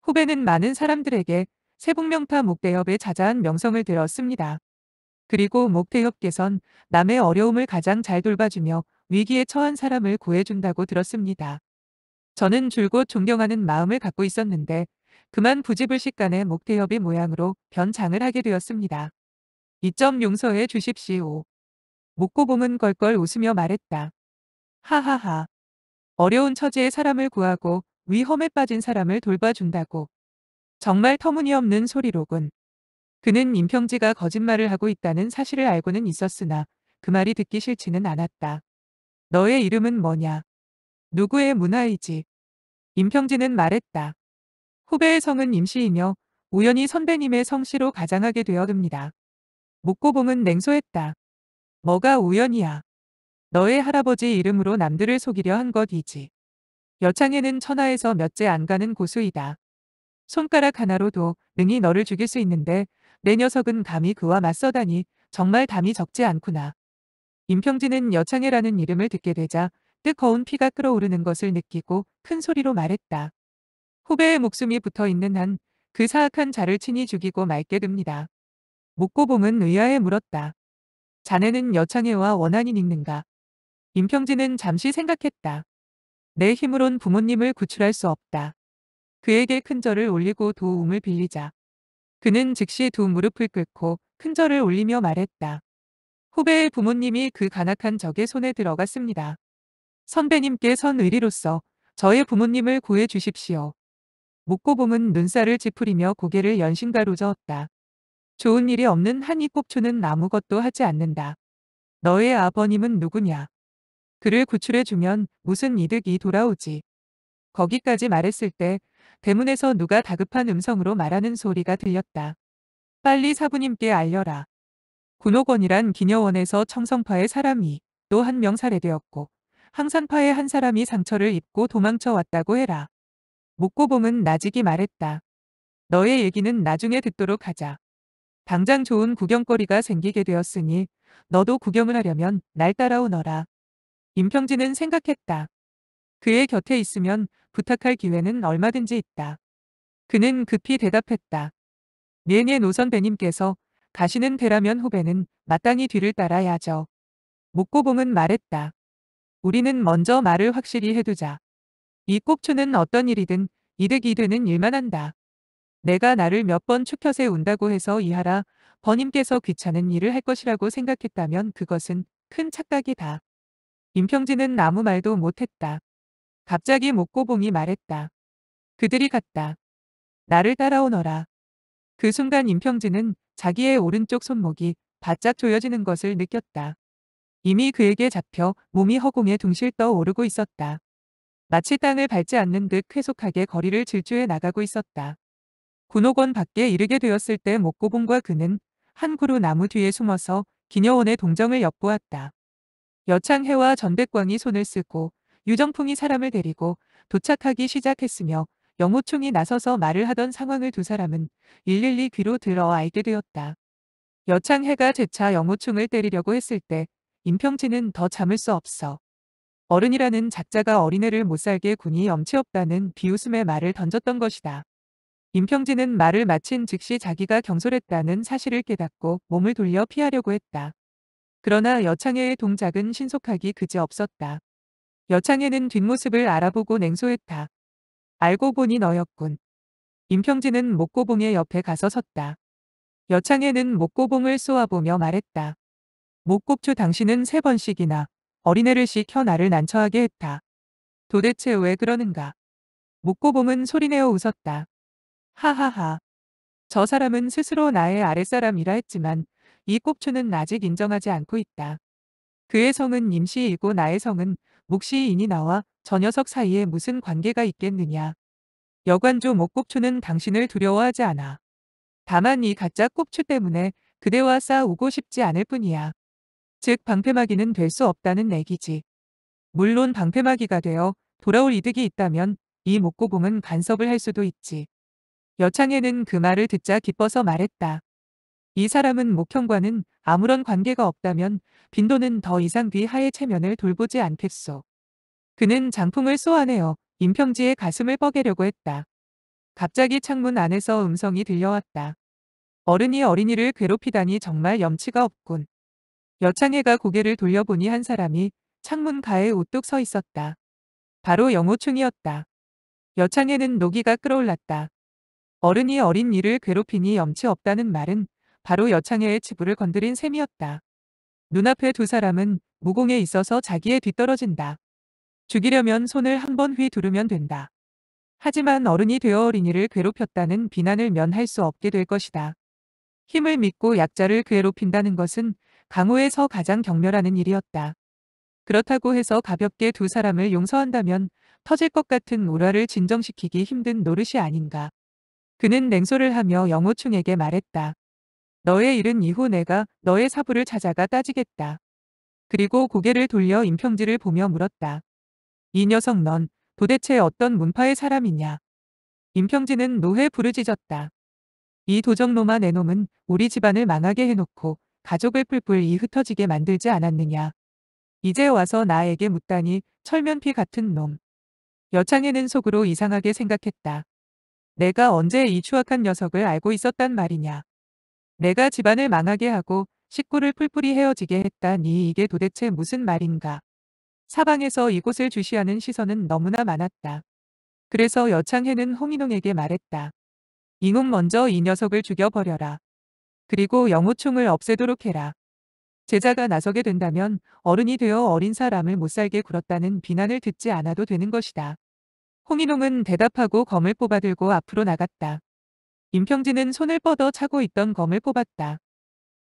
후배는 많은 사람들에게 세북명타 목대협의 자자한 명성을 들었습니다. 그리고 목대협께선 남의 어려움을 가장 잘 돌봐주며 위기에 처한 사람을 구해준다고 들었습니다. 저는 줄곧 존경하는 마음을 갖고 있었는데 그만 부지불식간에 목대협의 모양으로 변장을 하게 되었습니다. 이 점 용서해 주십시오. 목고봉은 껄껄 웃으며 말했다. 하하하. 어려운 처지에 사람을 구하고 위험에 빠진 사람을 돌봐준다고. 정말 터무니없는 소리로군. 그는 임평지가 거짓말을 하고 있다는 사실을 알고는 있었으나 그 말이 듣기 싫지는 않았다. 너의 이름은 뭐냐? 누구의 문화이지? 임평지는 말했다. 후배의 성은 임시이며 우연히 선배님의 성씨로 가장하게 되어듭니다. 목고봉은 냉소했다. 뭐가 우연이야. 너의 할아버지 이름으로 남들을 속이려 한 것이지. 여창에는 천하에서 몇째 안 가는 고수이다. 손가락 하나로도 능히 너를 죽일 수 있는데 내 녀석은 감히 그와 맞서다니 정말 담이 적지 않구나. 임평진은 여창해라는 이름을 듣게 되자 뜨거운 피가 끓어오르는 것을 느끼고 큰 소리로 말했다. 후배의 목숨이 붙어 있는 한 그 사악한 자를 친히 죽이고 말게 됩니다. 목고봉은 의아해 물었다. 자네는 여창해와 원한이 있는가? 임평진은 잠시 생각했다. 내 힘으론 부모님을 구출할 수 없다. 그에게 큰 절을 올리고 도움을 빌리자. 그는 즉시 두 무릎을 꿇고 큰 절을 올리며 말했다. 후배의 부모님이 그 간악한 적의 손에 들어갔습니다. 선배님께 선 의리로서 저의 부모님을 구해 주십시오. 목고봉은 눈살을 찌푸리며 고개를 연신가로 저었다. 좋은 일이 없는 한이 꼽추는 아무것도 하지 않는다. 너의 아버님은 누구냐? 그를 구출해주면 무슨 이득이 돌아오지. 거기까지 말했을 때 대문에서 누가 다급한 음성으로 말하는 소리가 들렸다. 빨리 사부님께 알려라. 군옥원이란 기녀원에서 청성파의 사람이 또 한 명 살해되었고 항산파의 한 사람이 상처를 입고 도망쳐 왔다고 해라. 목고봉은 나직이 말했다. 너의 얘기는 나중에 듣도록 하자. 당장 좋은 구경거리가 생기게 되었으니 너도 구경을 하려면 날 따라오너라. 임평진은 생각했다. 그의 곁에 있으면 부탁할 기회는 얼마든지 있다. 그는 급히 대답했다. 네네 노선 배님께서 가시는 대라면 후배는 마땅히 뒤를 따라야죠. 목고봉은 말했다. 우리는 먼저 말을 확실히 해두자. 이 꼽추는 어떤 일이든 이득이 되는 일만 한다. 내가 나를 몇 번 추켜 세 운다고 해서 이하라 버님께서 귀찮은 일을 할 것이라고 생각했다면 그것은 큰 착각이다. 임평진은 아무 말도 못했다. 갑자기 목고봉이 말했다. 그들이 갔다. 나를 따라오너라. 그 순간 임평진은 자기의 오른쪽 손목이 바짝 조여지는 것을 느꼈다. 이미 그에게 잡혀 몸이 허공에 둥실 떠오르고 있었다. 마치 땅을 밟지 않는 듯 쾌속하게 거리를 질주해 나가고 있었다. 군옥원 밖에 이르게 되었을 때 목고봉과 그는 한 그루 나무 뒤에 숨어서 기녀원의 동정을 엿보았다. 여창해와 전백광이 손을 쓰고 유정풍이 사람을 데리고 도착하기 시작했으며 영호충이 나서서 말을 하던 상황을 두 사람은 일일이 귀로 들어 알게 되었다. 여창해가 재차 영호충을 때리려고 했을 때 임평진은 더 참을 수 없어. 어른이라는 작자가 어린애를 못살게 군이 염치 없다는 비웃음의 말을 던졌던 것이다. 임평진은 말을 마친 즉시 자기가 경솔했다는 사실을 깨닫고 몸을 돌려 피하려고 했다. 그러나 여창해의 동작은 신속하기 그지없었다. 여창해는 뒷모습을 알아보고 냉소했다. 알고 보니 너였군. 임평진은 목고봉의 옆에 가서 섰다. 여창해는 목고봉을 쏘아보며 말했다. 목곱추 당신은 세 번씩이나 어린애를 시켜 나를 난처하게 했다. 도대체 왜 그러는가? 목고봉은 소리내어 웃었다. 하하하. 저 사람은 스스로 나의 아랫사람이라 했지만 이 꼽추는 아직 인정하지 않고 있다. 그의 성은 임시이고 나의 성은 묵시인이 나와 저 녀석 사이에 무슨 관계가 있겠느냐. 여관조 목꼽추는 당신을 두려워하지 않아. 다만 이 가짜 꼽추 때문에 그대와 싸우고 싶지 않을 뿐이야. 즉 방패막이는 될 수 없다는 얘기지. 물론 방패막이가 되어 돌아올 이득이 있다면 이 목고봉은 간섭을 할 수도 있지. 여창에는 그 말을 듣자 기뻐서 말했다. 이 사람은 목형과는 아무런 관계가 없다면 빈도는 더 이상 뒤 하의 체면을 돌보지 않겠소. 그는 장풍을 쏘아내어 임평지의 가슴을 뻐개려고 했다. 갑자기 창문 안에서 음성이 들려왔다. 어른이 어린이를 괴롭히다니 정말 염치가 없군. 여창해가 고개를 돌려보니 한 사람이 창문 가에 우뚝 서 있었다. 바로 영호충이었다. 여창해는 노기가 끌어올랐다. 어른이 어린 이를 괴롭히니 염치 없다는 말은 바로 여창해의 치부를 건드린 셈이었다. 눈앞의 두 사람은 무공에 있어서 자기에 뒤떨어진다. 죽이려면 손을 한 번 휘두르면 된다. 하지만 어른이 되어 어린이를 괴롭혔다는 비난을 면할 수 없게 될 것이다. 힘을 믿고 약자를 괴롭힌다는 것은 강호에서 가장 경멸하는 일이었다. 그렇다고 해서 가볍게 두 사람을 용서한다면 터질 것 같은 우라를 진정시키기 힘든 노릇이 아닌가. 그는 냉소를 하며 영호충에게 말했다. 너의 일은 이후 내가 너의 사부를 찾아가 따지겠다. 그리고 고개를 돌려 임평지를 보며 물었다. 이 녀석 넌 도대체 어떤 문파의 사람이냐. 임평지는 노해 부르짖었다. 이 도적놈아 내놈은 우리 집안을 망하게 해놓고 가족을 뿔뿔 이 흩어지게 만들지 않았느냐. 이제 와서 나에게 묻다니 철면피 같은 놈. 여창에는 속으로 이상하게 생각했다. 내가 언제 이 추악한 녀석을 알고 있었단 말이냐. 내가 집안을 망하게 하고 식구를 풀풀이 헤어지게 했다니 이게 도대체 무슨 말인가. 사방에서 이곳을 주시하는 시선은 너무나 많았다. 그래서 여창해는 홍인홍에게 말했다. 이놈 먼저 이 녀석을 죽여버려라. 그리고 영호총을 없애도록 해라. 제자가 나서게 된다면 어른이 되어 어린 사람을 못살게 굴었다는 비난을 듣지 않아도 되는 것이다. 홍인홍은 대답하고 검을 뽑아들고 앞으로 나갔다. 임평진은 손을 뻗어 차고 있던 검을 뽑았다.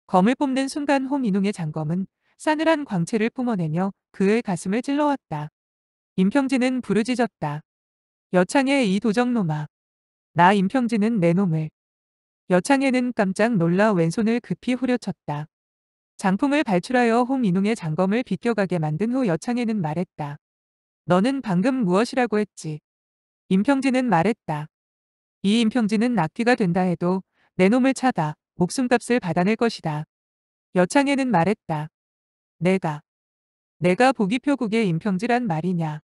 검을 뽑는 순간 홍인홍의 장검은 싸늘한 광채를 뿜어내며 그의 가슴을 찔러왔다. 임평진은 부르짖었다. 여창의 이 도적놈아. 나 임평진은 내 놈을. 여창에는 깜짝 놀라 왼손을 급히 후려쳤다. 장풍을 발출하여 홍인웅의 장검을 비껴가게 만든 후 여창에는 말했다. 너는 방금 무엇이라고 했지? 임평진은 말했다. 이 임평진은 악귀가 된다 해도 내 놈을 차다 목숨값을 받아낼 것이다. 여창에는 말했다. 내가 내가 보기표국의 임평지란 말이냐.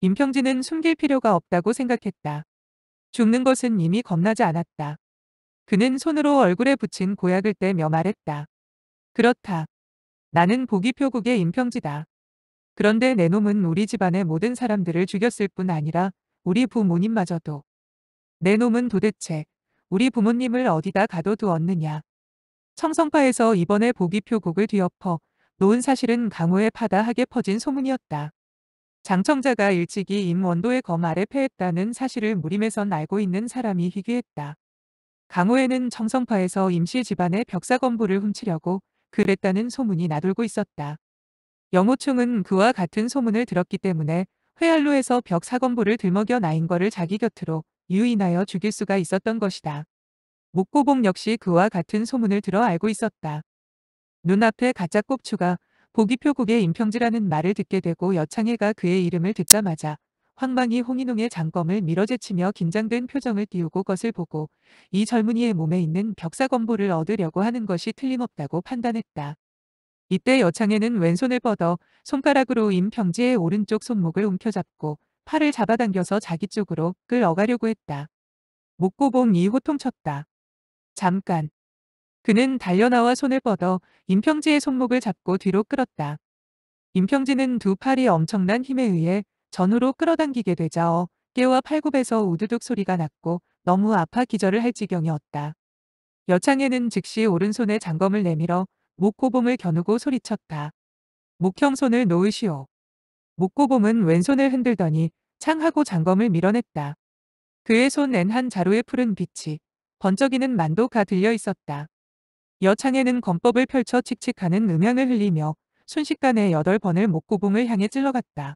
임평진은 숨길 필요가 없다고 생각했다. 죽는 것은 이미 겁나지 않았다. 그는 손으로 얼굴에 붙인 고약을 떼며 말했다. 그렇다. 나는 보기표국의 임평지다. 그런데 내 놈은 우리 집안의 모든 사람들을 죽였을 뿐 아니라 우리 부모님마저도. 내 놈은 도대체 우리 부모님을 어디다 가둬두었느냐. 청성파에서 이번에 보기표 곡을 뒤엎어 놓은 사실은 강호에 파다하게 퍼진 소문이었다. 장청자가 일찍이 임원도의 검 아래 패했다는 사실을 무림에선 알고 있는 사람이 희귀했다. 강호에는 청성파에서 임시 집안의 벽사건부를 훔치려고 그랬다는 소문이 나돌고 있었다. 영호충은 그와 같은 소문을 들었기 때문에 회알로에서 벽사건부를 들먹여 나인 거를 자기 곁으로 유인하여 죽일 수가 있었던 것이다. 목고봉 역시 그와 같은 소문을 들어 알고 있었다. 눈앞에 가짜 꼽추가 보기표국의 임평지라는 말을 듣게 되고 여창해가 그의 이름을 듣자마자 황망이 홍인홍의 장검을 밀어제치며 긴장된 표정을 띄우고 것을 보고 이 젊은이의 몸에 있는 벽사건보를 얻으려고 하는 것이 틀림없다고 판단했다. 이때 여창해는 왼손을 뻗어 손가락으로 임평지의 오른쪽 손목을 움켜잡고 팔을 잡아당겨서 자기 쪽으로 끌어가려고 했다. 목고봉이 호통쳤다. 잠깐. 그는 달려나와 손을 뻗어 임평지의 손목을 잡고 뒤로 끌었다. 임평지는 두 팔이 엄청난 힘에 의해 전후로 끌어당기게 되자 어깨와 팔굽에서 우두둑 소리가 났고 너무 아파 기절을 할 지경이었다. 여창에는 즉시 오른손에 장검을 내밀어 목고봉을 겨누고 소리쳤다. 목형 손을 놓으시오. 목고봉은 왼손을 흔들더니 창하고 장검을 밀어냈다. 그의 손엔 한 자루의 푸른 빛이 번쩍이는 만도가 들려 있었다. 여창에는 검법을 펼쳐 칙칙하는 음향을 흘리며 순식간에 여덟 번을 목고봉을 향해 찔러갔다.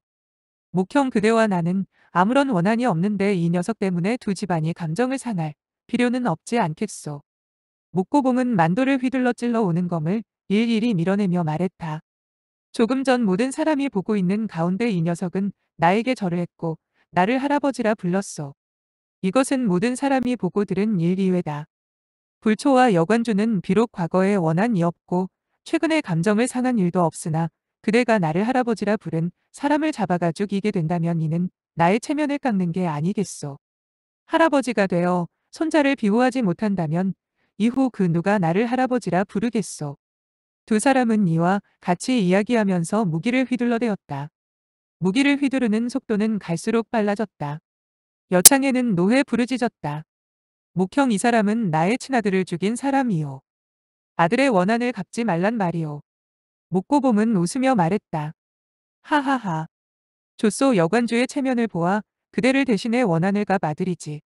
목형 그대와 나는 아무런 원한이 없는데 이 녀석 때문에 두 집안이 감정을 상할 필요는 없지 않겠소. 목고봉은 만도를 휘둘러 찔러 오는 검을 일일이 밀어내며 말했다. 조금 전 모든 사람이 보고 있는 가운데 이 녀석은 나에게 절을 했고 나를 할아버지라 불렀소. 이것은 모든 사람이 보고 들은 일 이외다. 불초와 여관주는 비록 과거에 원한이 없고 최근에 감정을 상한 일도 없으나 그대가 나를 할아버지라 부른 사람을 잡아가 죽이게 된다면 이는 나의 체면을 깎는 게 아니겠소. 할아버지가 되어 손자를 비호하지 못한다면 이후 그 누가 나를 할아버지라 부르겠소. 두 사람은 이와 같이 이야기하면서 무기를 휘둘러대었다. 무기를 휘두르는 속도는 갈수록 빨라졌다. 여창에는 노해 부르짖었다. 목형 이 사람은 나의 친아들을 죽인 사람이요. 아들의 원한을 갚지 말란 말이오. 목고봉은 웃으며 말했다. 하하하. 조소 여관주의 체면을 보아 그대를 대신해 원한을 갚 아들이지.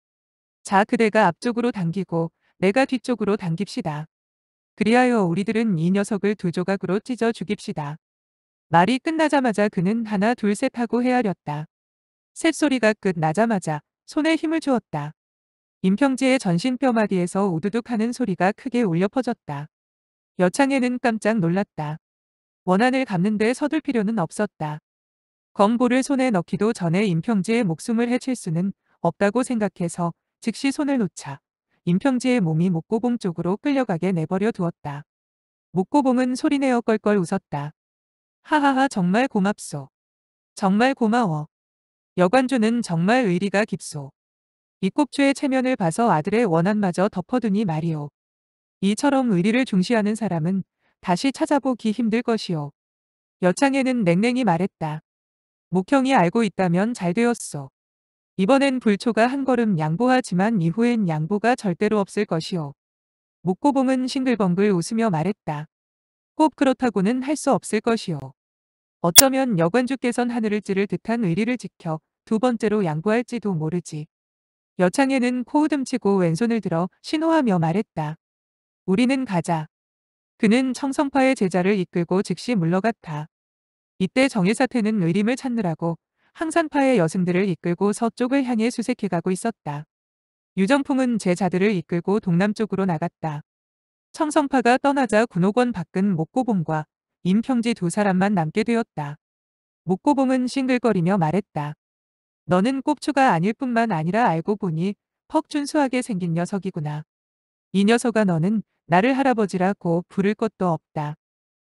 자 그대가 앞쪽으로 당기고 내가 뒤쪽으로 당깁시다. 그리하여 우리들은 이 녀석을 두 조각으로 찢어 죽입시다. 말이 끝나자마자 그는 하나 둘 셋 하고 헤아렸다. 셋소리가 끝나자마자 손에 힘을 주었다. 임평지의 전신 뼈마디에서 우두둑 하는 소리가 크게 울려 퍼졌다. 여창에는 깜짝 놀랐다. 원한을 갚는데 서둘 필요는 없었다. 검보를 손에 넣기도 전에 임평지의 목숨을 해칠 수는 없다고 생각해서 즉시 손을 놓자 임평지의 몸이 목고봉 쪽으로 끌려가게 내버려 두었다. 목고봉은 소리내어 껄껄 웃었다. 하하하 정말 고맙소. 정말 고마워. 여관주는 정말 의리가 깊소. 이꼽주의 체면을 봐서 아들의 원한마저 덮어두니 말이오. 이처럼 의리를 중시하는 사람은 다시 찾아보기 힘들 것이오. 여창에는 냉랭히 말했다. 목형이 알고 있다면 잘 되었소. 이번엔 불초가 한 걸음 양보하지만 이후엔 양보가 절대로 없을 것이오. 목고봉은 싱글벙글 웃으며 말했다. 꼭 그렇다고는 할 수 없을 것이오. 어쩌면 여관주께선 하늘을 찌를 듯한 의리를 지켜 두 번째로 양보할지도 모르지. 여창에는 코웃음치고 왼손을 들어 신호하며 말했다. 우리는 가자. 그는 청성파의 제자를 이끌고 즉시 물러갔다. 이때 정일사태는 의림을 찾느라고 항산파의 여승들을 이끌고 서쪽을 향해 수색해가고 있었다. 유정풍은 제자들을 이끌고 동남쪽으로 나갔다. 청성파가 떠나자 군옥원 밖은 목고봉과 임평지 두 사람만 남게 되었다. 목고봉은 싱글거리며 말했다. 너는 꼽추가 아닐 뿐만 아니라 알고 보니 퍽 준수하게 생긴 녀석이구나. 이 녀석아 너는 나를 할아버지라고 부를 것도 없다.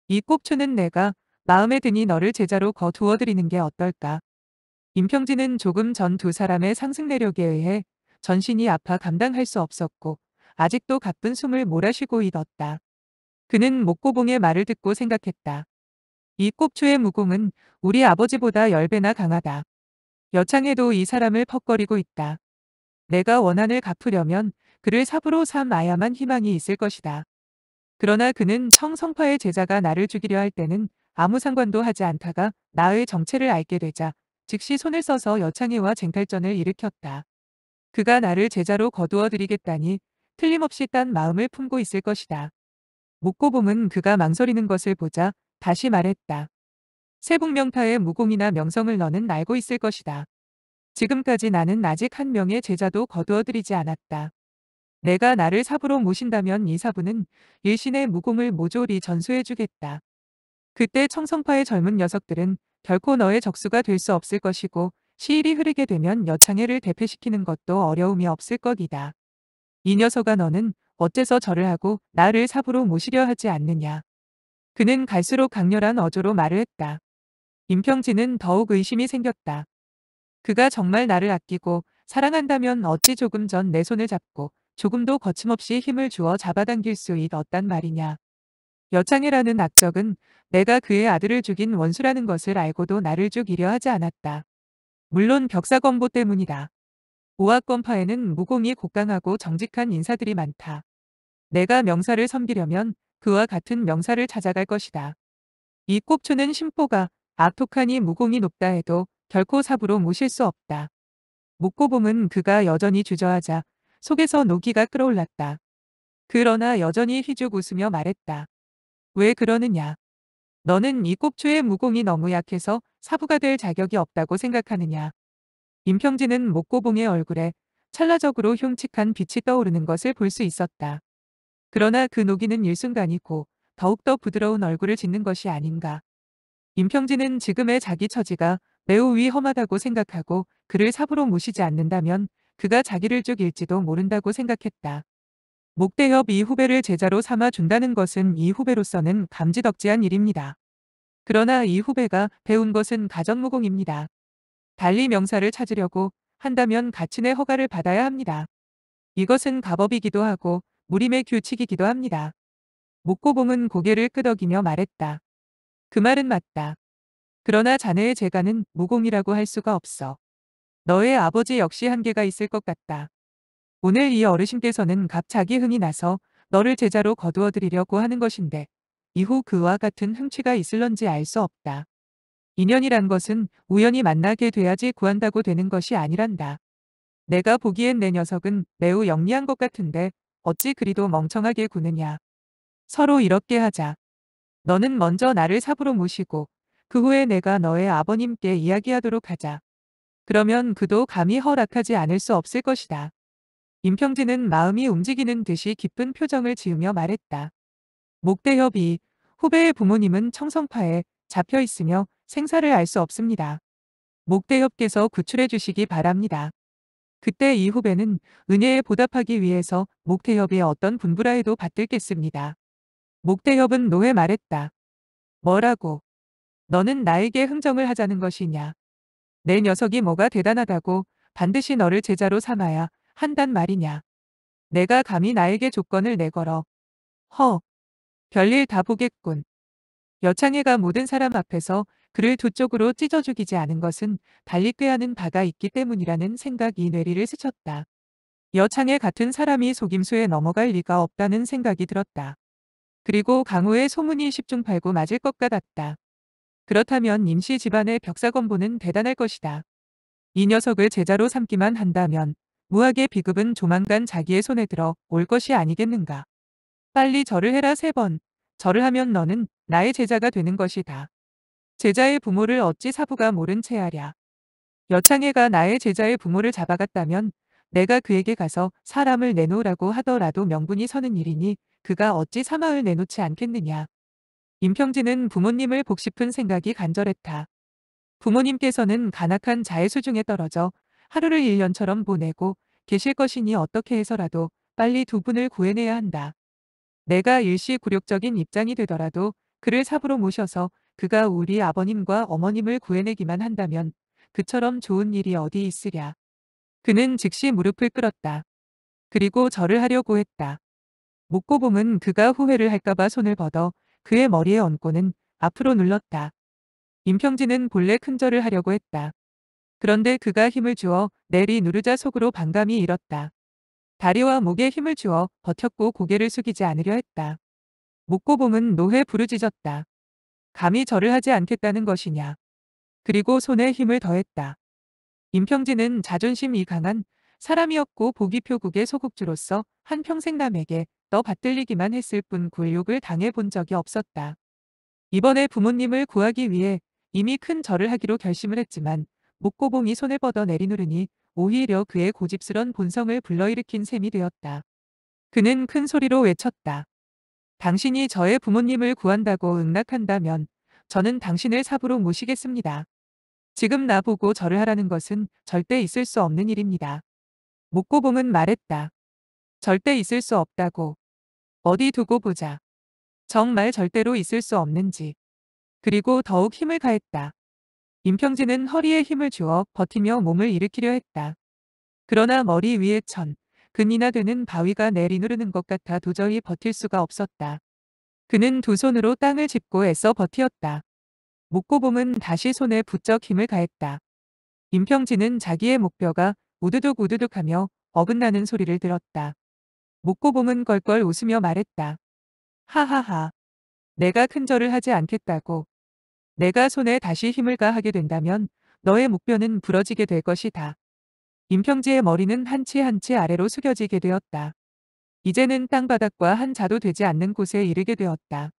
이 꼽추는 내가 마음에 드니 너를 제자로 거두어드리는 게 어떨까. 임평지는 조금 전 두 사람의 상승 내력에 의해 전신이 아파 감당할 수 없었고 아직도 가쁜 숨을 몰아쉬고 있었다. 그는 목고봉의 말을 듣고 생각했다. 이 꼽추의 무공은 우리 아버지보다 10배나 강하다. 여창에도 이 사람을 퍽거리고 있다. 내가 원한을 갚으려면 그를 삽으로 삼아야만 희망이 있을 것이다. 그러나 그는 청성파의 제자가 나를 죽이려 할 때는 아무 상관도 하지 않다가 나의 정체를 알게 되자 즉시 손을 써서 여창희와 쟁탈전을 일으켰다. 그가 나를 제자로 거두어 드리겠다니 틀림없이 딴 마음을 품고 있을 것이다. 목고봉은 그가 망설이는 것을 보자 다시 말했다. 세북명타의 무공이나 명성을 너는 알고 있을 것이다. 지금까지 나는 아직 한 명의 제자도 거두어들이지 않았다. 내가 나를 사부로 모신다면 이 사부는 일신의 무공을 모조리 전수해주겠다. 그때 청성파의 젊은 녀석들은 결코 너의 적수가 될 수 없을 것이고 시일이 흐르게 되면 여창회를 대패시키는 것도 어려움이 없을 것이다. 이 녀석아 너는 어째서 절을 하고 나를 사부로 모시려 하지 않느냐. 그는 갈수록 강렬한 어조로 말을 했다. 임평진은 더욱 의심이 생겼다. 그가 정말 나를 아끼고 사랑한다면 어찌 조금 전 내 손을 잡고 조금도 거침없이 힘을 주어 잡아당길 수 있었단 말이냐. 여창이라는 악적은 내가 그의 아들을 죽인 원수라는 것을 알고도 나를 죽이려 하지 않았다. 물론 벽사건보 때문이다. 오학권파에는 무공이 곡강하고 정직한 인사들이 많다. 내가 명사를 섬기려면 그와 같은 명사를 찾아갈 것이다. 이 꼽추는 심보가 악독하니 무공이 높다 해도 결코 삽으로 모실 수 없다. 목고봉은 그가 여전히 주저하자 속에서 노기가 끓어올랐다. 그러나 여전히 휘죽 웃으며 말했다. 왜 그러느냐. 너는 이 꼽추의 무공이 너무 약해서 사부가 될 자격이 없다고 생각하느냐. 임평진은 목고봉의 얼굴에 찰나적으로 흉측한 빛이 떠오르는 것을 볼 수 있었다. 그러나 그 노기는 일순간이고 더욱더 부드러운 얼굴을 짓는 것이 아닌가. 임평진은 지금의 자기 처지가 매우 위험하다고 생각하고 그를 사부로 모시지 않는다면 그가 자기를 죽일지도 모른다고 생각했다. 목대협 이 후배를 제자로 삼아 준다는 것은 이 후배로서는 감지덕지한 일입니다. 그러나 이 후배가 배운 것은 가전무공입니다. 달리 명사를 찾으려고 한다면 가친의 허가를 받아야 합니다. 이것은 가법이기도 하고 무림의 규칙이기도 합니다. 목고봉은 고개를 끄덕이며 말했다. 그 말은 맞다. 그러나 자네의 재간은 무공이라고 할 수가 없어. 너의 아버지 역시 한계가 있을 것 같다. 오늘 이 어르신께서는 갑자기 흥이 나서 너를 제자로 거두어 드리려고 하는 것인데 이후 그와 같은 흥취가 있을런지 알 수 없다. 인연이란 것은 우연히 만나게 돼야지 구한다고 되는 것이 아니란다. 내가 보기엔 내 녀석은 매우 영리한 것 같은데 어찌 그리도 멍청하게 구느냐. 서로 이렇게 하자. 너는 먼저 나를 삽으로 모시고 그 후에 내가 너의 아버님께 이야기하도록 하자. 그러면 그도 감히 허락하지 않을 수 없을 것이다. 임평진은 마음이 움직이는 듯이 기쁜 표정을 지으며 말했다. 목대협이 후배의 부모님은 청성파에 잡혀 있으며 생사를 알 수 없습니다. 목대협께서 구출해 주시기 바랍니다. 그때 이 후배는 은혜에 보답하기 위해서 목대협의 어떤 분부라에도 받들겠습니다. 목대협은 노해 말했다. 뭐라고? 너는 나에게 흥정을 하자는 것이냐. 내 녀석이 뭐가 대단하다고 반드시 너를 제자로 삼아야 한단 말이냐. 내가 감히 나에게 조건을 내걸어. 허. 별일 다 보겠군. 여창애가 모든 사람 앞에서 그를 두 쪽으로 찢어 죽이지 않은 것은 달리 꾀하는 바가 있기 때문이라는 생각이 뇌리를 스쳤다. 여창애 같은 사람이 속임수에 넘어갈 리가 없다는 생각이 들었다. 그리고 강호의 소문이 십중팔구 맞을 것 같았다. 그렇다면 임시 집안의 벽사건보는 대단할 것이다. 이 녀석을 제자로 삼기만 한다면 무학의 비급은 조만간 자기의 손에 들어 올 것이 아니겠는가. 빨리 절을 해라 세 번. 절을 하면 너는 나의 제자가 되는 것이다. 제자의 부모를 어찌 사부가 모른 채 하랴. 여창애가 나의 제자의 부모를 잡아갔다면 내가 그에게 가서 사람을 내놓으라고 하더라도 명분이 서는 일이니 그가 어찌 사마을 내놓지 않겠느냐. 임평진은 부모님을 복 싶은 생각이 간절했다. 부모님께서는 간악한 자의 수중에 떨어져 하루를 1년처럼 보내고 계실 것이니 어떻게 해서라도 빨리 두 분을 구해내야 한다. 내가 일시 굴욕적인 입장이 되더라도 그를 삽으로 모셔서 그가 우리 아버님과 어머님을 구해내기만 한다면 그처럼 좋은 일이 어디 있으랴. 그는 즉시 무릎을 꿇었다. 그리고 절을 하려고 했다. 목고봉은 그가 후회를 할까봐 손을 뻗어 그의 머리에 얹고는 앞으로 눌렀다. 임평진은 본래 큰 절을 하려고 했다. 그런데 그가 힘을 주어 내리 누르자 속으로 반감이 일었다. 다리와 목에 힘을 주어 버텼고 고개를 숙이지 않으려 했다. 목고봉은 노회 부르짖었다. 감히 절을 하지 않겠다는 것이냐. 그리고 손에 힘을 더했다. 임평진은 자존심이 강한 사람이었고 보기표국의 소국주로서 한평생 남에게 떠 받들리기만 했을 뿐 굴욕을 당해본 적이 없었다. 이번에 부모님을 구하기 위해 이미 큰 절을 하기로 결심을 했지만 목고봉이 손을 뻗어 내리누르니 오히려 그의 고집스런 본성을 불러일으킨 셈이 되었다. 그는 큰 소리로 외쳤다. 당신이 저의 부모님을 구한다고 응낙한다면 저는 당신을 삽으로 모시겠습니다. 지금 나보고 절을 하라는 것은 절대 있을 수 없는 일입니다. 목고봉은 말했다. 절대 있을 수 없다고. 어디 두고 보자. 정말 절대로 있을 수 없는지. 그리고 더욱 힘을 가했다. 임평진은 허리에 힘을 주어 버티며 몸을 일으키려 했다. 그러나 머리 위에 천, 근이나 되는 바위가 내리누르는 것 같아 도저히 버틸 수가 없었다. 그는 두 손으로 땅을 짚고 애써 버티었다. 목고봉은 다시 손에 부쩍 힘을 가했다. 임평진은 자기의 목뼈가 우두둑 우두둑 하며 어긋나는 소리를 들었다. 목고봉은 껄껄 웃으며 말했다. 하하하. 내가 큰 절을 하지 않겠다고. 내가 손에 다시 힘을 가하게 된다면 너의 목뼈는 부러지게 될 것이다. 임평지의 머리는 한 치 한 치 아래로 숙여지게 되었다. 이제는 땅바닥과 한 자도 되지 않는 곳에 이르게 되었다.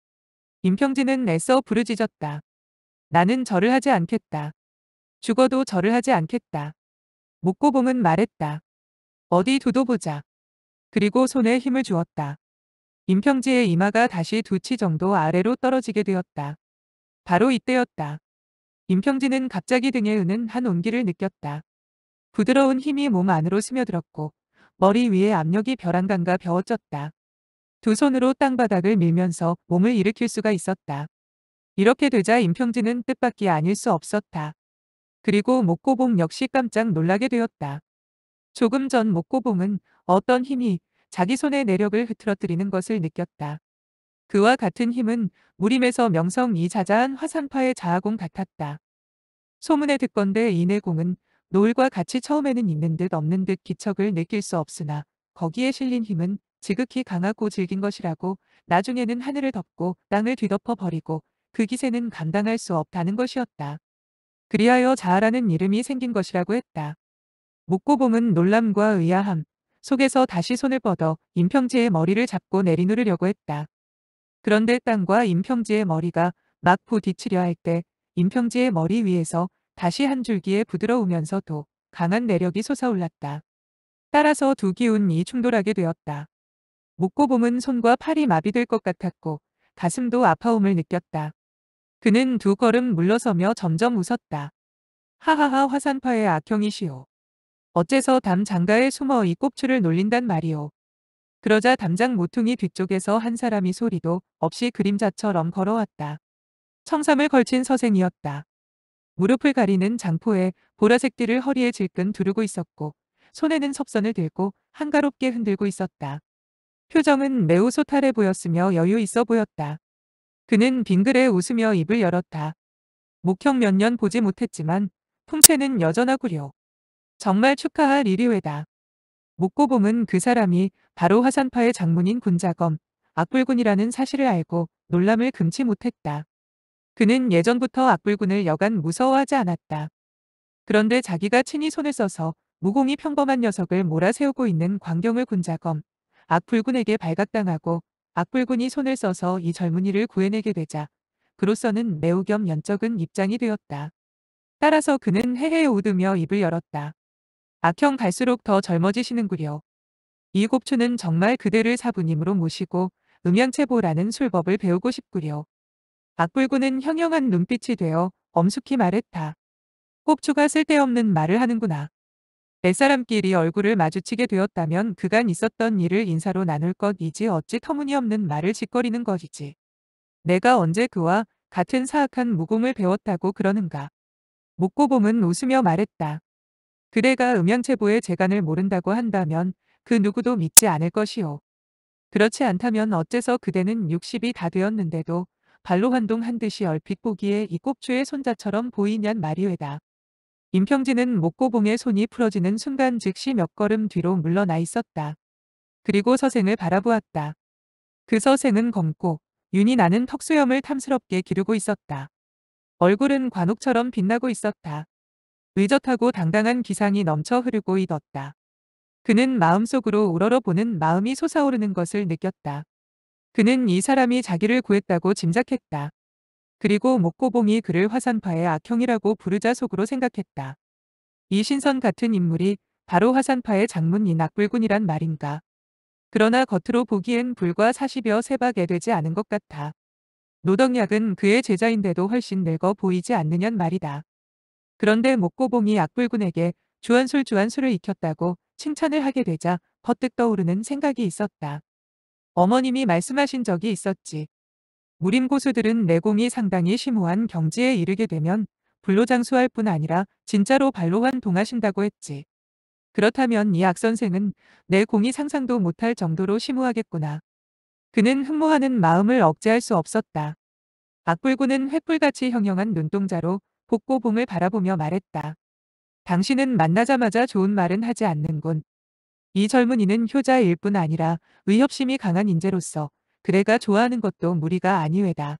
임평지는 애써 부르짖었다. 나는 절을 하지 않겠다. 죽어도 절을 하지 않겠다. 목고봉은 말했다. 어디 두도 보자. 그리고 손에 힘을 주었다. 임평지의 이마가 다시 두 치 정도 아래로 떨어지게 되었다. 바로 이때였다. 임평지는 갑자기 등에 으는 한 온기를 느꼈다. 부드러운 힘이 몸 안으로 스며들었고 머리 위에 압력이 벼랑간가 배워졌다. 두 손으로 땅바닥을 밀면서 몸을 일으킬 수가 있었다. 이렇게 되자 임평진은 뜻밖이 아닐 수 없었다. 그리고 목고봉 역시 깜짝 놀라게 되었다. 조금 전 목고봉은 어떤 힘이 자기 손의 내력을 흐트러뜨리는 것을 느꼈다. 그와 같은 힘은 무림에서 명성이 자자한 화산파의 자아공 같았다. 소문에 듣건대 이 내공은 노을과 같이 처음에는 있는 듯 없는 듯 기척을 느낄 수 없으나 거기에 실린 힘은 지극히 강하고 질긴 것이라고 나중에는 하늘을 덮고 땅을 뒤덮어 버리고 그 기세는 감당할 수 없다는 것이었다. 그리하여 자아라는 이름이 생긴 것이라고 했다. 목고봉은 놀람과 의아함 속에서 다시 손을 뻗어 임평지의 머리를 잡고 내리누르려고 했다. 그런데 땅과 임평지의 머리가 막 부딪히려 할 때 임평지의 머리 위에서 다시 한 줄기의 부드러우면서도 강한 내력이 솟아올랐다. 따라서 두 기운이 충돌하게 되었다. 목고봉은 손과 팔이 마비될 것 같았고 가슴도 아파옴을 느꼈다. 그는 두 걸음 물러서며 점점 웃었다. 하하하 화산파의 악형이시오. 어째서 담 장가에 숨어 이 꼽추를 놀린단 말이오. 그러자 담장 모퉁이 뒤쪽에서 한 사람이 소리도 없이 그림자처럼 걸어왔다. 청삼을 걸친 서생이었다. 무릎을 가리는 장포에 보라색 띠를 허리에 질끈 두르고 있었고 손에는 섭선을 들고 한가롭게 흔들고 있었다. 표정은 매우 소탈해 보였으며 여유 있어 보였다. 그는 빙그레 웃으며 입을 열었다. 목형 몇 년 보지 못했지만 풍채는 여전하구려. 정말 축하할 일이외다. 목고봉은 그 사람이 바로 화산파의 장문인 군자검, 악불군이라는 사실을 알고 놀람을 금치 못했다. 그는 예전부터 악불군을 여간 무서워하지 않았다. 그런데 자기가 친히 손을 써서 무공이 평범한 녀석을 몰아세우고 있는 광경을 군자검, 악불군에게 발각당하고 악불군이 손을 써서 이 젊은이를 구해내게 되자 그로서는 매우 겸 연적은 입장이 되었다. 따라서 그는 헤헤 웃으며 입을 열었다. 악형 갈수록 더 젊어지시는구려. 이 곱추는 정말 그대를 사부님으로 모시고 음양체보라는 술법을 배우고 싶구려. 악불군은 형형한 눈빛이 되어 엄숙히 말했다. 곱추가 쓸데없는 말을 하는구나. 뱃사람끼리 얼굴을 마주치게 되었다면 그간 있었던 일을 인사로 나눌 것이지 어찌 터무니없는 말을 짓거리는 것이지. 내가 언제 그와 같은 사악한 무공을 배웠다고 그러는가. 목고봉은 웃으며 말했다. 그대가 음양체보의 재간을 모른다고 한다면 그 누구도 믿지 않을 것이오. 그렇지 않다면 어째서 그대는 60이 다 되었는데도 발로 환동한 듯이 얼핏 보기에 이 꼽주의 손자처럼 보이냔 말이외다. 임평진은 목고봉의 손이 풀어지는 순간 즉시 몇 걸음 뒤로 물러나 있었다. 그리고 서생을 바라보았다. 그 서생은 검고 윤이 나는 턱수염을 탐스럽게 기르고 있었다. 얼굴은 관옥처럼 빛나고 있었다. 의젓하고 당당한 기상이 넘쳐 흐르고 있었다. 그는 마음속으로 우러러보는 마음이 솟아오르는 것을 느꼈다. 그는 이 사람이 자기를 구했다고 짐작했다. 그리고 목고봉이 그를 화산파의 악형이라고 부르자 속으로 생각했다. 이 신선 같은 인물이 바로 화산파의 장문인 악불군이란 말인가. 그러나 겉으로 보기엔 불과 40여 세박에 되지 않은 것 같아. 노덕약은 그의 제자인데도 훨씬 늙어 보이지 않느냔 말이다. 그런데 목고봉이 악불군에게 주한술 주한술을 익혔다고 칭찬을 하게 되자 퍼뜩 떠오르는 생각이 있었다. 어머님이 말씀하신 적이 있었지. 무림 고수들은 내공이 상당히 심오한 경지에 이르게 되면 불로 장수할 뿐 아니라 진짜로 발로 환동하신다고 했지. 그렇다면 이 악선생은 내 공이 상상도 못할 정도로 심오하겠구나. 그는 흠모하는 마음을 억제할 수 없었다. 악불구는 횃불같이 형형한 눈동자로 복고봉을 바라보며 말했다. 당신은 만나자마자 좋은 말은 하지 않는군. 이 젊은이는 효자일 뿐 아니라 의협심이 강한 인재로서 그래가 좋아하는 것도 무리가 아니외다.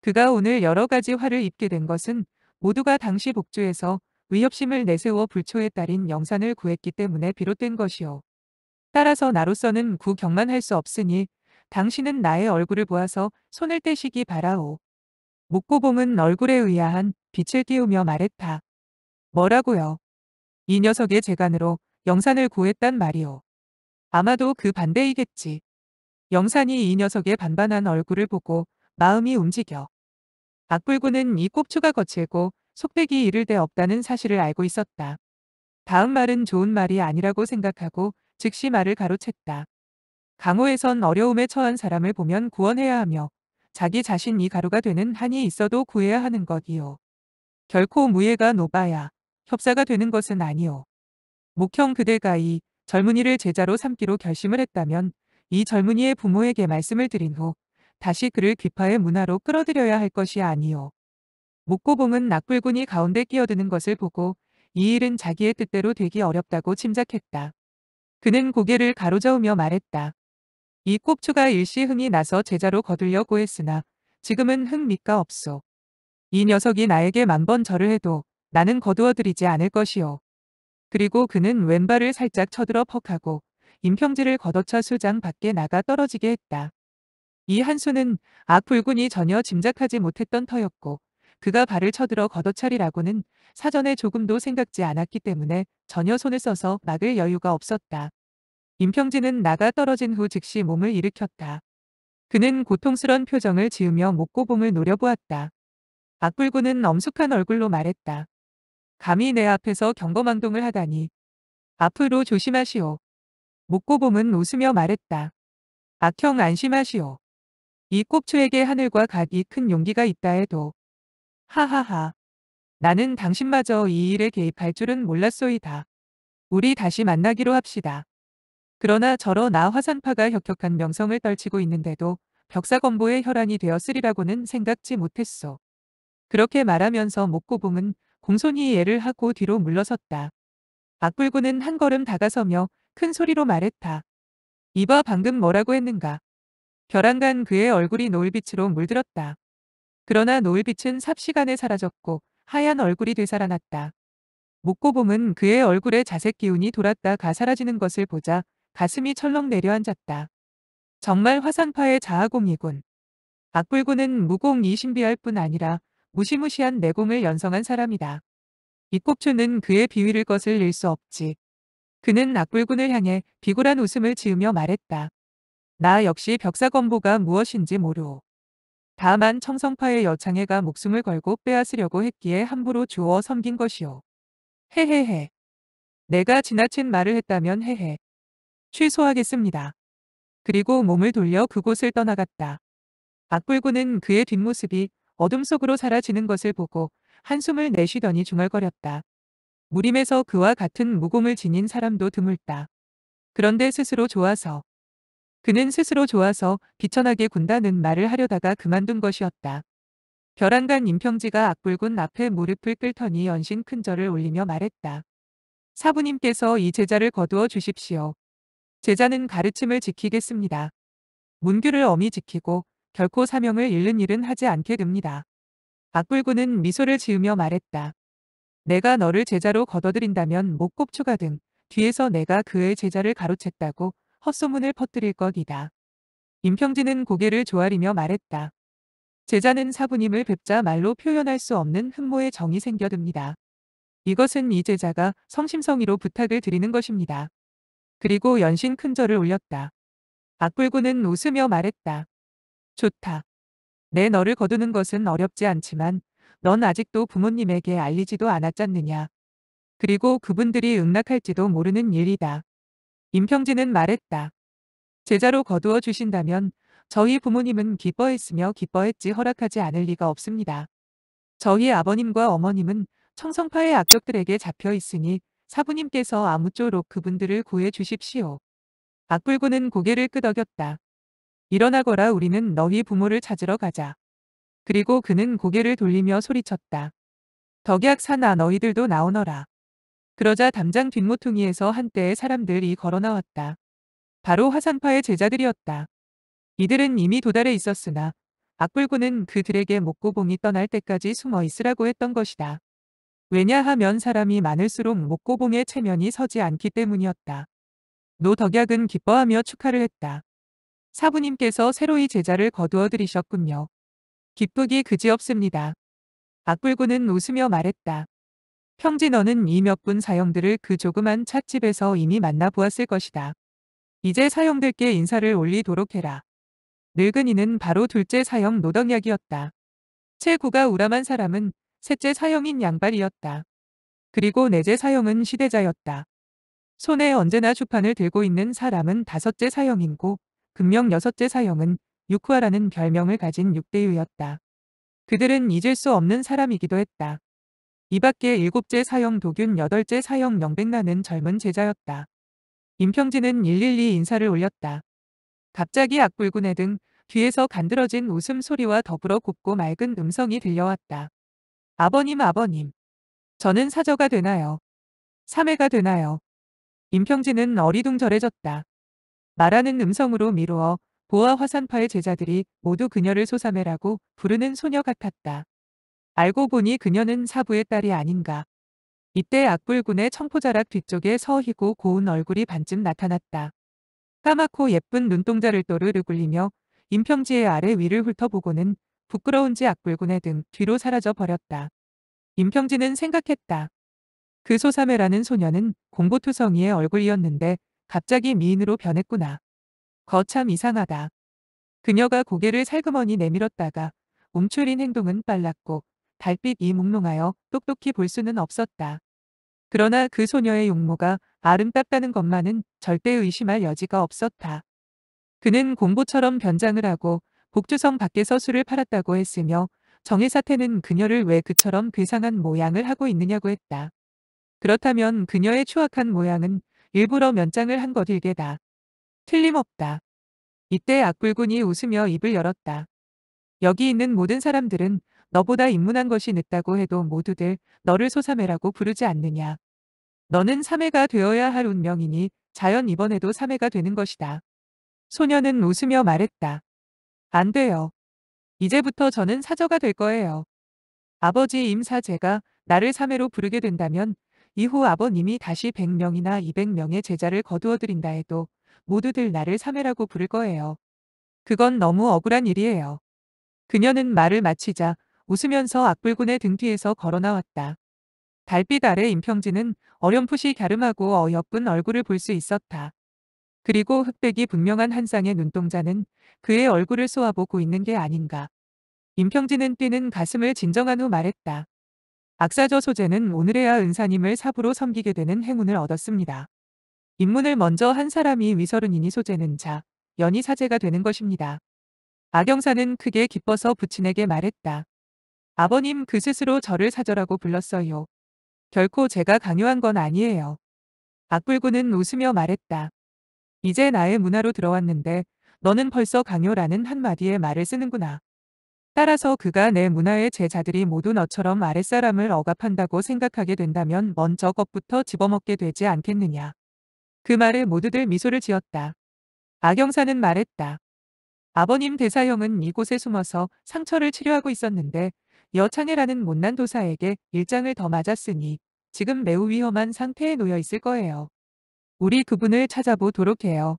그가 오늘 여러 가지 화를 입게 된 것은 모두가 당시 복주에서 의협심을 내세워 불초의 딸인 영산을 구했기 때문에 비롯된 것이오. 따라서 나로서는 구경만 할 수 없으니 당신은 나의 얼굴을 보아서 손을 떼시기 바라오. 목고봉은 얼굴에 의아한 빛을 띄우며 말했다. 뭐라고요? 이 녀석의 재간으로 영산을 구했단 말이오. 아마도 그 반대이겠지. 영산이 이 녀석의 반반한 얼굴을 보고 마음이 움직여. 악불구는 이 꼽추가 거칠고 속되기 이를 데 없다는 사실을 알고 있었다. 다음 말은 좋은 말이 아니라고 생각하고 즉시 말을 가로챘다. 강호에선 어려움에 처한 사람을 보면 구원해야 하며 자기 자신이 가루가 되는 한이 있어도 구해야 하는 것이요. 결코 무예가 높아야 협사가 되는 것은 아니오. 목형 그대가 이 젊은이를 제자로 삼기로 결심을 했다면 이 젊은이의 부모에게 말씀을 드린 후 다시 그를 귀파의 문화로 끌어들여야 할 것이 아니오. 목고봉은 낙불군이 가운데 끼어드는 것을 보고 이 일은 자기의 뜻대로 되기 어렵다고 짐작했다. 그는 고개를 가로저으며 말했다. 이 꼽추가 일시 흥이 나서 제자로 거들려고 했으나 지금은 흥 밑가 없소. 이 녀석이 나에게 만번 절을 해도 나는 거두어들이지 않을 것이오. 그리고 그는 왼발을 살짝 쳐들어 퍽하고 임평지를 걷어차 수장 밖에 나가 떨어지게 했다. 이 한수는 악불군이 전혀 짐작하지 못했던 터였고 그가 발을 쳐들어 걷어차리라고는 사전에 조금도 생각지 않았기 때문에 전혀 손을 써서 막을 여유가 없었다. 임평진은 나가 떨어진 후 즉시 몸을 일으켰다. 그는 고통스런 표정을 지으며 목고봉을 노려보았다. 악불구는 엄숙한 얼굴로 말했다. 감히 내 앞에서 경거망동을 하다니. 앞으로 조심하시오. 목고봉은 웃으며 말했다. 악형 안심하시오. 이 꼽추에게 하늘과 같이 큰 용기가 있다 해도 하하하. 나는 당신마저 이 일에 개입할 줄은 몰랐소이다. 우리 다시 만나기로 합시다. 그러나 저러 나 화산파가 혁혁한 명성을 떨치고 있는데도 벽사건보의 혈안이 되었으리라고는 생각지 못했소. 그렇게 말하면서 목고봉은 공손히 예를 하고 뒤로 물러섰다. 악불구는 한 걸음 다가서며 큰 소리로 말했다. 이봐 방금 뭐라고 했는가. 벼랑간 그의 얼굴이 노을빛으로 물들었다. 그러나 노을빛은 삽시간에 사라졌고 하얀 얼굴이 되살아났다. 목고봉은 그의 얼굴에 자색 기운이 돌았다가 사라지는 것을 보자 가슴이 철렁 내려앉았다. 정말 화산파의 자아공이군. 악불구는 무공이 신비할 뿐 아니라 무시무시한 내공을 연성한 사람이다. 이꼽추는 그의 비위를 것을 낼수 없지. 그는 악불군을 향해 비굴한 웃음을 지으며 말했다. 나 역시 벽사건보가 무엇인지 모르오. 다만 청성파의 여창해가 목숨을 걸고 빼앗으려고 했기에 함부로 주어 섬긴 것이오. 헤헤헤. 내가 지나친 말을 했다면 헤헤. 취소하겠습니다. 그리고 몸을 돌려 그곳을 떠나갔다. 악불구는 그의 뒷모습이 어둠 속으로 사라지는 것을 보고 한숨을 내쉬더니 중얼거렸다. 무림에서 그와 같은 무공을 지닌 사람도 드물다. 그런데 스스로 좋아서 그는 스스로 좋아서 비천하게 군다는 말을 하려다가 그만둔 것이었다. 벼랑간 임평지가 악불군 앞에 무릎을 꿇더니 연신 큰절을 올리며 말했다. 사부님께서 이 제자를 거두어 주십시오. 제자는 가르침을 지키겠습니다. 문규를 엄히 지키고 결코 사명을 잃는 일은 하지 않게 됩니다. 악불구는 미소를 지으며 말했다. 내가 너를 제자로 거둬들인다면 목꼽추가 등 뒤에서 내가 그의 제자를 가로챘다고 헛소문을 퍼뜨릴 것이다. 임평진은 고개를 조아리며 말했다. 제자는 사부님을 뵙자 말로 표현할 수 없는 흠모의 정이 생겨듭니다. 이것은 이 제자가 성심성의로 부탁을 드리는 것입니다. 그리고 연신 큰 절을 올렸다. 악불구는 웃으며 말했다. 좋다. 내 너를 거두는 것은 어렵지 않지만 넌 아직도 부모님에게 알리지도 않았잖느냐. 그리고 그분들이 응낙할지도 모르는 일이다. 임평진은 말했다. 제자로 거두어 주신다면 저희 부모님은 기뻐했으며 기뻐했지 허락하지 않을 리가 없습니다. 저희 아버님과 어머님은 청성파의 악격들에게 잡혀 있으니 사부님께서 아무쪼록 그분들을 구해 주십시오. 악불구는 고개를 끄덕였다. 일어나거라 우리는 너희 부모를 찾으러 가자. 그리고 그는 고개를 돌리며 소리쳤다. 덕약사나 너희들도 나오너라. 그러자 담장 뒷모퉁이에서 한때의 사람들이 걸어 나왔다. 바로 화산파의 제자들이었다. 이들은 이미 도달해 있었으나 악불구는 그들에게 목고봉이 떠날 때까지 숨어 있으라고 했던 것이다. 왜냐하면 사람이 많을수록 목고봉의 체면이 서지 않기 때문이었다. 노덕약은 기뻐하며 축하를 했다. 사부님께서 새로이 제자를 거두어 들이셨군요. 기쁘기 그지없습니다. 악불구는 웃으며 말했다. 평지 너는 이 몇 분 사형들을 그 조그만 찻집에서 이미 만나보았을 것이다. 이제 사형들께 인사를 올리도록 해라. 늙은이는 바로 둘째 사형 노덕약이었다. 최구가 우람한 사람은 셋째 사형인 양발이었다. 그리고 넷째 사형은 시대자였다. 손에 언제나 주판을 들고 있는 사람은 다섯째 사형이고 금명 여섯째 사형은 육후아라는 별명을 가진 육대유였다. 그들은 잊을 수 없는 사람이기도 했다. 이 밖에 일곱째 사형 도균 여덟째 사형 명백나는 젊은 제자였다. 임평진은 112 인사를 올렸다. 갑자기 악불군의 등 뒤에서 간드러진 웃음소리와 더불어 곱고 맑은 음성이 들려왔다. 아버님 아버님. 저는 사저가 되나요? 사매가 되나요? 임평진은 어리둥절해졌다. 말하는 음성으로 미루어 보아 화산파의 제자들이 모두 그녀를 소사매라고 부르는 소녀 같았다. 알고 보니 그녀는 사부의 딸이 아닌가. 이때 악불군의 청포자락 뒤쪽에 서희고 고운 얼굴이 반쯤 나타났다. 까맣고 예쁜 눈동자를 또르르 굴리며 임평지의 아래 위를 훑어보고는 부끄러운지 악불군의 등 뒤로 사라져 버렸다. 임평지는 생각했다. 그 소사매라는 소녀는 공보투성이의 얼굴이었는데 갑자기 미인으로 변했구나. 거참 이상하다. 그녀가 고개를 살그머니 내밀었다가 움츠린 행동은 빨랐고 달빛이 몽롱하여 똑똑히 볼 수는 없었다. 그러나 그 소녀의 용모가 아름답다는 것만은 절대 의심할 여지가 없었다. 그는 공보처럼 변장을 하고 복주성 밖에서 술을 팔았다고 했으며 정의사태는 그녀를 왜 그처럼 괴상한 모양을 하고 있느냐고 했다. 그렇다면 그녀의 추악한 모양은 일부러 면장을 한 것일게다. 틀림없다. 이때 악불군이 웃으며 입을 열었다. 여기 있는 모든 사람들은 너보다 인문한 것이 늦다고 해도 모두들 너를 소사매라고 부르지 않느냐. 너는 사매가 되어야 할 운명이니 자연 이번에도 사매가 되는 것이다. 소녀는 웃으며 말했다. 안 돼요. 이제부터 저는 사저가 될 거예요. 아버지 임사제가 나를 사매로 부르게 된다면 이후 아버님이 다시 100명이나 200명의 제자를 거두어 드린다 해도 모두들 나를 사매라고 부를 거예요. 그건 너무 억울한 일이에요. 그녀는 말을 마치자 웃으면서 악불군의 등 뒤에서 걸어 나왔다. 달빛 아래 임평진은 어렴풋이 갸름하고 어여쁜 얼굴을 볼 수 있었다. 그리고 흑백이 분명한 한 쌍의 눈동자는 그의 얼굴을 쏘아보고 있는 게 아닌가. 임평진은 뛰는 가슴을 진정한 후 말했다. 악사저 소재는 오늘에야 은사님을 사부로 섬기게 되는 행운을 얻었습니다. 입문을 먼저 한 사람이 위설은이니 소재는 자, 연이 사제가 되는 것입니다. 악영사는 크게 기뻐서 부친에게 말했다. 아버님 그 스스로 저를 사저라고 불렀어요. 결코 제가 강요한 건 아니에요. 악불구는 웃으며 말했다. 이제 나의 문화로 들어왔는데 너는 벌써 강요라는 한마디의 말을 쓰는구나. 따라서 그가 내 문화의 제자들이 모두 너처럼 아랫사람을 억압한다고 생각하게 된다면 먼저 것부터 집어먹게 되지 않겠느냐. 그 말에 모두들 미소를 지었다. 악영사는 말했다. 아버님 대사형은 이곳에 숨어서 상처를 치료하고 있었는데 여창해라는 못난 도사에게 일장을 더 맞았으니 지금 매우 위험한 상태에 놓여 있을 거예요. 우리 그분을 찾아보도록 해요.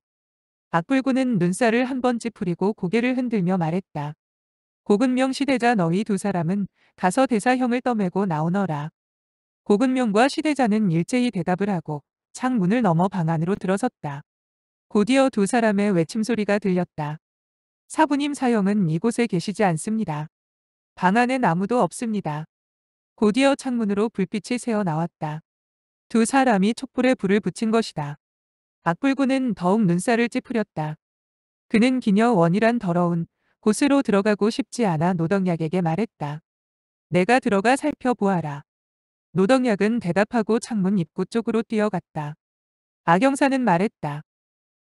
악불구는 눈살을 한 번 찌푸리고 고개를 흔들며 말했다. 고근명 시대자 너희 두 사람은 가서 대사형을 떠매고 나오너라. 고근명과 시대자는 일제히 대답을 하고 창문을 넘어 방 안으로 들어섰다. 곧이어 두 사람의 외침 소리가 들렸다. 사부님 사형은 이곳에 계시지 않습니다. 방 안엔 아무도 없습니다. 곧이어 창문으로 불빛이 새어 나왔다. 두 사람이 촛불에 불을 붙인 것이다. 악불구는 더욱 눈살을 찌푸렸다. 그는 기녀 원이란 더러운 곳으로 들어가고 싶지 않아 노덕약에게 말했다. 내가 들어가 살펴보아라. 노덕약은 대답하고 창문 입구 쪽으로 뛰어갔다. 악영사는 말했다.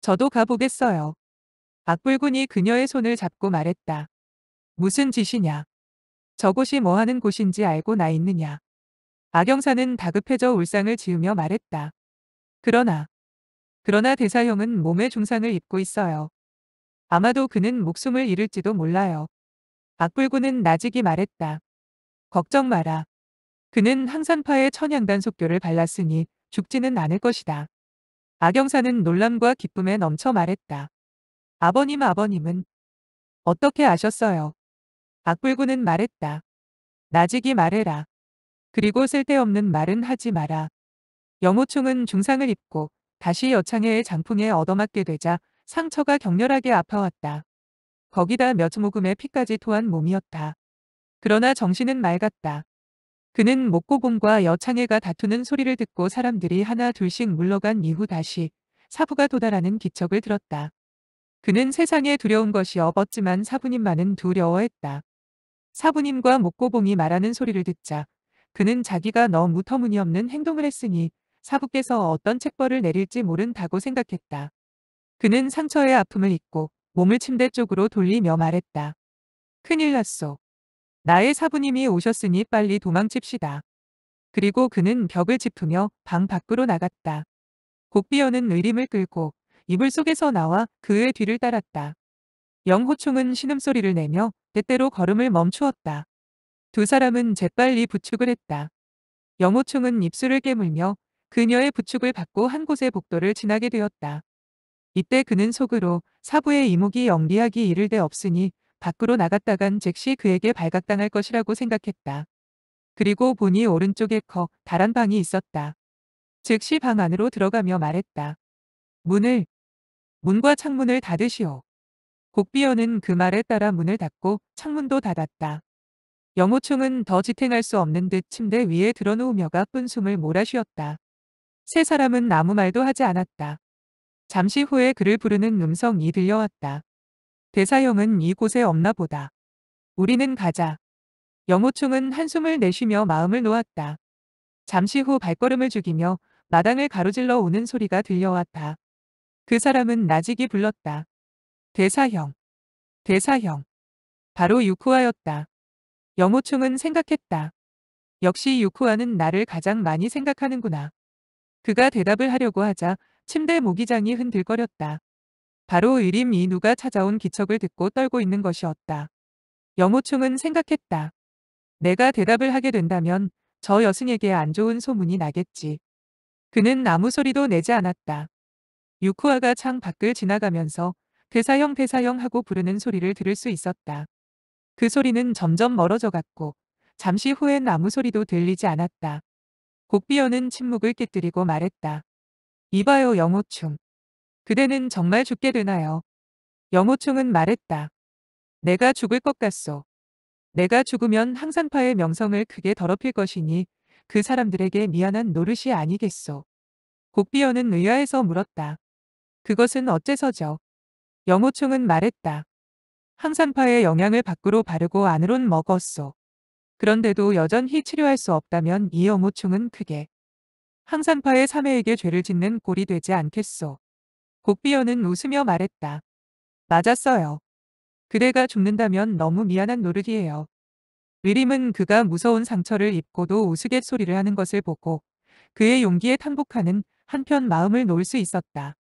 저도 가보겠어요. 악불군이 그녀의 손을 잡고 말했다. 무슨 짓이냐. 저곳이 뭐하는 곳인지 알고 나 있느냐. 악영사는 다급해져 울상을 지으며 말했다. 그러나 그러나 대사형은 몸에 중상을 입고 있어요. 아마도 그는 목숨을 잃을지도 몰라요. 악불군은 나직이 말했다. 걱정 마라. 그는 항산파의 천양단 속교를 발랐으니 죽지는 않을 것이다. 악영사는 놀람과 기쁨에 넘쳐 말했다. 아버님 아버님은 어떻게 아셨어요? 악불구는 말했다. 나직이 말해라. 그리고 쓸데없는 말은 하지 마라. 영호충은 중상을 입고 다시 여창해의 장풍에 얻어맞게 되자 상처가 격렬하게 아파왔다. 거기다 몇 모금의 피까지 토한 몸이었다. 그러나 정신은 맑았다. 그는 목고봉과 여창해가 다투는 소리를 듣고 사람들이 하나 둘씩 물러간 이후 다시 사부가 도달하는 기척을 들었다. 그는 세상에 두려운 것이 없었지만 사부님만은 두려워했다. 사부님과 목고봉이 말하는 소리를 듣자 그는 자기가 너무 터무니없는 행동을 했으니 사부께서 어떤 책벌을 내릴지 모른다고 생각했다. 그는 상처의 아픔을 잊고 몸을 침대 쪽으로 돌리며 말했다. 큰일 났소. 나의 사부님이 오셨으니 빨리 도망칩시다. 그리고 그는 벽을 짚으며 방 밖으로 나갔다. 곡비어는 의림을 끌고 이불 속에서 나와 그의 뒤를 따랐다. 영호총은 신음소리를 내며 때때로 걸음을 멈추었다. 두 사람은 재빨리 부축을 했다. 영호총은 입술을 깨물며 그녀의 부축을 받고 한 곳의 복도를 지나게 되었다. 이때 그는 속으로 사부의 이목이 영리하기 이를 데 없으니 밖으로 나갔다간 즉시 그에게 발각당할 것이라고 생각했다. 그리고 보니 오른쪽에 커 다란 방이 있었다. 즉시 방 안으로 들어가며 말했다. 문을, 문과 창문을 닫으시오. 곡비어는 그 말에 따라 문을 닫고 창문도 닫았다. 영호충은 더 지탱할 수 없는 듯 침대 위에 드러누우며가 쁜 숨을 몰아쉬었다. 세 사람은 아무 말도 하지 않았다. 잠시 후에 그를 부르는 음성이 들려왔다. 대사형은 이곳에 없나 보다. 우리는 가자. 영호충은 한숨을 내쉬며 마음을 놓았다. 잠시 후 발걸음을 죽이며 마당을 가로질러 오는 소리가 들려왔다. 그 사람은 나직이 불렀다. 대사형. 대사형. 바로 유쿠아였다. 영호충은 생각했다. 역시 유쿠아는 나를 가장 많이 생각하는구나. 그가 대답을 하려고 하자 침대 모기장이 흔들거렸다. 바로 의림 이누가 찾아온 기척을 듣고 떨고 있는 것이었다. 영호충은 생각했다. 내가 대답을 하게 된다면 저 여승에게 안 좋은 소문이 나겠지. 그는 아무 소리도 내지 않았다. 유쿠아가 창 밖을 지나가면서 대사형 대사형 하고 부르는 소리를 들을 수 있었다. 그 소리는 점점 멀어져 갔고 잠시 후엔 아무 소리도 들리지 않았다. 곡비어는 침묵을 깨뜨리고 말했다. 이봐요 영호충. 그대는 정말 죽게 되나요? 영호충은 말했다. 내가 죽을 것 같소. 내가 죽으면 항산파의 명성을 크게 더럽힐 것이니 그 사람들에게 미안한 노릇이 아니겠소. 곡비어는 의아해서 물었다. 그것은 어째서죠? 영호충은 말했다. 항산파의 영향을 밖으로 바르고 안으론 먹었소. 그런데도 여전히 치료할 수 없다면 이 영호충은 크게 항산파의 사매에게 죄를 짓는 꼴이 되지 않겠소. 곡비어는 웃으며 말했다. 맞았어요. 그대가 죽는다면 너무 미안한 노릇이에요. 위림은 그가 무서운 상처를 입고도 우스갯소리를 하는 것을 보고 그의 용기에 탕복하는 한편 마음을 놓을 수 있었다.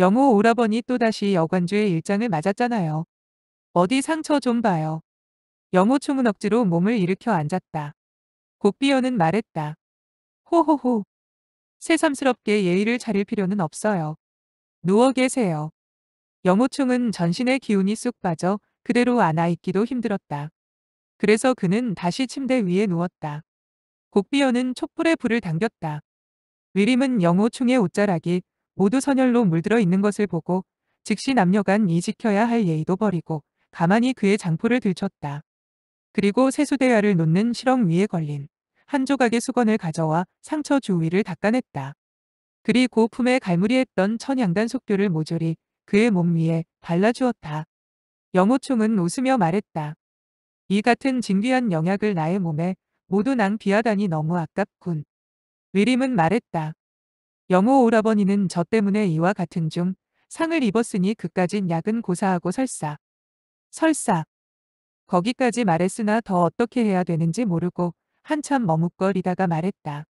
영호 오라버니 또다시 여관주의 일장을 맞았잖아요. 어디 상처 좀 봐요. 영호 총은 억지로 몸을 일으켜 앉았다. 곡비어는 말했다. 호호호. 새삼스럽게 예의를 차릴 필요는 없어요. 누워 계세요. 영호총은 전신의 기운이 쑥 빠져 그대로 안아있기도 힘들었다. 그래서 그는 다시 침대 위에 누웠다. 곡비어는 촛불에 불을 당겼다. 위림은 영호충의 옷자락이 모두 선열로 물들어 있는 것을 보고 즉시 남녀간 이 지켜야 할 예의도 버리고 가만히 그의 장포를 들쳤다. 그리고 세수대야를 놓는 실험 위에 걸린 한 조각의 수건을 가져와 상처 주위를 닦아냈다. 그리고 품에 갈무리했던 천양단 속교를 모조리 그의 몸 위에 발라주었다. 영호충은 웃으며 말했다. 이 같은 진귀한 영약을 나의 몸에 모두 낭비하다니 너무 아깝군. 위림은 말했다. 영호 오라버니는 저 때문에 이와 같은 중 상을 입었으니 그까진 약은 고사하고 설사. 설사. 거기까지 말했으나 더 어떻게 해야 되는지 모르고 한참 머뭇거리다가 말했다.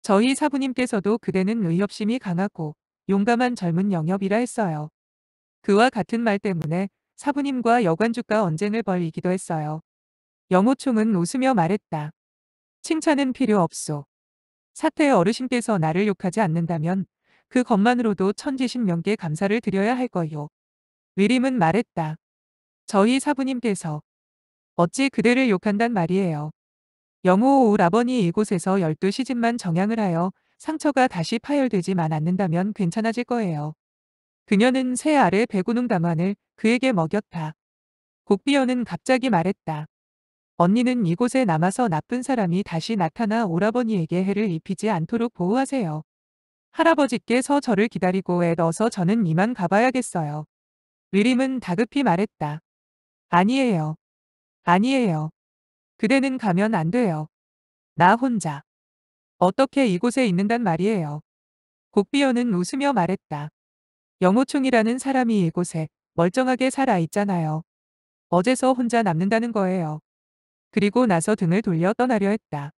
저희 사부님께서도 그대는 의협심이 강하고 용감한 젊은 영협이라 했어요. 그와 같은 말 때문에 사부님과 여관주가 언쟁을 벌이기도 했어요. 영호총은 웃으며 말했다. 칭찬은 필요 없소. 사태의 어르신께서 나를 욕하지 않는다면 그 것만으로도 천지신명께 감사를 드려야 할 거요. 위림은 말했다. 저희 사부님께서 어찌 그대를 욕한단 말이에요. 영호 오라버니 이곳에서 열두 시집만 정향을 하여 상처가 다시 파열되지만 않는다면 괜찮아질 거예요. 그녀는 새 아래 배구능 담안을 그에게 먹였다. 곡비어는 갑자기 말했다. 언니는 이곳에 남아서 나쁜 사람이 다시 나타나 오라버니에게 해를 입히지 않도록 보호하세요. 할아버지께서 저를 기다리고 애넣어서 저는 이만 가봐야겠어요. 위림은 다급히 말했다. 아니에요. 아니에요. 그대는 가면 안 돼요. 나 혼자. 어떻게 이곳에 있는단 말이에요. 곡비어는 웃으며 말했다. 영호충이라는 사람이 이곳에 멀쩡하게 살아 있잖아요. 어제서 혼자 남는다는 거예요. 그리고 나서 등을 돌려 떠나려 했다.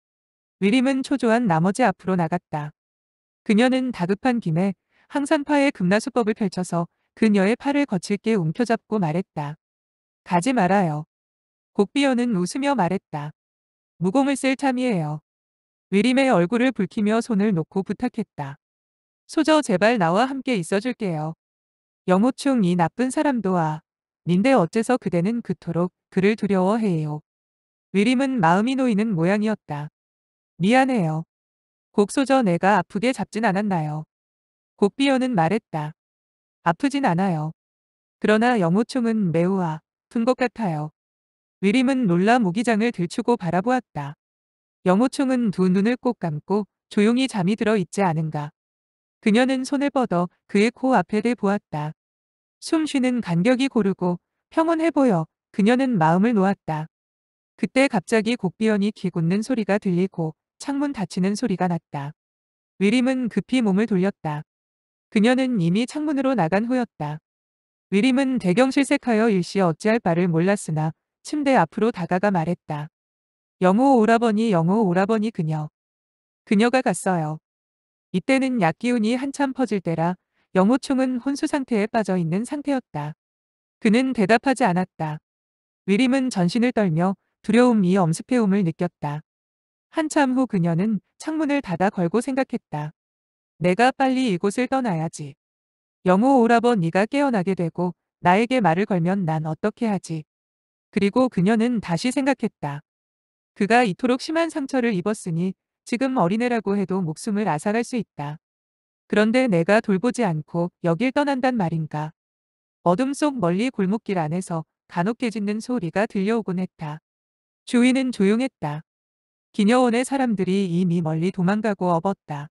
위림은 초조한 나머지 앞으로 나갔다. 그녀는 다급한 김에 항산파의 금나수법을 펼쳐서 그녀의 팔을 거칠게 움켜잡고 말했다. 가지 말아요. 곡비어는 웃으며 말했다. 무공을 쓸 참이에요. 위림의 얼굴을 붉히며 손을 놓고 부탁했다. 소저 제발 나와 함께 있어줄게요. 영호충 이 나쁜 사람도 아. 닌데 어째서 그대는 그토록 그를 두려워해요. 위림은 마음이 놓이는 모양이었다. 미안해요. 곡소저 내가 아프게 잡진 않았나요? 곡비어는 말했다. 아프진 않아요. 그러나 영호충은 매우 아픈 것 같아요. 위림은 놀라 모기장을 들추고 바라보았다. 영호충은 두 눈을 꼭 감고 조용히 잠이 들어 있지 않은가. 그녀는 손을 뻗어 그의 코 앞에 대 보았다. 숨 쉬는 간격이 고르고 평온해 보여 그녀는 마음을 놓았다. 그때 갑자기 곡비연이 기곳는 소리가 들리고 창문 닫히는 소리가 났다. 위림은 급히 몸을 돌렸다. 그녀는 이미 창문으로 나간 후였다. 위림은 대경실색하여 일시 어찌할 바를 몰랐으나 침대 앞으로 다가가 말했다. 영호 오라버니 영호 오라버니 그녀. 그녀가 갔어요. 이때는 약기운이 한참 퍼질 때라 영호총은 혼수 상태에 빠져 있는 상태였다. 그는 대답하지 않았다. 위림은 전신을 떨며 두려움이 엄습해옴을 느꼈다. 한참 후 그녀는 창문을 닫아 걸고 생각했다. 내가 빨리 이곳을 떠나야지. 영호 오라버니가 깨어나게 되고 나에게 말을 걸면 난 어떻게 하지. 그리고 그녀는 다시 생각했다. 그가 이토록 심한 상처를 입었으니 지금 어린애라고 해도 목숨을 앗아갈 수 있다. 그런데 내가 돌보지 않고 여길 떠난단 말인가. 어둠 속 멀리 골목길 안에서 간혹 깨짖는 소리가 들려오곤 했다. 주위는 조용했다. 기녀원의 사람들이 이미 멀리 도망가고 업었다.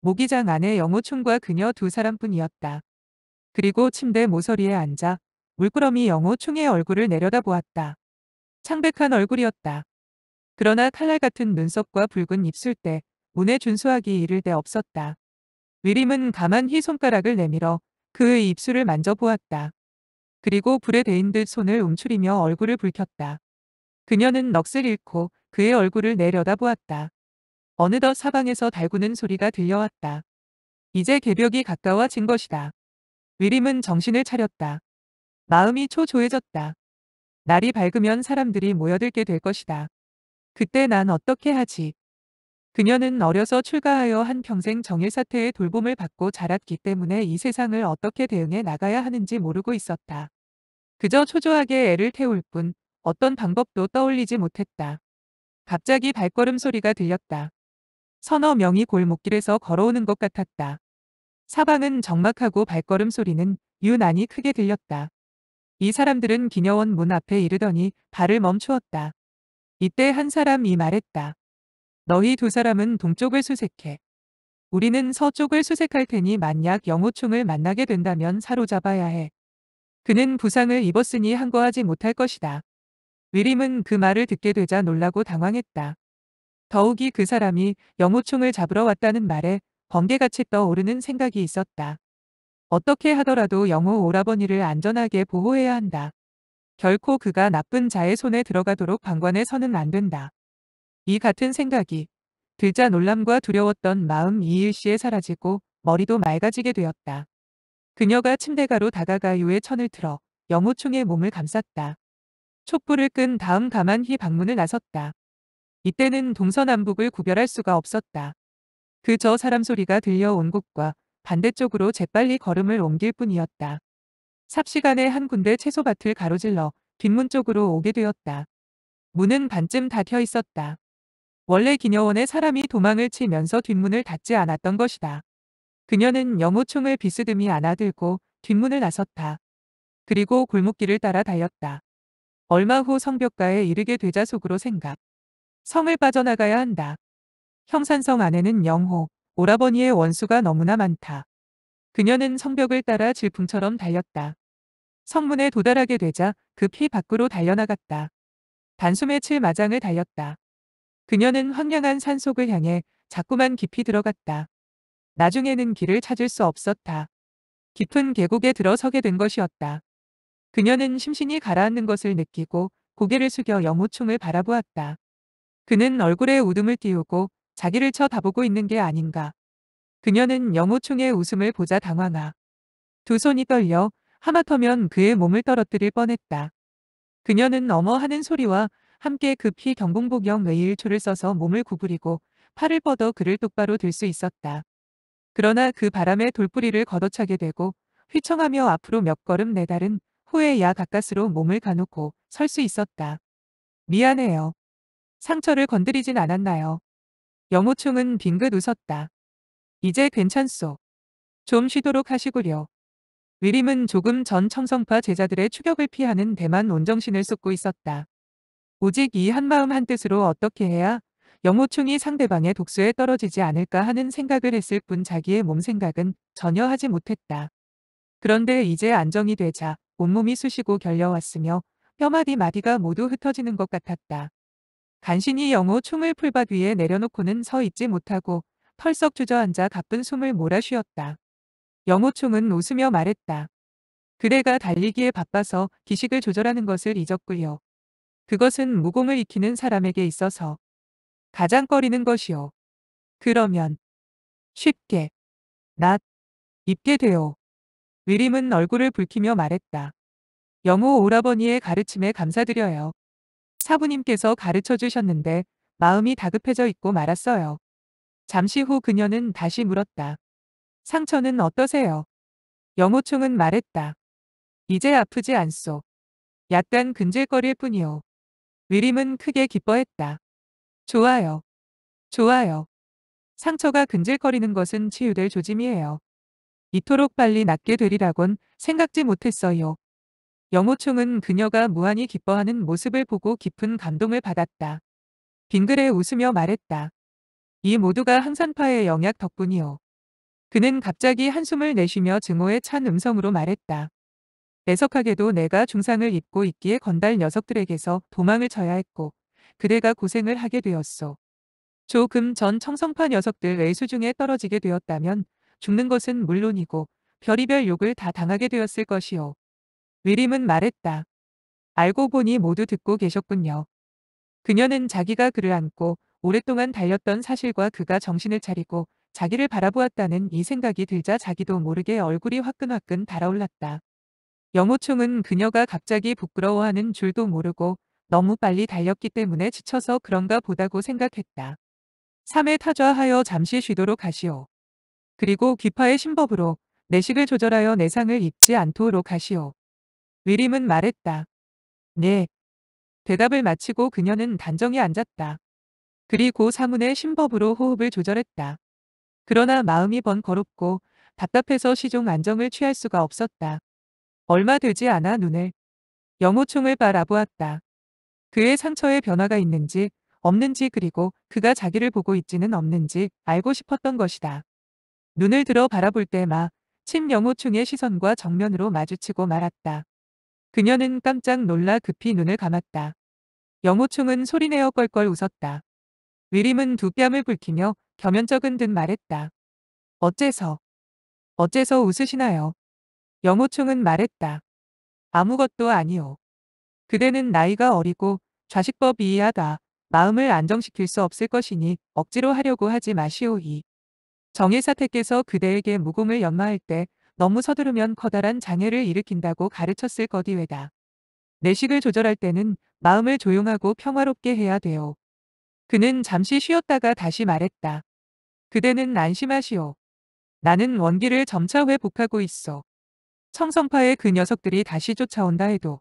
모기장 안에 영호충과 그녀 두 사람뿐이었다. 그리고 침대 모서리에 앉아 물끄러미 영호 충의 얼굴을 내려다보았다. 창백한 얼굴이었다. 그러나 칼날 같은 눈썹과 붉은 입술대, 문에 준수하기 이를 데 없었다. 위림은 가만히 손가락을 내밀어 그의 입술을 만져보았다. 그리고 불에 대인 듯 손을 움츠리며 얼굴을 붉혔다. 그녀는 넋을 잃고 그의 얼굴을 내려다보았다. 어느덧 사방에서 달구는 소리가 들려왔다. 이제 개벽이 가까워진 것이다. 위림은 정신을 차렸다. 마음이 초조해졌다. 날이 밝으면 사람들이 모여들게 될 것이다. 그때 난 어떻게 하지? 그녀는 어려서 출가하여 한평생 정일사태의 돌봄을 받고 자랐기 때문에 이 세상을 어떻게 대응해 나가야 하는지 모르고 있었다. 그저 초조하게 애를 태울 뿐 어떤 방법도 떠올리지 못했다. 갑자기 발걸음 소리가 들렸다. 서너 명이 골목길에서 걸어오는 것 같았다. 사방은 적막하고 발걸음 소리는 유난히 크게 들렸다. 이 사람들은 기녀원 문 앞에 이르더니 발을 멈추었다. 이때 한 사람이 말했다. 너희 두 사람은 동쪽을 수색해. 우리는 서쪽을 수색할 테니 만약 영호충을 만나게 된다면 사로잡아야 해. 그는 부상을 입었으니 항거하지 못할 것이다. 위림은 그 말을 듣게 되자 놀라고 당황했다. 더욱이 그 사람이 영호충을 잡으러 왔다는 말에 번개같이 떠오르는 생각이 있었다. 어떻게 하더라도 영호 오라버니를 안전하게 보호해야 한다. 결코 그가 나쁜 자의 손에 들어가도록 방관해 서는 안 된다. 이 같은 생각이 들자 놀람과 두려웠던 마음 이일시에 사라지고 머리도 맑아지게 되었다. 그녀가 침대가로 다가가 유의 천을 틀어 영호충의 몸을 감쌌다. 촛불을 끈 다음 가만히 방문을 나섰다. 이때는 동서남북을 구별할 수가 없었다. 그 저 사람 소리가 들려온 곳과 반대쪽으로 재빨리 걸음을 옮길 뿐이었다. 삽시간에 한 군데 채소밭을 가로질러 뒷문 쪽으로 오게 되었다. 문은 반쯤 닫혀 있었다. 원래 기녀원에 사람이 도망을 치면서 뒷문을 닫지 않았던 것이다. 그녀는 영호총을 비스듬히 안아들고 뒷문을 나섰다. 그리고 골목길을 따라 달렸다. 얼마 후 성벽가에 이르게 되자 속으로 생각. 성을 빠져나가야 한다. 형산성 안에는 영호, 오라버니의 원수가 너무나 많다. 그녀는 성벽을 따라 질풍처럼 달렸다. 성문에 도달하게 되자 급히 밖으로 달려나갔다. 단숨에 칠 마장을 달렸다. 그녀는 황량한 산속을 향해 자꾸만 깊이 들어갔다. 나중에는 길을 찾을 수 없었다. 깊은 계곡에 들어서게 된 것이었다. 그녀는 심신이 가라앉는 것을 느끼고 고개를 숙여 영호충을 바라보았다. 그는 얼굴에 웃음을 띄우고 자기를 쳐다보고 있는 게 아닌가. 그녀는 영호충의 웃음을 보자 당황하. 두 손이 떨려 하마터면 그의 몸을 떨어뜨릴 뻔했다. 그녀는 어머 하는 소리와 함께 급히 경봉복영 의일초를 써서 몸을 구부리고 팔을 뻗어 그를 똑바로 들 수 있었다. 그러나 그 바람에 돌뿌리를 걷어차게 되고 휘청하며 앞으로 몇 걸음 내달은 후에 야 가까스로 몸을 가놓고 설 수 있었다. 미안해요. 상처를 건드리진 않았나요? 영호충은 빙긋 웃었다. 이제 괜찮소. 좀 쉬도록 하시구려. 위림은 조금 전 청성파 제자들의 추격을 피하는 대만 온정신을 쏟고 있었다. 오직 이 한마음 한뜻으로 어떻게 해야 영호충이 상대방의 독수에 떨어지지 않을까 하는 생각을 했을 뿐 자기의 몸 생각은 전혀 하지 못했다. 그런데 이제 안정이 되자 온몸이 쑤시고 결려왔으며 뼈마디 마디가 모두 흩어지는 것 같았다. 간신히 영호 총을 풀밭 위에 내려놓고는 서 있지 못하고 털썩 주저앉아 가쁜 숨을 몰아 쉬었다. 영호총은 웃으며 말했다. 그대가 달리기에 바빠서 기식을 조절하는 것을 잊었구요. 그것은 무공을 익히는 사람에게 있어서 가장거리는 것이요. 그러면 쉽게 낫 입게 되오. 위림은 얼굴을 붉히며 말했다. 영호 오라버니의 가르침에 감사드려요. 사부님께서 가르쳐 주셨는데 마음이 다급해져 있고 말았어요. 잠시 후 그녀는 다시 물었다. 상처는 어떠세요? 영호충은 말했다. 이제 아프지 않소. 약간 근질거릴 뿐이요. 위림은 크게 기뻐했다. 좋아요. 좋아요. 상처가 근질거리는 것은 치유될 조짐이에요. 이토록 빨리 낫게 되리라곤 생각지 못했어요. 영호충은 그녀가 무한히 기뻐하는 모습을 보고 깊은 감동을 받았다. 빙그레 웃으며 말했다. 이 모두가 항산파의 영약 덕분이오. 그는 갑자기 한숨을 내쉬며 증오에 찬 음성으로 말했다. 애석하게도 내가 중상을 입고 있기에 건달 녀석들에게서 도망을 쳐야 했고 그대가 고생을 하게 되었소. 조금 전 청성파 녀석들 외수 중에 떨어지게 되었다면 죽는 것은 물론이고 별이별 욕을 다 당하게 되었을 것이오. 위림은 말했다. 알고 보니 모두 듣고 계셨군요. 그녀는 자기가 그를 안고 오랫동안 달렸던 사실과 그가 정신을 차리고 자기를 바라보았다는 이 생각이 들자 자기도 모르게 얼굴이 화끈화끈 달아올랐다. 영호충은 그녀가 갑자기 부끄러워하는 줄도 모르고 너무 빨리 달렸기 때문에 지쳐서 그런가 보다고 생각했다. 3회 타좌하여 잠시 쉬도록 하시오. 그리고 귀파의 신법으로 내식을 조절하여 내상을 입지 않도록 하시오. 위림은 말했다. 네. 대답을 마치고 그녀는 단정히 앉았다. 그리고 사문의 신법으로 호흡을 조절했다. 그러나 마음이 번거롭고 답답해서 시종 안정을 취할 수가 없었다. 얼마 되지 않아 눈을 영호총을 바라보았다. 그의 상처에 변화가 있는지 없는지 그리고 그가 자기를 보고 있지는 없는지 알고 싶었던 것이다. 눈을 들어 바라볼 때마 침 영호충의 시선과 정면으로 마주치고 말았다. 그녀는 깜짝 놀라 급히 눈을 감았다. 영호충은 소리내어 껄껄 웃었다. 위림은 두 뺨을 굴키며 겸연쩍은 듯 말했다. 어째서? 어째서 웃으시나요? 영호충은 말했다. 아무것도 아니오. 그대는 나이가 어리고 좌식법 이해하다 마음을 안정시킬 수 없을 것이니 억지로 하려고 하지 마시오이. 정의사태께서 그대에게 무공을 연마할 때 너무 서두르면 커다란 장애를 일으킨다고 가르쳤을 거디외다. 내식을 조절할 때는 마음을 조용하고 평화롭게 해야 돼요. 그는 잠시 쉬었다가 다시 말했다. 그대는 안심하시오. 나는 원기를 점차 회복하고 있어. 청성파의 그 녀석들이 다시 쫓아온다 해도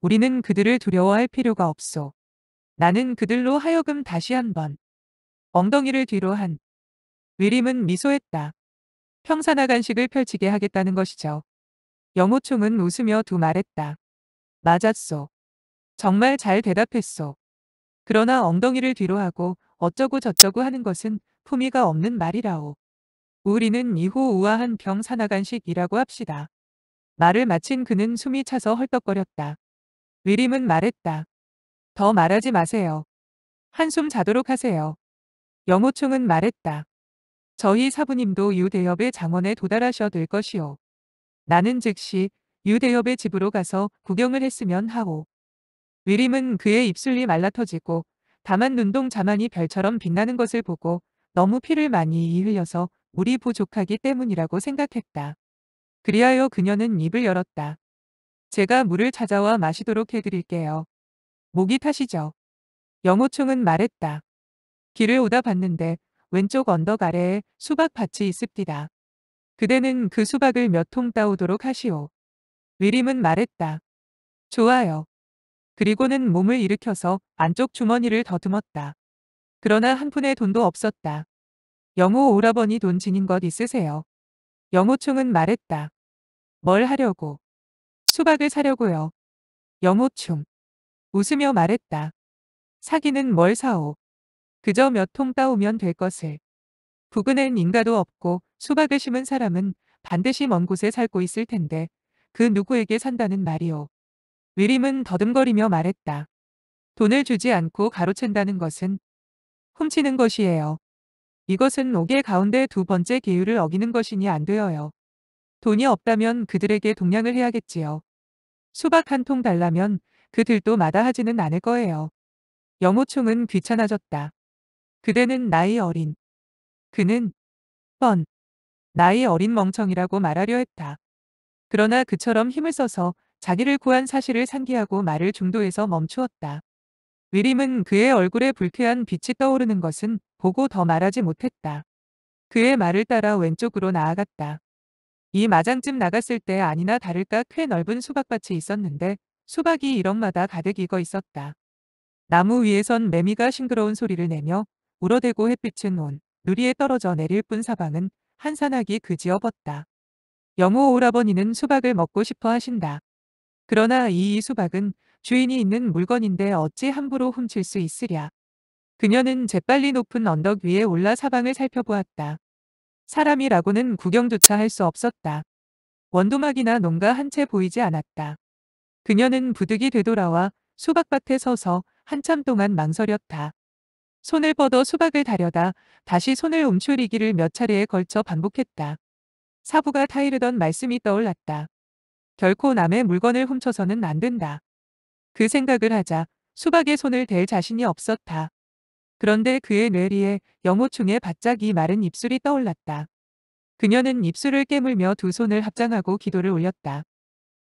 우리는 그들을 두려워할 필요가 없소. 나는 그들로 하여금 다시 한번 엉덩이를 뒤로 한 위림은 미소했다. 평산화 간식을 펼치게 하겠다는 것이죠. 영호총은 웃으며 두 말했다. 맞았소. 정말 잘 대답했소. 그러나 엉덩이를 뒤로 하고 어쩌고 저쩌고 하는 것은 품위가 없는 말이라오. 우리는 이후 우아한 병 산화 간식이라고 합시다. 말을 마친 그는 숨이 차서 헐떡거렸다. 위림은 말했다. 더 말하지 마세요. 한숨 자도록 하세요. 영호총은 말했다. 저희 사부님도 유대협의 장원에 도달하셔 될 것이오. 나는 즉시 유대협의 집으로 가서 구경을 했으면 하오. 위림은 그의 입술이 말라터지고 다만 눈동 자만이 별처럼 빛나는 것을 보고 너무 피를 많이 흘려서 물이 부족하기 때문이라고 생각했다. 그리하여 그녀는 입을 열었다. 제가 물을 찾아와 마시도록 해드릴게요. 목이 타시죠. 영호충은 말했다. 길을 오다 봤는데 왼쪽 언덕 아래에 수박밭이 있습니다. 그대는 그 수박을 몇 통 따오도록 하시오. 위림은 말했다. 좋아요. 그리고는 몸을 일으켜서 안쪽 주머니를 더듬었다. 그러나 한 푼의 돈도 없었다. 영호 오라버니 돈 지닌 것 있으세요? 영호충은 말했다. 뭘 하려고? 수박을 사려고요. 영호충. 웃으며 말했다. 사기는 뭘 사오? 그저 몇 통 따오면 될 것을. 부근엔 인가도 없고 수박을 심은 사람은 반드시 먼 곳에 살고 있을 텐데 그 누구에게 산다는 말이오. 위림은 더듬거리며 말했다. 돈을 주지 않고 가로챈다는 것은 훔치는 것이에요. 이것은 옥의 가운데 두 번째 계율을 어기는 것이니 안 되어요. 돈이 없다면 그들에게 동냥을 해야겠지요. 수박 한 통 달라면 그들도 마다하지는 않을 거예요. 영호충은 귀찮아졌다. 그대는 나이 어린. 그는 뻔. 나이 어린 멍청이라고 말하려 했다. 그러나 그처럼 힘을 써서 자기를 구한 사실을 상기하고 말을 중도에서 멈추었다. 위림은 그의 얼굴에 불쾌한 빛이 떠오르는 것은 보고 더 말하지 못했다. 그의 말을 따라 왼쪽으로 나아갔다. 이 마장쯤 나갔을 때 아니나 다를까 꽤 넓은 수박밭이 있었는데 수박이 이런마다 가득 익어 있었다. 나무 위에선 매미가 싱그러운 소리를 내며 울어대고 햇빛은 온 누리에 떨어져 내릴 뿐 사방은 한산하기 그지어벗다. 영호 오라버니는 수박을 먹고 싶어 하신다. 그러나 이 수박은 주인이 있는 물건인데 어찌 함부로 훔칠 수 있으랴. 그녀는 재빨리 높은 언덕 위에 올라 사방을 살펴보았다. 사람이라고는 구경조차 할 수 없었다. 원두막이나 농가 한 채 보이지 않았다. 그녀는 부득이 되돌아와 수박밭에 서서 한참 동안 망설였다. 손을 뻗어 수박을 다려다 다시 손을 움츠리기를 몇 차례에 걸쳐 반복했다. 사부가 타이르던 말씀이 떠올랐다. 결코 남의 물건을 훔쳐서는 안 된다. 그 생각을 하자 수박에 손을 댈 자신이 없었다. 그런데 그의 뇌리에 영호충의 바짝 이 마른 입술이 떠올랐다. 그녀는 입술을 깨물며 두 손을 합장하고 기도를 올렸다.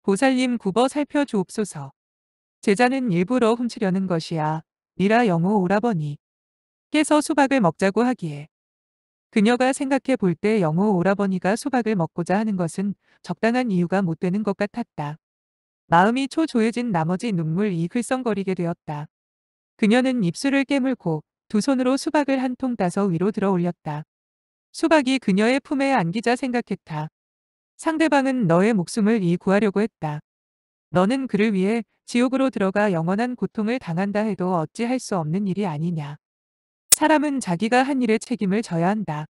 보살님 굽어 살펴주옵소서. 제자는 일부러 훔치려는 것이야. 미라 영호 오라버니. 깨서 수박을 먹자고 하기에. 그녀가 생각해 볼 때 영호 오라버니가 수박을 먹고자 하는 것은 적당한 이유가 못 되는 것 같았다. 마음이 초조해진 나머지 눈물이 흘썽거리게 되었다. 그녀는 입술을 깨물고 두 손으로 수박을 한 통 따서 위로 들어 올렸다. 수박이 그녀의 품에 안기자 생각했다. 상대방은 너의 목숨을 이 구하려고 했다. 너는 그를 위해 지옥으로 들어가 영원한 고통을 당한다 해도 어찌할 수 없는 일이 아니냐. 사람은 자기가 한 일에 책임을 져야 한다.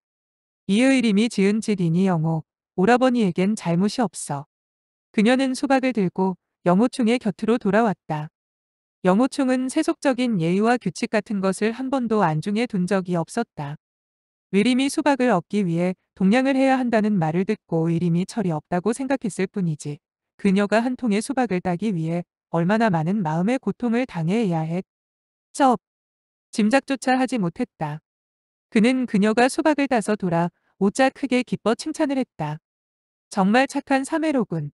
이의 이름이 지은 짓이니 영호, 오라버니에겐 잘못이 없어. 그녀는 수박을 들고 영호충의 곁으로 돌아왔다. 영호충은 세속적인 예의와 규칙 같은 것을 한 번도 안중에 둔 적이 없었다. 위림이 수박을 얻기 위해 동냥을 해야 한다는 말을 듣고 위림이 철이 없다고 생각했을 뿐이지. 그녀가 한 통의 수박을 따기 위해 얼마나 많은 마음의 고통을 당해야 했. 쩝. 짐작조차 하지 못했다. 그는 그녀가 수박을 따서 돌아 오자 크게 기뻐 칭찬을 했다. 정말 착한 사매로군.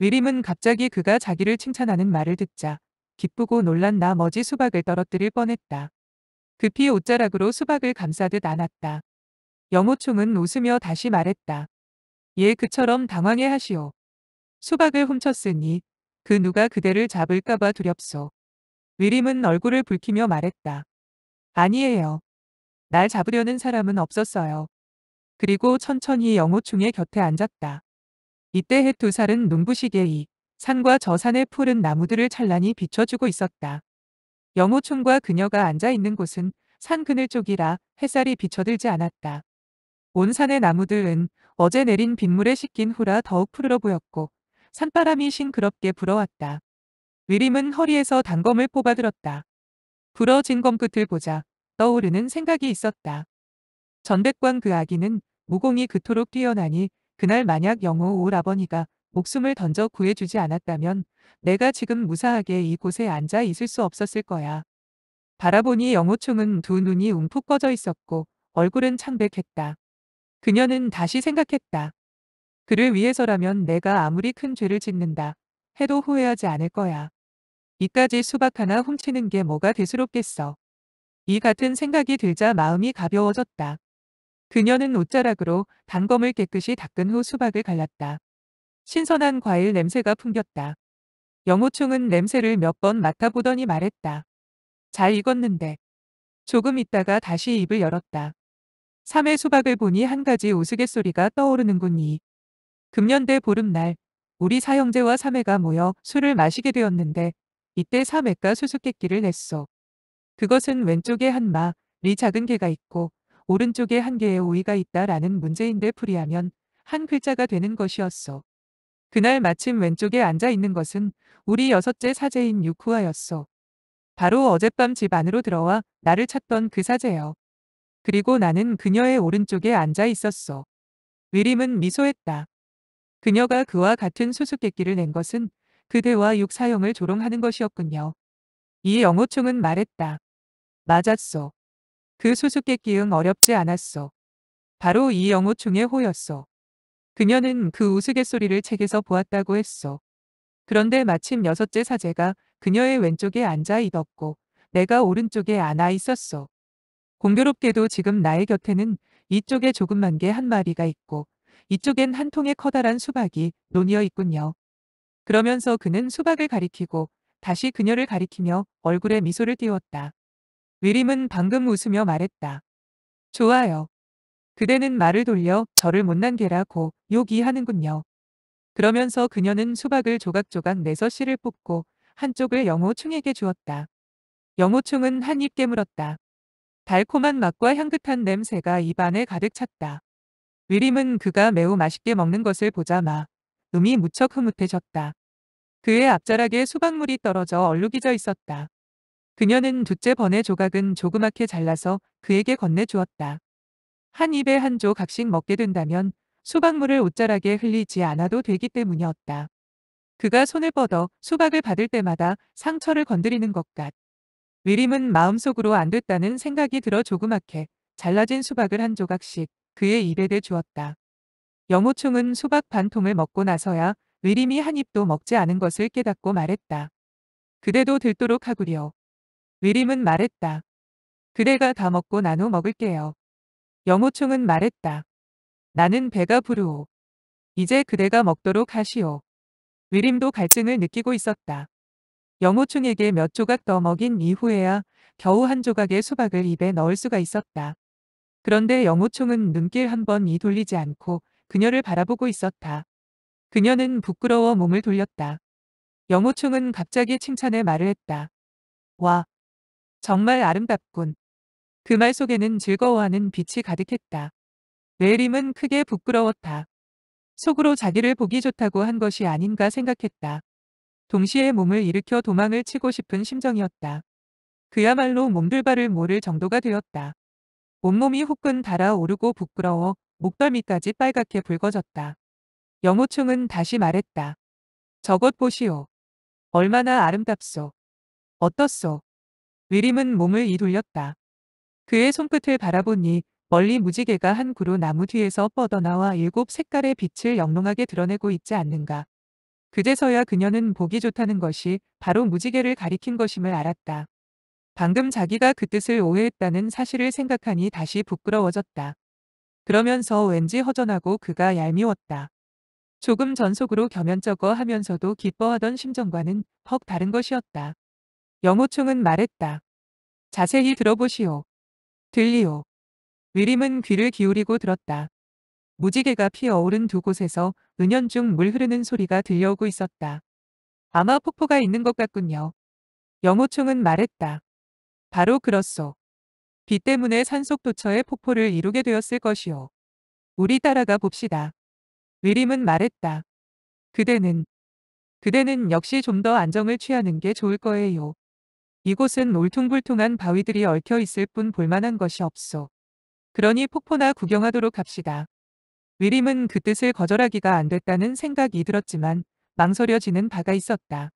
위림은 갑자기 그가 자기를 칭찬하는 말을 듣자 기쁘고 놀란 나머지 수박을 떨어뜨릴 뻔했다. 급히 옷자락으로 수박을 감싸듯 안았다. 영호충은 웃으며 다시 말했다. 예 그처럼 당황해 하시오. 수박을 훔쳤으니 그 누가 그대를 잡을까봐 두렵소. 위림은 얼굴을 붉히며 말했다. 아니에요. 날 잡으려는 사람은 없었어요. 그리고 천천히 영호충의 곁에 앉았다. 이때 해 두 살은 눈부시게 이 산과 저 산의 푸른 나무들을 찬란히 비춰주고 있었다. 영호충과 그녀가 앉아 있는 곳은 산 그늘 쪽이라 햇살이 비춰들지 않았다. 온 산의 나무들은 어제 내린 빗물에 씻긴 후라 더욱 푸르러 보였고 산바람이 싱그럽게 불어왔다. 위림은 허리에서 단검을 뽑아들었다. 부러진 검 끝을 보자 떠오르는 생각이 있었다. 전백관 그 아기는 무공이 그토록 뛰어나니 그날 만약 영호 오라버니가 목숨을 던져 구해주지 않았다면 내가 지금 무사하게 이곳에 앉아 있을 수 없었을 거야. 바라보니 영호충은 두 눈이 움푹 꺼져 있었고 얼굴은 창백했다. 그녀는 다시 생각했다. 그를 위해서라면 내가 아무리 큰 죄를 짓는다 해도 후회하지 않을 거야. 이까지 수박 하나 훔치는 게 뭐가 대수롭겠어. 이 같은 생각이 들자 마음이 가벼워졌다. 그녀는 옷자락으로 단검을 깨끗이 닦은 후 수박을 갈랐다. 신선한 과일 냄새가 풍겼다. 영호충은 냄새를 몇 번 맡아보더니 말했다. 잘 익었는데. 조금 있다가 다시 입을 열었다. 삼의 수박을 보니 한 가지 우스갯소리가 떠오르는군이. 금년대 보름날 우리 사형제와 사매가 모여 술을 마시게 되었는데 이때 사매가 수수께끼를 냈소. 그것은 왼쪽에 한 마리 작은 개가 있고 오른쪽에 한 개의 오이가 있다라는 문제인데 풀이하면 한 글자가 되는 것이었소. 그날 마침 왼쪽에 앉아 있는 것은 우리 여섯째 사제인 유쿠아였소. 바로 어젯밤 집 안으로 들어와 나를 찾던 그 사제요. 그리고 나는 그녀의 오른쪽에 앉아 있었소. 위림은 미소했다. 그녀가 그와 같은 수수께끼를 낸 것은 그대와 육사형을 조롱하는 것이었군요. 이 영호충은 말했다. 맞았소. 그 수수께끼응 어렵지 않았소. 바로 이 영호충의 호였소. 그녀는 그 우스갯소리를 책에서 보았다고 했소. 그런데 마침 여섯째 사제가 그녀의 왼쪽에 앉아 있었고 내가 오른쪽에 앉아 있었소. 공교롭게도 지금 나의 곁에는 이쪽에 조금만 개한 마리가 있고 이쪽엔 한 통의 커다란 수박이 논이어 있군요. 그러면서 그는 수박을 가리키고 다시 그녀를 가리키며 얼굴에 미소를 띄웠다. 위림은 방금 웃으며 말했다. 좋아요. 그대는 말을 돌려 저를 못난 개라고 욕이하는군요. 그러면서 그녀는 수박을 조각조각 내서 씨를 뽑고 한쪽을 영호충에게 주었다. 영호충은 한 입 깨물었다. 달콤한 맛과 향긋한 냄새가 입안에 가득 찼다. 위림은 그가 매우 맛있게 먹는 것을 보자 마 음이 무척 흐뭇해졌다. 그의 앞자락에 수박물이 떨어져 얼룩이져 있었다. 그녀는 두째 번의 조각은 조그맣게 잘라서 그에게 건네주었다. 한 입에 한 조각씩 먹게 된다면 수박물을 옷자락에 흘리지 않아도 되기 때문이었다. 그가 손을 뻗어 수박을 받을 때마다 상처를 건드리는 것 같. 위림은 마음속으로 안 됐다는 생각이 들어 조그맣게 잘라진 수박을 한 조각씩 그의 입에 대 주었다. 영호충은 수박 반 통을 먹고 나서야 위림이 한 입도 먹지 않은 것을 깨닫고 말했다. 그대도 들도록 하구려. 위림은 말했다. 그대가 다 먹고 나눠 먹을게요. 영호충은 말했다. 나는 배가 부르오. 이제 그대가 먹도록 하시오. 위림도 갈증을 느끼고 있었다. 영호충에게 몇 조각 더 먹인 이후에야 겨우 한 조각의 수박을 입에 넣을 수가 있었다. 그런데 영호충은 눈길 한 번 이 돌리지 않고 그녀를 바라보고 있었다. 그녀는 부끄러워 몸을 돌렸다. 영호충은 갑자기 칭찬의 말을 했다. 와, 정말 아름답군. 그 말 속에는 즐거워하는 빛이 가득했다. 웨림은 크게 부끄러웠다. 속으로 자기를 보기 좋다고 한 것이 아닌가 생각했다. 동시에 몸을 일으켜 도망을 치고 싶은 심정이었다. 그야말로 몸둘바를 모를 정도가 되었다. 온몸이 후끈 달아오르고 부끄러워 목덜미까지 빨갛게 붉어졌다. 영호충은 다시 말했다. 저것 보시오. 얼마나 아름답소. 어떻소. 위림은 몸을 이돌렸다. 그의 손끝을 바라보니 멀리 무지개가 한 그루 나무 뒤에서 뻗어나와 일곱 색깔의 빛을 영롱하게 드러내고 있지 않는가. 그제서야 그녀는 보기 좋다는 것이 바로 무지개를 가리킨 것임을 알았다. 방금 자기가 그 뜻을 오해했다는 사실을 생각하니 다시 부끄러워졌다. 그러면서 왠지 허전하고 그가 얄미웠다. 조금 전속으로 겸연쩍어 하면서도 기뻐하던 심정과는 퍽 다른 것이었다. 영호충은 말했다. 자세히 들어보시오. 들리오. 위림은 귀를 기울이고 들었다. 무지개가 피어오른 두 곳에서 은연중 물 흐르는 소리가 들려오고 있었다. 아마 폭포가 있는 것 같군요. 영호충은 말했다. 바로 그렇소. 비 때문에 산속 도처에 폭포를 이루게 되었을 것이오. 우리 따라가 봅시다. 위림은 말했다. 그대는 그대는 역시 좀 더 안정을 취하는 게 좋을 거예요. 이곳은 울퉁불퉁한 바위들이 얽혀 있을 뿐 볼만한 것이 없소. 그러니 폭포나 구경하도록 합시다. 위림은 그 뜻을 거절하기가 안 됐다는 생각이 들었지만 망설여지는 바가 있었다.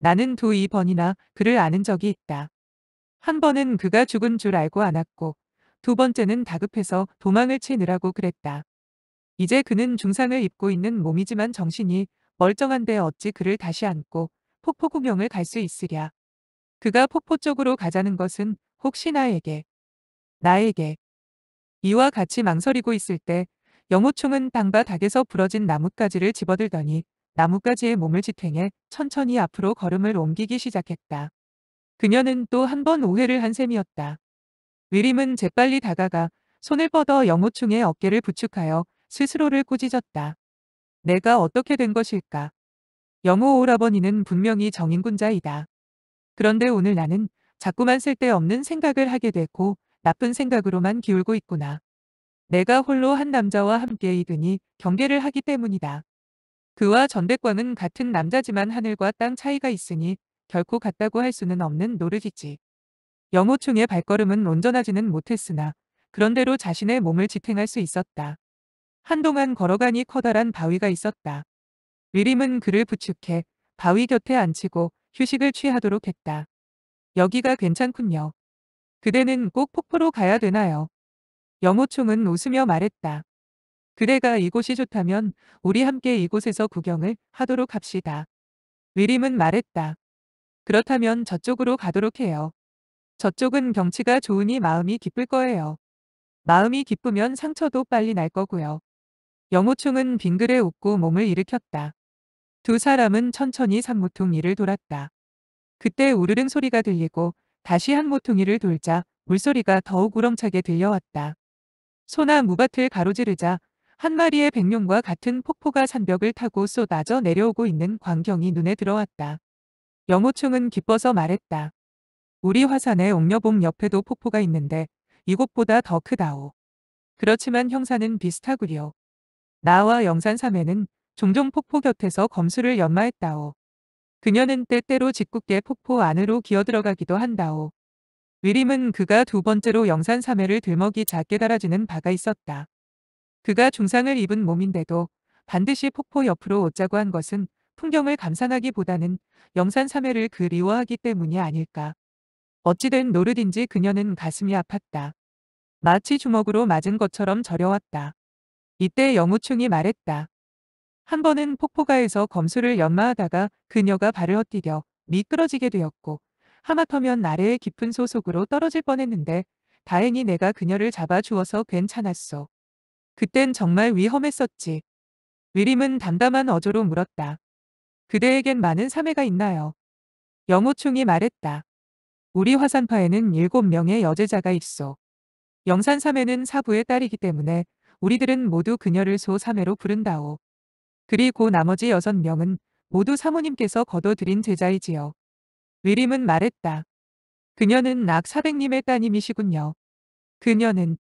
나는 두이 번이나 그를 아는 적이 있다. 한 번은 그가 죽은 줄 알고 안았고 두 번째는 다급해서 도망을 치느라고 그랬다. 이제 그는 중상을 입고 있는 몸이지만 정신이 멀쩡한데 어찌 그를 다시 안고 폭포 구경을 갈 수 있으랴. 그가 폭포 쪽으로 가자는 것은 혹시 나에게, 나에게 이와 같이 망설이고 있을 때 영호충은 땅바 닥에서 부러진 나뭇가지를 집어들더니 나뭇가지에 몸을 지탱해 천천히 앞으로 걸음을 옮기기 시작했다. 그녀는 또 한 번 오해를 한 셈이었다. 위림은 재빨리 다가가 손을 뻗어 영호충의 어깨를 부축하여 스스로를 꾸짖었다. 내가 어떻게 된 것일까? 영호 오라버니는 분명히 정인군자이다. 그런데 오늘 나는 자꾸만 쓸데없는 생각을 하게 되고 나쁜 생각으로만 기울고 있구나. 내가 홀로 한 남자와 함께 이드니 경계를 하기 때문이다. 그와 전백광은 같은 남자지만 하늘과 땅 차이가 있으니 결코 같다고 할 수는 없는 노릇이지. 영호충의 발걸음은 온전하지는 못했으나 그런대로 자신의 몸을 지탱할 수 있었다. 한동안 걸어가니 커다란 바위가 있었다. 위림은 그를 부축해 바위 곁에 앉히고 휴식을 취하도록 했다. 여기가 괜찮군요. 그대는 꼭 폭포로 가야 되나요? 영호충은 웃으며 말했다. 그대가 이곳이 좋다면 우리 함께 이곳에서 구경을 하도록 합시다. 위림은 말했다. 그렇다면 저쪽으로 가도록 해요. 저쪽은 경치가 좋으니 마음이 기쁠 거예요. 마음이 기쁘면 상처도 빨리 날 거고요. 영호충은 빙그레 웃고 몸을 일으켰다. 두 사람은 천천히 산모퉁이를 돌았다. 그때 우르릉 소리가 들리고 다시 한 모퉁이를 돌자 물소리가 더욱 우렁차게 들려왔다. 소나 무밭을 가로지르자 한 마리의 백룡과 같은 폭포가 산벽을 타고 쏟아져 내려오고 있는 광경이 눈에 들어왔다. 영호충은 기뻐서 말했다. 우리 화산의 옥녀봉 옆에도 폭포가 있는데 이곳보다 더 크다오. 그렇지만 형사는 비슷하구려. 나와 영산삼에는 종종 폭포 곁에서 검수를 연마했다오. 그녀는 때때로 짓궂게 폭포 안으로 기어들어가기도 한다오. 위림은 그가 두 번째로 영산 3회를 들먹이 작게 달아주는 바가 있었다. 그가 중상을 입은 몸인데도 반드시 폭포 옆으로 오자고 한 것은 풍경을 감상하기보다는 영산 3회를 그리워하기 때문이 아닐까. 어찌된 노릇인지 그녀는 가슴이 아팠다. 마치 주먹으로 맞은 것처럼 저려왔다. 이때 영우충이 말했다. 한 번은 폭포가에서 검수를 연마하다가 그녀가 발을 헛디뎌 미끄러지게 되었고 하마터면 아래의 깊은 소속으로 떨어질 뻔했는데 다행히 내가 그녀를 잡아주어서 괜찮았소. 그땐 정말 위험했었지. 위림은 담담한 어조로 물었다. 그대에겐 많은 사매가 있나요? 영호충이 말했다. 우리 화산파에는 일곱 명의 여제자가 있어. 영산사매는 사부의 딸이기 때문에 우리들은 모두 그녀를 소사매로 부른다오. 그리고 나머지 여섯 명은 모두 사모님께서 거둬들인 제자이지요. 위림은 말했다. 그녀는 낙사백님의 따님이시군요. 그녀는,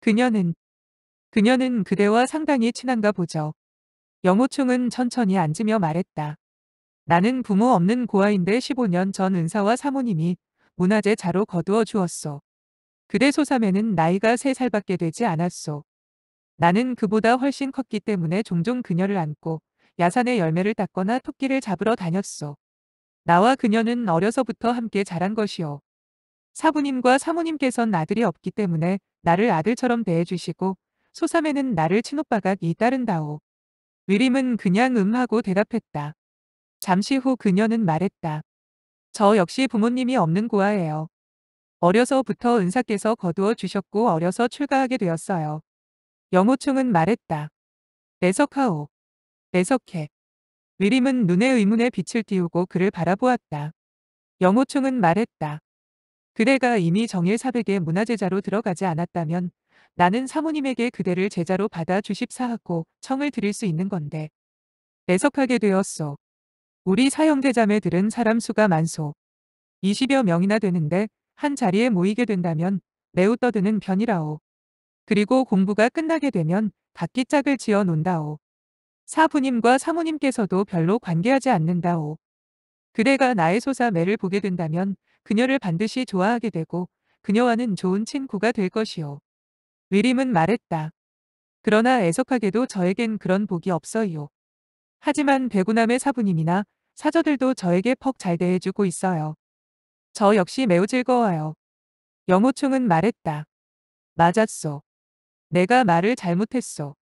그녀는, 그녀는 그대와 상당히 친한가 보죠. 영호충은 천천히 앉으며 말했다. 나는 부모 없는 고아인데 15년 전 은사와 사모님이 문화재 자로 거두어 주었소. 그대 소삼에는 나이가 3살밖에 되지 않았소. 나는 그보다 훨씬 컸기 때문에 종종 그녀를 안고 야산의 열매를 닦거나 토끼를 잡으러 다녔소. 나와 그녀는 어려서부터 함께 자란 것이오. 사부님과 사모님께선 아들이 없기 때문에 나를 아들처럼 대해주시고 소삼에는 나를 친오빠가 이따른다오. 위림은 그냥 음하고 대답했다. 잠시 후 그녀는 말했다. 저 역시 부모님이 없는 고아예요. 어려서부터 은사께서 거두어 주셨고 어려서 출가하게 되었어요. 영호충은 말했다. 내석하오. 내석해. 위림은 눈에 의문의 빛을 띄우고 그를 바라보았다. 영호충은 말했다. 그대가 이미 정일 사백의 문화제자로 들어가지 않았다면 나는 사모님에게 그대를 제자로 받아 주십사 하고 청을 드릴 수 있는 건데. 내석하게 되었소. 우리 사형제자매들은 사람 수가 많소. 20여 명이나 되는데 한 자리에 모이게 된다면 매우 떠드는 편이라오. 그리고 공부가 끝나게 되면 각기 짝을 지어 논다오. 사부님과 사모님께서도 별로 관계하지 않는다오. 그대가 나의 소사 매를 보게 된다면 그녀를 반드시 좋아하게 되고 그녀와는 좋은 친구가 될 것이오. 위림은 말했다. 그러나 애석하게도 저에겐 그런 복이 없어요. 하지만 배구남의 사부님이나 사저들도 저에게 퍽 잘 대해주고 있어요. 저 역시 매우 즐거워요. 영호충은 말했다. 맞았소. 내가 말을 잘못했소.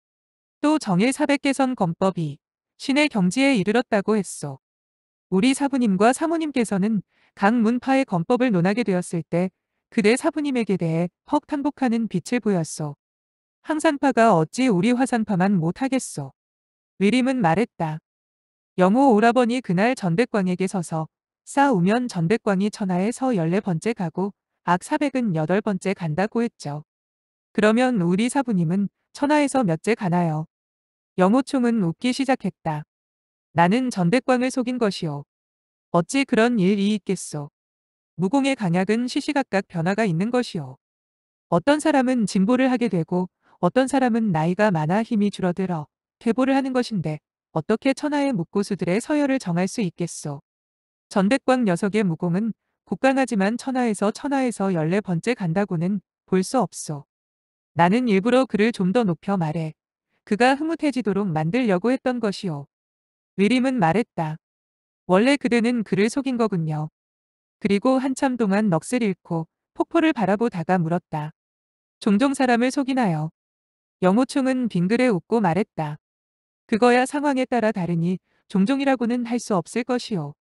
또 정일 400개선 검법이 신의 경지에 이르렀다고 했소. 우리 사부님과 사모님께서는 각 문파의 검법을 논하게 되었을 때 그대 사부님에게 대해 퍽 탄복하는 빛을 보였소. 항산파가 어찌 우리 화산파만 못하겠소. 위림은 말했다. 영호 오라버니 그날 전백광에게 서서 싸우면 전백광이 천하에 서 14번째 가고 악 400은 8번째 간다고 했죠. 그러면 우리 사부님은 천하에서 몇째 가나요? 영호총은 웃기 시작했다. 나는 전백광을 속인 것이오. 어찌 그런 일이 있겠소. 무공의 강약은 시시각각 변화가 있는 것이오. 어떤 사람은 진보를 하게 되고 어떤 사람은 나이가 많아 힘이 줄어들어 퇴보를 하는 것인데 어떻게 천하의 묵고수들의 서열을 정할 수 있겠소. 전백광 녀석의 무공은 국강하지만 천하에서 천하에서 14번째 간다고는 볼 수 없소. 나는 일부러 그를 좀 더 높여 말해 그가 흐뭇해지도록 만들려고 했던 것이오. 위림은 말했다. 원래 그대는 그를 속인 거군요. 그리고 한참 동안 넋을 잃고 폭포를 바라보다가 물었다. 종종 사람을 속이나요? 영호충은 빙그레 웃고 말했다. 그거야 상황에 따라 다르니 종종이라고는 할 수 없을 것이오.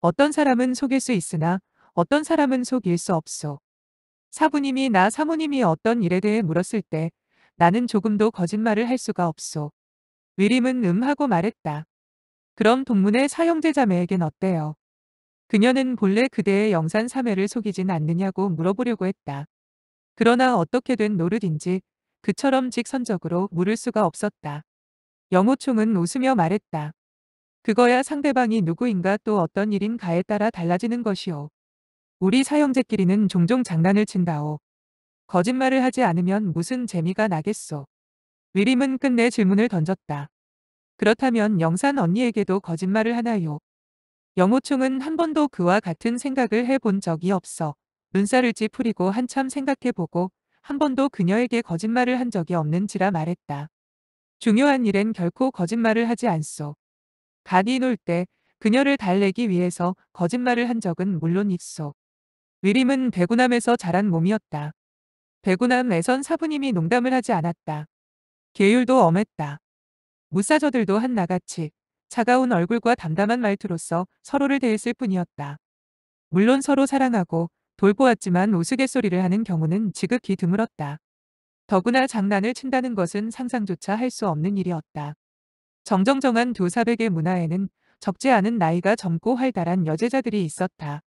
어떤 사람은 속일 수 있으나 어떤 사람은 속일 수 없소. 사부님이 나 사모님이 어떤 일에 대해 물었을 때 나는 조금도 거짓말을 할 수가 없소. 위림은 음하고 말했다. 그럼 동문의 사형제 자매에겐 어때요? 그녀는 본래 그대의 영산 사매를 속이진 않느냐고 물어보려고 했다. 그러나 어떻게 된 노릇인지 그처럼 직선적으로 물을 수가 없었다. 영호총은 웃으며 말했다. 그거야 상대방이 누구인가 또 어떤 일인가에 따라 달라지는 것이오. 우리 사형제끼리는 종종 장난을 친다오. 거짓말을 하지 않으면 무슨 재미가 나겠소. 위림은 끝내 질문을 던졌다. 그렇다면 영산 언니에게도 거짓말을 하나요? 영호충은 한 번도 그와 같은 생각을 해본 적이 없어 눈살을 찌푸리고 한참 생각해보고 한 번도 그녀에게 거짓말을 한 적이 없는지라 말했다. 중요한 일엔 결코 거짓말을 하지 않소. 가이 놀 때 그녀를 달래기 위해서 거짓말을 한 적은 물론 있소. 위림은 배구남에서 자란 몸이었다. 배구남에선 사부님이 농담을 하지 않았다. 계율도 엄했다. 무사저들도 한나같이 차가운 얼굴과 담담한 말투로서 서로를 대했을 뿐이었다. 물론 서로 사랑하고 돌보았지만 우스갯소리를 하는 경우는 지극히 드물었다. 더구나 장난을 친다는 것은 상상조차 할 수 없는 일이었다. 정정정한 두 사백의 문화에는 적지 않은 나이가 젊고 활달한 여제자들이 있었다.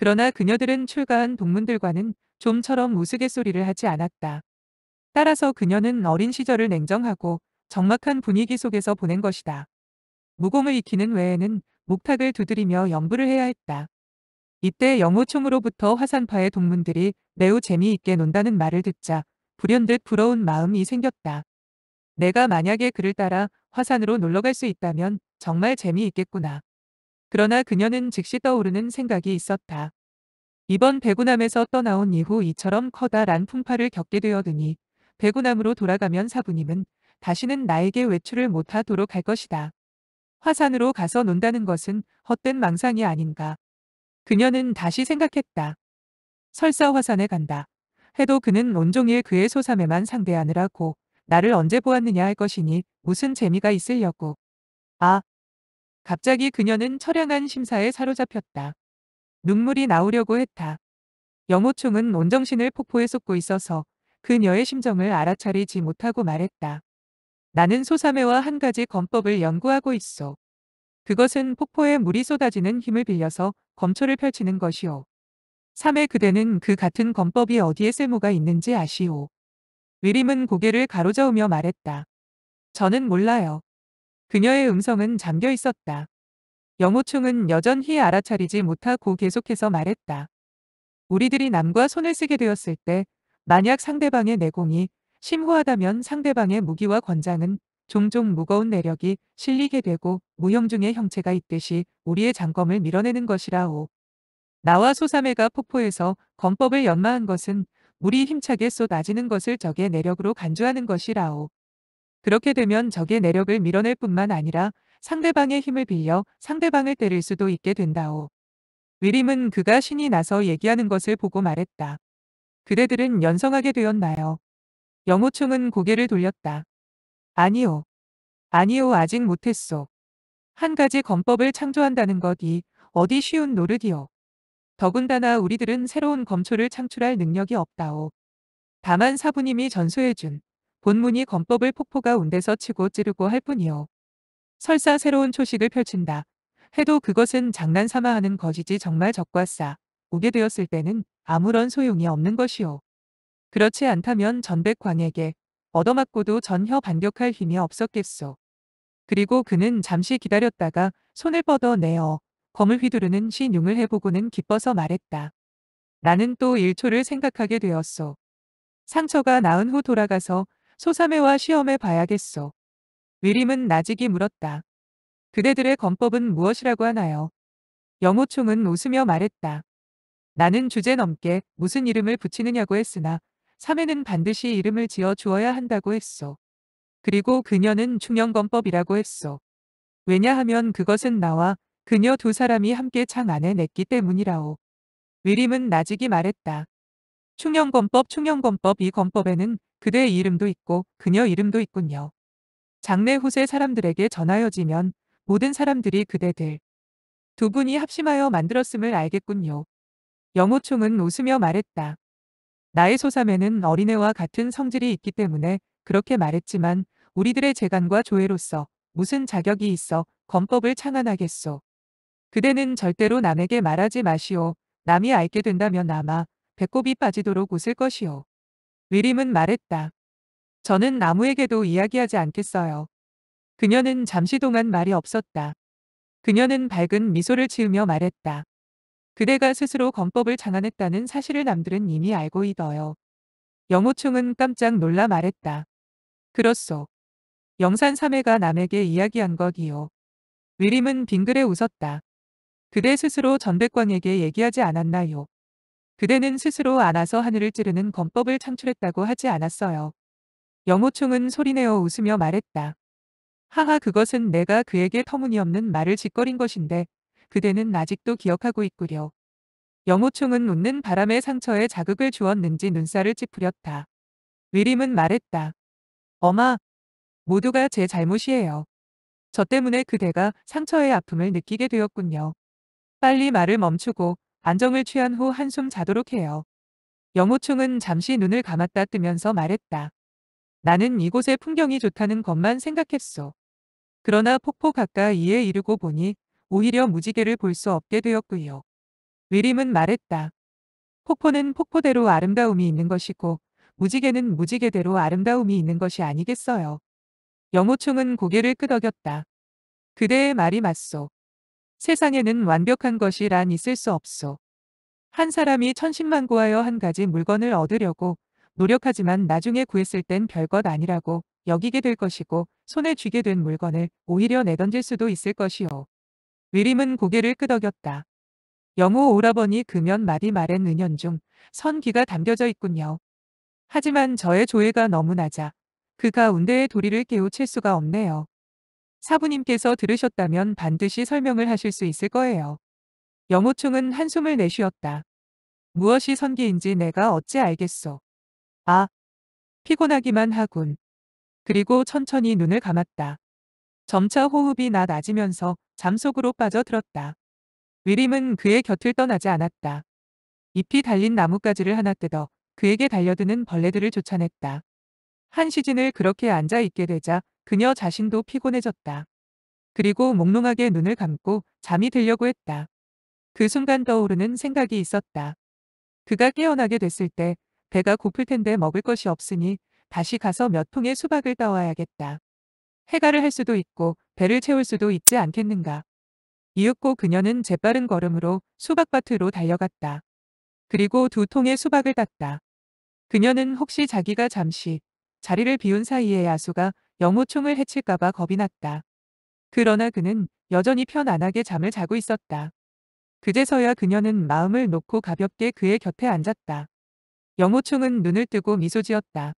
그러나 그녀들은 출가한 동문들과는 좀처럼 우스갯소리를 하지 않았다. 따라서 그녀는 어린 시절을 냉정하고 적막한 분위기 속에서 보낸 것이다. 무공을 익히는 외에는 목탁을 두드리며 연부를 해야 했다. 이때 영호총으로부터 화산파의 동문들이 매우 재미있게 논다는 말을 듣자 불현듯 부러운 마음이 생겼다. 내가 만약에 그를 따라 화산으로 놀러갈 수 있다면 정말 재미있겠구나. 그러나 그녀는 즉시 떠오르는 생각이 있었다. 이번 배구남에서 떠나온 이후 이처럼 커다란 풍파를 겪게 되어드니 배구남으로 돌아가면 사부님은 다시는 나에게 외출을 못하도록 할 것이다. 화산으로 가서 논다는 것은 헛된 망상이 아닌가. 그녀는 다시 생각했다. 설사 화산에 간다. 해도 그는 온종일 그의 소삼에만 상대하느라고 나를 언제 보았느냐 할 것이니 무슨 재미가 있으려고. 아. 갑자기 그녀는 처량한 심사에 사로잡혔다. 눈물이 나오려고 했다. 영호총은 온정신을 폭포에 쏟고 있어서 그녀의 심정을 알아차리지 못하고 말했다. 나는 소사매와 한 가지 검법을 연구하고 있어. 그것은 폭포에 물이 쏟아지는 힘을 빌려서 검초를 펼치는 것이오. 3회 그대는 그 같은 검법이 어디에 쓸모가 있는지 아시오. 위림은 고개를 가로저으며 말했다. 저는 몰라요. 그녀의 음성은 잠겨 있었다. 영호충은 여전히 알아차리지 못하고 계속해서 말했다. 우리들이 남과 손을 쓰게 되었을 때 만약 상대방의 내공이 심후하다면 상대방의 무기와 권장은 종종 무거운 내력이 실리게 되고 무형중의 형체가 있듯이 우리의 장검을 밀어내는 것이라오. 나와 소사매가 폭포에서 검법을 연마한 것은 물이 힘차게 쏟아지는 것을 적의 내력으로 간주하는 것이라오. 그렇게 되면 적의 내력을 밀어낼 뿐만 아니라 상대방의 힘을 빌려 상대방을 때릴 수도 있게 된다오. 위림은 그가 신이 나서 얘기하는 것을 보고 말했다. 그대들은 연성하게 되었나요? 영호충은 고개를 돌렸다. 아니요. 아니요 아직 못했소. 한 가지 검법을 창조한다는 것이 어디 쉬운 노릇이요. 더군다나 우리들은 새로운 검초를 창출할 능력이 없다오. 다만 사부님이 전수해준 본문이 검법을 폭포가 운데서 치고 찌르고 할 뿐이요. 설사 새로운 초식을 펼친다. 해도 그것은 장난 삼아 하는 것이지 정말 적과 싸. 오게 되었을 때는 아무런 소용이 없는 것이오. 그렇지 않다면 전백광에게 얻어맞고도 전혀 반격할 힘이 없었겠소. 그리고 그는 잠시 기다렸다가 손을 뻗어내어 검을 휘두르는 신용을 해보고는 기뻐서 말했다. 나는 또 1초를 생각하게 되었소. 상처가 나은 후 돌아가서 소사매와 시험해 봐야겠소. 위림은 나직이 물었다. 그대들의 검법은 무엇이라고 하나요? 영호총은 웃으며 말했다. 나는 주제 넘게 무슨 이름을 붙이느냐고 했으나 3회는 반드시 이름을 지어 주어야 한다고 했소. 그리고 그녀는 충영검법이라고 했소. 왜냐하면 그것은 나와 그녀 두 사람이 함께 창 안에 냈기 때문이라오. 위림은 나직이 말했다. 충영검법 충영검법 이 검법에는 그대의 이름도 있고 그녀 이름도 있군요. 장래 후세 사람들에게 전하여지면 모든 사람들이 그대들 두 분이 합심하여 만들었음을 알겠군요. 영호총은 웃으며 말했다. 나의 소삼에는 어린애와 같은 성질이 있기 때문에 그렇게 말했지만 우리들의 재간과 조회로서 무슨 자격이 있어 검법을 창안하겠소. 그대는 절대로 남에게 말하지 마시오. 남이 알게 된다면 아마 배꼽이 빠지도록 웃을 것이오. 위림은 말했다. 저는 나무에게도 이야기하지 않겠어요. 그녀는 잠시 동안 말이 없었다. 그녀는 밝은 미소를 지으며 말했다. 그대가 스스로 검법을 장안했다는 사실을 남들은 이미 알고 있어요. 영호충은 깜짝 놀라 말했다. 그렇소. 영산 삼해가 남에게 이야기한 것이요. 위림은 빙그레 웃었다. 그대 스스로 전백광에게 얘기하지 않았나요? 그대는 스스로 안아서 하늘을 찌르는 검법을 창출했다고 하지 않았어요. 영호충은 소리내어 웃으며 말했다. 하하 그것은 내가 그에게 터무니없는 말을 짓거린 것인데 그대는 아직도 기억하고 있구려. 영호충은 웃는 바람에 상처에 자극을 주었는지 눈살을 찌푸렸다. 위림은 말했다. 엄마, 모두가 제 잘못이에요. 저 때문에 그대가 상처의 아픔을 느끼게 되었군요. 빨리 말을 멈추고 안정을 취한 후 한숨 자도록 해요. 영호충은 잠시 눈을 감았다 뜨면서 말했다. 나는 이곳의 풍경이 좋다는 것만 생각했소. 그러나 폭포 가까이에 이르고 보니 오히려 무지개를 볼 수 없게 되었고요. 위림은 말했다. 폭포는 폭포대로 아름다움이 있는 것이고 무지개는 무지개대로 아름다움이 있는 것이 아니겠어요. 영호충은 고개를 끄덕였다. 그대의 말이 맞소. 세상에는 완벽한 것이 란 있을 수 없소. 한 사람이 천신만고하여 한 가지 물건을 얻으려고 노력하지만 나중에 구했을 땐 별것 아니라고 여기게 될 것이고 손에 쥐게 된 물건을 오히려 내던질 수도 있을 것이요. 위림은 고개를 끄덕였다. 영호 오라버니 그면 마디 말엔 은연 중 선기가 담겨져 있군요. 하지만 저의 조회가 너무 낮아 그 가운데의 도리를 깨우칠 수가 없네요. 사부님께서 들으셨다면 반드시 설명을 하실 수 있을 거예요. 영호충은 한숨을 내쉬었다. 무엇이 선기인지 내가 어찌 알겠소. 아, 피곤하기만 하군. 그리고 천천히 눈을 감았다. 점차 호흡이 나 낮으면서 잠속으로 빠져들었다. 위림은 그의 곁을 떠나지 않았다. 잎이 달린 나뭇가지를 하나 뜯어 그에게 달려드는 벌레들을 쫓아냈다. 한 시즌을 그렇게 앉아 있게 되자 그녀 자신도 피곤해졌다. 그리고 몽롱하게 눈을 감고 잠이 들려고 했다. 그 순간 떠오르는 생각이 있었다. 그가 깨어나게 됐을 때 배가 고플 텐데 먹을 것이 없으니 다시 가서 몇 통의 수박을 따와야겠다. 해가를 할 수도 있고 배를 채울 수도 있지 않겠는가. 이윽고 그녀는 재빠른 걸음으로 수박밭으로 달려갔다. 그리고 두 통의 수박을 땄다. 그녀는 혹시 자기가 잠시 자리를 비운 사이에 야수가 영호총을 해칠까봐 겁이 났다. 그러나 그는 여전히 편안하게 잠을 자고 있었다. 그제서야 그녀는 마음을 놓고 가볍게 그의 곁에 앉았다. 영호총은 눈을 뜨고 미소 지었다.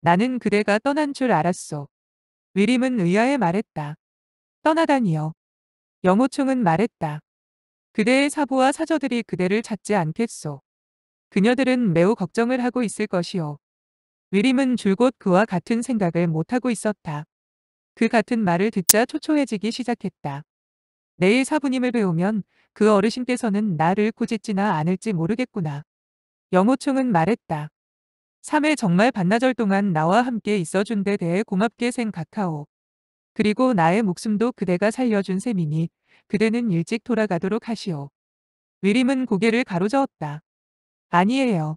나는 그대가 떠난 줄 알았소. 위림은 의아해 말했다. 떠나다니요. 영호총은 말했다. 그대의 사부와 사저들이 그대를 찾지 않겠소. 그녀들은 매우 걱정을 하고 있을 것이오. 위림은 줄곧 그와 같은 생각을 못하고 있었다. 그 같은 말을 듣자 초초해지기 시작했다. 내일 사부님을 배우면 그 어르신께서는 나를 꾸짖지나 않을지 모르겠구나. 영호충은 말했다. 3일 정말 반나절 동안 나와 함께 있어준 데 대해 고맙게 생각하오. 그리고 나의 목숨도 그대가 살려준 셈이니 그대는 일찍 돌아가도록 하시오. 위림은 고개를 가로저었다. 아니에요.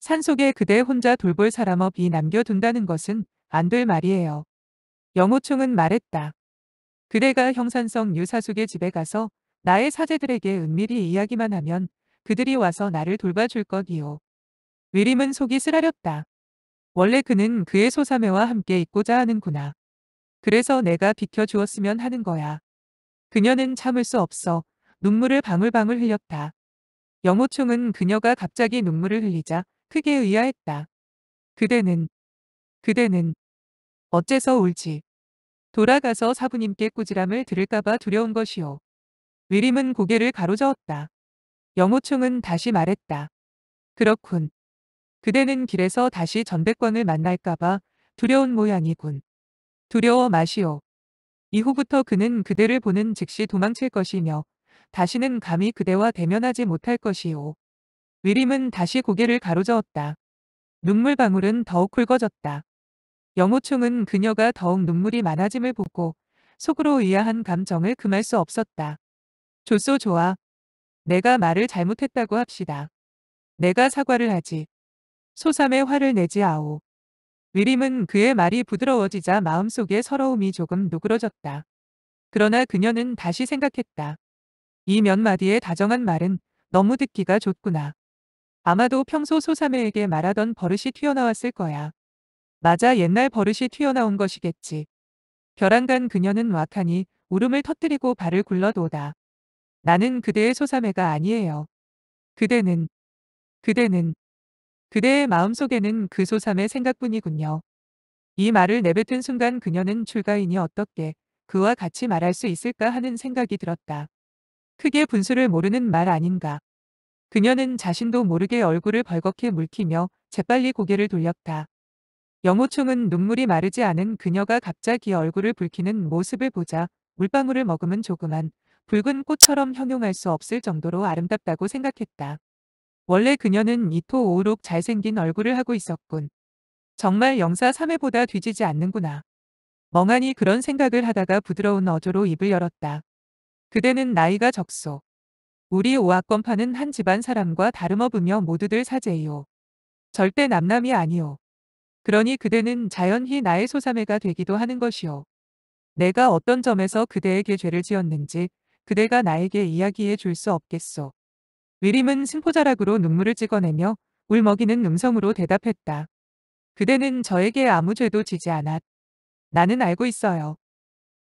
산속에 그대 혼자 돌볼 사람 없이 남겨둔다는 것은 안 될 말이에요. 영호충은 말했다. 그대가 형산성 유사숙의 집에 가서 나의 사제들에게 은밀히 이야기만 하면 그들이 와서 나를 돌봐줄 것이오. 위림은 속이 쓰라렸다. 원래 그는 그의 소사매와 함께 있고자 하는구나. 그래서 내가 비켜주었으면 하는 거야. 그녀는 참을 수 없어 눈물을 방울방울 흘렸다. 영호충은 그녀가 갑자기 눈물을 흘리자 크게 의아했다. 그대는, 그대는 어째서 울지? 돌아가서 사부님께 꾸지람을 들을까봐 두려운 것이오. 위림은 고개를 가로저었다. 영호충은 다시 말했다. 그렇군. 그대는 길에서 다시 전백광을 만날까봐 두려운 모양이군. 두려워 마시오. 이후부터 그는 그대를 보는 즉시 도망칠 것이며 다시는 감히 그대와 대면하지 못할 것이오. 위림은 다시 고개를 가로저었다. 눈물방울은 더욱 굵어졌다. 영호충은 그녀가 더욱 눈물이 많아짐을 보고 속으로 의아한 감정을 금할 수 없었다. 좋소 좋아. 내가 말을 잘못했다고 합시다. 내가 사과를 하지. 소삼의 화를 내지 아오. 위림은 그의 말이 부드러워지자 마음속에 서러움이 조금 누그러졌다. 그러나 그녀는 다시 생각했다. 이 몇 마디의 다정한 말은 너무 듣기가 좋구나. 아마도 평소 소사매에게 말하던 버릇이 튀어나왔을 거야. 맞아 옛날 버릇이 튀어나온 것이겠지. 벼랑간 그녀는 와하니 울음을 터뜨리고 발을 굴러도다. 나는 그대의 소사매가 아니에요. 그대는, 그대는, 그대의 마음속에는 그 소삼의 생각뿐이군요. 이 말을 내뱉은 순간 그녀는 출가인이 어떻게 그와 같이 말할 수 있을까 하는 생각이 들었다. 크게 분수를 모르는 말 아닌가. 그녀는 자신도 모르게 얼굴을 벌겋게 물키며 재빨리 고개를 돌렸다. 영호충은 눈물이 마르지 않은 그녀가 갑자기 얼굴을 붉히는 모습을 보자 물방울을 머금은 조그만 붉은 꽃처럼 형용할 수 없을 정도로 아름답다고 생각했다. 원래 그녀는 이토 오록 잘생긴 얼굴을 하고 있었군. 정말 영사 3회보다 뒤지지 않는구나. 멍하니 그런 생각을 하다가 부드러운 어조로 입을 열었다. 그대는 나이가 적소. 우리 오학권 파는 한 집안 사람과 다름없으며 모두들 사제이오. 절대 남남이 아니오. 그러니 그대는 자연히 나의 소사매가 되기도 하는 것이오. 내가 어떤 점에서 그대에게 죄를 지었는지 그대가 나에게 이야기해 줄 수 없겠소. 위림은 승포자락으로 눈물을 찍어내며 울먹이는 음성으로 대답했다. 그대는 저에게 아무 죄도 지지 않았. 나는 알고 있어요.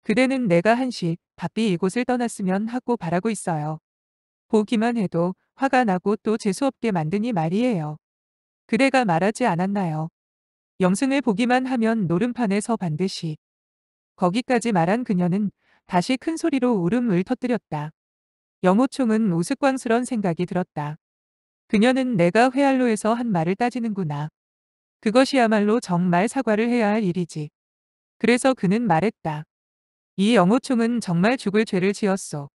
그대는 내가 한시 바삐 이곳을 떠났으면 하고 바라고 있어요. 보기만 해도 화가 나고 또 재수없게 만드니 말이에요. 그대가 말하지 않았나요? 영승을 보기만 하면 노름판에서 반드시. 거기까지 말한 그녀는 다시 큰 소리로 울음을 터뜨렸다. 영호총은 우스꽝스런 생각이 들었다. 그녀는 내가 회알로에서 한 말을 따지는구나. 그것이야말로 정말 사과를 해야 할 일이지. 그래서 그는 말했다. 이 영호총은 정말 죽을 죄를 지었소.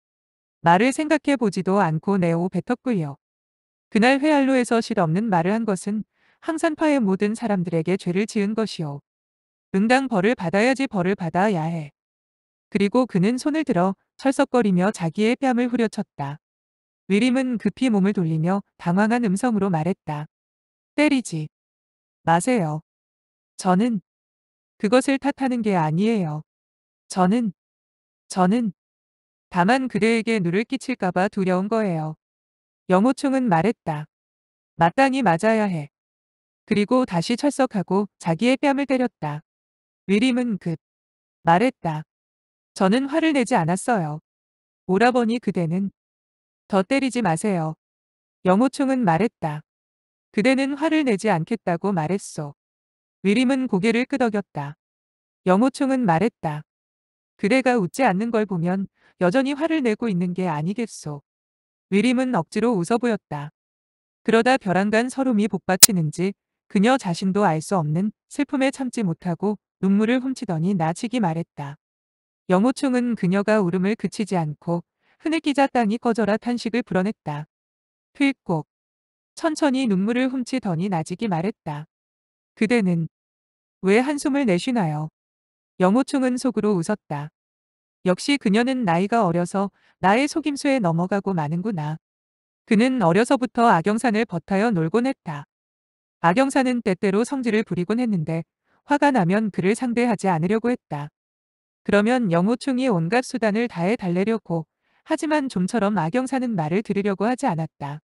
말을 생각해 보지도 않고 내오 뱉었구요. 그날 회알로에서 실없는 말을 한 것은 항산파의 모든 사람들에게 죄를 지은 것이오. 응당 벌을 받아야지 벌을 받아야 해. 그리고 그는 손을 들어 철썩거리며 자기의 뺨을 후려쳤다. 위림은 급히 몸을 돌리며 당황한 음성으로 말했다. 때리지 마세요. 저는 그것을 탓하는 게 아니에요. 저는 저는 다만 그대에게 누를 끼칠까봐 두려운 거예요. 영호충은 말했다. 마땅히 맞아야 해. 그리고 다시 철석하고 자기의 뺨을 때렸다. 위림은 급 말했다. 저는 화를 내지 않았어요. 오라버니 그대는 더 때리지 마세요. 영호충은 말했다. 그대는 화를 내지 않겠다고 말했소. 위림은 고개를 끄덕였다. 영호충은 말했다. 그대가 웃지 않는 걸 보면 여전히 화를 내고 있는 게 아니겠소. 위림은 억지로 웃어 보였다. 그러다 벼랑간 서름이 복받치는지 그녀 자신도 알 수 없는 슬픔에 참지 못하고 눈물을 훔치더니 나치기 말했다. 영호충은 그녀가 울음을 그치지 않고 흐느끼자 땅이 꺼져라 탄식을 불어냈다. 휘꼭 천천히 눈물을 훔치더니 나지기 말했다. 그대는 왜 한숨을 내쉬나요? 영호충은 속으로 웃었다. 역시 그녀는 나이가 어려서 나의 속임수에 넘어가고 마는구나. 그는 어려서부터 악영산을 버타여 놀곤 했다. 악영산은 때때로 성질을 부리곤 했는데 화가 나면 그를 상대하지 않으려고 했다. 그러면 영호충이 온갖 수단을 다해 달래려고 하지만 좀처럼 악영사는 말을 들으려고 하지 않았다.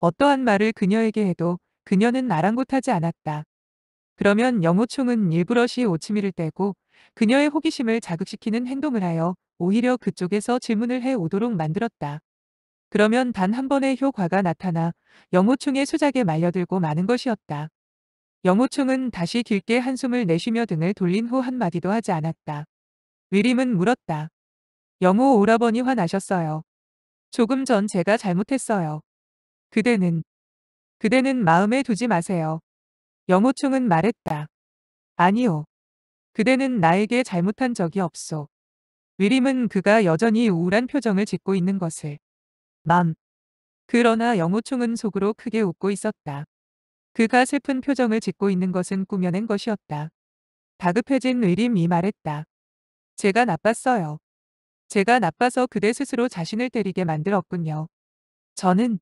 어떠한 말을 그녀에게 해도 그녀는 아랑곳하지 않았다. 그러면 영호충은 일부러시 오치미를 떼고 그녀의 호기심을 자극시키는 행동을 하여 오히려 그쪽에서 질문을 해 오도록 만들었다. 그러면 단 한 번의 효과가 나타나 영호충의 수작에 말려들고 마는 것이었다. 영호충은 다시 길게 한숨을 내쉬며 등을 돌린 후 한마디도 하지 않았다. 위림은 물었다. 영호 오라버니 화나셨어요. 조금 전 제가 잘못했어요. 그대는 그대는 마음에 두지 마세요. 영호충은 말했다. 아니요. 그대는 나에게 잘못한 적이 없소. 위림은 그가 여전히 우울한 표정을 짓고 있는 것을 맘. 그러나 영호충은 속으로 크게 웃고 있었다. 그가 슬픈 표정을 짓고 있는 것은 꾸며낸 것이었다. 다급해진 위림이 말했다. 제가 나빴어요. 제가 나빠서 그대 스스로 자신을 때리게 만들었군요. 저는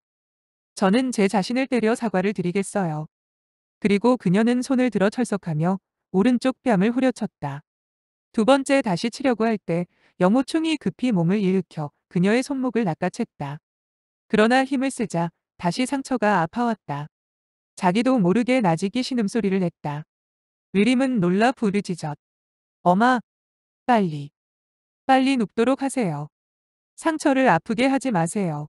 저는 제 자신을 때려 사과를 드리겠어요. 그리고 그녀는 손을 들어 철석하며 오른쪽 뺨을 후려쳤다. 두 번째 다시 치려고 할 때 영호충이 급히 몸을 일으켜 그녀의 손목을 낚아챘다. 그러나 힘을 쓰자 다시 상처가 아파왔다. 자기도 모르게 나지기 신음소리를 냈다. 위림은 놀라 부르짖었. 엄마, 빨리, 빨리 눕도록 하세요. 상처를 아프게 하지 마세요.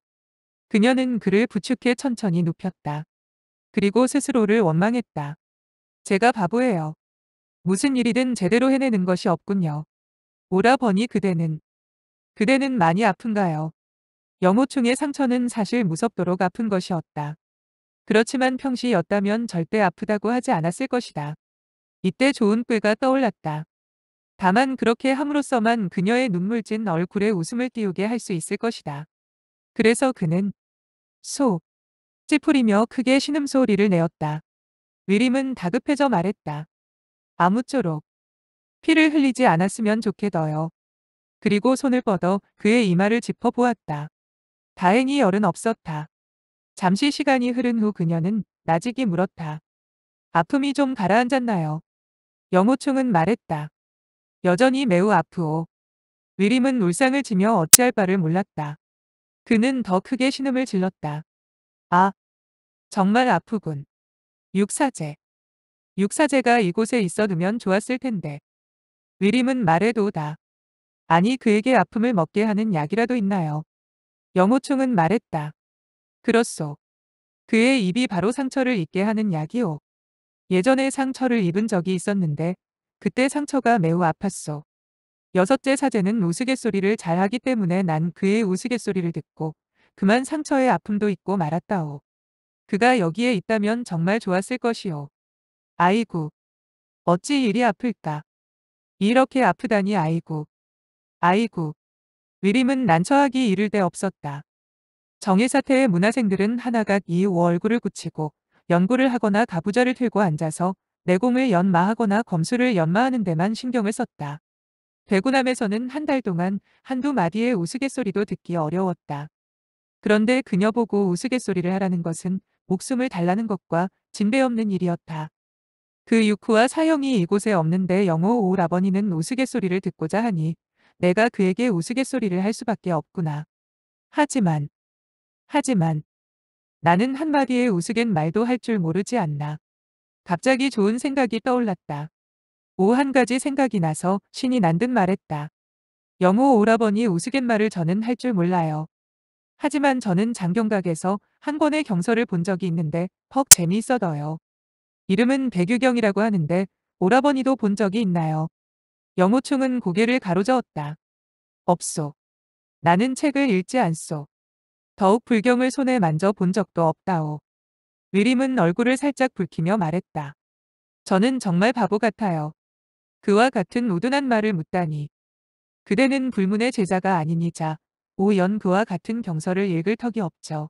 그녀는 그를 부축해 천천히 눕혔다. 그리고 스스로를 원망했다. 제가 바보예요. 무슨 일이든 제대로 해내는 것이 없군요. 오라버니 그대는 그대는 많이 아픈가요? 영호충의 상처는 사실 무섭도록 아픈 것이었다. 그렇지만 평시였다면 절대 아프다고 하지 않았을 것이다. 이때 좋은 꾀가 떠올랐다. 다만 그렇게 함으로써만 그녀의 눈물진 얼굴에 웃음을 띄우게 할 수 있을 것이다. 그래서 그는 소 찌푸리며 크게 신음소리를 내었다. 위림은 다급해져 말했다. 아무쪼록 피를 흘리지 않았으면 좋겠어요. 그리고 손을 뻗어 그의 이마를 짚어보았다. 다행히 열은 없었다. 잠시 시간이 흐른 후 그녀는 나직이 물었다. 아픔이 좀 가라앉았나요? 영호충은 말했다. 여전히 매우 아프오. 위림은 울상을 지며 어찌할 바를 몰랐다. 그는 더 크게 신음을 질렀다. 아, 정말 아프군. 육사제. 육사제가 이곳에 있어두면 좋았을 텐데. 위림은 말해도다. 아니 그에게 아픔을 먹게 하는 약이라도 있나요? 영호충은 말했다. 그렇소. 그의 입이 바로 상처를 잊게 하는 약이오. 예전에 상처를 입은 적이 있었는데 그때 상처가 매우 아팠소. 여섯째 사제는 우스갯소리를 잘하기 때문에 난 그의 우스갯소리를 듣고 그만 상처의 아픔도 잊고 말았다오. 그가 여기에 있다면 정말 좋았을 것이오. 아이고. 어찌 이리 아플까. 이렇게 아프다니 아이고. 아이고. 위림은 난처하기 이를 데 없었다. 정예사태의 문화생들은 하나각 이후 얼굴을 굳히고 연구를 하거나 가부좌를 틀고 앉아서 내공을 연마하거나 검수를 연마하는 데만 신경을 썼다. 대구남에서는 한 달 동안 한두 마디의 우스갯소리도 듣기 어려웠다. 그런데 그녀 보고 우스갯소리를 하라는 것은 목숨을 달라는 것과 진배 없는 일이었다. 그 유쿠와 사형이 이곳에 없는데 영호 오라버니는 우스갯소리를 듣고자 하니 내가 그에게 우스갯소리를 할 수밖에 없구나. 하지만 하지만 나는 한마디의 우스갯 말도 할 줄 모르지 않나. 갑자기 좋은 생각이 떠올랐다. 오 한 가지 생각이 나서 신이 난 듯 말했다. 영호 오라버니 우스갯말을 저는 할 줄 몰라요. 하지만 저는 장경각에서 한 권의 경서를 본 적이 있는데 퍽 재미있어더요. 이름은 백유경이라고 하는데 오라버니도 본 적이 있나요? 영호충은 고개를 가로저었다. 없소. 나는 책을 읽지 않소. 더욱 불경을 손에 만져 본 적도 없다오. 위림은 얼굴을 살짝 붉히며 말했다. 저는 정말 바보 같아요. 그와 같은 우둔한 말을 묻다니. 그대는 불문의 제자가 아니니자 오연 그와 같은 경서를 읽을 턱이 없죠.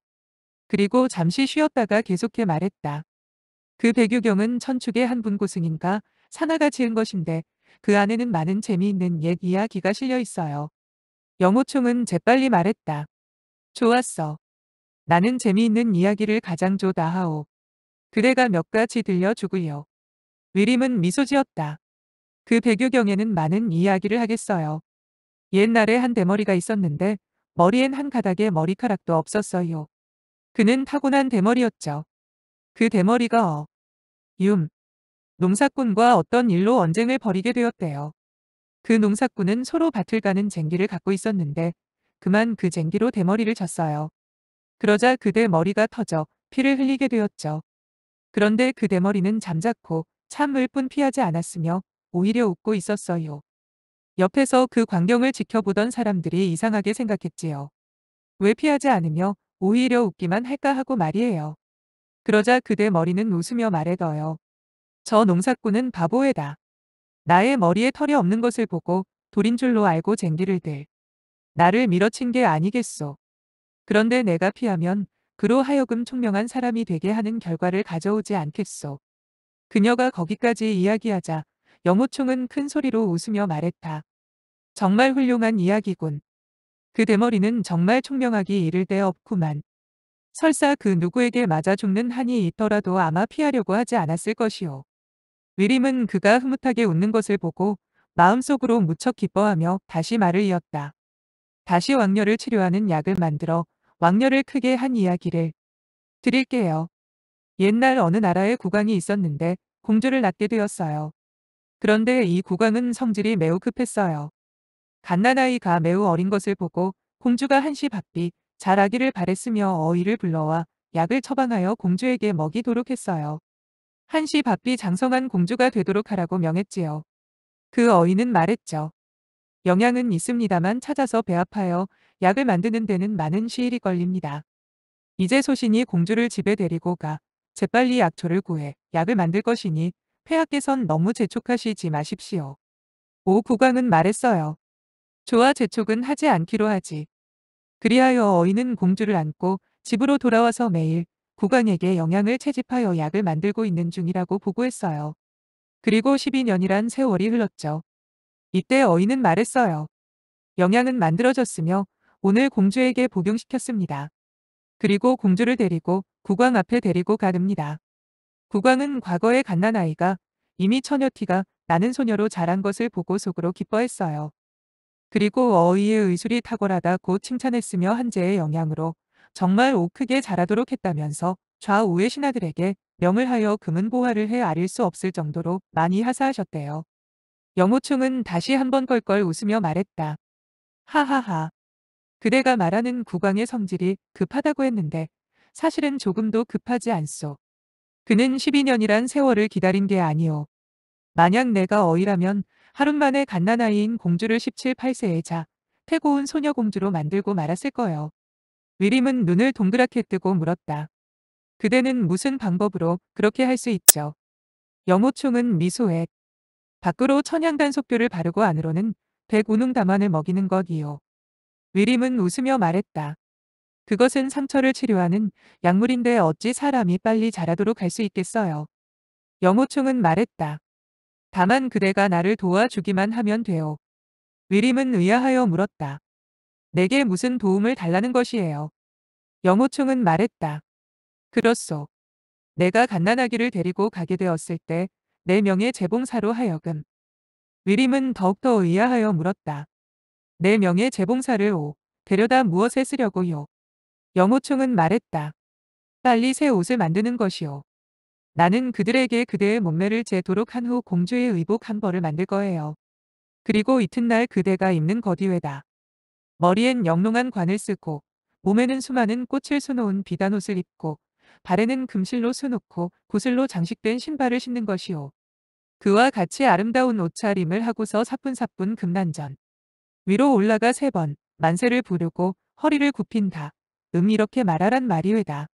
그리고 잠시 쉬었다가 계속해 말했다. 그 배규경은 천축의 한 분고승인가 사나가 지은 것인데 그 안에는 많은 재미있는 옛 이야기가 실려 있어요. 영호총은 재빨리 말했다. 좋았어. 나는 재미있는 이야기를 가장 좋다 하오. 그대가 몇 가지 들려주구요. 위림은 미소 지었다. 그 배규경에는 많은 이야기를 하겠어요. 옛날에 한 대머리가 있었는데 머리엔 한 가닥의 머리카락도 없었어요. 그는 타고난 대머리였죠. 그 대머리가 어. 윰. 농사꾼과 어떤 일로 언쟁을 벌이게 되었대요. 그 농사꾼은 서로 밭을 가는 쟁기를 갖고 있었는데 그만 그 쟁기로 대머리를 쳤어요. 그러자 그대 머리가 터져 피를 흘리게 되었죠. 그런데 그 대머리는 잠자코 참을 뿐 피하지 않았으며 오히려 웃고 있었어요. 옆에서 그 광경을 지켜보던 사람들이 이상하게 생각했지요. 왜 피하지 않으며 오히려 웃기만 할까 하고 말이에요. 그러자 그대 머리는 웃으며 말해더요. 저 농사꾼은 바보애다. 나의 머리에 털이 없는 것을 보고 돌인 줄로 알고 쟁기를 들. 나를 밀어친 게 아니겠소. 그런데 내가 피하면 그로 하여금 총명한 사람이 되게 하는 결과를 가져오지 않겠소. 그녀가 거기까지 이야기하자 영호총은 큰 소리로 웃으며 말했다. 정말 훌륭한 이야기군. 그 대머리는 정말 총명하기 이를 데 없구만. 설사 그 누구에게 맞아 죽는 한이 있더라도 아마 피하려고 하지 않았을 것이오. 위림은 그가 흐뭇하게 웃는 것을 보고 마음속으로 무척 기뻐하며 다시 말을 이었다. 다시 왕녀를 치료하는 약을 만들어 왕녀를 크게 한 이야기를 드릴게요. 옛날 어느 나라에 국왕이 있었는데 공주를 낳게 되었어요. 그런데 이 국왕은 성질이 매우 급했어요. 갓난아이가 매우 어린 것을 보고 공주가 한시 바삐 잘하기를 바랬으며 어이를 불러와 약을 처방하여 공주에게 먹이도록 했어요. 한시 바삐 장성한 공주가 되도록 하라고 명했지요. 그 어이는 말했죠. 영양은 있습니다만 찾아서 배 아파요. 약을 만드는 데는 많은 시일이 걸립니다. 이제 소신이 공주를 집에 데리고 가 재빨리 약초를 구해 약을 만들 것이니 폐하께선 너무 재촉하시지 마십시오. 오 국왕은 말했어요. 좋아 재촉은 하지 않기로 하지. 그리하여 어인은 공주를 안고 집으로 돌아와서 매일 국왕에게 영양을 채집하여 약을 만들고 있는 중이라고 보고했어요. 그리고 12년이란 세월이 흘렀죠. 이때 어인은 말했어요. 영양은 만들어졌으며 오늘 공주에게 복용시켰습니다. 그리고 공주를 데리고 국왕 앞에 데리고 가릅니다. 국왕은 과거의 갓난아이가 이미 처녀티가 나는 소녀로 자란 것을 보고 속으로 기뻐했어요. 그리고 어이의 의술이 탁월하다 고 칭찬했으며 한재의 영향으로 정말 오 크게 자라도록 했다면서 좌우의 신하들에게 명을 하여 금은 보화를 해 아릴 수 없을 정도로 많이 하사하셨대요. 영호충은 다시 한번 껄껄 웃으며 말했다. 하하하. 그대가 말하는 국왕의 성질이 급하다고 했는데 사실은 조금도 급하지 않소. 그는 12년이란 세월을 기다린 게 아니오. 만약 내가 어이라면 하룻만에 갓난아이인 공주를 17, 8세에 자 태고운 소녀공주로 만들고 말았을 거요. 위림은 눈을 동그랗게 뜨고 물었다. 그대는 무슨 방법으로 그렇게 할 수 있죠? 영호충은 미소에 밖으로 천양단 속교를 바르고 안으로는 백우능 담안을 먹이는 것이요. 위림은 웃으며 말했다. 그것은 상처를 치료하는 약물인데 어찌 사람이 빨리 자라도록 할 수 있겠어요. 영호충은 말했다. 다만 그대가 나를 도와주기만 하면 돼요. 위림은 의아하여 물었다. 내게 무슨 도움을 달라는 것이에요. 영호충은 말했다. 그렇소. 내가 갓난아기를 데리고 가게 되었을 때 내 명의 재봉사로 하여금. 위림은 더욱더 의아하여 물었다. 내 명의 재봉사를 오. 데려다 무엇에 쓰려고요. 영호충은 말했다. 빨리 새 옷을 만드는 것이오. 나는 그들에게 그대의 몸매를 재도록 한 후 공주의 의복 한 벌을 만들 거예요. 그리고 이튿날 그대가 입는 거디외다. 머리엔 영롱한 관을 쓰고 몸에는 수많은 꽃을 수놓은 비단 옷을 입고 발에는 금실로 수놓고 구슬로 장식된 신발을 신는 것이오. 그와 같이 아름다운 옷차림을 하고서 사뿐사뿐 금난전. 위로 올라가 세 번 만세를 부르고 허리를 굽힌다. 음 이렇게 말하란 말이외다.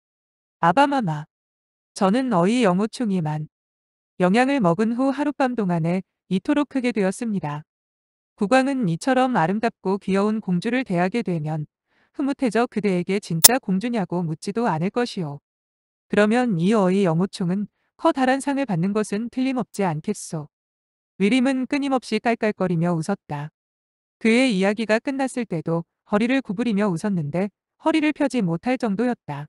아바마마. 저는 어이 영호충이만 영양을 먹은 후 하룻밤 동안에 이토록 크게 되었습니다. 국왕은 이처럼 아름답고 귀여운 공주를 대하게 되면 흐뭇해져 그대에게 진짜 공주냐고 묻지도 않을 것이오. 그러면 이 어이 영호충은 커다란 상을 받는 것은 틀림없지 않겠소. 위림은 끊임없이 깔깔거리며 웃었다. 그의 이야기가 끝났을 때도 허리를 구부리며 웃었는데 허리를 펴지 못할 정도였다.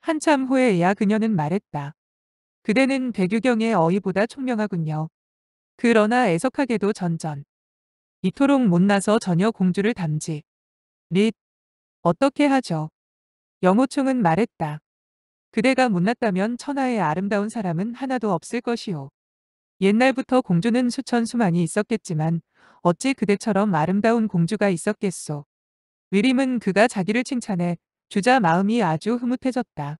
한참 후에야 그녀는 말했다. 그대는 백유경의 어이보다 총명하군요. 그러나 애석하게도 전전. 이토록 못나서 전혀 공주를 담지. 릿. 어떻게 하죠? 영호충은 말했다. 그대가 못났다면 천하의 아름다운 사람은 하나도 없을 것이오. 옛날부터 공주는 수천 수만이 있었겠지만 어찌 그대처럼 아름다운 공주가 있었겠소. 위림은 그가 자기를 칭찬해 주자 마음이 아주 흐뭇해졌다.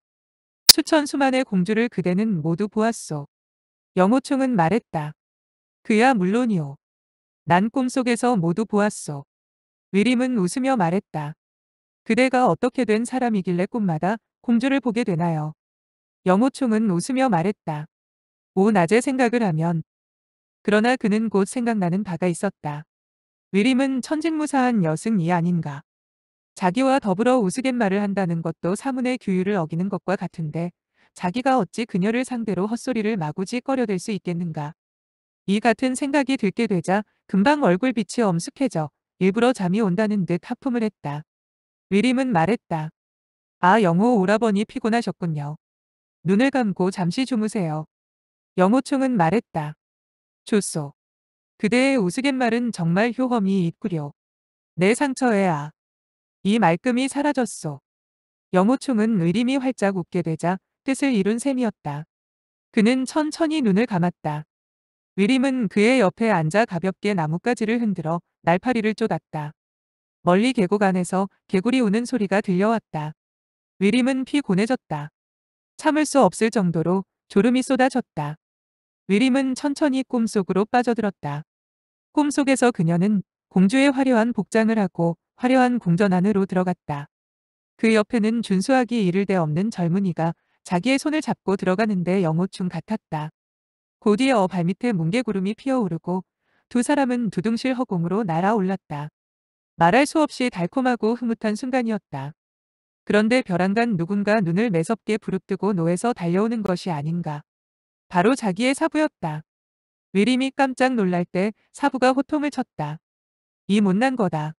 수천 수만의 공주를 그대는 모두 보았소. 영호충은 말했다. 그야 물론이오. 난 꿈속에서 모두 보았소. 위림은 웃으며 말했다. 그대가 어떻게 된 사람이길래 꿈마다 공주를 보게 되나요? 영호충은 웃으며 말했다. 오 낮에 생각을 하면. 그러나 그는 곧 생각나는 바가 있었다. 위림은 천진무사한 여승이 아닌가. 자기와 더불어 우스갯말을 한다는 것도 사문의 규율을 어기는 것과 같은데 자기가 어찌 그녀를 상대로 헛소리를 마구지 꺼려댈 수 있겠는가. 이 같은 생각이 들게 되자 금방 얼굴빛이 엄숙해져 일부러 잠이 온다는 듯 하품을 했다. 위림은 말했다. 아 영호 오라버니 피곤하셨군요. 눈을 감고 잠시 주무세요. 영호충은 말했다. 좋소. 그대의 우스갯말은 정말 효험이 있구려. 내 상처에 아. 이 말끔히 사라졌소. 영호충은 의림이 활짝 웃게 되자 뜻을 이룬 셈이었다. 그는 천천히 눈을 감았다. 위림은 그의 옆에 앉아 가볍게 나뭇가지를 흔들어 날파리를 쫓았다. 멀리 계곡 안에서 개구리 우는 소리가 들려왔다. 위림은 피곤해졌다. 참을 수 없을 정도로 졸음이 쏟아졌다. 위림은 천천히 꿈속으로 빠져들었다. 꿈속에서 그녀는 공주의 화려한 복장을 하고 화려한 궁전 안으로 들어갔다. 그 옆에는 준수하기 이를 데 없는 젊은이가 자기의 손을 잡고 들어가는데 영호충 같았다. 곧이어 발밑에 뭉게구름이 피어오르고 두 사람은 두둥실 허공으로 날아올랐다. 말할 수 없이 달콤하고 흐뭇한 순간이었다. 그런데 벼랑간 누군가 눈을 매섭게 부릅뜨고 노에서 달려오는 것이 아닌가. 바로 자기의 사부였다. 위림이 깜짝 놀랄 때 사부가 호통을 쳤다. 이 못난 거다.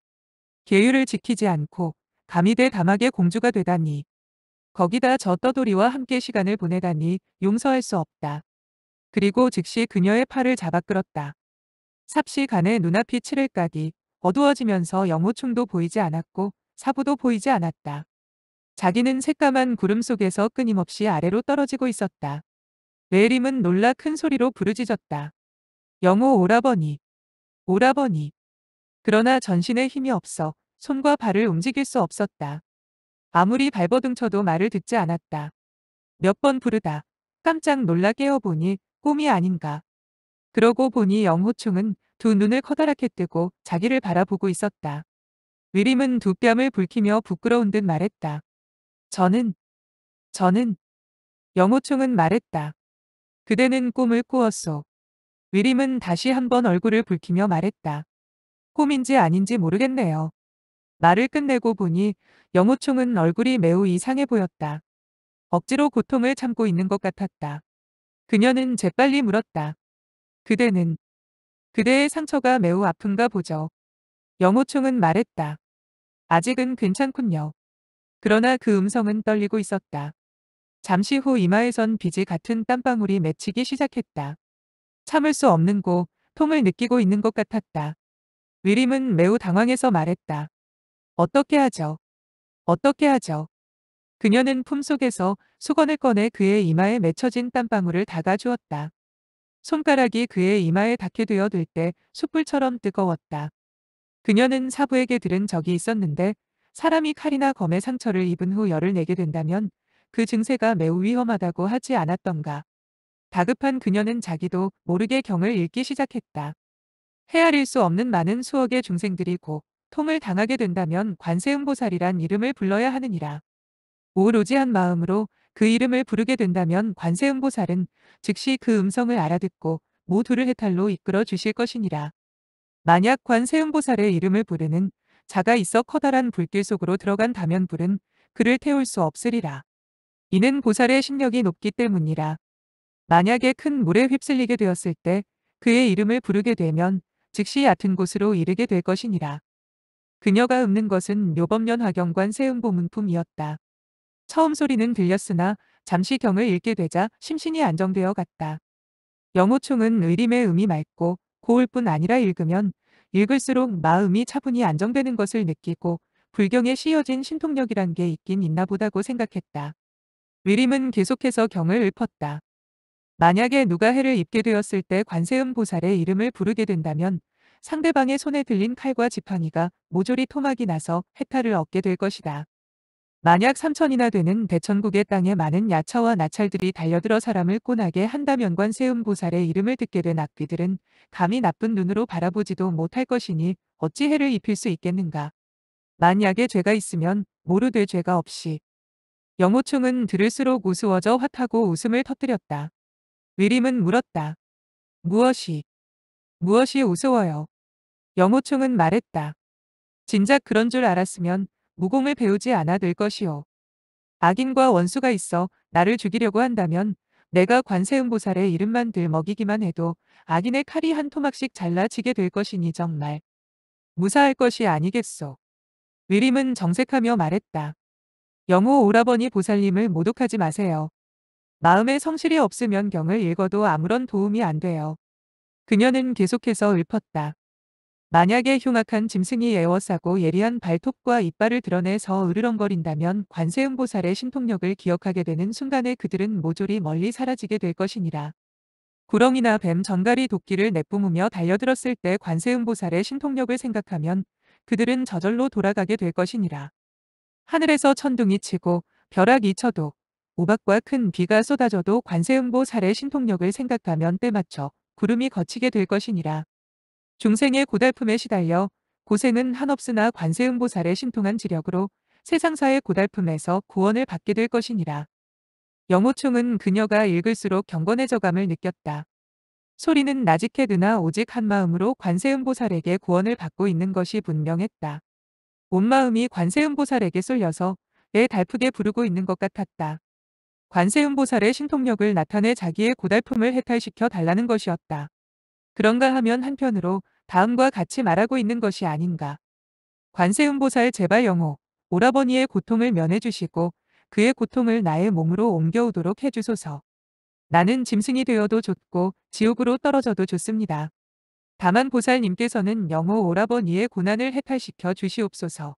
계율을 지키지 않고 감히 대 담하게 공주가 되다니. 거기다 저 떠돌이와 함께 시간을 보내다니 용서할 수 없다. 그리고 즉시 그녀의 팔을 잡아 끌었다. 삽시간에 눈앞이 칠을 까기 어두워지면서 영호충도 보이지 않았고 사부도 보이지 않았다. 자기는 새까만 구름 속에서 끊임없이 아래로 떨어지고 있었다. 웨림은 놀라 큰 소리로 부르짖었다. 영호 오라버니. 오라버니. 그러나 전신에 힘이 없어 손과 발을 움직일 수 없었다. 아무리 발버둥쳐도 말을 듣지 않았다. 몇 번 부르다 깜짝 놀라 깨어보니 꿈이 아닌가. 그러고 보니 영호충은 두 눈을 커다랗게 뜨고 자기를 바라보고 있었다. 위림은 두 뺨을 붉히며 부끄러운 듯 말했다. 저는, 저는, 영호충은 말했다. 그대는 꿈을 꾸었소. 위림은 다시 한번 얼굴을 붉히며 말했다. 꿈인지 아닌지 모르겠네요. 말을 끝내고 보니 영호충은 얼굴이 매우 이상해 보였다. 억지로 고통을 참고 있는 것 같았다. 그녀는 재빨리 물었다. 그대는 그대의 상처가 매우 아픈가 보죠. 영호충은 말했다. 아직은 괜찮군요. 그러나 그 음성은 떨리고 있었다. 잠시 후 이마에선 비지 같은 땀방울이 맺히기 시작했다. 참을 수 없는 고 통을 느끼고 있는 것 같았다. 위림은 매우 당황해서 말했다. 어떻게 하죠? 어떻게 하죠? 그녀는 품속에서 수건을 꺼내 그의 이마에 맺혀진 땀방울을 닦아주었다. 손가락이 그의 이마에 닿게 되어들 때 숯불처럼 뜨거웠다. 그녀는 사부에게 들은 적이 있었는데 사람이 칼이나 검의 상처를 입은 후 열을 내게 된다면 그 증세가 매우 위험하다고 하지 않았던가. 다급한 그녀는 자기도 모르게 경을 읽기 시작했다. 헤아릴 수 없는 많은 수억의 중생들이 고 통을 당하게 된다면 관세음보살이란 이름을 불러야 하느니라. 오로지한 마음으로 그 이름을 부르게 된다면 관세음보살은 즉시 그 음성을 알아듣고 모두를 해탈로 이끌어 주실 것이니라. 만약 관세음보살의 이름을 부르는 자가 있어 커다란 불길 속으로 들어간다면 불은 그를 태울 수 없으리라. 이는 보살의 신력이 높기 때문이라. 만약에 큰 물에 휩쓸리게 되었을 때 그의 이름을 부르게 되면 즉시 얕은 곳으로 이르게 될 것이니라. 그녀가 읊는 것은 묘법년 화경관 세음보 문품이었다. 처음 소리는 들렸으나 잠시 경을 읽게 되자 심신이 안정되어 갔다. 영호총은 의림의 음이 맑고 고울 뿐 아니라 읽으면 읽을수록 마음이 차분히 안정되는 것을 느끼고 불경에 씌어진 신통력이란 게 있긴 있나 보다고 생각했다. 위림은 계속해서 경을 읊었다. 만약에 누가 해를 입게 되었을 때 관세음 보살의 이름을 부르게 된다면 상대방의 손에 들린 칼과 지팡이가 모조리 토막이 나서 해탈을 얻게 될 것이다. 만약 3천이나 되는 대천국의 땅에 많은 야차와 나찰들이 달려들어 사람을 꼬나게 한다면 관세음 보살의 이름을 듣게 된 악귀들은 감히 나쁜 눈으로 바라보지도 못할 것이니 어찌 해를 입힐 수 있겠는가. 만약에 죄가 있으면 모르될 죄가 없이. 영호충은 들을수록 우스워져 화타고 웃음을 터뜨렸다. 위림은 물었다. 무엇이? 무엇이 우스워요? 영호충은 말했다. 진작 그런 줄 알았으면 무공을 배우지 않아 될 것이오. 악인과 원수가 있어 나를 죽이려고 한다면 내가 관세음보살의 이름만 들 먹이기만 해도 악인의 칼이 한 토막씩 잘라지게 될 것이니 정말 무사할 것이 아니겠소. 위림은 정색하며 말했다. 영호 오라버니 보살님을 모독하지 마세요. 마음에 성실이 없으면 경을 읽어도 아무런 도움이 안 돼요. 그녀는 계속해서 읊었다. 만약에 흉악한 짐승이 애워싸고 예리한 발톱과 이빨을 드러내서 으르렁거린다면 관세음보살의 신통력을 기억하게 되는 순간에 그들은 모조리 멀리 사라지게 될 것이니라. 구렁이나 뱀, 전갈이 도끼를 내뿜으며 달려들었을 때 관세음보살의 신통력을 생각하면 그들은 저절로 돌아가게 될 것이니라. 하늘에서 천둥이 치고 벼락이 쳐도 우박과 큰 비가 쏟아져도 관세음보 살의 신통력을 생각하면 때맞춰 구름이 거치게 될 것이니라. 중생의 고달픔에 시달려 고생은 한없으나 관세음보살의 신통한 지력으로 세상사의 고달픔에서 구원을 받게 될 것이니라. 영호충은 그녀가 읽을수록 경건해져감을 느꼈다. 소리는 나직해 드나 오직 한 마음으로 관세음보살에게 구원을 받고 있는 것이 분명했다. 온 마음이 관세음보살에게 쏠려서 애 달프게 부르고 있는 것 같았다. 관세음보살의 신통력을 나타내 자기의 고달픔을 해탈시켜 달라는 것이었다. 그런가 하면 한편으로 다음과 같이 말하고 있는 것이 아닌가. 관세음보살 제발 영호, 오라버니의 고통을 면해주시고 그의 고통을 나의 몸으로 옮겨오도록 해주소서. 나는 짐승이 되어도 좋고 지옥으로 떨어져도 좋습니다. 다만 보살님께서는 영호 오라버니의 고난을 해탈시켜 주시옵소서.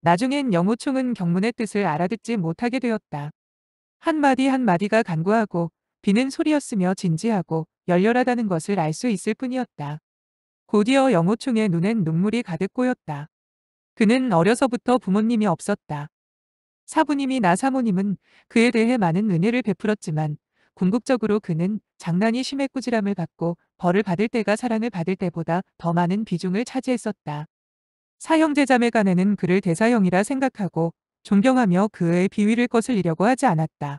나중엔 영호총은 경문의 뜻을 알아듣지 못하게 되었다. 한마디 한마디가 간구하고 비는 소리였으며 진지하고 열렬하다는 것을 알 수 있을 뿐이었다. 곧이어 영호충의 눈엔 눈물이 가득 고였다. 그는 어려서부터 부모님이 없었다. 사부님이나 사모님은 그에 대해 많은 은혜를 베풀었지만 궁극적으로 그는 장난이 심해 꾸지람을 받고 벌을 받을 때가 사랑을 받을 때보다 더 많은 비중을 차지했었다. 사형제자매 간에는 그를 대사형이라 생각하고 존경하며 그의 비위를 거슬리려고 하지 않았다.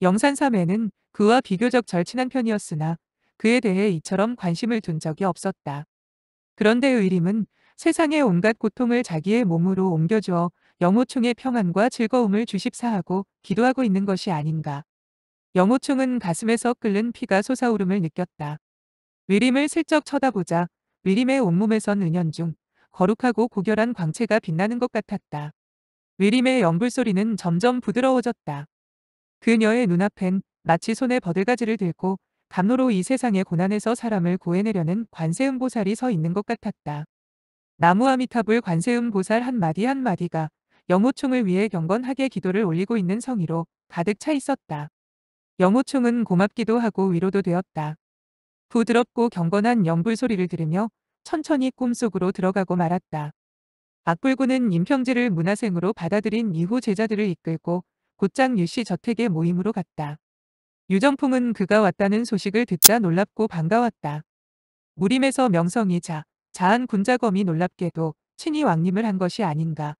영산삼에는 그와 비교적 절친한 편이었으나 그에 대해 이처럼 관심을 둔 적이 없었다. 그런데 의림은 세상의 온갖 고통을 자기의 몸으로 옮겨주어 영호충의 평안과 즐거움을 주십사하고 기도하고 있는 것이 아닌가. 영호충은 가슴에서 끓는 피가 솟아오름을 느꼈다. 의림을 슬쩍 쳐다보자 의림의 온몸에선 은연중 거룩하고 고결한 광채가 빛나는 것 같았다. 의림의 연불소리는 점점 부드러워졌다. 그녀의 눈앞엔 마치 손에 버들가지를 들고 감로로 이 세상의 고난에서 사람을 구해내려는 관세음 보살이 서 있는 것 같았다. 나무아미타불 관세음 보살 한마디 한마디가 영호총을 위해 경건하게 기도를 올리고 있는 성의로 가득 차 있었다. 영호총은 고맙기도 하고 위로도 되었다. 부드럽고 경건한 연불 소리를 들으며 천천히 꿈속으로 들어가고 말았다. 악불구는 임평지를 문화생으로 받아들인 이후 제자들을 이끌고 곧장 유씨 저택의 모임으로 갔다. 유정풍은 그가 왔다는 소식을 듣자 놀랍고 반가웠다. 무림에서 명성이 자 자한 군자검이 놀랍게도 친히 왕림을 한 것이 아닌가.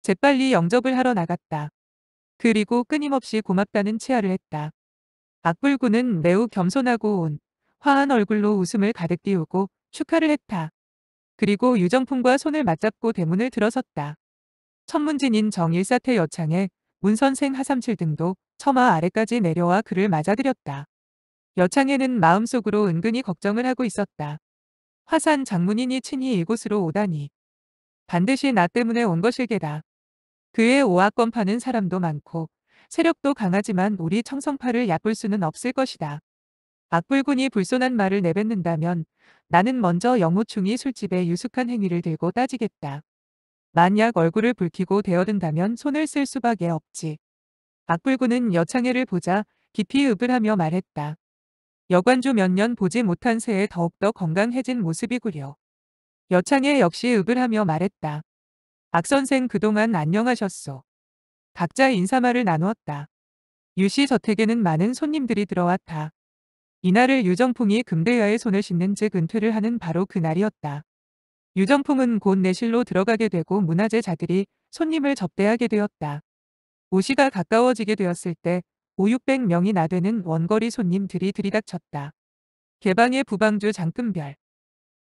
재빨리 영접을 하러 나갔다. 그리고 끊임없이 고맙다는 치하를 했다. 악불구는 매우 겸손하고 온 화한 얼굴로 웃음을 가득 띄우고 축하를 했다. 그리고 유정풍과 손을 맞잡고 대문을 들어섰다. 천문진인 정일사태 여창에 문선생 하삼칠 등도 처마 아래까지 내려와 그를 맞아들였다. 여창에는 마음속으로 은근히 걱정을 하고 있었다. 화산 장문인이 친히 이곳으로 오다니. 반드시 나 때문에 온 것일게다. 그의 오악권 파는 사람도 많고 세력도 강하지만 우리 청성파를 얕볼 수는 없을 것이다. 악불군이 불손한 말을 내뱉는다면 나는 먼저 영호충이 술집에 유숙한 행위를 들고 따지겠다. 만약 얼굴을 붉히고 대어든다면 손을 쓸 수밖에 없지. 악불군은 여창애를 보자 깊이 읍을 하며 말했다. 여관주 몇 년 보지 못한 새에 더욱더 건강해진 모습이구려. 여창애 역시 읍을 하며 말했다. 악선생 그동안 안녕하셨소. 각자 인사말을 나누었다. 유씨 저택에는 많은 손님들이 들어왔다. 이날을 유정풍이 금대야의 손을 씻는 즉 은퇴를 하는 바로 그날이었다. 유정풍은 곧 내실로 들어가게 되고 문화재자들이 손님을 접대하게 되었다. 오시가 가까워지게 되었을 때 5, 600명이 나 되는 원거리 손님들이 들이닥쳤다. 개방의 부방주 장금별.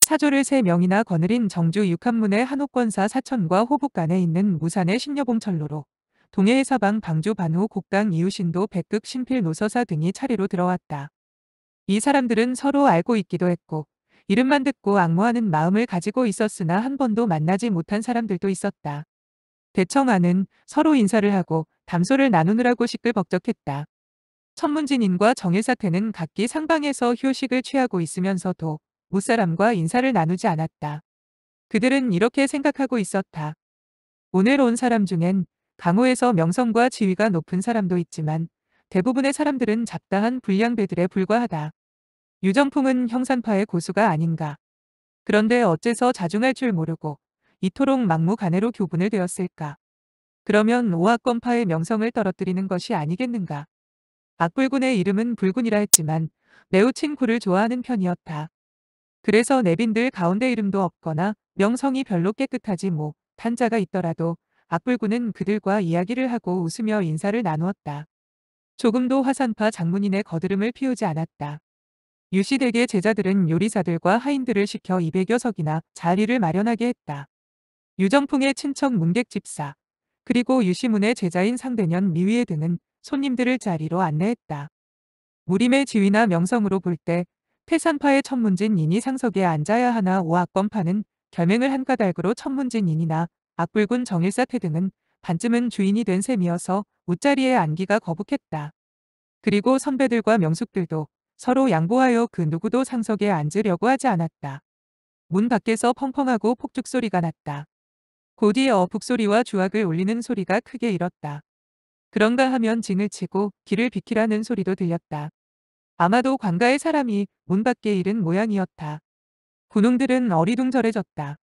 사조를 3명이나 거느린 정주 육한문의 한옥권사 사천과 호북간에 있는 무산의 신여봉철로로 동해의 사방 방주 반후 곡강 이우신도 백극 신필 노서사 등이 차례로 들어왔다. 이 사람들은 서로 알고 있기도 했고 이름만 듣고 악모하는 마음을 가지고 있었으나 한 번도 만나지 못한 사람들도 있었다. 대청하는 서로 인사를 하고 담소를 나누느라고 시끌벅적했다. 천문진인과 정일사태는 각기 상방에서 휴식을 취하고 있으면서도 무사람과 인사를 나누지 않았다. 그들은 이렇게 생각하고 있었다. 오늘 온 사람 중엔 강호에서 명성과 지위가 높은 사람도 있지만 대부분의 사람들은 잡다한 불량배들에 불과하다. 유정풍은 형산파의 고수가 아닌가. 그런데 어째서 자중할 줄 모르고 이토록 막무가내로 교분을 되었을까. 그러면 오학권파의 명성을 떨어뜨리는 것이 아니겠는가. 악불군의 이름은 불군이라 했지만 매우 친구를 좋아하는 편이었다. 그래서 내빈들 가운데 이름도 없거나 명성이 별로 깨끗하지 뭐 탄자가 있더라도 악불군은 그들과 이야기를 하고 웃으며 인사를 나누었다. 조금도 화산파 장문인의 거드름을 피우지 않았다. 유시댁의 제자들은 요리사들과 하인들을 시켜 200여 석이나 자리를 마련하게 했다. 유정풍의 친척 문객 집사, 그리고 유시문의 제자인 상대년 미위에 등은 손님들을 자리로 안내했다. 무림의 지위나 명성으로 볼 때 태산파의 천문진 인이 상석에 앉아야 하나 오악범파는 결맹을 한 까닭으로 천문진 인이나 악불군 정일사태 등은 반쯤은 주인이 된 셈이어서 웃자리에 앉기가 거북했다. 그리고 선배들과 명숙들도 서로 양보하여 그 누구도 상석에 앉으려고 하지 않았다. 문 밖에서 펑펑하고 폭죽 소리가 났다. 곧이어 북소리와 주악을 울리는 소리가 크게 일었다. 그런가 하면 징을 치고 길을 비키라는 소리도 들렸다. 아마도 관가의 사람이 문 밖에 이른 모양이었다. 군웅들은 어리둥절해졌다.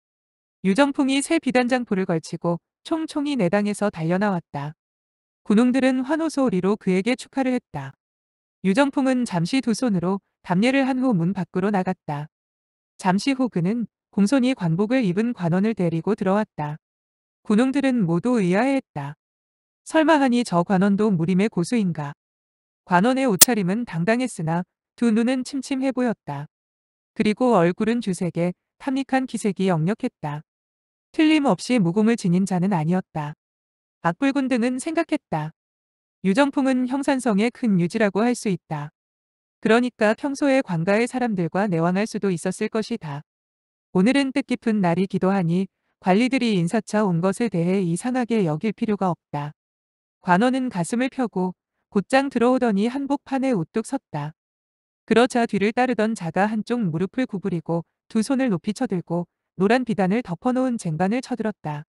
유정풍이 새 비단장포를 걸치고 총총히 내당에서 달려나왔다. 군웅들은 환호 소리로 그에게 축하를 했다. 유정풍은 잠시 두 손으로 담례를 한 후 문 밖으로 나갔다. 잠시 후 그는 공손히 관복을 입은 관원을 데리고 들어왔다. 군웅들은 모두 의아해했다. 설마 하니 저 관원도 무림의 고수인가. 관원의 옷차림은 당당했으나 두 눈은 침침해 보였다. 그리고 얼굴은 주색에 탐닉한 기색이 역력했다. 틀림없이 무공을 지닌 자는 아니었다. 악불군 등은 생각했다. 유정풍은 형산성의 큰 유지라고 할 수 있다. 그러니까 평소에 관가의 사람들과 내왕할 수도 있었을 것이다. 오늘은 뜻깊은 날이 기도 하니 관리들이 인사차 온 것에 대해 이상하게 여길 필요가 없다. 관원은 가슴을 펴고 곧장 들어오더니 한복판에 우뚝 섰다. 그러자 뒤를 따르던 자가 한쪽 무릎을 구부리고 두 손을 높이 쳐들고 노란 비단을 덮어놓은 쟁반을 쳐들었다.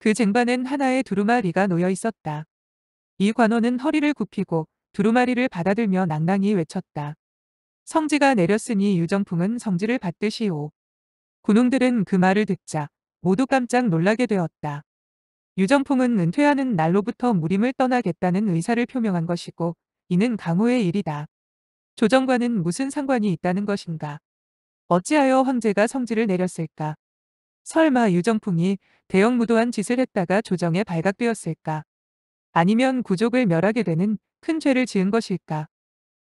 그 쟁반엔 하나의 두루마리가 놓여 있었다. 이 관원은 허리를 굽히고 두루마리를 받아들며 낭낭히 외쳤다. 성지가 내렸으니 유정풍은 성지를 받듯이오. 군웅들은 그 말을 듣자 모두 깜짝 놀라게 되었다. 유정풍은 은퇴하는 날로부터 무림을 떠나겠다는 의사를 표명한 것이고 이는 강호의 일이다. 조정과는 무슨 상관이 있다는 것인가. 어찌하여 황제가 성지를 내렸을까? 설마 유정풍이 대형무도한 짓을 했다가 조정에 발각되었을까? 아니면 구족을 멸하게 되는 큰 죄를 지은 것일까?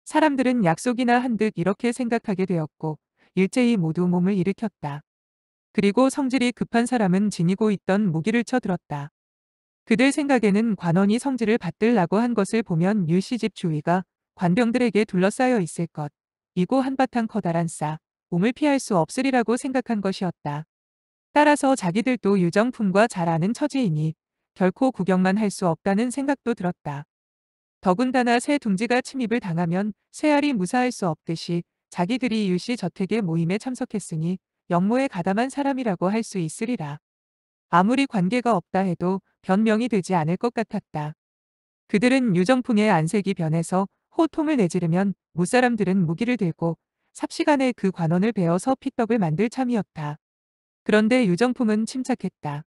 사람들은 약속이나 한듯 이렇게 생각하게 되었고 일제히 모두 몸을 일으켰다. 그리고 성질이 급한 사람은 지니고 있던 무기를 쳐들었다. 그들 생각에는 관원이 성질을 받들라고 한 것을 보면 유시집 주위가 관병들에게 둘러싸여 있을 것, 이고 한바탕 커다란 싸, 몸을 피할 수 없으리라고 생각한 것이었다. 따라서 자기들도 유정품과 잘 아는 처지이니 결코 구경만 할 수 없다는 생각도 들었다. 더군다나 새 둥지가 침입을 당하면 새알이 무사할 수 없듯이 자기들이 유씨 저택의 모임에 참석했으니 영모에 가담한 사람이라고 할 수 있으리라. 아무리 관계가 없다 해도 변명이 되지 않을 것 같았다. 그들은 유정풍의 안색이 변해서 호통을 내지르면 무사람들은 무기를 들고 삽시간에 그 관원을 베어서 피떡을 만들 참이었다. 그런데 유정풍은 침착했다.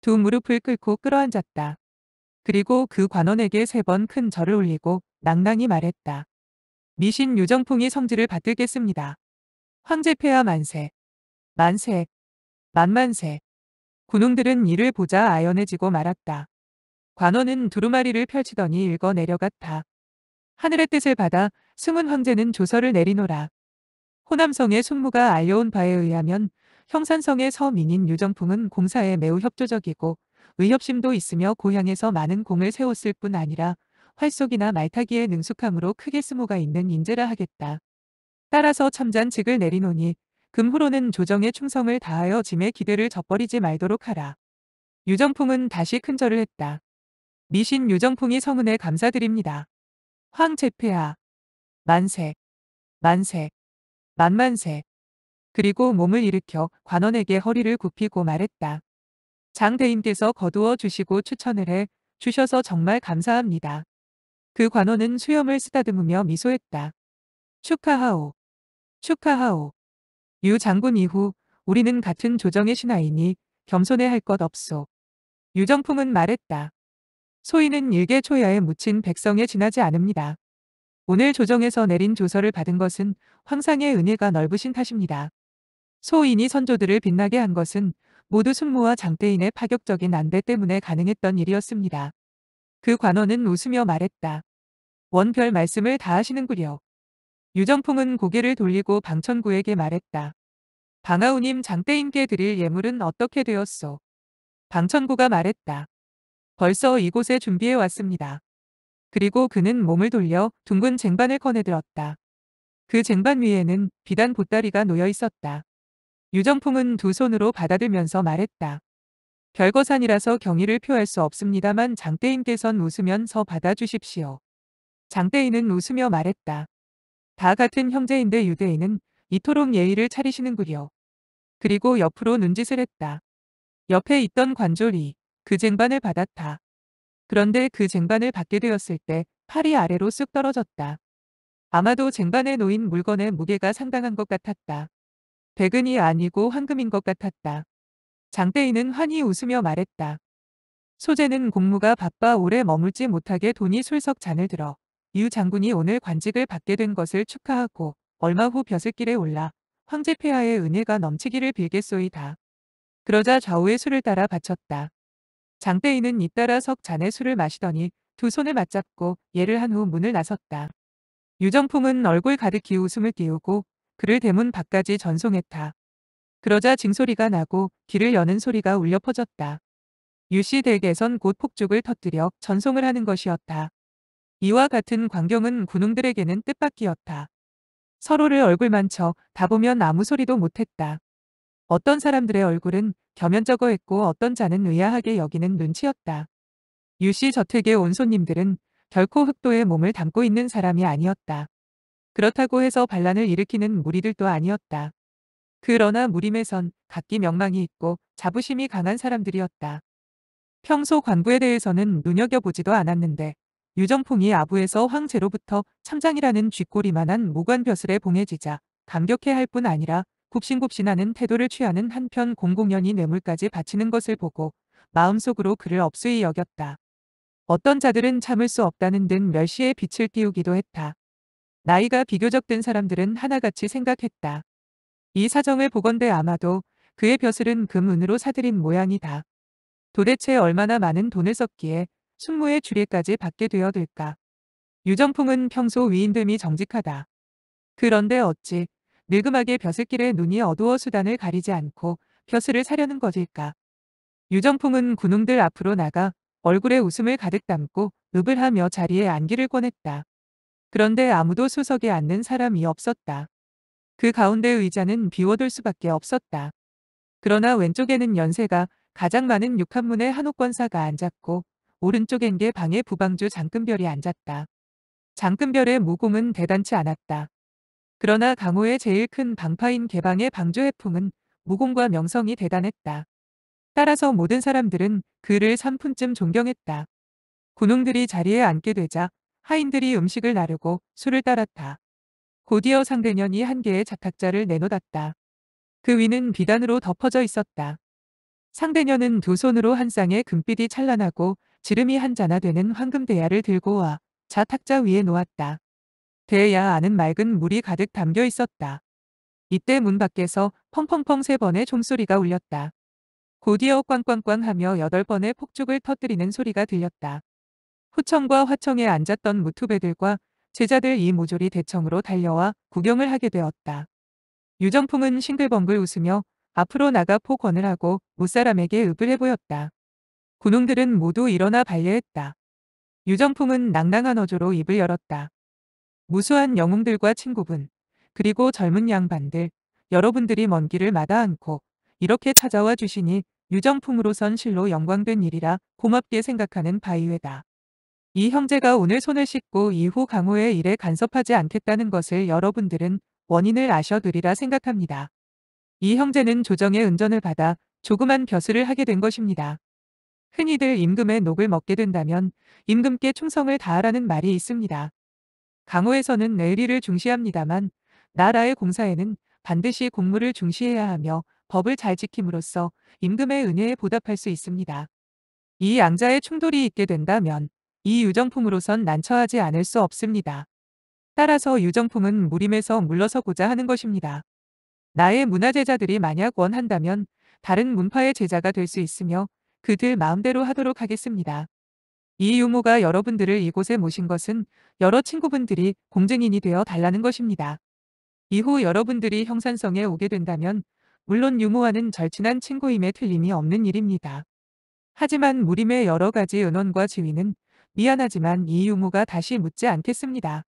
두 무릎을 꿇고 끌어앉았다. 그리고 그 관원에게 세 번 큰 절을 올리고 낭낭히 말했다. 미신 유정풍이 성질을 받들겠습니다. 황제 폐하 만세. 만세. 만만세. 군웅들은 이를 보자 아연해지고 말았다. 관원은 두루마리를 펼치더니 읽어 내려갔다. 하늘의 뜻을 받아 승훈 황제는 조서를 내리노라. 호남성의 숙무가 알려온 바에 의하면 형산성의 서민인 유정풍은 공사에 매우 협조적이고 의협심도 있으며 고향에서 많은 공을 세웠을 뿐 아니라 활속이나 말타기에 능숙함으로 크게 스모가 있는 인재라 하겠다. 따라서 첨잔직을 내리노니 금후로는 조정의 충성을 다하여 짐의 기대를 져버리지 말도록 하라. 유정풍은 다시 큰절을 했다. 미신 유정풍이 성은에 감사드립니다. 황제폐하 만세 만세 만만세. 그리고 몸을 일으켜 관원에게 허리를 굽히고 말했다. 장 대인께서 거두어 주시고 추천을 해 주셔서 정말 감사합니다. 그 관원은 수염을 쓰다듬으며 미소했다. 축하하오. 축하하오. 유 장군 이후 우리는 같은 조정의 신하이니 겸손해 할 것 없소. 유정풍은 말했다. 소인은 일개 초야에 묻힌 백성에 지나지 않습니다. 오늘 조정에서 내린 조서를 받은 것은 황상의 은혜가 넓으신 탓입니다. 소인이 선조들을 빛나게 한 것은 모두 숙무와 장대인의 파격적인 안배 때문에 가능했던 일이었습니다. 그 관원은 웃으며 말했다. 원별 말씀을 다 하시는구려. 유정풍은 고개를 돌리고 방천구에게 말했다. 방아우님 장대인께 드릴 예물은 어떻게 되었소? 방천구가 말했다. 벌써 이곳에 준비해 왔습니다. 그리고 그는 몸을 돌려 둥근 쟁반을 꺼내들었다. 그 쟁반 위에는 비단 보따리가 놓여 있었다. 유정풍은 두 손으로 받아들면서 말했다. 별거산이라서 경의를 표할 수 없습니다만 장대인께선 웃으면서 받아주십시오. 장대인은 웃으며 말했다. 다 같은 형제인데 유대인은 이토록 예의를 차리시는구려. 그리고 옆으로 눈짓을 했다. 옆에 있던 관졸이 그 쟁반을 받았다. 그런데 그 쟁반을 받게 되었을 때 팔이 아래로 쑥 떨어졌다. 아마도 쟁반에 놓인 물건의 무게가 상당한 것 같았다. 백은이 아니고 황금인 것 같았다. 장대인은 환히 웃으며 말했다. 소재는 공무가 바빠 오래 머물지 못하게 돈이 술석 잔을 들어 유 장군이 오늘 관직을 받게 된 것을 축하하고 얼마 후 벼슬길에 올라 황제 폐하의 은혜가 넘치기를 빌겠소이다. 그러자 좌우의 술을 따라 바쳤다. 장대인은 잇따라 석 잔의 술을 마시더니 두 손을 맞잡고 예를 한 후 문을 나섰다. 유정풍은 얼굴 가득히 웃음을 띄우고 그를 대문 밖까지 전송했다. 그러자 징소리가 나고 길을 여는 소리가 울려 퍼졌다. 유씨 댁에선 곧 폭죽을 터뜨려 전송을 하는 것이었다. 이와 같은 광경은 군웅들에게는 뜻밖이었다. 서로를 얼굴만 쳐 다보면 아무 소리도 못했다. 어떤 사람들의 얼굴은 겸연쩍어했고 어떤 자는 의아하게 여기는 눈치였다. 유씨 저택에 온 손님들은 결코 흑도의 몸을 담고 있는 사람이 아니었다. 그렇다고 해서 반란을 일으키는 무리들도 아니었다. 그러나 무림에선 각기 명망이 있고 자부심이 강한 사람들이었다. 평소 관부에 대해서는 눈여겨보지도 않았는데 유정풍이 아부에서 황제로부터 참장이라는 쥐꼬리만한 무관벼슬에 봉해지자 감격해 할 뿐 아니라 굽신굽신하는 태도를 취하는 한편 공공연히 뇌물까지 바치는 것을 보고 마음속으로 그를 업수히 여겼다. 어떤 자들은 참을 수 없다는 듯 멸시의 빛을 띄우기도 했다. 나이가 비교적 든 사람들은 하나같이 생각했다. 이 사정을 보건대 아마도 그의 벼슬은 금은으로 사들인 모양이다. 도대체 얼마나 많은 돈을 썼기에 숙무의 주례까지 받게 되어들까. 유정풍은 평소 위인됨이 정직하다. 그런데 어찌 늙음하게 벼슬길에 눈이 어두워 수단을 가리지 않고 벼슬을 사려는 것일까. 유정풍은 군웅들 앞으로 나가 얼굴에 웃음을 가득 담고 읍을 하며 자리에 앉기를 권했다. 그런데 아무도 수석에 앉는 사람이 없었다. 그 가운데 의자는 비워둘 수밖에 없었다. 그러나 왼쪽에는 연세가 가장 많은 육한문의 한옥권사가 앉았고 오른쪽엔 게 방의 부방주 장금별이 앉았다. 장금별의 무공은 대단치 않았다. 그러나 강호의 제일 큰 방파인 개방의 방주 해풍은 무공과 명성이 대단했다. 따라서 모든 사람들은 그를 3분쯤 존경했다. 군웅들이 자리에 앉게 되자 하인들이 음식을 나르고 술을 따랐다. 곧이어 상대년이 한 개의 자탁자를 내놓았다. 그 위는 비단으로 덮어져 있었다. 상대년은 두 손으로 한 쌍의 금빛이 찬란하고 지름이 한 자나 되는 황금 대야를 들고 와 자탁자 위에 놓았다. 대야 안은 맑은 물이 가득 담겨 있었다. 이때 문 밖에서 펑펑펑 세 번의 종소리가 울렸다. 곧이어 꽝꽝꽝 하며 여덟 번의 폭죽을 터뜨리는 소리가 들렸다. 후청과 화청에 앉았던 무투배들과 제자들 이 모조리 대청으로 달려와 구경을 하게 되었다. 유정풍은 싱글벙글 웃으며 앞으로 나가 포권을 하고 무사람에게 읍을 해보였다. 군웅들은 모두 일어나 발례했다. 유정풍은 낭낭한 어조로 입을 열었다. 무수한 영웅들과 친구분, 그리고 젊은 양반들, 여러분들이 먼 길을 마다 않고 이렇게 찾아와 주시니 유정풍으로선 실로 영광된 일이라 고맙게 생각하는 바이웨다. 이 형제가 오늘 손을 씻고 이후 강호의 일에 간섭하지 않겠다는 것을 여러분들은 원인을 아셔두리라 생각합니다. 이 형제는 조정의 은전을 받아 조그만 벼슬을 하게 된 것입니다. 흔히들 임금의 녹을 먹게 된다면 임금께 충성을 다하라는 말이 있습니다. 강호에서는 내리를 중시합니다만 나라의 공사에는 반드시 공무를 중시해야 하며 법을 잘 지킴으로써 임금의 은혜에 보답할 수 있습니다. 이 양자의 충돌이 있게 된다면 이 유정품으로선 난처하지 않을 수 없습니다. 따라서 유정품은 무림에서 물러서고자 하는 것입니다. 나의 문화 제자들이 만약 원한다면 다른 문파의 제자가 될 수 있으며 그들 마음대로 하도록 하겠습니다. 이 유모가 여러분들을 이곳에 모신 것은 여러 친구분들이 공증인이 되어 달라는 것입니다. 이후 여러분들이 형산성에 오게 된다면 물론 유모와는 절친한 친구임에 틀림이 없는 일입니다. 하지만 무림의 여러 가지 은원과 지위는 미안하지만 이 유모가 다시 묻지 않겠습니다.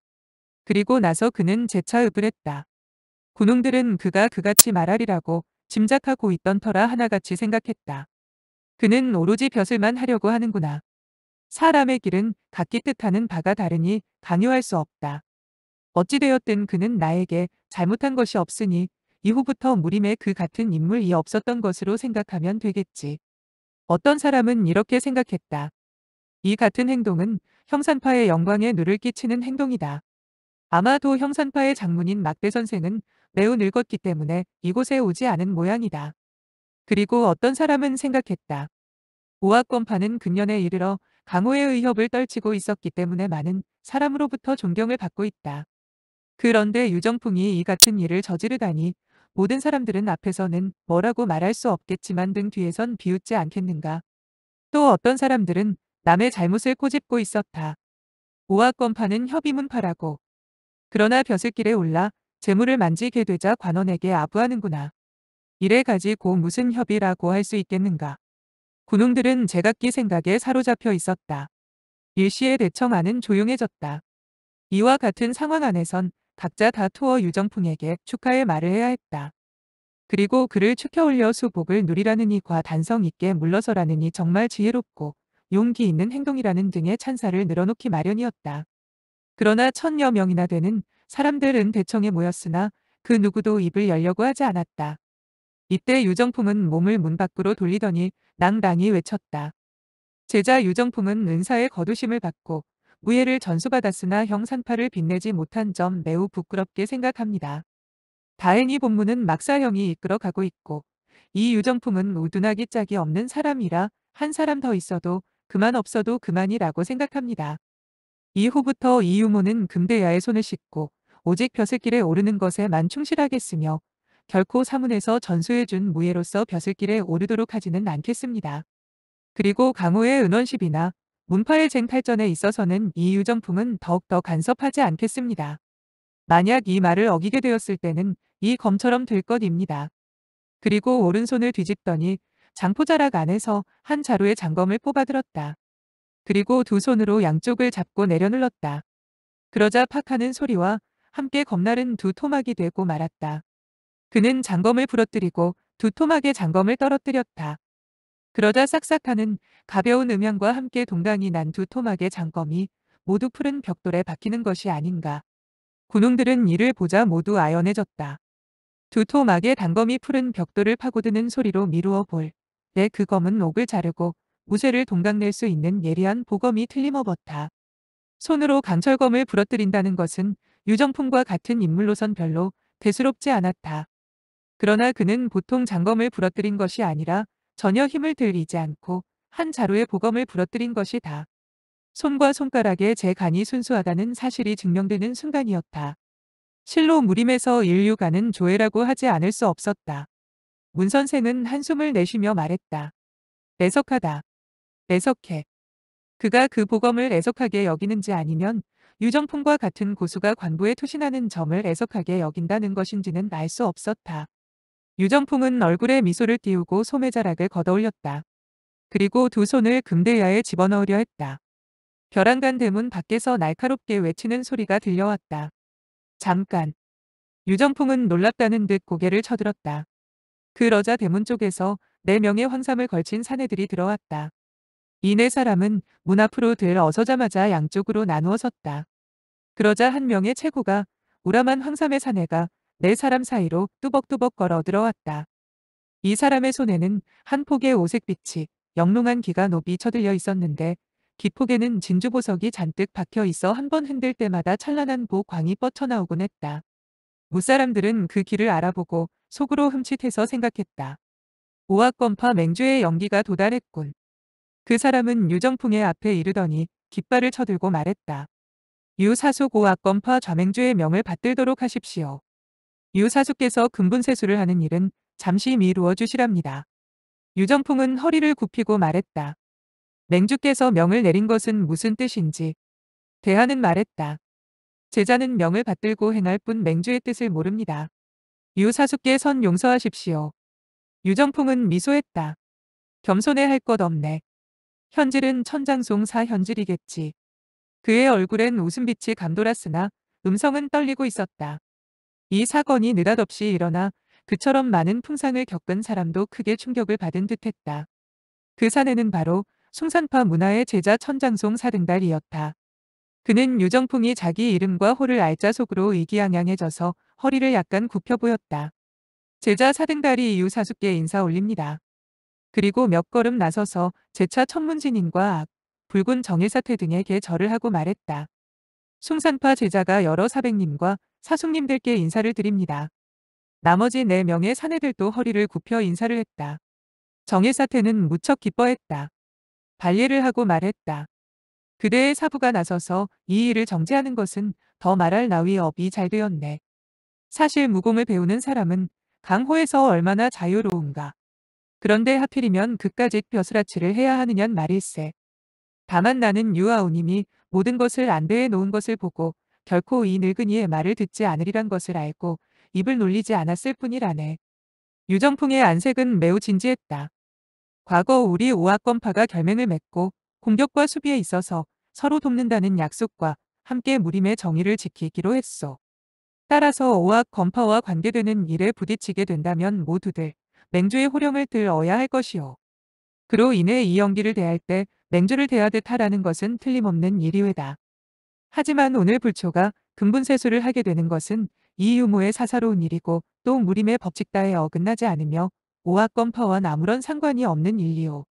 그리고 나서 그는 재차 읍을 했다. 군웅들은 그가 그같이 말하리라고 짐작하고 있던 터라 하나같이 생각했다. 그는 오로지 벼슬만 하려고 하는구나. 사람의 길은 각기 뜻하는 바가 다르니 강요할 수 없다. 어찌되었든 그는 나에게 잘못한 것이 없으니 이후부터 무림에 그 같은 인물이 없었던 것으로 생각하면 되겠지. 어떤 사람은 이렇게 생각했다. 이 같은 행동은 형산파의 영광에 누를 끼치는 행동이다. 아마도 형산파의 장문인 막대 선생은 매우 늙었기 때문에 이곳에 오지 않은 모양이다. 그리고 어떤 사람은 생각했다. 오학권파는 근년에 이르러 강호의 의협을 떨치고 있었기 때문에 많은 사람으로부터 존경을 받고 있다. 그런데 유정풍이 이 같은 일을 저지르다니 모든 사람들은 앞에서는 뭐라고 말할 수 없겠지만 등 뒤에선 비웃지 않겠는가. 또 어떤 사람들은 남의 잘못을 꼬집고 있었다. 오학권파는 협의문파라고. 그러나 벼슬길에 올라 재물을 만지게 되자 관원에게 아부하는구나. 이래 가지고 무슨 협의라고 할 수 있겠는가. 군웅들은 제각기 생각에 사로잡혀 있었다. 일시에 대청안은 조용해졌다. 이와 같은 상황 안에선 각자 다 투어 유정풍에게 축하의 말을 해야 했다. 그리고 그를 축혀올려 수복을 누리라는 이과 단성 있게 물러서라는 이 정말 지혜롭고 용기 있는 행동이라는 등의 찬사를 늘어놓기 마련이었다. 그러나 천여 명이나 되는 사람들은 대청에 모였으나 그 누구도 입을 열려고 하지 않았다. 이때 유정풍은 몸을 문 밖으로 돌리더니 낭당히 외쳤다. 제자 유정풍은 은사의 거두심을 받고 무예를 전수받았으나 형산파를 빛내지 못한 점 매우 부끄럽게 생각합니다. 다행히 본문은 막사형이 이끌어 가고 있고 이 유정풍은 우둔하기 짝이 없는 사람이라 한 사람 더 있어도 그만 없어도 그만이라고 생각합니다. 이후부터 이 유모는 금대야의 손을 씻고 오직 벼슬길에 오르는 것에만 충실하겠으며 결코 사문에서 전수해준 무예로서 벼슬길에 오르도록 하지는 않겠습니다. 그리고 강호의 은원십이나 문파의 쟁탈전에 있어서는 이 유정품은 더욱더 간섭하지 않겠습니다. 만약 이 말을 어기게 되었을 때는 이 검처럼 될 것입니다. 그리고 오른손을 뒤집더니 장포자락 안에서 한 자루의 장검을 뽑아들었다. 그리고 두 손으로 양쪽을 잡고 내려눌렀다. 그러자 팍 하는 소리와 함께 겁나른 두 토막이 되고 말았다. 그는 장검을 부러뜨리고 두 토막의 장검을 떨어뜨렸다. 그러자 싹싹하는 가벼운 음향과 함께 동강이 난두 토막의 장검이 모두 푸른 벽돌에 박히는 것이 아닌가. 군웅들은 이를 보자 모두 아연해졌다. 두 토막의 단검이 푸른 벽돌을 파고드는 소리로 미루어 볼. 내 그 검은 옥을 자르고 무쇠를 동강낼 수 있는 예리한 보검이 틀림없었다. 손으로 강철검을 부러뜨린다는 것은 유정품과 같은 인물로선 별로 대수롭지 않았다. 그러나 그는 보통 장검을 부러뜨린 것이 아니라 전혀 힘을 들이지 않고 한 자루의 보검을 부러뜨린 것이다. 손과 손가락의 제 간이 순수하다는 사실이 증명되는 순간이었다. 실로 무림에서 인류가는 조회라고 하지 않을 수 없었다. 문 선생은 한숨을 내쉬며 말했다. 애석하다. 애석해. 그가 그 보검을 애석하게 여기는지 아니면 유정품과 같은 고수가 관부에 투신하는 점을 애석하게 여긴다는 것인지는 알 수 없었다. 유정풍은 얼굴에 미소를 띄우고 소매자락을 걷어올렸다. 그리고 두 손을 금대야에 집어넣으려 했다. 벼랑간 대문 밖에서 날카롭게 외치는 소리가 들려왔다. 잠깐. 유정풍은 놀랍다는 듯 고개를 쳐들었다. 그러자 대문 쪽에서 네 명의 황삼을 걸친 사내들이 들어왔다. 이 네 사람은 문 앞으로 들어서자마자 양쪽으로 나누어 섰다. 그러자 한 명의 체구가 우람한 황삼의 사내가 네 사람 사이로 뚜벅뚜벅 걸어 들어왔다. 이 사람의 손에는 한 폭의 오색빛이 영롱한 기가 높이 쳐들려 있었는데 기폭에는 진주보석이 잔뜩 박혀 있어 한 번 흔들 때마다 찬란한 보광이 뻗쳐나오곤 했다. 무사람들은 그 길을 알아보고 속으로 흠칫해서 생각했다. 오악건파 맹주의 연기가 도달했군. 그 사람은 유정풍의 앞에 이르더니 깃발을 쳐들고 말했다. 유사속 오악건파 좌맹주의 명을 받들도록 하십시오. 유 사수께서 근분세수를 하는 일은 잠시 미루어 주시랍니다. 유정풍은 허리를 굽히고 말했다. 맹주께서 명을 내린 것은 무슨 뜻인지. 대하는 말했다. 제자는 명을 받들고 행할 뿐 맹주의 뜻을 모릅니다. 유 사수께 선 용서하십시오. 유정풍은 미소했다. 겸손해 할 것 없네. 현질은 천장송 사 현질이겠지. 그의 얼굴엔 웃음빛이 감돌았으나 음성은 떨리고 있었다. 이 사건이 느닷없이 일어나 그처럼 많은 풍상을 겪은 사람도 크게 충격을 받은 듯했다. 그 사내는 바로 숭산파 문화의 제자 천장송 사등달이었다. 그는 유정풍이 자기 이름과 호를 알자 속으로 의기양양해져서 허리를 약간 굽혀 보였다. 제자 사등달이 이유 사숙께 인사 올립니다. 그리고 몇 걸음 나서서 제차 천문진인과 악, 붉은 정일사태 등에게 절을 하고 말했다. 숭산파 제자가 여러 사백님과 사숙님들께 인사를 드립니다. 나머지 네 명의 사내들도 허리를 굽혀 인사를 했다. 정일사태는 무척 기뻐했다. 발례를 하고 말했다. 그대의 사부가 나서서 이 일을 정지하는 것은 더 말할 나위 업이 잘 되었네. 사실 무공을 배우는 사람은 강호에서 얼마나 자유로운가. 그런데 하필이면 그까짓 벼슬아치를 해야 하느냔 말일세. 다만 나는 유아우님이 모든 것을 안배해 놓은 것을 보고 결코 이 늙은이의 말을 듣지 않으리란 것을 알고 입을 놀리지 않았을 뿐이라네. 유정풍의 안색은 매우 진지했다. 과거 우리 오학권파가 결맹을 맺고 공격과 수비에 있어서 서로 돕는다는 약속과 함께 무림의 정의를 지키기로 했소. 따라서 오학 건파와 관계되는 일에 부딪히게 된다면 모두들 맹주의 호령을 들어야 할 것이오. 그로 인해 이 연기를 대할 때 맹주를 대하듯 하라는 것은 틀림없는 일이외다. 하지만 오늘 불초가 근분세수를 하게 되는 것은 이 유모의 사사로운 일이고 또 무림의 법칙다에 어긋나지 않으며 오학건파와는 아무런 상관이 없는 일이오.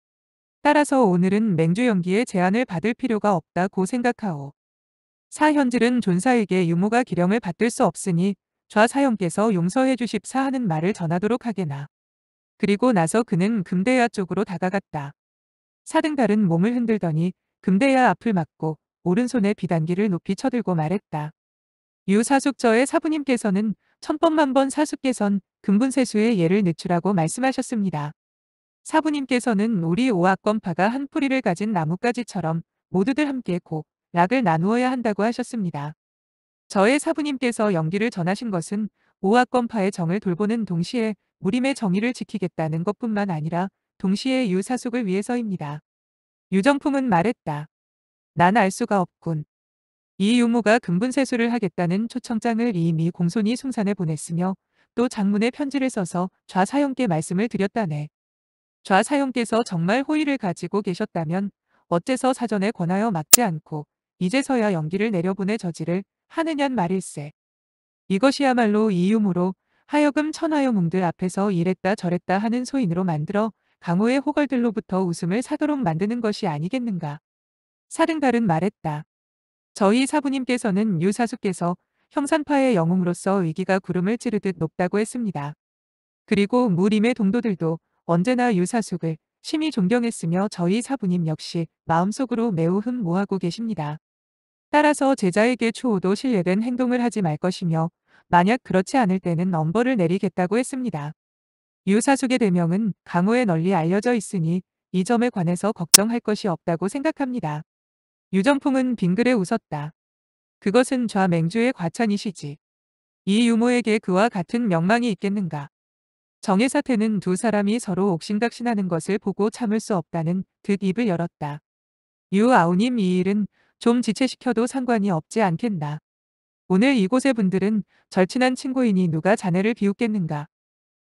따라서 오늘은 맹주 연기에 제한을 받을 필요가 없다고 생각하오. 사현질은 존사에게 유모가 기령을 받들 수 없으니 좌사형께서 용서해 주십사 하는 말을 전하도록 하게나. 그리고 나서 그는 금대야 쪽으로 다가갔다. 사등달은 몸을 흔들더니 금대야 앞을 막고 오른손에 비단기를 높이 쳐들고 말했다. 유 사숙저의 사부님께서는 천번만번 사숙께선 근분세수의 예를 늦추라고 말씀하셨습니다. 사부님께서는 우리 오학건파가 한 뿌리를 가진 나뭇가지처럼 모두들 함께 고 락을 나누어야 한다고 하셨습니다. 저의 사부님께서 연기를 전하신 것은 오학건파의 정을 돌보는 동시에 무림의 정의를 지키겠다는 것뿐만 아니라 동시에 유사숙을 위해서입니다. 유정품은 말했다. 난 알 수가 없군. 이 유모가 근분세수를 하겠다는 초청장을 이미 공손히 숭산에 보냈으며 또 장문의 편지를 써서 좌사형께 말씀을 드렸다네. 좌사형께서 정말 호의를 가지고 계셨다면 어째서 사전에 권하여 막지 않고 이제서야 연기를 내려보내 저지를 하느냔 말일세. 이것이야말로 이유므로 하여금 천하여몽들 앞에서 이랬다 저랬다 하는 소인으로 만들어 강호의 호걸들로부터 웃음을 사도록 만드는 것이 아니겠는가. 사등달은 말했다. 저희 사부님께서는 유사수께서 형산파의 영웅으로서 위기가 구름을 찌르듯 높다고 했습니다. 그리고 무림의 동도들도 언제나 유사숙을 심히 존경했으며 저희 사부님 역시 마음속으로 매우 흠모하고 계십니다. 따라서 제자에게 추호도 신뢰된 행동을 하지 말 것이며 만약 그렇지 않을 때는 엄벌을 내리겠다고 했습니다. 유사숙의 대명은 강호에 널리 알려져 있으니 이 점에 관해서 걱정할 것이 없다고 생각합니다. 유정풍은 빙글에 웃었다. 그것은 좌맹주의 과찬이시지. 이 유모에게 그와 같은 명망이 있겠는가. 정의 사태는 두 사람이 서로 옥신각신하는 것을 보고 참을 수 없다는 듯 입을 열었다. 유아우님 이 일은 좀 지체시켜도 상관이 없지 않겠나. 오늘 이곳의 분들은 절친한 친구이니 누가 자네를 비웃겠는가.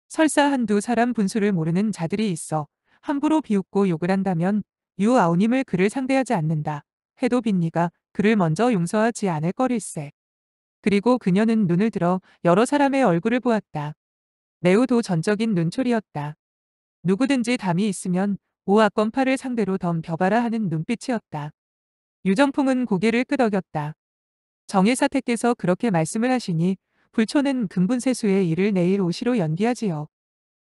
설사 한두 사람 분수를 모르는 자들이 있어 함부로 비웃고 욕을 한다면 유아우님을 그를 상대하지 않는다. 해도 빈니가 그를 먼저 용서하지 않을 거릴세. 그리고 그녀는 눈을 들어 여러 사람의 얼굴을 보았다. 매우 도전적인 눈초리였다. 누구든지 담이 있으면 오악건파를 상대로 덤벼봐라 하는 눈빛이었다. 유정풍은 고개를 끄덕였다. 정일사택께서 그렇게 말씀을 하시니 불초는 근분세수의 일을 내일 오시로 연기하지요.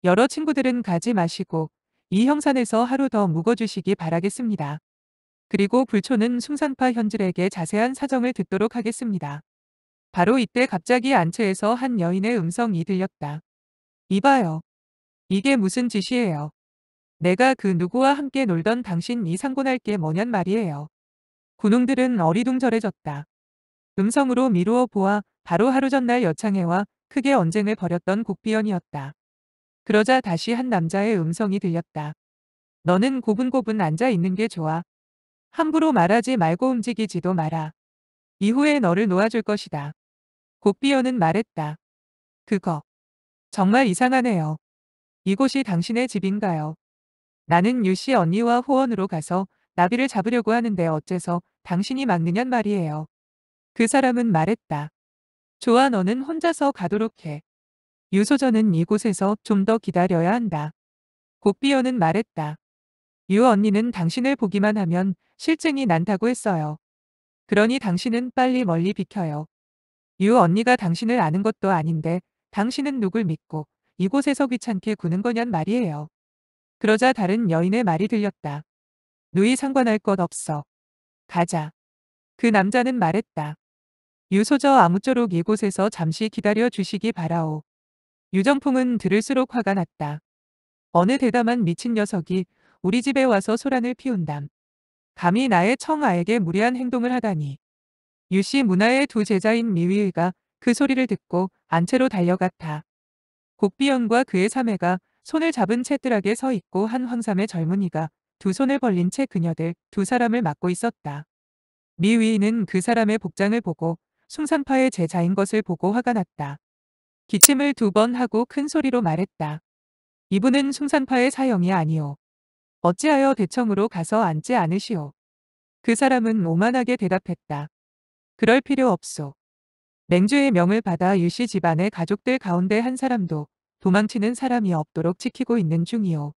여러 친구들은 가지 마시고 이 형산에서 하루 더 묵어주시기 바라겠습니다. 그리고 불초는 숭산파 현질에게 자세한 사정을 듣도록 하겠습니다. 바로 이때 갑자기 안채에서 한 여인의 음성이 들렸다. 이봐요. 이게 무슨 짓이에요. 내가 그 누구와 함께 놀던 당신이 상관할 게 뭐냔 말이에요. 군웅들은 어리둥절해졌다. 음성으로 미루어 보아 바로 하루 전날 여창해와 크게 언쟁을 벌였던 곡비연이었다. 그러자 다시 한 남자의 음성이 들렸다. 너는 고분고분 앉아 있는 게 좋아. 함부로 말하지 말고 움직이지도 마라. 이후에 너를 놓아줄 것이다. 곡비연은 말했다. 그거. 정말 이상하네요. 이곳이 당신의 집인가요? 나는 유씨 언니와 호원으로 가서 나비를 잡으려고 하는데 어째서 당신이 막느냔 말이에요. 그 사람은 말했다. 좋아 너는 혼자서 가도록 해. 유소전은 이곳에서 좀 더 기다려야 한다. 곡비어는 말했다. 유 언니는 당신을 보기만 하면 실증이 난다고 했어요. 그러니 당신은 빨리 멀리 비켜요. 유 언니가 당신을 아는 것도 아닌데 당신은 누굴 믿고 이곳에서 귀찮게 구는 거냔 말이에요. 그러자 다른 여인의 말이 들렸다. 누이 상관할 것 없어. 가자. 그 남자는 말했다. 유소저 아무쪼록 이곳에서 잠시 기다려 주시기 바라오. 유정풍은 들을수록 화가 났다. 어느 대담한 미친 녀석이 우리 집에 와서 소란을 피운담. 감히 나의 청아에게 무리한 행동을 하다니. 유씨 문화의 두 제자인 미위의가 그 소리를 듣고 안채로 달려갔다. 곡비연과 그의 사매가 손을 잡은 채 뜰하게 서 있고 한 황삼의 젊은이가 두 손을 벌린 채 그녀들 두 사람을 막고 있었다. 미위는 그 사람의 복장을 보고 숭산파의 제자인 것을 보고 화가 났다. 기침을 두 번 하고 큰 소리로 말했다. 이분은 숭산파의 사형이 아니오. 어찌하여 대청으로 가서 앉지 않으시오. 그 사람은 오만하게 대답했다. 그럴 필요 없소. 맹주의 명을 받아 유씨 집안의 가족들 가운데 한 사람도 도망치는 사람이 없도록 지키고 있는 중이오.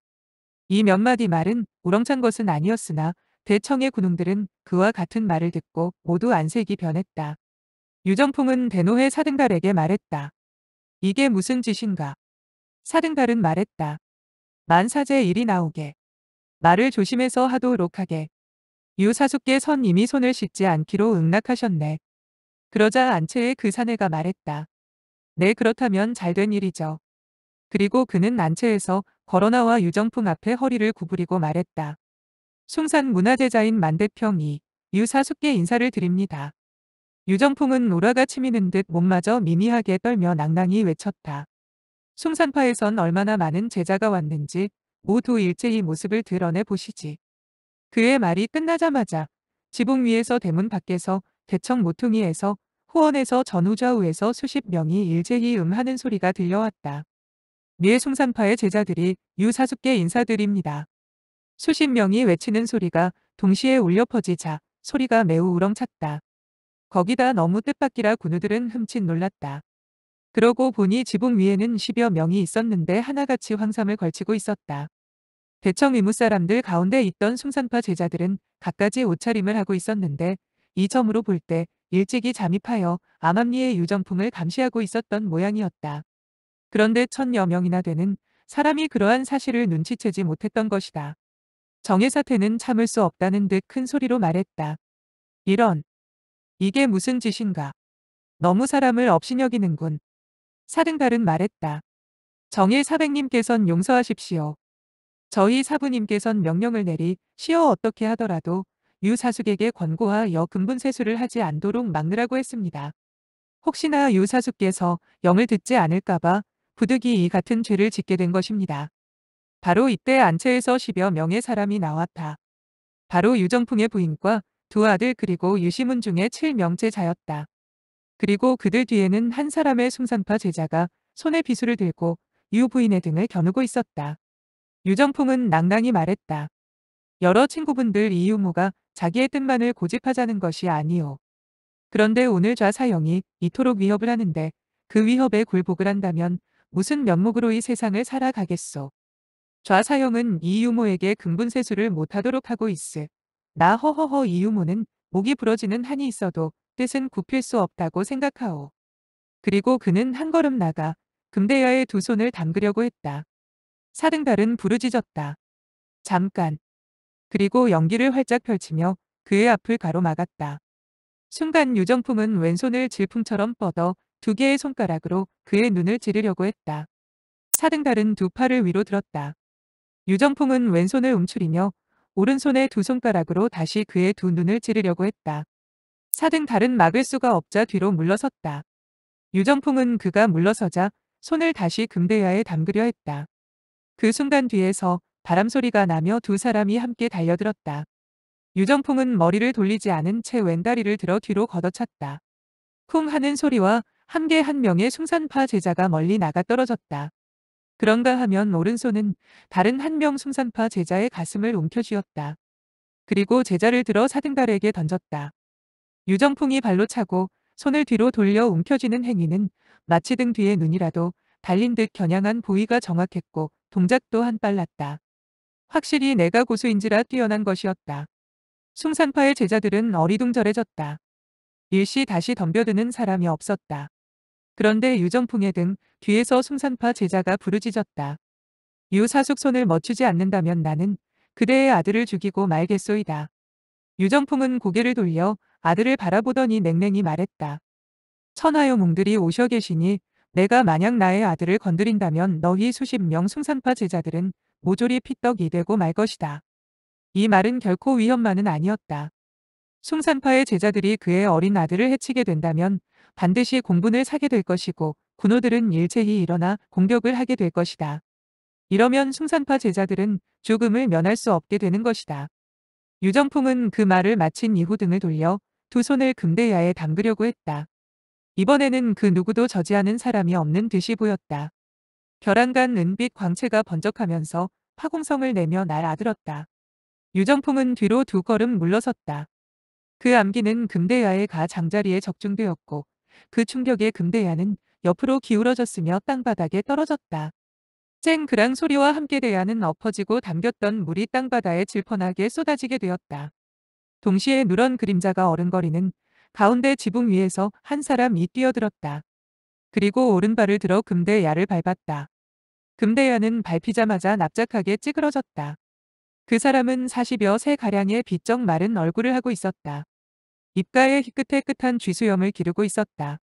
이 몇 마디 말은 우렁찬 것은 아니었으나 대청의 군웅들은 그와 같은 말을 듣고 모두 안색이 변했다. 유정풍은 대노회 사등달에게 말했다. 이게 무슨 짓인가? 사등달은 말했다. 만사제 일이 나오게. 말을 조심해서 하도록 하게. 유 사숙께 선 이미 손을 씻지 않기로 응낙하셨네. 그러자 안채의 그 사내가 말했다. 네 그렇다면 잘된 일이죠. 그리고 그는 안채에서 걸어나와 유정풍 앞에 허리를 구부리고 말했다. 숭산 문화재자인 만대평이 유사숙께 인사를 드립니다. 유정풍은 오라가 치미는 듯 몸마저 미미하게 떨며 낭낭히 외쳤다. 숭산파에선 얼마나 많은 제자가 왔는지 모두 일제히 모습을 드러내 보시지. 그의 말이 끝나자마자 지붕 위에서 대문 밖에서 대청 모퉁이에서 후원에서 전후좌우에서 수십 명이 일제히 음하는 소리가 들려왔다. 미의 숭산파의 제자들이 유사숙께 인사드립니다. 수십 명이 외치는 소리가 동시에 울려 퍼지자 소리가 매우 우렁찼다. 거기다 너무 뜻밖이라 군우들은 흠칫 놀랐다. 그러고 보니 지붕 위에는 10여 명이 있었는데 하나같이 황삼을 걸치고 있었다. 대청 의무 사람들 가운데 있던 숭산파 제자들은 갖가지 옷차림을 하고 있었는데 이 점으로 볼 때 일찍이 잠입하여 암암리의 유정풍을 감시하고 있었던 모양이었다. 그런데 천여 명이나 되는 사람이 그러한 사실을 눈치채지 못했던 것이다. 정의 사태는 참을 수 없다는 듯 큰 소리로 말했다. 이런. 이게 무슨 짓인가. 너무 사람을 업신여기는군. 사등달은 말했다. 정일 사백님께선 용서하십시오. 저희 사부님께선 명령을 내리 시어 어떻게 하더라도 유사숙에게 권고하여 근분세수를 하지 않도록 막느라고 했습니다. 혹시나 유사숙께서 영을 듣지 않을까봐 부득이 이 같은 죄를 짓게 된 것입니다. 바로 이때 안채에서 10여 명의 사람이 나왔다. 바로 유정풍의 부인과 두 아들 그리고 유시문 중에 7명제자였다. 그리고 그들 뒤에는 한 사람의 숭산파 제자가 손에 비수를 들고 유 부인의 등을 겨누고 있었다. 유정풍은 낭낭히 말했다. 여러 친구분들 이 유모가 자기의 뜻만을 고집하자는 것이 아니오. 그런데 오늘 좌사형이 이토록 위협을 하는데 그 위협에 굴복을 한다면 무슨 면목으로 이 세상을 살아가겠소. 좌사형은 이 유모에게 근분세수를 못하도록 하고 있으. 나 허허허 이 유모는 목이 부러지는 한이 있어도 뜻은 굽힐 수 없다고 생각하오. 그리고 그는 한 걸음 나가 금대야의 두 손을 담그려고 했다. 사등달은 부르짖었다. 잠깐. 그리고 연기를 활짝 펼치며 그의 앞을 가로막았다. 순간 유정풍은 왼손을 질풍처럼 뻗어 두 개의 손가락으로 그의 눈을 찌르려고 했다. 사등달은 두 팔을 위로 들었다. 유정풍은 왼손을 움츠리며 오른손의 두 손가락으로 다시 그의 두 눈을 찌르려고 했다. 사등달은 막을 수가 없자 뒤로 물러섰다. 유정풍은 그가 물러서자 손을 다시 금대야에 담그려 했다. 그 순간 뒤에서 바람 소리가 나며 두 사람이 함께 달려들었다. 유정풍은 머리를 돌리지 않은 채 왼다리를 들어 뒤로 걷어찼다. 쿵 하는 소리와 함께 한 명의 숭산파 제자가 멀리 나가 떨어졌다. 그런가 하면 오른손은 다른 한 명 숭산파 제자의 가슴을 움켜쥐었다. 그리고 제자를 들어 사등달에게 던졌다. 유정풍이 발로 차고 손을 뒤로 돌려 움켜쥐는 행위는 마치 등 뒤에 눈이라도 달린 듯 겨냥한 부위가 정확했고 동작 또한 빨랐다. 확실히 내가 고수인지라 뛰어난 것이었다. 숭산파의 제자들은 어리둥절해졌다. 일시 다시 덤벼드는 사람이 없었다. 그런데 유정풍의 등 뒤에서 숭산파 제자가 부르짖었다. 유사숙 손을 멈추지 않는다면 나는 그대의 아들을 죽이고 말겠소이다. 유정풍은 고개를 돌려 아들을 바라보더니 냉랭히 말했다. 천하여 몽들이 오셔 계시니 내가 만약 나의 아들을 건드린다면 너희 수십 명 숭산파 제자들은 모조리 피떡이 되고 말 것이다. 이 말은 결코 위험만은 아니었다. 숭산파의 제자들이 그의 어린 아들을 해치게 된다면 반드시 공분을 사게 될 것이고 군호들은 일제히 일어나 공격을 하게 될 것이다. 이러면 숭산파 제자들은 죽음을 면할 수 없게 되는 것이다. 유정풍은 그 말을 마친 이후 등을 돌려 두 손을 금대야에 담그려고 했다. 이번에는 그 누구도 저지하는 사람이 없는 듯이 보였다. 결안간 은빛 광채가 번쩍하면서 파공성을 내며 날아들었다. 유정풍은 뒤로 두 걸음 물러섰다. 그 암기는 금대야의 가 장자리에 적중되었고 그 충격에 금대야는 옆으로 기울어졌으며 땅바닥에 떨어졌다. 쨍 그랑 소리와 함께 대야는 엎어지고 담겼던 물이 땅바다에 질펀하게 쏟아지게 되었다. 동시에 누런 그림자가 어른거리는 가운데 지붕 위에서 한 사람이 뛰어들었다. 그리고 오른발을 들어 금대야를 밟았다. 금대야는 밟히자마자 납작하게 찌그러졌다. 그 사람은 40여 세 가량의 비쩍 마른 얼굴을 하고 있었다. 입가에 희끗해끗한 쥐수염을 기르고 있었다.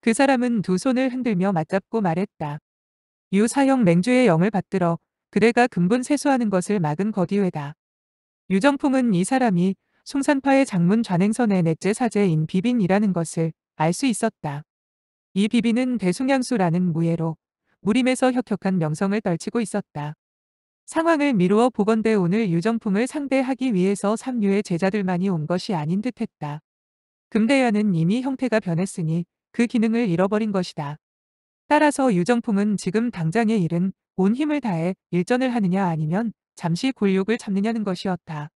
그 사람은 두 손을 흔들며 맞잡고 말했다. 유사형 맹주의 영을 받들어 그대가 근본 세수하는 것을 막은 거디외다. 유정풍은 이 사람이 숭산파의 장문 좌냉선의 넷째 사제인 비빈이라는 것을 알 수 있었다. 이 비빈은 대숭양수라는 무예로 무림에서 혁혁한 명성을 떨치고 있었다. 상황을 미루어 보건대 오늘 유정풍을 상대하기 위해서 삼류의 제자들만이 온 것이 아닌 듯했다. 금대야는 이미 형태가 변했으니 그 기능을 잃어버린 것이다. 따라서 유정풍은 지금 당장의 일은 온 힘을 다해 일전을 하느냐 아니면 잠시 굴욕을 참느냐는 것이었다.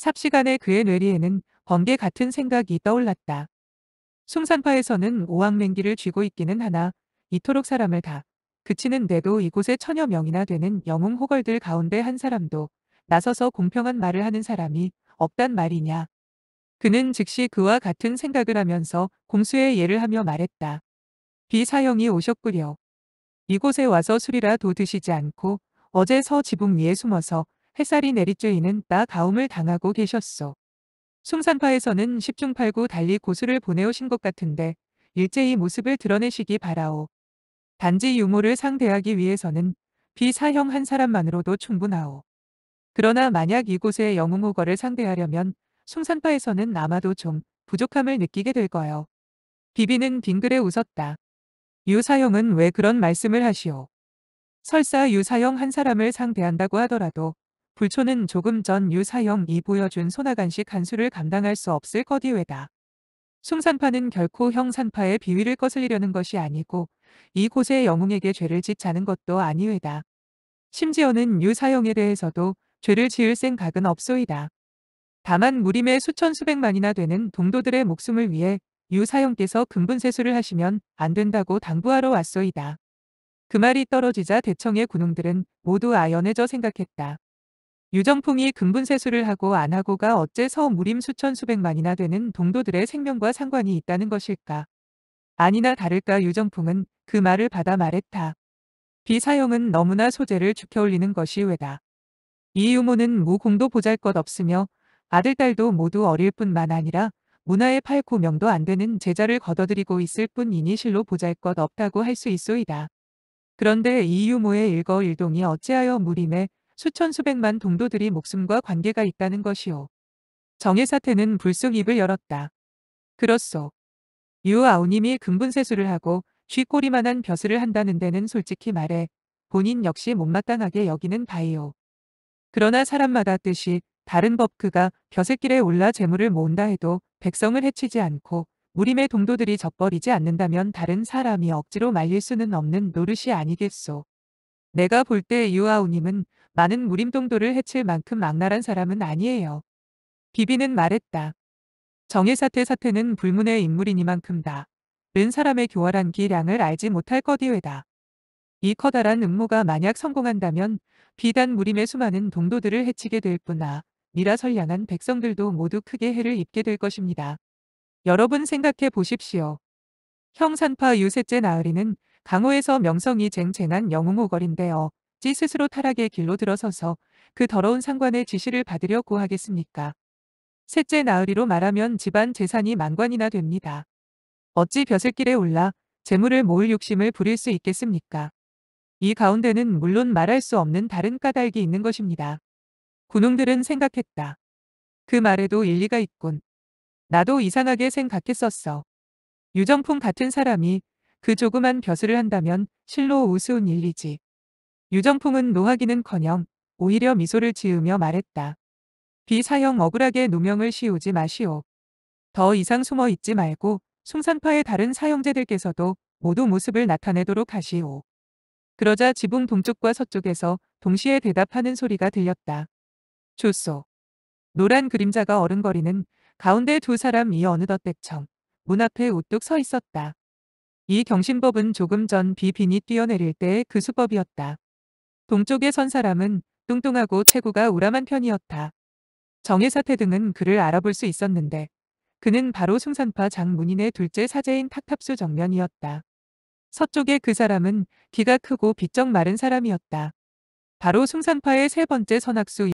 삽시간에 그의 뇌리에는 번개 같은 생각이 떠올랐다. 숭산파에서는 오왕맹기를 쥐고 있기는 하나 이토록 사람을 다 그치는 데도 이곳에 천여 명이나 되는 영웅 호걸들 가운데 한 사람도 나서서 공평한 말을 하는 사람이 없단 말이냐. 그는 즉시 그와 같은 생각을 하면서 공수의 예를 하며 말했다. 비사형이 오셨구려. 이곳에 와서 술이라도 드시지 않고 어제 서 지붕 위에 숨어서 햇살이 내리쬐이는 나 가움을 당하고 계셨소. 숭산파에서는 10중 8구 달리 고수를 보내오신 것 같은데 일제히 모습을 드러내시기 바라오. 단지 유모를 상대하기 위해서는 비사형 한 사람만으로도 충분하오. 그러나 만약 이곳의 영웅호거를 상대하려면 숭산파에서는 아마도 좀 부족함을 느끼게 될 거요. 비비는 빙그레 웃었다. 유사형은 왜 그런 말씀을 하시오? 설사 유사형 한 사람을 상대한다고 하더라도 불초는 조금 전 유사형이 보여준 소나간식 한 수를 감당할 수 없을 거디외다. 숭산파는 결코 형산파의 비위를 거슬리려는 것이 아니고 이곳의 영웅에게 죄를 짓자는 것도 아니외다. 심지어는 유사형에 대해서도 죄를 지을 생각은 없소이다. 다만 무림의 수천 수백만이나 되는 동도들의 목숨을 위해 유사형께서 근분세수를 하시면 안 된다고 당부하러 왔소이다. 그 말이 떨어지자 대청의 군웅들은 모두 아연해져 생각했다. 유정풍이 근분세수를 하고 안 하고가 어째서 무림 수천 수백만이나 되는 동도들의 생명과 상관이 있다는 것일까. 아니나 다를까 유정풍은 그 말을 받아 말했다. 비사형은 너무나 소재를 죽혀올리는 것이 왜다. 이 유모는 무공도 보잘것 없으며 아들, 딸도 모두 어릴 뿐만 아니라 문화의 팔고 명도 안 되는 제자를 거둬들이고 있을 뿐이니 실로 보잘것 없다고 할 수 있소이다. 그런데 이 유모의 일거일동이 어찌하여 무림에 수천 수백만 동도들이 목숨과 관계가 있다는 것이오. 정의 사태는 불쑥 입을 열었다. 그렇소. 유아우님이 근분세수를 하고 쥐꼬리만한 벼슬을 한다는 데는 솔직히 말해 본인 역시 못마땅하게 여기는 바이오. 그러나 사람마다 뜻이 다른 법 그가 벼슬길에 올라 재물을 모은다 해도 백성을 해치지 않고 무림의 동도들이 젖버리지 않는다면 다른 사람이 억지로 말릴 수는 없는 노릇이 아니겠소. 내가 볼 때 유아우님은 많은 무림 동도를 해칠 만큼 악랄한 사람은 아니에요. 비비는 말했다. 정의사태 사태는 불문의 인물이니만큼 다. 른 사람의 교활한 기량을 알지 못할 거디외다. 이 커다란 음모가 만약 성공한다면 비단 무림의 수많은 동도들을 해치게 될 뿐아 미라 선량한 백성들도 모두 크게 해를 입게 될 것입니다. 여러분 생각해 보십시오. 형산파 유셋째 나으리는 강호에서 명성이 쟁쟁한 영웅호걸인데요. 찌 스스로 타락의 길로 들어서서 그 더러운 상관의 지시를 받으려고 하겠습니까? 셋째 나으리로 말하면 집안 재산이 만관이나 됩니다. 어찌 벼슬길에 올라 재물을 모을 욕심을 부릴 수 있겠습니까? 이 가운데는 물론 말할 수 없는 다른 까닭이 있는 것입니다. 군웅들은 생각했다. 그 말에도 일리가 있군. 나도 이상하게 생각했었어. 유정풍 같은 사람이 그 조그만 벼슬을 한다면 실로 우스운 일이지. 유정풍은 노하기는커녕 오히려 미소를 지으며 말했다. 비사형 억울하게 누명을 씌우지 마시오. 더 이상 숨어 있지 말고 숭산파의 다른 사형제들께서도 모두 모습을 나타내도록 하시오. 그러자 지붕 동쪽과 서쪽에서 동시에 대답하는 소리가 들렸다. 좋소. 노란 그림자가 어른거리는 가운데 두 사람이 어느덧 대청 문 앞에 우뚝 서 있었다. 이 경신법은 조금 전 비빈이 뛰어내릴 때의 그 수법이었다. 동쪽에 선 사람은 뚱뚱하고 체구가 우람한 편이었다. 정혜사태 등은 그를 알아볼 수 있었는데 그는 바로 숭산파 장문인의 둘째 사제인 탁탑수 정면이었다. 서쪽의 그 사람은 키가 크고 비쩍 마른 사람이었다. 바로 숭산파의 세 번째 선악수